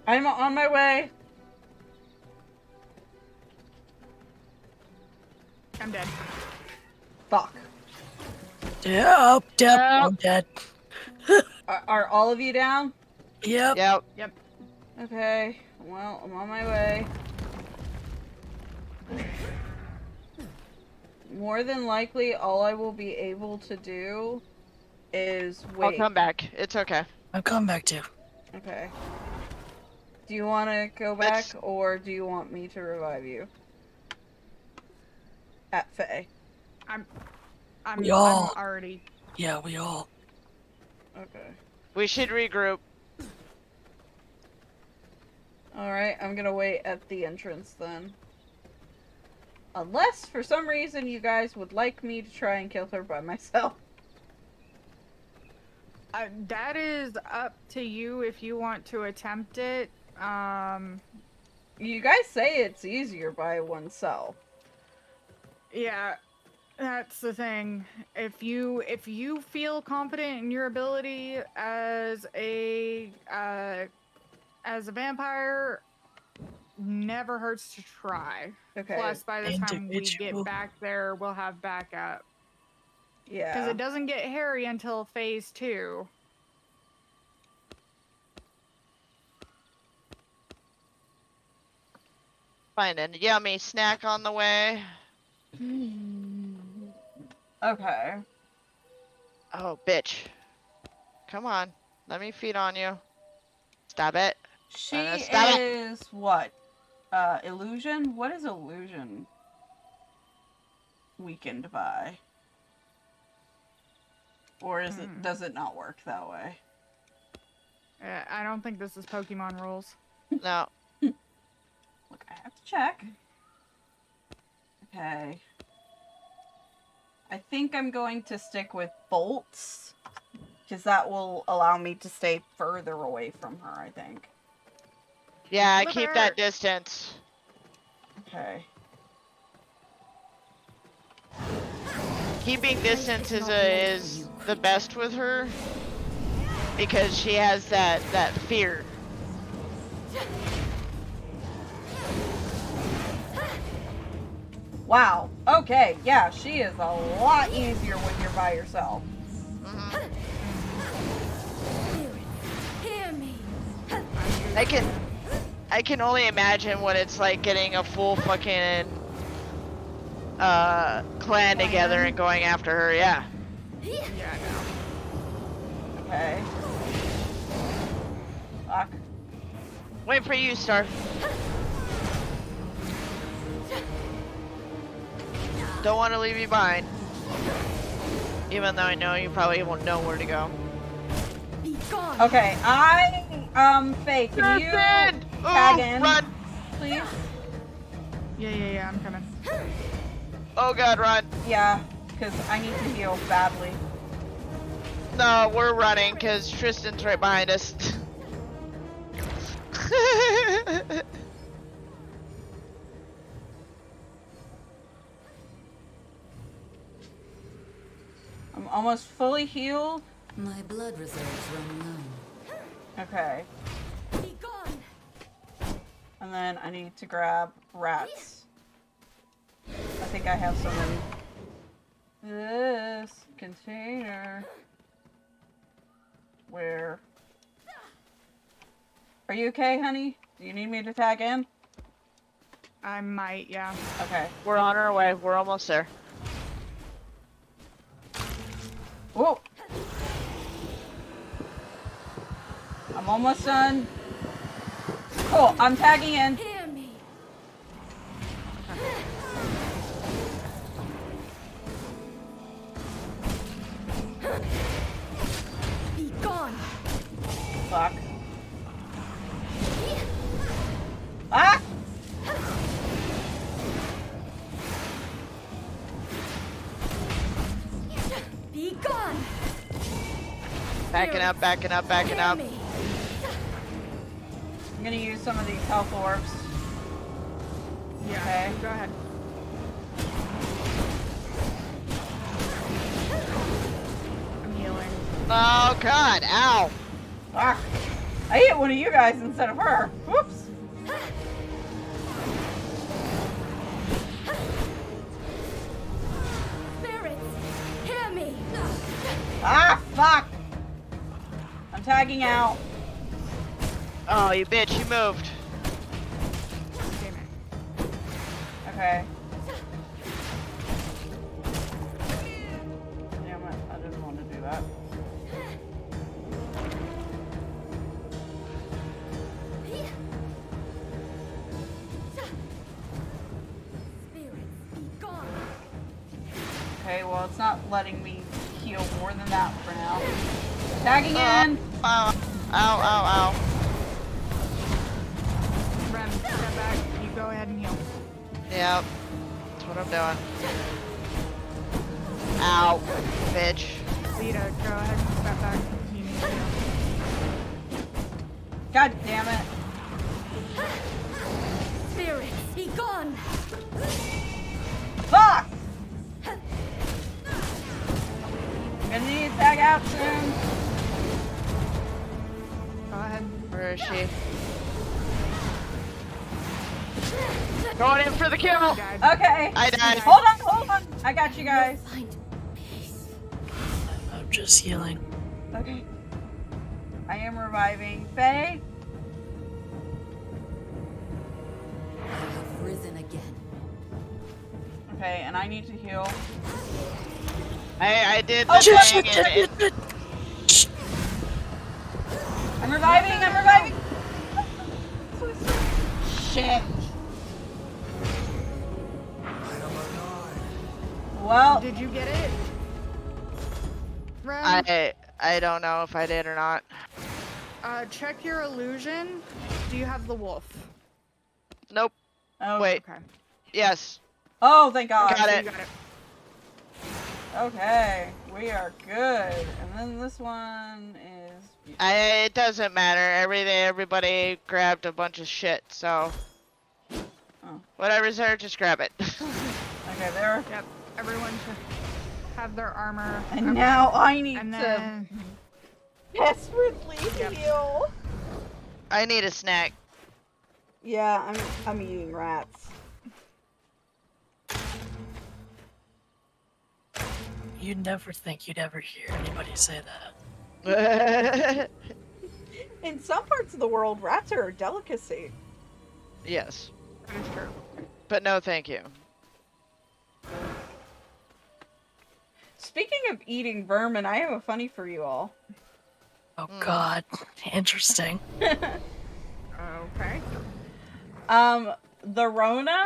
I'm on my way. I'm dead. Fuck. Yep, yep. Yep. I'm dead. *laughs* Are, are all of you down? Yep. Yep. Okay. Well, I'm on my way. More than likely, all I will be able to do is wait. I'll come back. It's okay. I'm coming back too. Okay. Do you want to go back, Let's- or do you want me to revive you? At Fae. I'm, We I'm already. Yeah, we all. Okay. We should regroup. Alright, I'm gonna wait at the entrance then. Unless, for some reason, you guys would like me to try and kill her by myself. Uh, that is up to you if you want to attempt it. Um, You guys say it's easier by oneself. yeah, that's the thing. If you if you feel confident in your ability as a uh, as a vampire, never hurts to try. Okay. Plus, by the time we get back there, we'll have backup. yeah. Because it doesn't get hairy until phase two. Find a yummy snack on the way. Okay. Oh, bitch. Come on. Let me feed on you. Stop it. She stop it. is what? Uh, illusion? What is illusion? Weakened by? Or is it Hmm. does it not work that way? Uh, I don't think this is Pokemon rules. *laughs* No. Look, I have to check. Okay. I think I'm going to stick with bolts. Because that will allow me to stay further away from her, I think. Yeah, Look keep that distance. Okay. Keeping distance is a, is the best with her because she has that that fear. Wow. Okay, yeah, she is a lot easier when you're by yourself. Mm-hmm. Hear me. I can I can only imagine what it's like getting a full fucking uh clan together and going after her. Yeah. Yeah, no. Okay. Fuck. Wait for you, Star. Don't want to leave you behind. Even though I know you probably won't know where to go. Be gone. Okay, I um Fae, can you! Tag Oh, in, run! please? Yeah, yeah, yeah, I'm coming. Oh god, run! Yeah, because I need to heal badly. No, we're running because Tristan's right behind us. *laughs* I'm almost fully healed. My blood reserves run low. Okay. Be gone. And then I need to grab rats. I think I have some in this container. Where? Are you okay, honey? Do you need me to tag in? I might, yeah. Okay. we're on our way. We're almost there. Whoa! I'm almost done. Cool, I'm tagging in. Hear me. Be gone. Fuck. Ah! Be gone. Backing up, backing up, backing Hear up. Me. I'm gonna use some of these health orbs. Yeah. Okay. Go ahead. I'm healing. Oh god, ow. Ah, I hit one of you guys instead of her. Whoops. Spirits, hear me. Ah, fuck. I'm tagging out. Oh, you bitch, you moved. Damn it. Okay. Damn it, I didn't want to do that. Spirits, be gone. Okay, well, it's not letting me heal more than that for now. Tagging Uh, in. Ow, ow, ow, ow. Yep. That's what I'm doing. Ow, bitch. Lita, go ahead and step back. You need to. God damn it. Spirits, be gone. Fuck! I'm Gonna need to tag out soon. Go ahead. Where is she? Going in for the kill! Okay. I died. Hold on, hold on. I got you guys. I'm just healing. Okay. I am reviving. Fae? I have risen again. Okay, and I need to heal. I, I did oh, the Oh, shit, thing shit, and it, I'm reviving, I'm reviving! Shit. Well, Did you get it? Rem, I I don't know if I did or not. uh, check your illusion. Do you have the wolf? Nope. oh, Wait. Okay. Yes. Oh, thank God. Got So it. You got it. Okay, we are good. And then this one is. I, it doesn't matter. Everything, everybody grabbed a bunch of shit, so. Oh. Whatever's there, just grab it. *laughs* Okay, there. Yep. Everyone should have their armor. And Okay. now I need And to then desperately Yep. heal. I need a snack. Yeah, I'm I'm eating rats. You'd never think you'd ever hear anybody say that. *laughs* In some parts of the world, rats are a delicacy. yes. that is true. But no, thank you. Speaking of eating vermin, I have a funny for you all. Oh god. Interesting. *laughs* Okay. Um, the Rona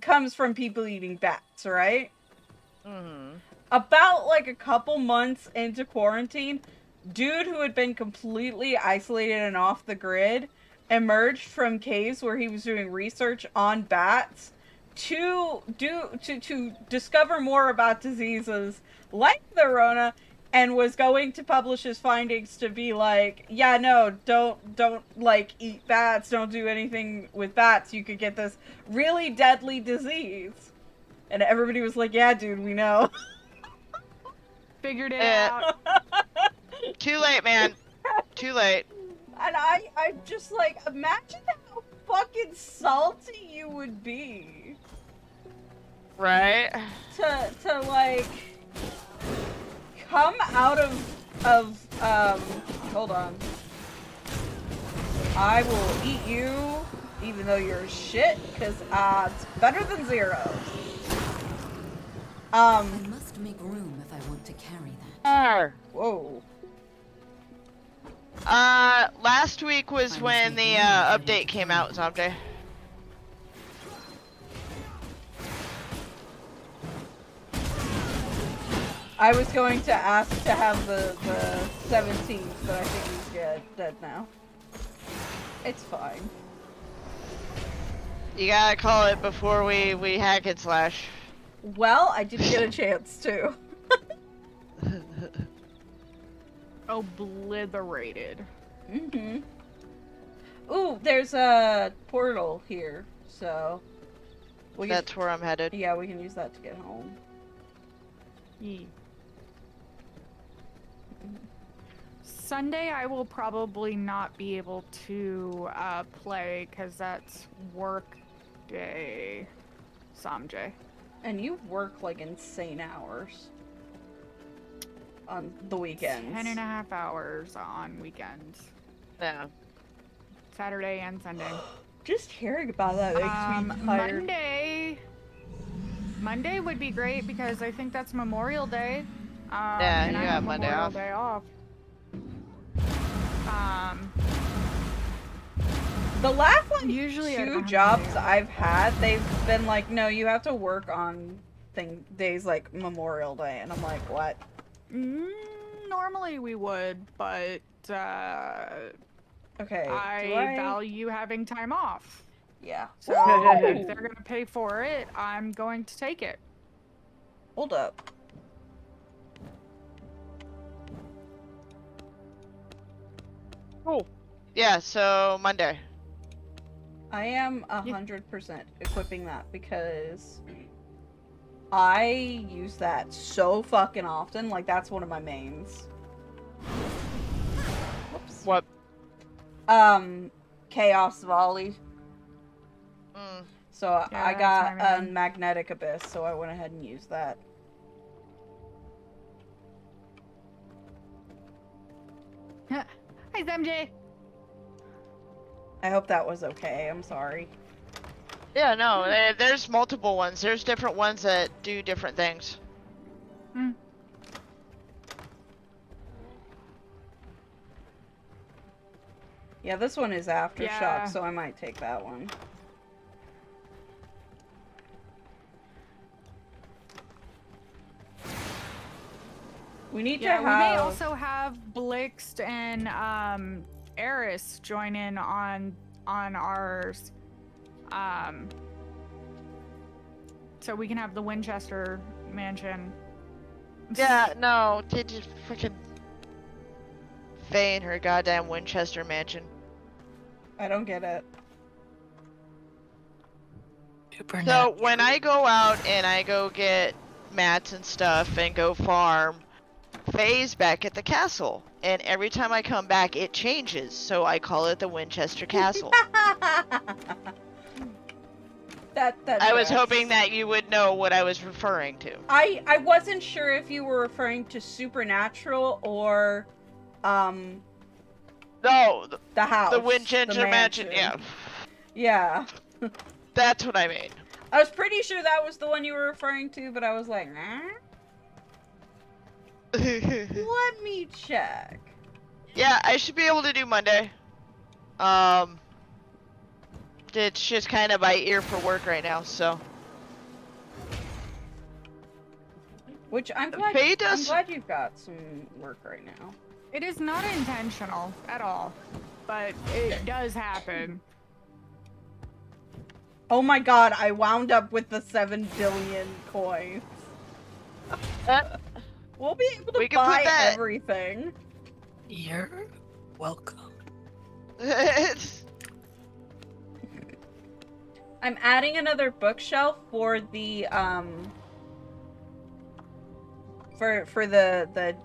comes from people eating bats, right? hmm About like a couple months into quarantine, dude who had been completely isolated and off the grid emerged from caves where he was doing research on bats to do to to discover more about diseases like the Rona and was going to publish his findings to be like, yeah, no, don't don't like eat bats, don't do anything with bats. You could get this really deadly disease. And everybody was like, yeah, dude, we know. *laughs* Figured it Eh. out. *laughs* Too late, man. Too late. And I, I'm just like, imagine how fucking salty you would be Right? to, to like, come out of, of, um, hold on. I will eat you, even though you're shit, because, uh, it's better than zero. Um I must make room if I want to carry that. Arr. whoa. Uh, last week was when the uh, update came out, that. Zombie. I was going to ask to have the, the 17th, but I think he's dead, dead now. It's fine. You gotta call it before we we hack and slash. Well, I didn't get a chance to. *laughs* obliterated. Mm-hmm. Ooh, there's a portal here, so we That's where I'm headed. yeah, we can use that to get home. Ye. Sunday, I will probably not be able to uh, play because that's work day. Samjay. And you work like insane hours on the weekends. Ten and a half hours on weekends, Yeah. Saturday and Sunday. *gasps* Just hearing about that makes Um, me tired. Monday. Monday would be great because I think that's Memorial Day. Um, Yeah, and you have have Monday Memorial off. Day off. Um, The last like Usually two jobs Monday. I've had, they've been like, no, you have to work on thing days like Memorial Day, and I'm like, what? mm, normally we would, but uh, Okay, do I, value having time off. Yeah. So if *laughs* they're gonna pay for it, I'm going to take it. Hold up. Cool. Yeah, so Monday. I am a hundred percent equipping that because I use that so fucking often. Like that's one of my mains. Whoops. What? Um, chaos volley. Mm. So I Yeah, that's got a main. magnetic abyss, so I went ahead and used that. Hi, MJ. I hope that was okay. I'm sorry. Yeah, no, there- there's multiple ones. There's different ones that do different things. Hmm. Yeah, this one is aftershock, Yeah. so I might take that one. We need Yeah, to we may also have Blixt and um, Eris join in on on ours. Um, so we can have the Winchester mansion. Yeah, no, did you freaking Fae in her goddamn Winchester mansion? I don't get it. Super So when I go out and I go get mats and stuff and go farm, Fae's back at the castle. And every time I come back, it changes. So I call it the Winchester *laughs* Castle. That that. I was hoping that you would know what I was referring to. I I wasn't sure if you were referring to supernatural or, um, No, the, the house. the Winchester mansion. Yeah, Yeah. that's what I mean. I was pretty sure that was the one you were referring to, but I was like, eh? *laughs* let me check. yeah, I should be able to do Monday. Um, it's just kind of by ear for work right now, so. Which I'm glad. Fae I'm glad you've got some work right now. It is not intentional at all, but it does happen. Oh my god! I wound up with the seven billion coins. We'll be able to We can put buy that- everything. You're welcome. *laughs* I'm adding another bookshelf for the um for for the the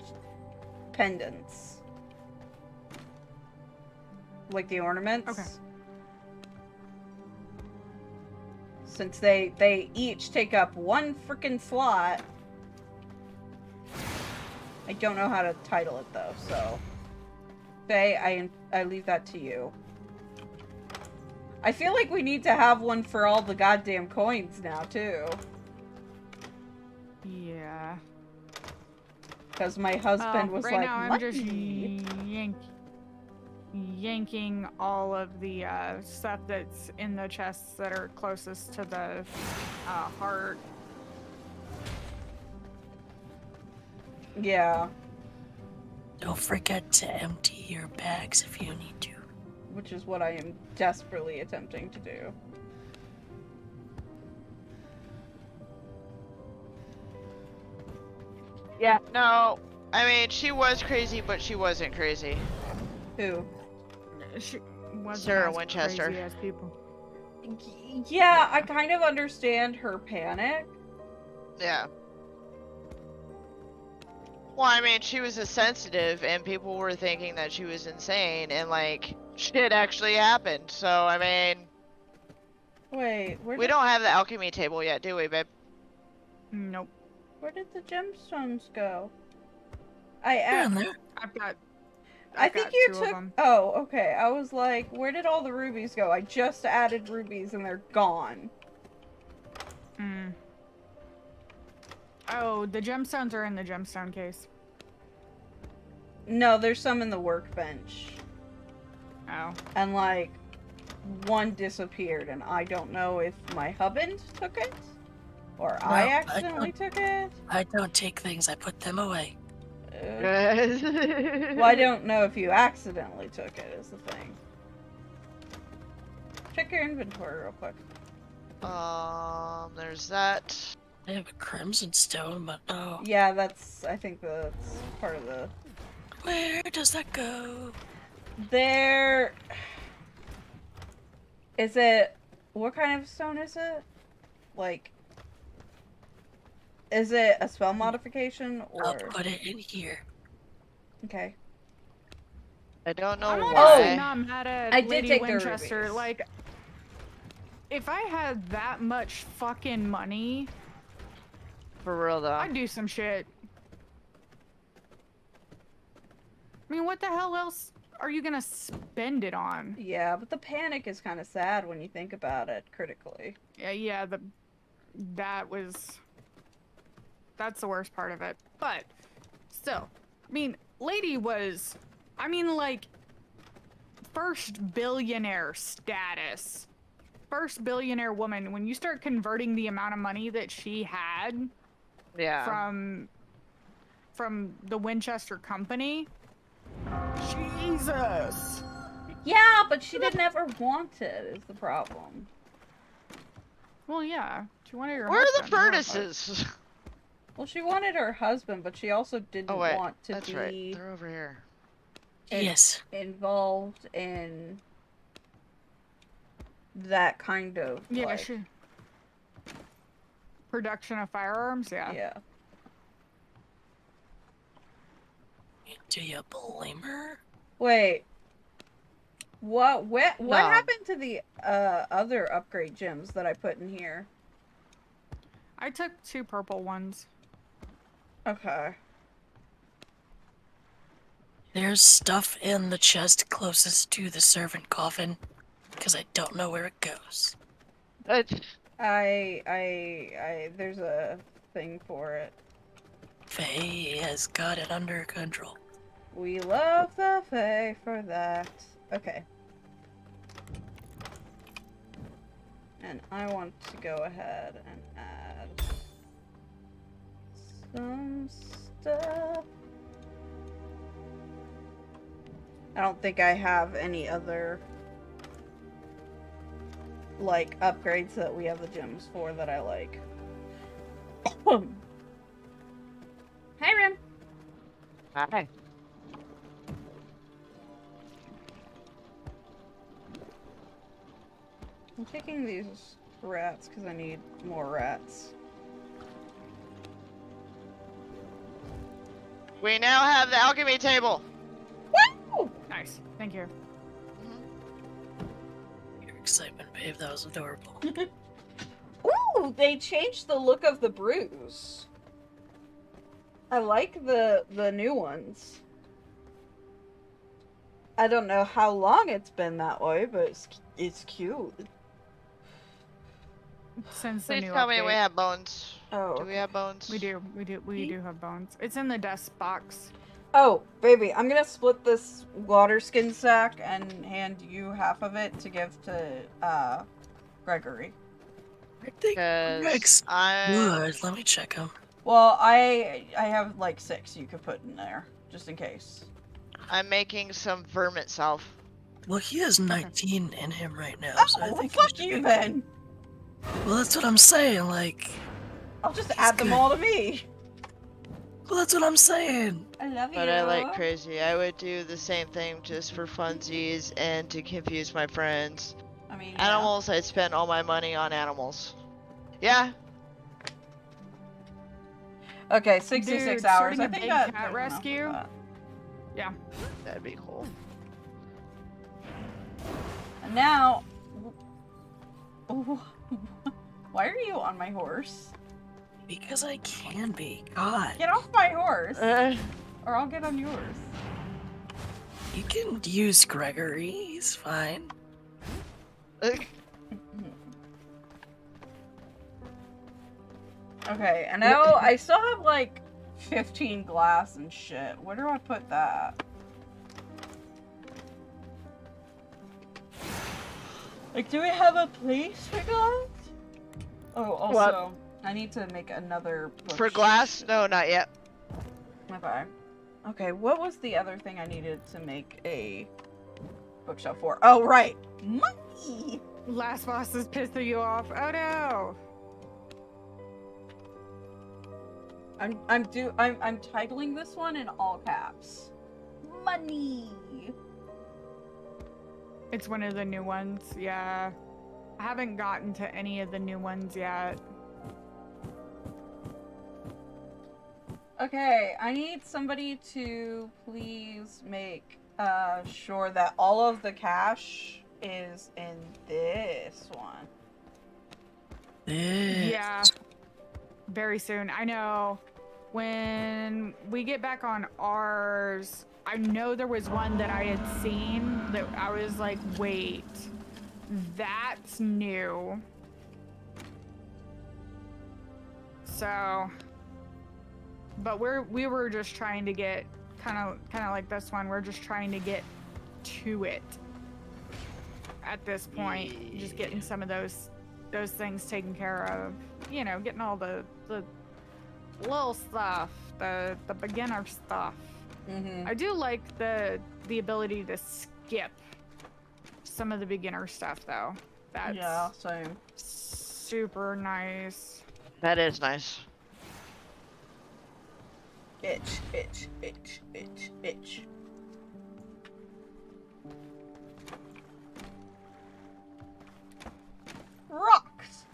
pendants. Like the ornaments. Okay. Since they they each take up one freaking slot. I don't know how to title it though, so Fae, I I leave that to you. I feel like we need to have one for all the goddamn coins now, too. Yeah. Because my husband Uh, was right like, now I'm just yank, yanking all of the uh, stuff that's in the chests that are closest to the uh, heart. Yeah, Don't forget to empty your bags if you need to. which is what I am desperately attempting to do. yeah, no. I mean, she was crazy, but she wasn't crazy. Who? She wasn't Sarah as Winchester. crazy as people. Yeah, I kind of understand her panic. Yeah. Well, I mean, she was a sensitive, and people were thinking that she was insane, and like shit actually happened. So I mean, Wait, where we did, don't have the alchemy table yet, do we, babe? Nope. where did the gemstones go? I They're asked. in. I've got. I I've think got you two took. Oh, okay. I was like, where did all the rubies go? I just added rubies and they're gone. Hmm. Oh, the gemstones are in the gemstone case. No, there's some in the workbench. Oh. And like, one disappeared, and I don't know if my husband took it or I Well, I accidentally took it. I don't take things, I put them away. Uh, well, well, I don't know if you accidentally took it. Is the thing. Check your inventory real quick. Um, there's that. I have a crimson stone, but oh, Yeah, that's. I think that's part of the. Where does that go? There. Is it. What kind of stone is it? Like. Is it a spell hmm. modification or. I'll or. put it in here. Okay. I don't know I'm why. honestly not mad at I did Lady take Winchester. rubies. Like, if I had that much fucking money, For real though. I'd do some shit. I mean, what the hell else are you gonna spend it on? Yeah, but the panic is kind of sad when you think about it critically. Yeah, yeah, the that was that's the worst part of it. But still, I mean, lady was I mean like first billionaire status. First billionaire woman when you start converting the amount of money that she had yeah. from from the Winchester company. Jesus. Yeah, but she didn't ever want it, is the problem. Well, yeah. She wanted her Where are the husband, but- furnaces? *laughs* Well, she wanted her husband, but she also didn't Oh wait, want to that's be right. They're over here. And- Yes. involved in that kind of Yeah, like, she. Production of firearms, yeah. yeah. Do you blame her? Wait. What what what No. happened to the uh other upgrade gems that I put in here? I took two purple ones. Okay. There's stuff in the chest closest to the servant coffin, because I don't know where it goes. It's, I I I there's a thing for it. Fae has got it under control. We love the Fae for that. Okay. And I want to go ahead and add some stuff. I don't think I have any other like upgrades that we have the gems for that I like. *coughs* Hi, Rim. hi. I'm taking these rats because I need more rats. We now have the alchemy table. Woo! Nice. Thank you. Mm-hmm. Your excitement, babe, that was adorable. *laughs* Ooh, they changed the look of the brews. I like the the new ones. I don't know how long it's been that way, but it's it's cute. Since the new tell me we have bones. Oh, Do we have bones? We do. We do. We do have bones. It's in the desk box. Oh, baby, I'm gonna split this water skin sack and hand you half of it to give to uh Gregory. I think Because Greg's I good. Let me check him. Well, I I have like six you could put in there just in case. I'm making some vermin salve. Well, he has 19 in him right now, so I Oh, think. he fuck you be- then. Well, that's what I'm saying. Like, I'll just He's add them all to me. Well, that's what I'm saying. I love you. But. I like crazy. I would do the same thing just for funsies and to confuse my friends. I mean, yeah. Animals, I'd spend all my money on animals. Yeah, Okay, 66 Dude, hours. starting I a think that, cat there's enough of rescue? that. Yeah. that'd be cool. And now, why are you on my horse? Because I can be. God. Get off my horse, Uh, or I'll get on yours. You can use Gregory. He's fine. *laughs* Okay, and now I still have like 15 glass and shit. Where do I put that? Like, do we have a place for glass? Oh, also, What? I need to make another for bookshelf. glass? No, not yet. Okay. Okay, what was the other thing I needed to make a bookshelf for? Oh, right. Money! Last boss is pissing you off. Oh no. I'm I'm do I'm I'm titling this one in all caps. Money. It's one of the new ones. Yeah. I haven't gotten to any of the new ones yet. Okay, I need somebody to please make uh sure that all of the cash is in this one. Yeah. Very soon. I know. When we get back on ours, I know there was one that I had seen that I was like, wait, that's new. So, but we're we were just trying to get kind of kind of like this one. We're just trying to get to it at this point. Just getting some of those those things taken care of. You know, getting all the the little stuff, the the beginner stuff. Mm-hmm. I do like the the ability to skip some of the beginner stuff though. That's Yeah, same. super nice. That is nice. Itch, itch, itch, itch, itch. Rocks.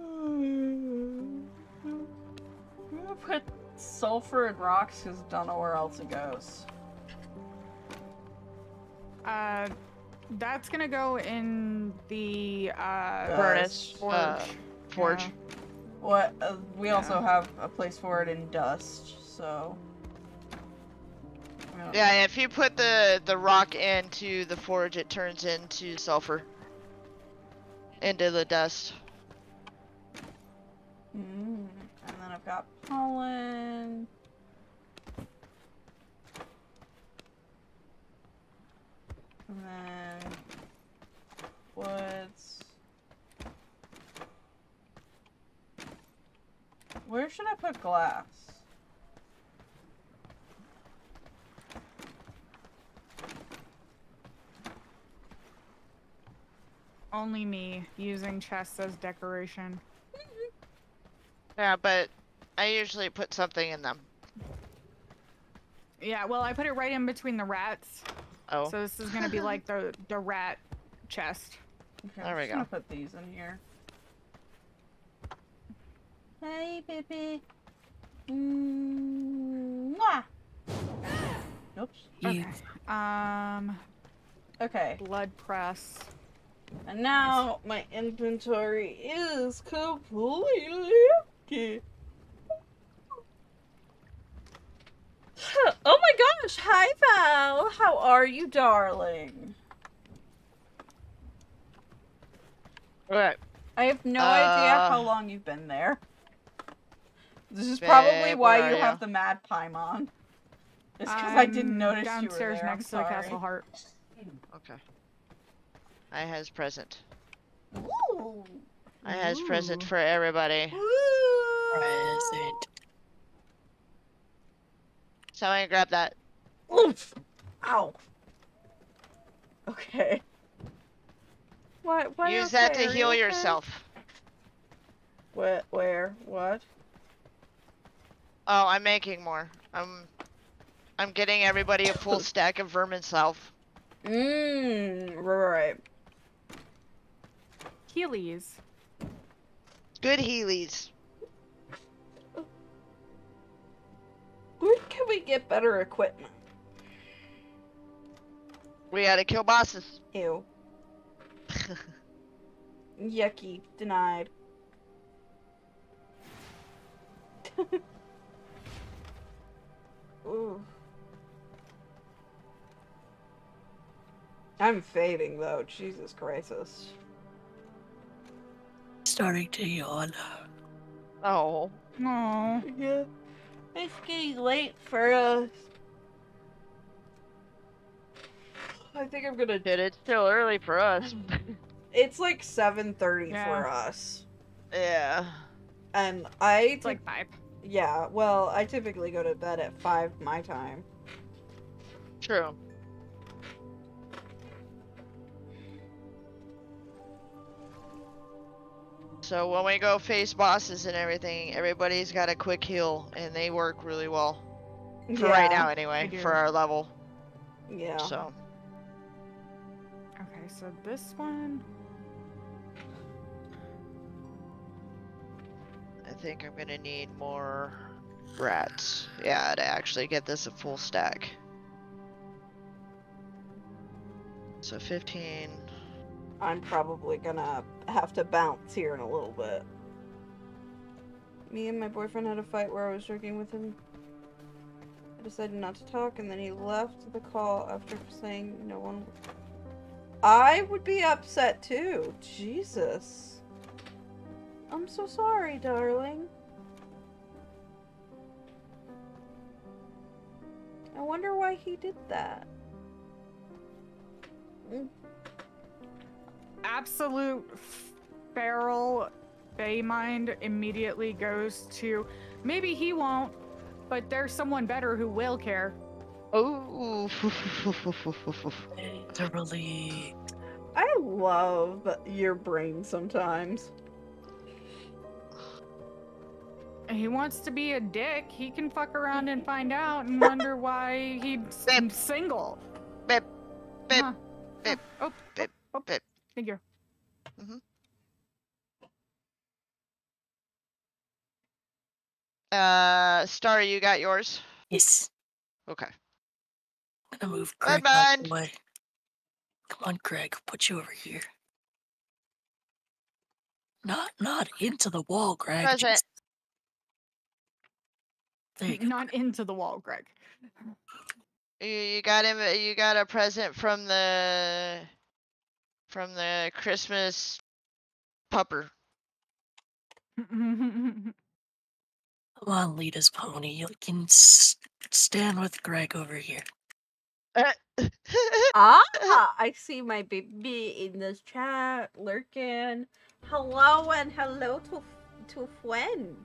I'm gonna put sulfur and rocks because I don't know where else it goes. Uh, that's gonna go in the uh Furnace. forge. Uh, forge. Yeah. What? Uh, we also have a place for it in dust, so. I don't know. Yeah, if you put the the rock into the forge, it turns into sulfur. Into the dust. Mm, and then I've got pollen. And then woods. Where should I put glass? Only me using chests as decoration. Yeah, but I usually put something in them. Yeah, well, I put it right in between the rats. Oh. So this is gonna be like the the rat chest. Okay, There I'm we just go. gonna put these in here. Hey, baby. Mm, mwah. Oops. You, Um, Okay, blood press. and now my inventory is completely empty. *gasps* Oh my gosh! Hi, Val. How are you, darling? Okay. I have no idea Uh, how long you've been there. This is probably Babe, why where you have the Mad Paimon. It's because I didn't I'm notice you were downstairs there. I'm next to the castle heart. Okay. I has present. Ooh. I has present for everybody. Ooh. present. Somebody grab that. Oof. Ow. Okay. What? What? Use that to are you heal okay? yourself. What? Where? What? Oh, I'm making more. I'm I'm getting everybody a full *laughs* stack of vermin salve. Mmm, right. Heelys. Good Heelys. Where can we get better equipment? We gotta kill bosses. Ew. *laughs* Yucky. Denied. *laughs* Ooh. I'm fading though. Jesus Christ. Starting to yawn. Oh. Aww. Yeah. *laughs* It's getting late for us. I think I'm gonna. Dude, it's still early for us. *laughs* It's like 7:30 Yeah. for us, yeah. and I. It's like five. yeah. Well, I typically go to bed at five my time. True. So when we go face bosses and everything, everybody's got a quick heal, and they work really well. For right now, anyway, for our level. Yeah. So, Okay, so this one. I think I'm gonna need more rats. Yeah, to actually get this a full stack. So 15. I'm probably gonna have to bounce here in a little bit. Me and my boyfriend had a fight where I was drinking with him. I decided not to talk, and then he left the call after saying no one. I would be upset too. Jesus. I'm so sorry, darling. I wonder why he did that. Absolute feral Bay mind immediately goes to maybe he won't, but there's someone better who will care. Oh. *laughs* Literally. I love your brain sometimes. He wants to be a dick. He can fuck around and find out and *laughs* wonder why he's Bip. single. Bip. Bip. Huh. Bip. Oh, Bip. oh, Bip. Thank you. Uh, Star, you got yours? Yes. Okay. I'm gonna move Bye, Greg out the way. Come on, Greg. Put you over here. Not, not into the wall, Greg. Present. just- There you go. Not into the wall, Greg. You, you got him. Uh, you got a present from the from the Christmas pupper. *laughs* Come on, Lita's pony. You can s- stand with Greg over here. *laughs* Ah, I see my baby in this chat lurking. Hello and hello to to friend.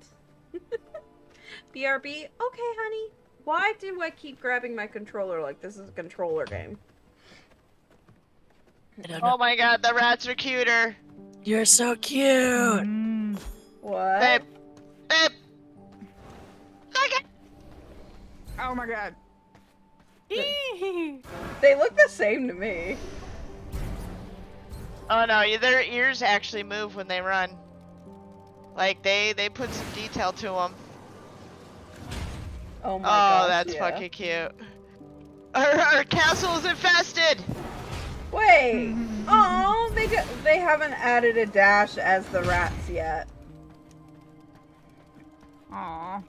*laughs* BRB. Okay, honey. Why do I keep grabbing my controller like this is a controller game? Oh my God, the rats are cuter. You're so cute. Mm. What? Babe, babe. Look at. Oh my god. *laughs* They look the same to me. Oh no, their ears actually move when they run. Like they they put some detail to them. Oh my god. Oh, gosh, that's yeah. fucking cute. Our, our castle is infested. Wait. *laughs* Oh, they got, they haven't added a dash as the rats yet. Aw.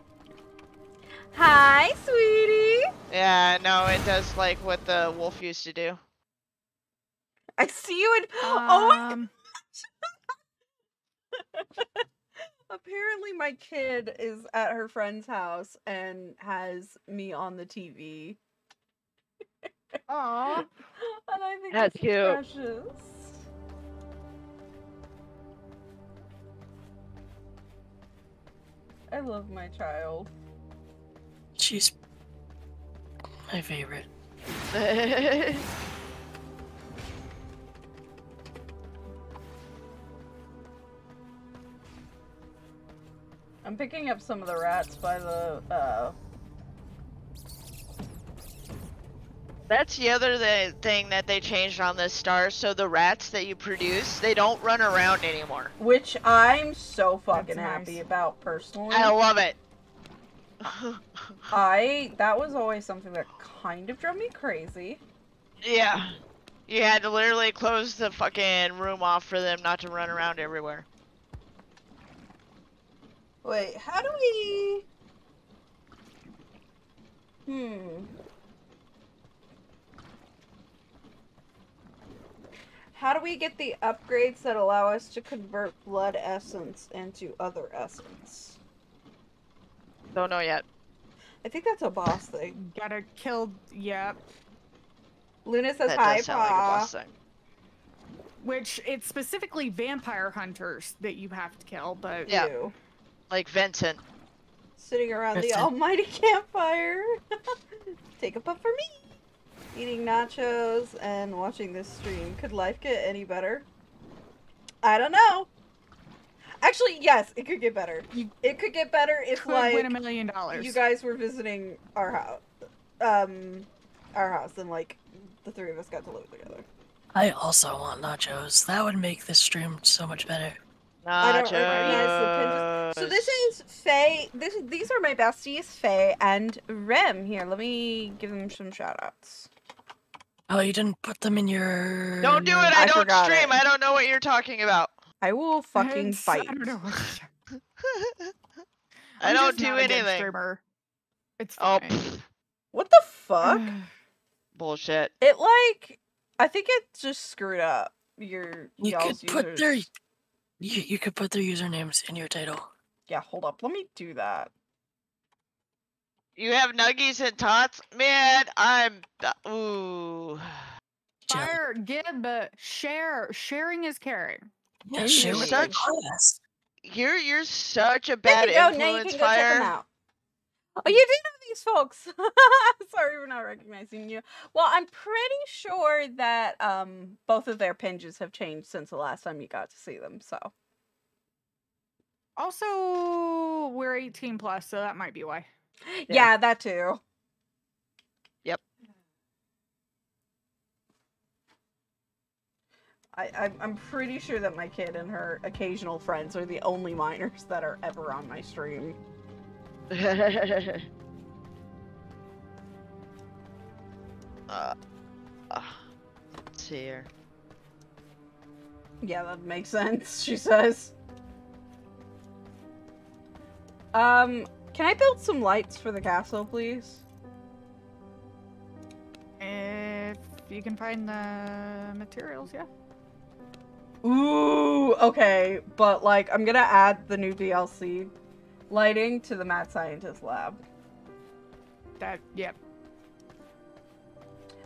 Hi, sweetie. Yeah, no, it does like what the wolf used to do. I see you in. *gasps* oh my Um, *laughs* Apparently, my kid is at her friend's house and has me on the TV. Aw. *laughs* And I think That's cute. precious. I love my child. She's my favorite. *laughs* I'm picking up some of the rats by the uh That's the other th- thing that they changed on this star. So the rats that you produce, they don't run around anymore. which I'm so fucking That's happy about personally. I love it. I that was always something that kind of drove me crazy. yeah. You had to literally close the fucking room off for them not to run around everywhere. Wait, how do we Hmm. How do we get the upgrades that allow us to convert blood essence into other essence? Don't know yet. I think that's a boss thing. Gotta kill. Yep. Luna says That hi, does sound like a Pa. boss thing. Which it's specifically vampire hunters that you have to kill, but Yeah. Ew. Like Vincent. Sitting around the almighty *laughs* campfire. *laughs* Take a puff for me. Eating nachos and watching this stream. Could life get any better? I don't know. Actually, yes, it could get better. You It could get better if could like win a million dollars. you guys were visiting our house, um, our house, and like the three of us got to live together. I also want nachos. That would make this stream so much better. I don't recognize the pinches. So this is Fae. This these are my besties, Fae and Rem. Here, let me give them some shout outs. Oh, you didn't put them in your. Don't do it. I I, don't stream. it. I don't know what you're talking about. I will *laughs* fucking It's- fight. I don't know. *laughs* I don't just do not a good anything. streamer. It's Oh, fine. pff, What the fuck? *sighs* bullshit. it like I think it just screwed up your You y'all's could put their. You, you could put their usernames in your title. Yeah, hold up. Let me do that. You have nuggies and tots, man. I'm ooh. *sighs* Jelly. Fire, give, share. Sharing is caring. Yeah, You're share with such- class. You're you're such a There bad you go. Now you influence, can go check them fire. out. Oh, you do know these folks. *laughs* Sorry for not recognizing you. Well, I'm pretty sure that um both of their pinges have changed since the last time you got to see them. So Also, we're 18 plus, so that might be why. *gasps* yeah, that too. I, I I'm pretty sure that my kid and her occasional friends are the only minors that are ever on my stream. *laughs* uh, uh, let's see here. Yeah, that makes *laughs* sense, she says. Um, can I build some lights for the castle, please? If you can find the materials, yeah. Ooh, okay, but like I'm gonna add the new DLC lighting to the mad scientist lab. That, yep.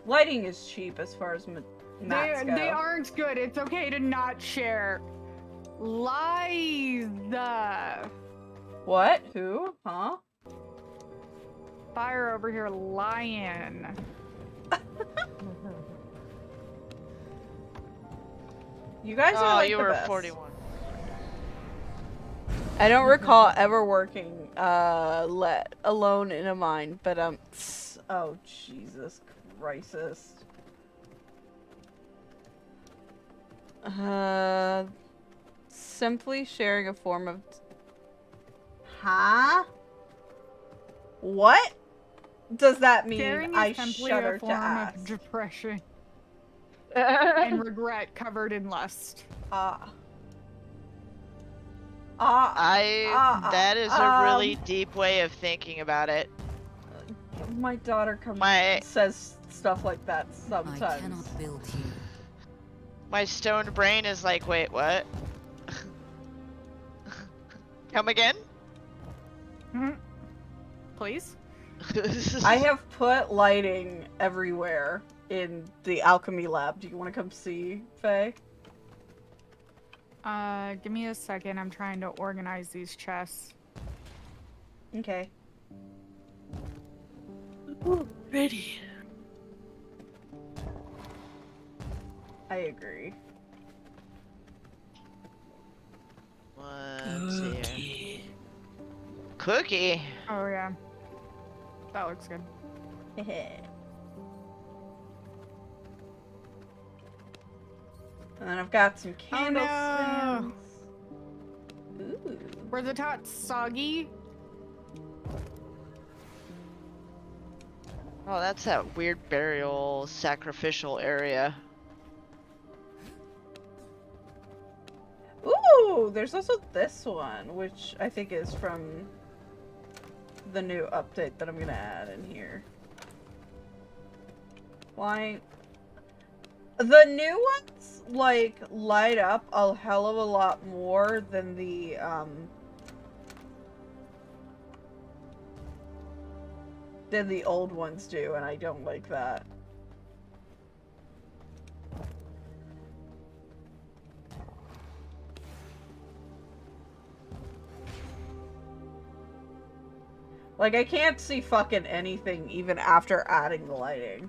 Lighting is cheap as far as ma- They, mats go. they aren't good. It's okay to not share. Liza. What? Who? Huh? Fire over here, lion. *laughs* You guys are Oh, like you the were best. 41. I don't recall ever working uh let alone in a mine, but um oh Jesus Christ. Uh simply sharing a form of Huh? What does that mean? Sharing I simply shudder a to form ask. of depression and *laughs* regret covered in lust. Ah. Ah. I Uh, that is a um, really deep way of thinking about it. My daughter comes My- says stuff like that sometimes. I sometimes. cannot build you. My stoned brain is like, wait, what? Come again? Please? *laughs* I have put lighting everywhere in the alchemy lab. Do you want to come see, Fae? Uh, give me a second. I'm trying to organize these chests. Okay. Ready. I agree. Let's see here. Cookie. Oh yeah. That looks good. *laughs* And then I've got some Oh, no. Ooh. Were the tots soggy? Oh, that's that weird burial sacrificial area. Ooh, there's also this one, which I think is from the new update that I'm gonna add in here. Why? The new ones, like, light up a hell of a lot more than the, um... than the old ones do, and I don't like that. Like, I can't see fucking anything even after adding the lighting.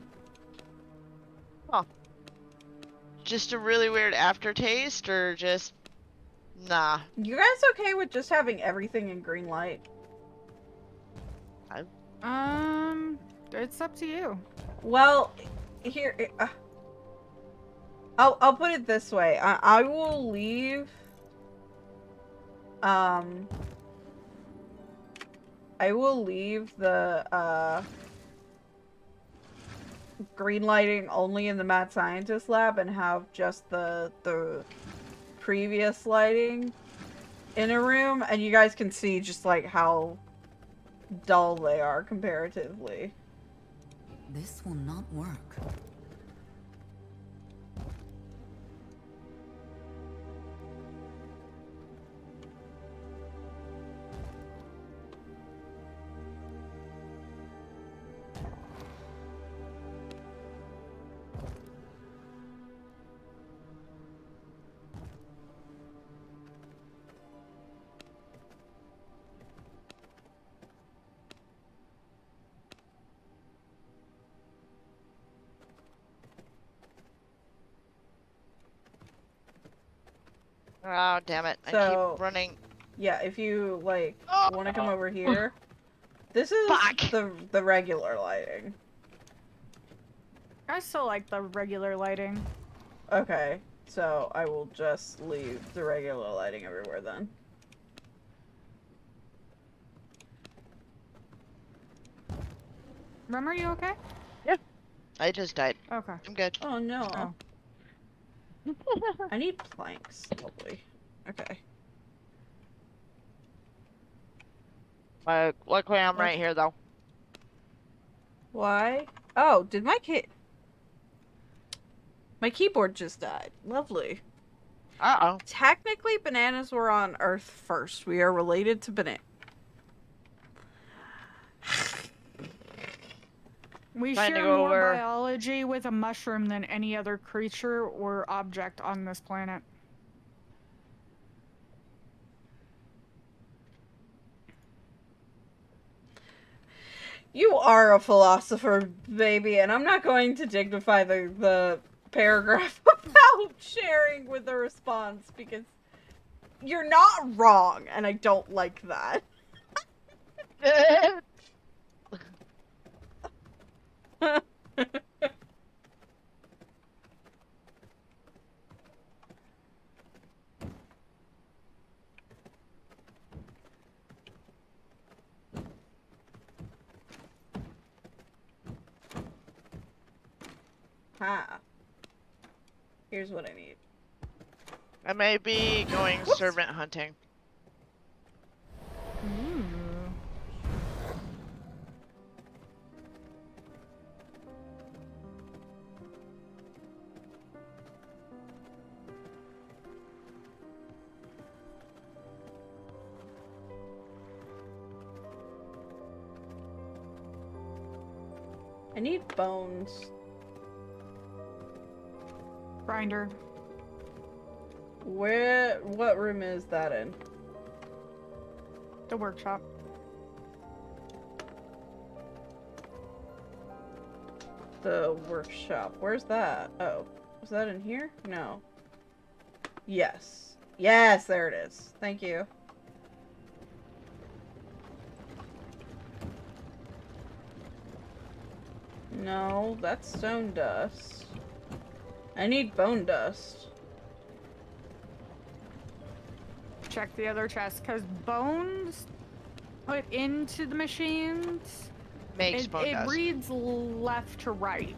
Just a really weird aftertaste, or just nah? You guys okay with just having everything in green light? Um, it's up to you. Well, here, uh, I'll I'll put it this way. I I will leave. Um, I will leave the uh green lighting only in the mad scientist lab and have just the the previous lighting in a room, and you guys can see just like how dull they are comparatively. This will not work. Oh damn it! I So- keep running. Yeah, if you like Oh! want to come over here, this is Fuck. the the regular lighting. I still like the regular lighting. Okay, so I will just leave the regular lighting everywhere then. Rem, are you okay? Yeah. I just died. Okay. I'm good. Oh no, Oh. *laughs* I need planks. Lovely. Okay. Like, luckily I'm right here though. Why? Oh, did my key? My keyboard just died. Lovely. Uh oh. Technically, bananas were on Earth first. We are related to banana. *sighs* *laughs* We Trying to share go more over- biology with a mushroom than any other creature or object on this planet. You are a philosopher, baby, and I'm not going to dignify the the paragraph *laughs* about sharing with a response because you're not wrong, and I don't like that. *laughs* ha. Here's what I need. I may be going Whoops. servant hunting. Bones. Grinder. Where? What room is that in? The workshop. The workshop. Where's that? Oh, was that in here? No. Yes. Yes, there it is. Thank you. No, that's stone dust. I need bone dust. Check the other chest, because bones put into the machines, Makes it, bone it dust. reads left to right.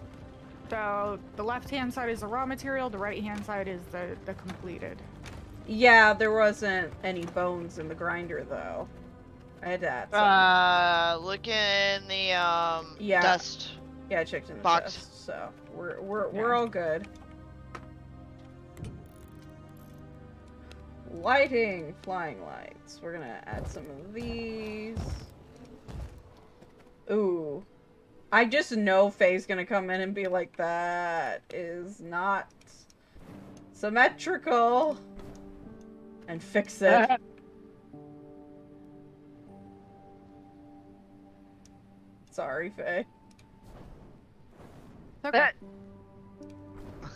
So the left hand side is the raw material, the right hand side is the, the completed. Yeah, there wasn't any bones in the grinder though. I had to add some. Uh, look in the um Yeah. dust. Yeah, I checked in the box. chest, so we're we're we're all good. Lighting, flying lights. We're gonna add some of these. Ooh. I just know Fae's gonna come in and be like, that is not symmetrical. And fix it. *laughs* Sorry, Fae. It's okay. Uh,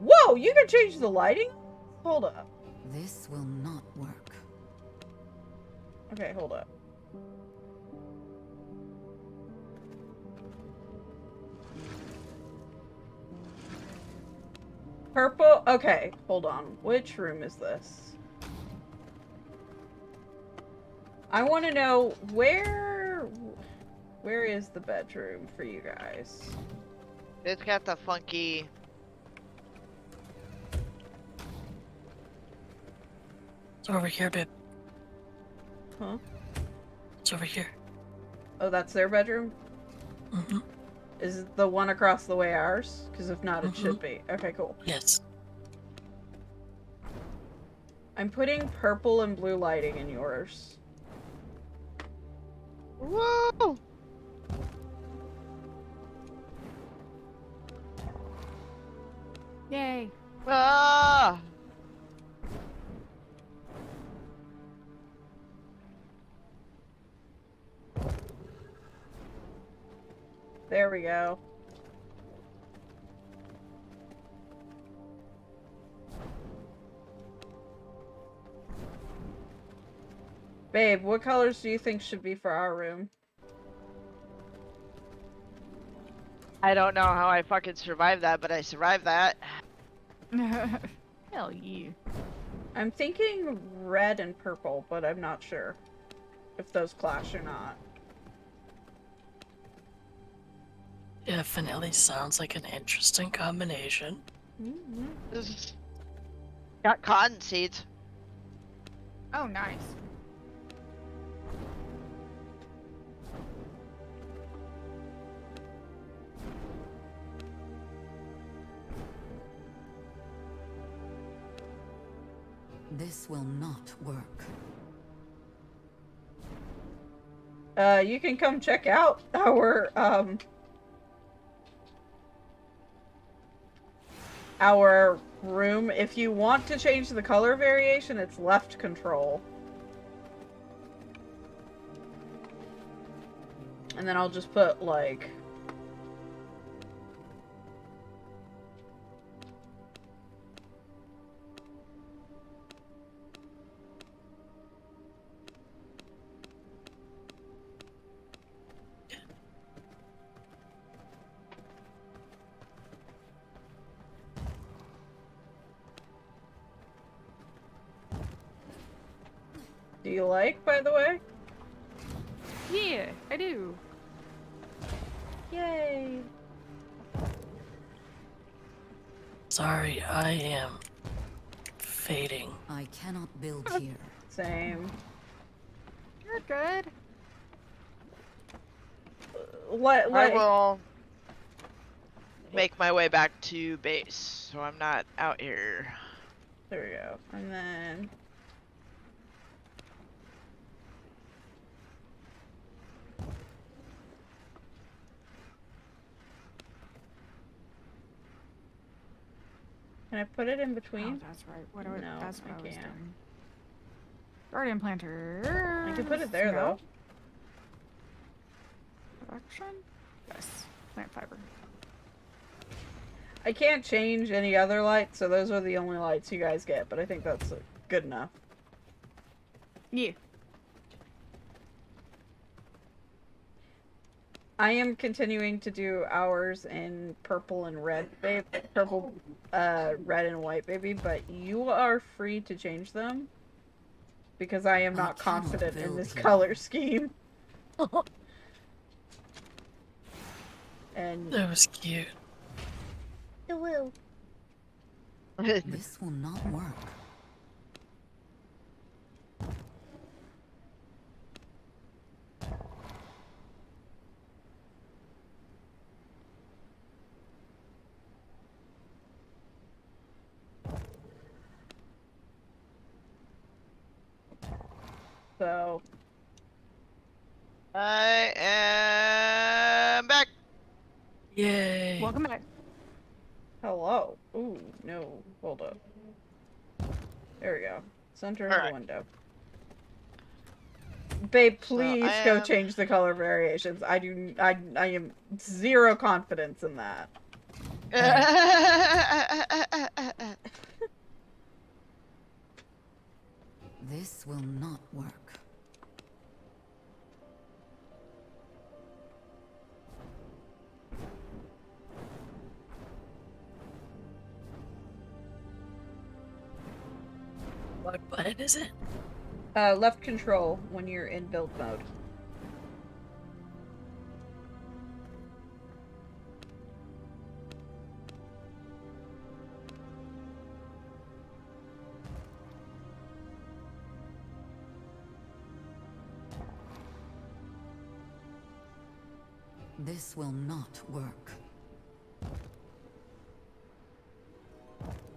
Whoa, you can change the lighting? Hold up. This will not work. Okay, hold up. Purple? Okay, hold on. Which room is this? I want to know where... Where is the bedroom for you guys? It's got the funky. It's over here, babe. Huh? It's over here. Oh, that's their bedroom? hmm Is the one across the way ours? Because if not, it Mhm. should be. Okay, cool. Yes. I'm putting purple and blue lighting in yours. Whoa! Yay. Ah! There we go. Babe, what colors do you think should be for our room? I don't know how I fucking survived that, but I survived that. Hell yeah. I'm thinking red and purple, but I'm not sure if those clash or not. Definitely sounds like an interesting combination. Mm-hmm. This is- Got cotton seeds. Oh, nice. Will not work. Uh, you can come check out our, um, our room. If you want to change the color variation, it's left control. And then I'll just put, like, like, by the way? Yeah, I do. Yay! Sorry, I am fading. I cannot build *laughs* here. Same. You're good. What, I will make my way back to base, so I'm not out here. there we go. And then... Can I put it in Oh, between? that's right. What do I, No, that's what I I, was doing. Guardian planter. I can put it there, though. Production? Yes. Plant fiber. I can't change any other lights, so those are the only lights you guys get, but I think that's good enough. Yeah. I am continuing to do ours in purple and red, babe. Purple, uh, red and white, baby. But you are free to change them because I am not cannot confident in this here. color scheme. *laughs* And That was cute. it will. This will not work. So I am back. Yay. Welcome back. hello. Ooh, no. Hold up. There we go. Center of Alright. the window. Babe, please I go am- change the color variations. I do. I. I am zero confidence in that. *laughs* This will not work. What button is it? Uh, left control when you're in build mode. This will not work.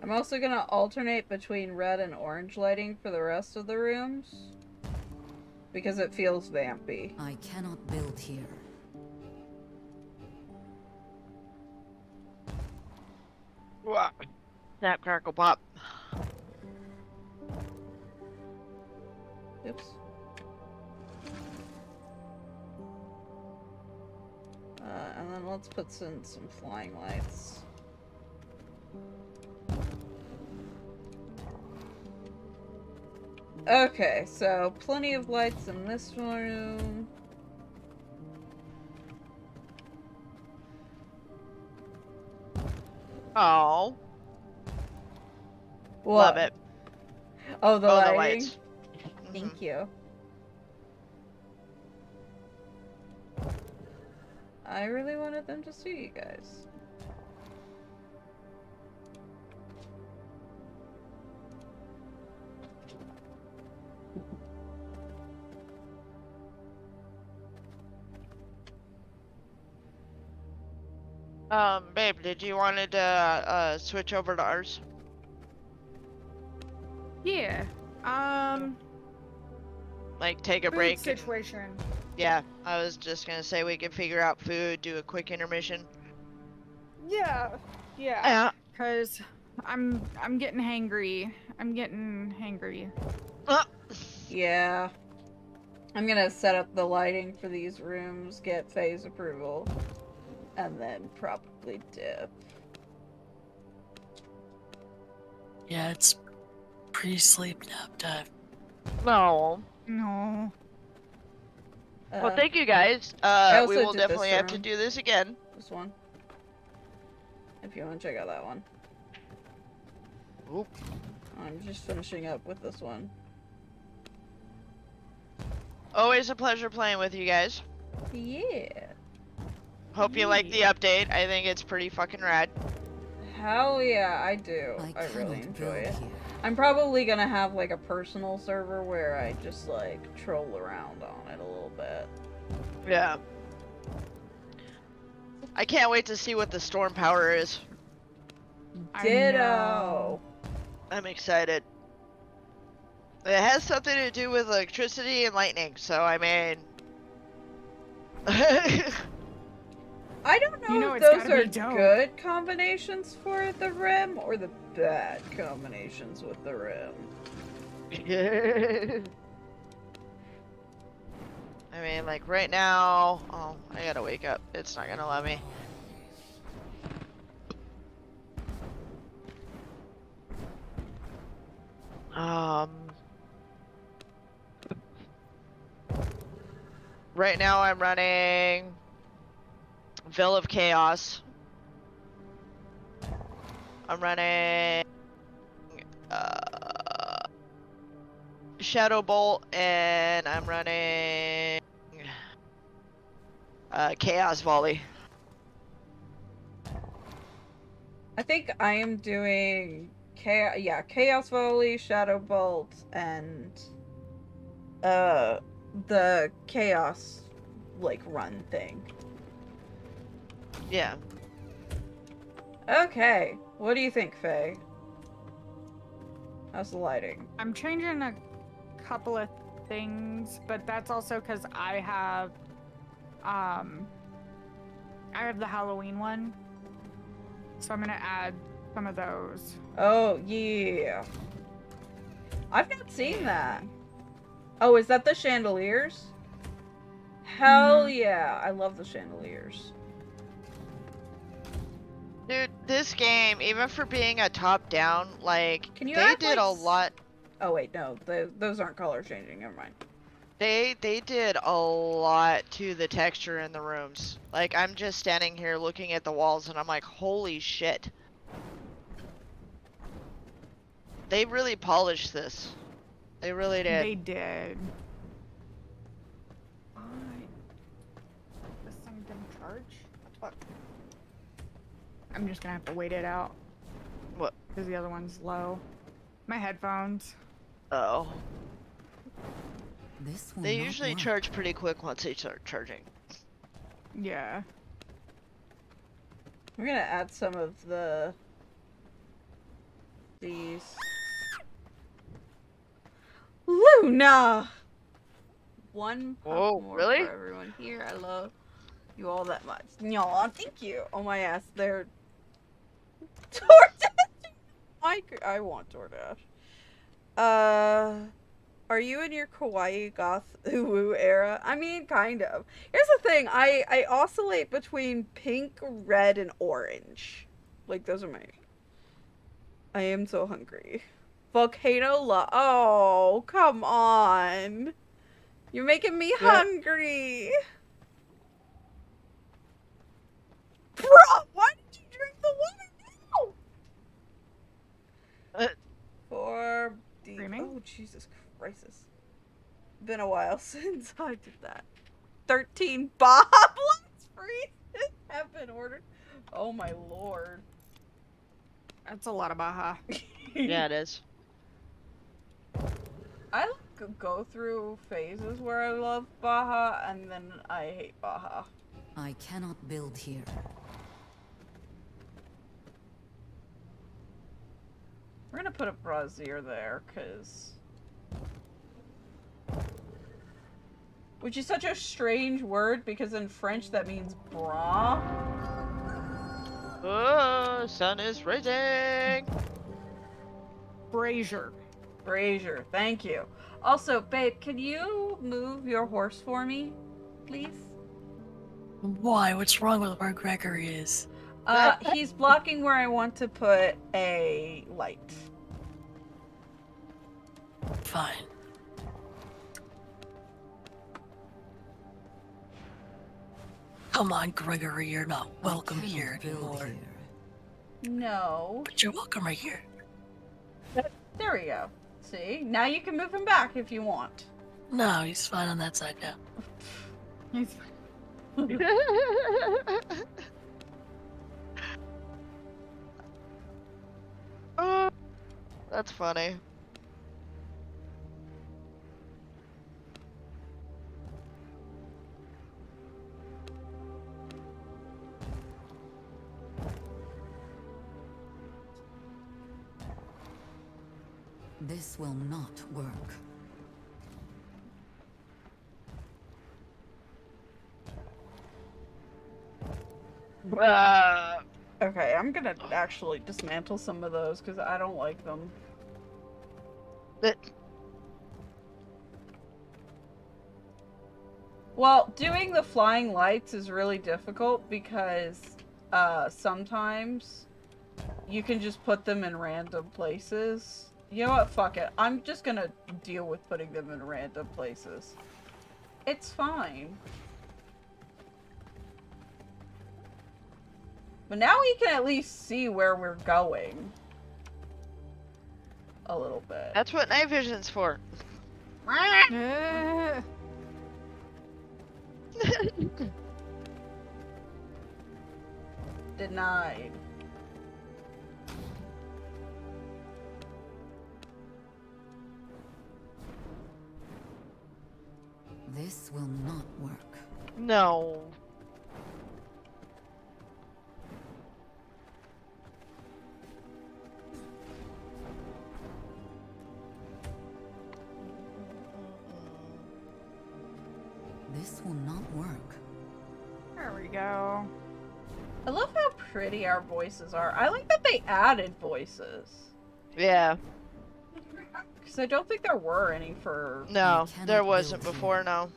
I'm also gonna alternate between red and orange lighting for the rest of the rooms. Because it feels vampy. I cannot build here. Wow. Snap, crackle, pop. Oops. Uh, and then let's put some, some flying lights. Okay, so plenty of lights in this room. Oh, What? love it. Oh, the oh, lighting. the lights. Thank mm-hmm. you. I really wanted them to see you guys. Um, babe, did you wanted to uh, switch over to ours? Yeah. Um. Like, take a food break? and- situation. yeah, I was just gonna say we could figure out food, do a quick intermission. Yeah. Yeah. Yeah. Cause I'm I'm getting hangry. I'm getting hangry. Yeah. I'm gonna set up the lighting for these rooms, get phase approval, and then probably dip. Yeah, it's pre-sleep nap time. No. No. Well, Uh, thank you guys. Uh, we will definitely have to do this again. This one. If you want to check out that one. Oop. I'm just finishing up with this one. Always a pleasure playing with you guys. Yeah. Hope you like the update. I think it's pretty fucking rad. Hell yeah, I do. I, I, really enjoy it. here. I'm probably gonna have like a personal server where I just like troll around on it a little bit. Yeah. I can't wait to see what the storm power is. Ditto. I'm excited. It has something to do with electricity and lightning, so I mean. *laughs* I don't know You know if those are good combinations for the rim or the bad combinations with the rim. *laughs* I mean, like right now. Oh, I gotta wake up. It's not gonna let me. Um. Right now I'm running Veil of Chaos. I'm running uh, Shadow Bolt, and I'm running uh, Chaos Volley. I think I am doing chaos. Yeah, chaos volley, shadow bolt, and uh, the chaos like run thing. Yeah. Okay, what do you think, Fae? How's the lighting? I'm changing a couple of things, but that's also because I have, um, I have the Halloween one, so I'm gonna add some of those. Oh yeah, I've not seen that. Oh, is that the chandeliers? Hell yeah, I love the chandeliers. Dude, this game, even for being a top-down, like Can you they add, did like, a s- lot. Oh wait, no, th those aren't color changing. Never mind. They they did a lot to the texture in the rooms. Like I'm just standing here looking at the walls and I'm like, holy shit. They really polished this. They really did. They did. Why? This thing didn't charge? What the fuck? I'm just gonna have to wait it out. What? Because the other one's low. My headphones. Oh. This will They usually work. charge pretty quick once they start charging. Yeah. We're gonna add some of the these. Luna. One puff Whoa, more really? for everyone here. I love you all that much. Y'all, thank you. Oh my ass, they're DoorDash. I I want DoorDash. Uh. Are you in your kawaii goth woo era? I mean, kind of. Here's the thing. I I oscillate between pink, red, and orange. Like those are my. I am so hungry. Volcano la. Oh, come on. You're making me Yeah. hungry. Bro, why did you drink the water now? Uh, For the Screaming? oh Jesus Christ! Been a while *laughs* since I did that. Thirteen *laughs* Bob Let's free *laughs* have been ordered. Oh my lord! That's a lot of Baja. yeah, it is. I go through phases where I love Baja and then I hate Baja. I cannot build here. We're gonna put a brazier there, cause. Which is such a strange word because in French that means bra. Oh, sun is rising. Brazier. Brazier, thank you. Also, babe, can you move your horse for me, please? Why? What's wrong with where Gregory is? Uh, *laughs* he's blocking where I want to put a light. Fine. Come on, Gregory, you're not welcome here anymore. here. No. But you're welcome right here. There we go. See? Now you can move him back if you want. No, he's fine on that side now. He's *laughs* *laughs* that's funny. This will not work. Uh, Okay, I'm gonna actually dismantle some of those because I don't like them. But... Well, doing the flying lights is really difficult because uh, sometimes you can just put them in random places. You know what? Fuck it. I'm just gonna deal with putting them in random places. It's fine. But now we can at least see where we're going. A little bit. That's what night vision's for. *laughs* Denied. This will not work. no. This will not work. There we go. I love how pretty our voices are. I like that they added voices. Yeah. Because I don't think there were any for. No, there wasn't before, no.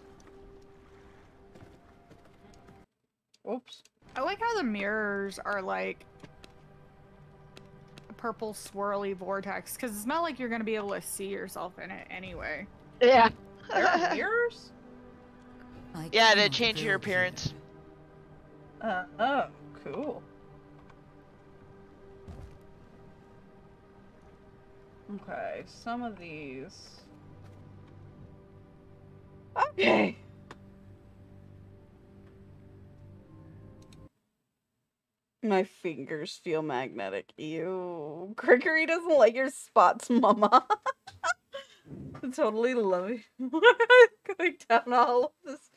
Oops. I like how the mirrors are like a purple swirly vortex because it's not like you're gonna be able to see yourself in it anyway. Yeah. There are *laughs* mirrors? I yeah, to change your build here. appearance. Uh, oh, cool. Okay, some of these. Okay. My fingers feel magnetic. Ew. Gregory doesn't like your spots, mama. *laughs* I totally love you. *laughs* Going down all of this.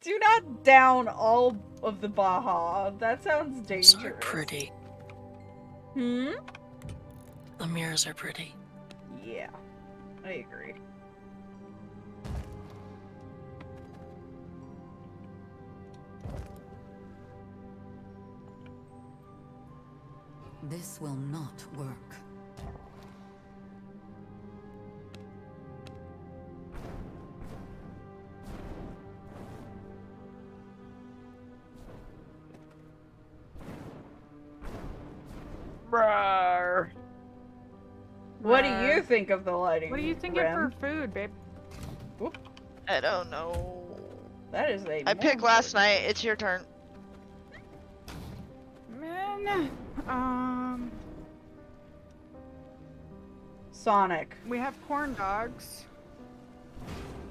Do not down all of the Baja. That sounds These dangerous. are pretty. Hmm? The mirrors are pretty. Yeah, I agree. This will not work. Rawr. What do Uh, you think of the lighting? What do you think of Rem? for food, babe? I don't know. That is a. I picked last important- night. It's your turn. Man, um, Sonic. we have corn dogs.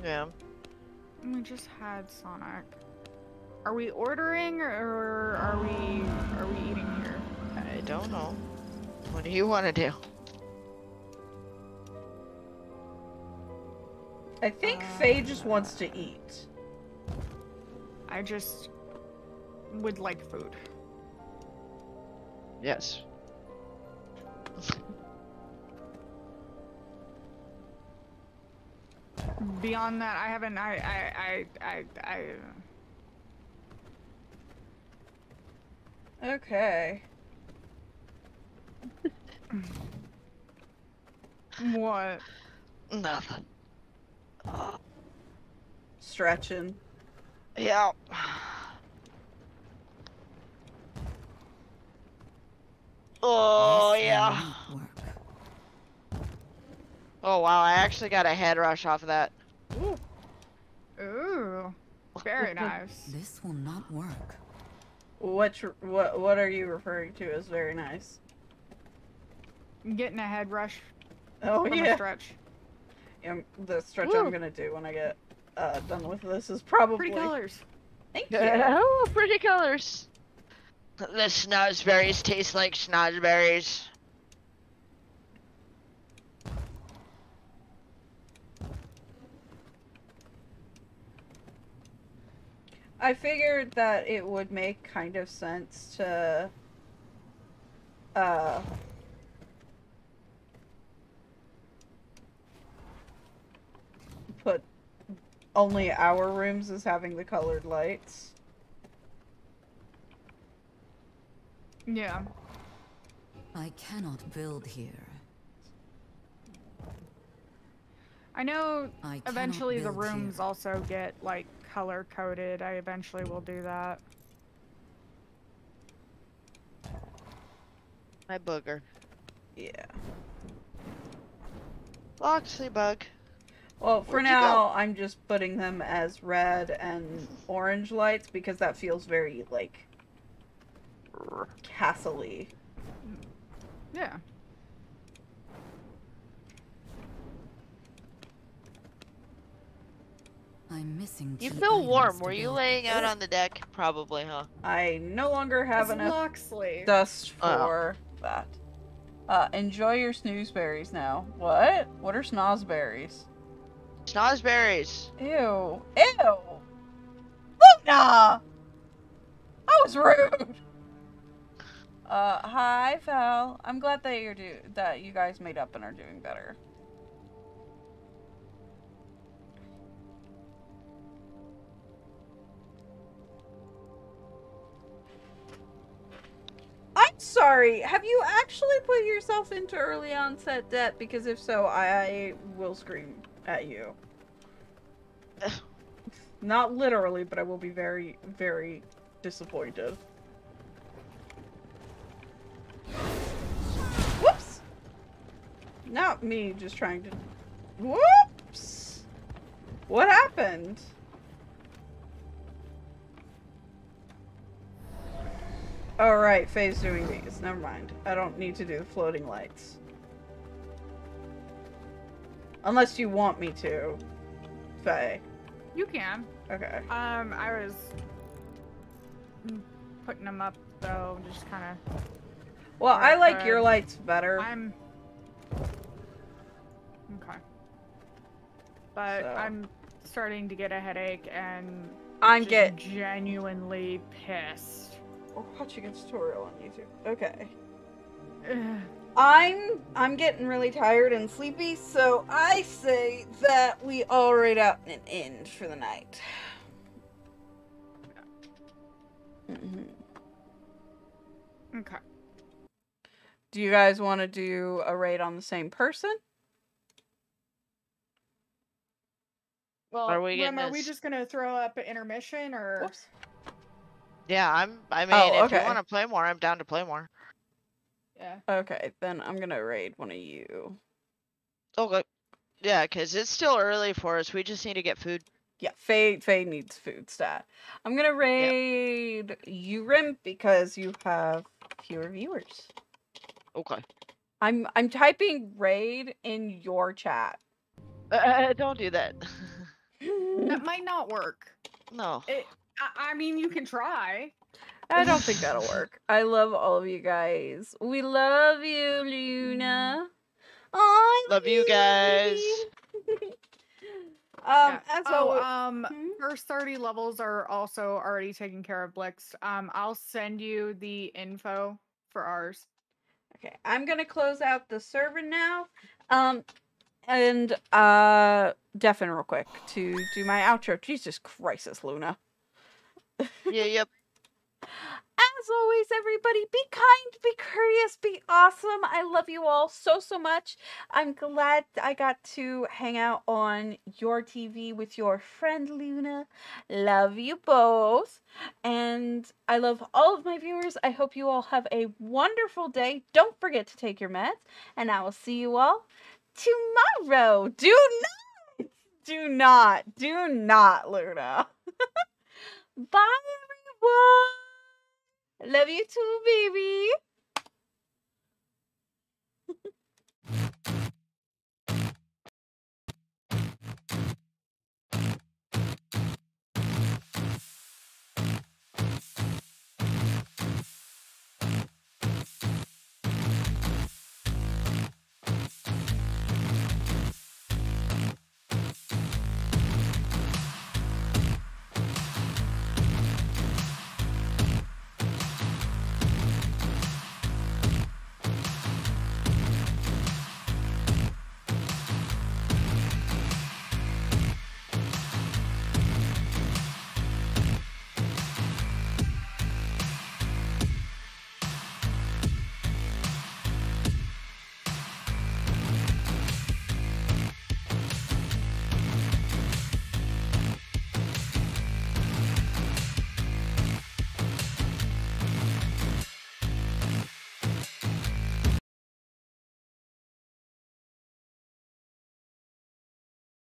Yeah. We just had Sonic. Are we ordering or are we are we eating here? I don't know. What do you want to do? I think Uh, Fae just wants to eat. I just would like food. Yes. Beyond that, I haven't. I I I I. I Okay. What? Nothing. Stretching. Yeah. Oh yeah. Oh wow, I actually got a head rush off of that. Ooh, very *laughs* nice. This will not work. What what what are you referring to as very nice? Getting a head rush Oh from a yeah. stretch. Um, the stretch Woo. I'm gonna do when I get uh, done with this is probably. Pretty colors. Thank you. Oh, pretty colors. The snozberries taste like snozberries. I figured that it would make kind of sense to uh put only our rooms is having the colored lights. Yeah. I cannot build here. I know I cannot eventually the build here. rooms also get like color coded. I eventually will do that. My booger. Yeah. Loxley bug. Well, for Where'd now, I'm just putting them as red and orange lights because that feels very like castle Yeah. I'm missing. You feel warm. Were you laying out on the deck? Probably, huh? I no longer have It's enough Loxley. dust Oh. for that. Uh, enjoy your snoozeberries now. What? What are snozberries? Snozberries. Ew. Ew. Luna! That was rude. Uh, hi, Val. I'm glad that you're do that you guys made up and are doing better. I'm sorry. Have you actually put yourself into early onset debt? Because if so, I will scream at you. *sighs* Not literally, but I will be very, very disappointed. Whoops! Not me just trying to. Whoops! What happened? Alright, Fae's doing these. Never mind. I don't need to do the floating lights. Unless you want me to, Fae. You can. Okay. Um, I was putting them up though, just kind of. Well, I like your lights better. I'm. Okay. But So. I'm starting to get a headache and I'm get. genuinely pissed. Or watching a tutorial on YouTube. Okay. Ugh. I'm I'm getting really tired and sleepy, so I say that we all ride out an end for the night. Mhm. Okay. Do you guys want to do a raid on the same person? Well, Are we getting Rem, are we just gonna throw up an intermission or? Whoops. Yeah, I'm. I mean, Oh, if you want to play more, I'm down to play more. Yeah. Okay, then I'm gonna raid one of you. Okay. Yeah, because it's still early for us. We just need to get food. Yeah, Fae Fae needs food stat. I'm gonna raid you Rem because you have fewer viewers. Okay. I'm I'm typing raid in your chat. Uh, don't do that. *laughs* That might not work. no. It, I, I mean, you can try. I don't think that'll work. I love all of you guys. We love you, Luna. Oh, Love you guys. *laughs* um, Yeah. as oh, um, Hmm? first 30 levels are also already taken care of, Blix. Um, I'll send you the info for ours. Okay, I'm gonna close out the server now. Um, and uh, deafen real quick to do my outro. Jesus Christ, Luna. Yeah, yep. As always, everybody, be kind, be courteous, be awesome. I love you all so, so much. I'm glad I got to hang out on your TV with your friend Luna. Love you both. And I love all of my viewers. I hope you all have a wonderful day. Don't forget to take your meds. And I will see you all tomorrow. Do not, do not, do not, Luna. *laughs* Bye, everyone. Love you too, baby.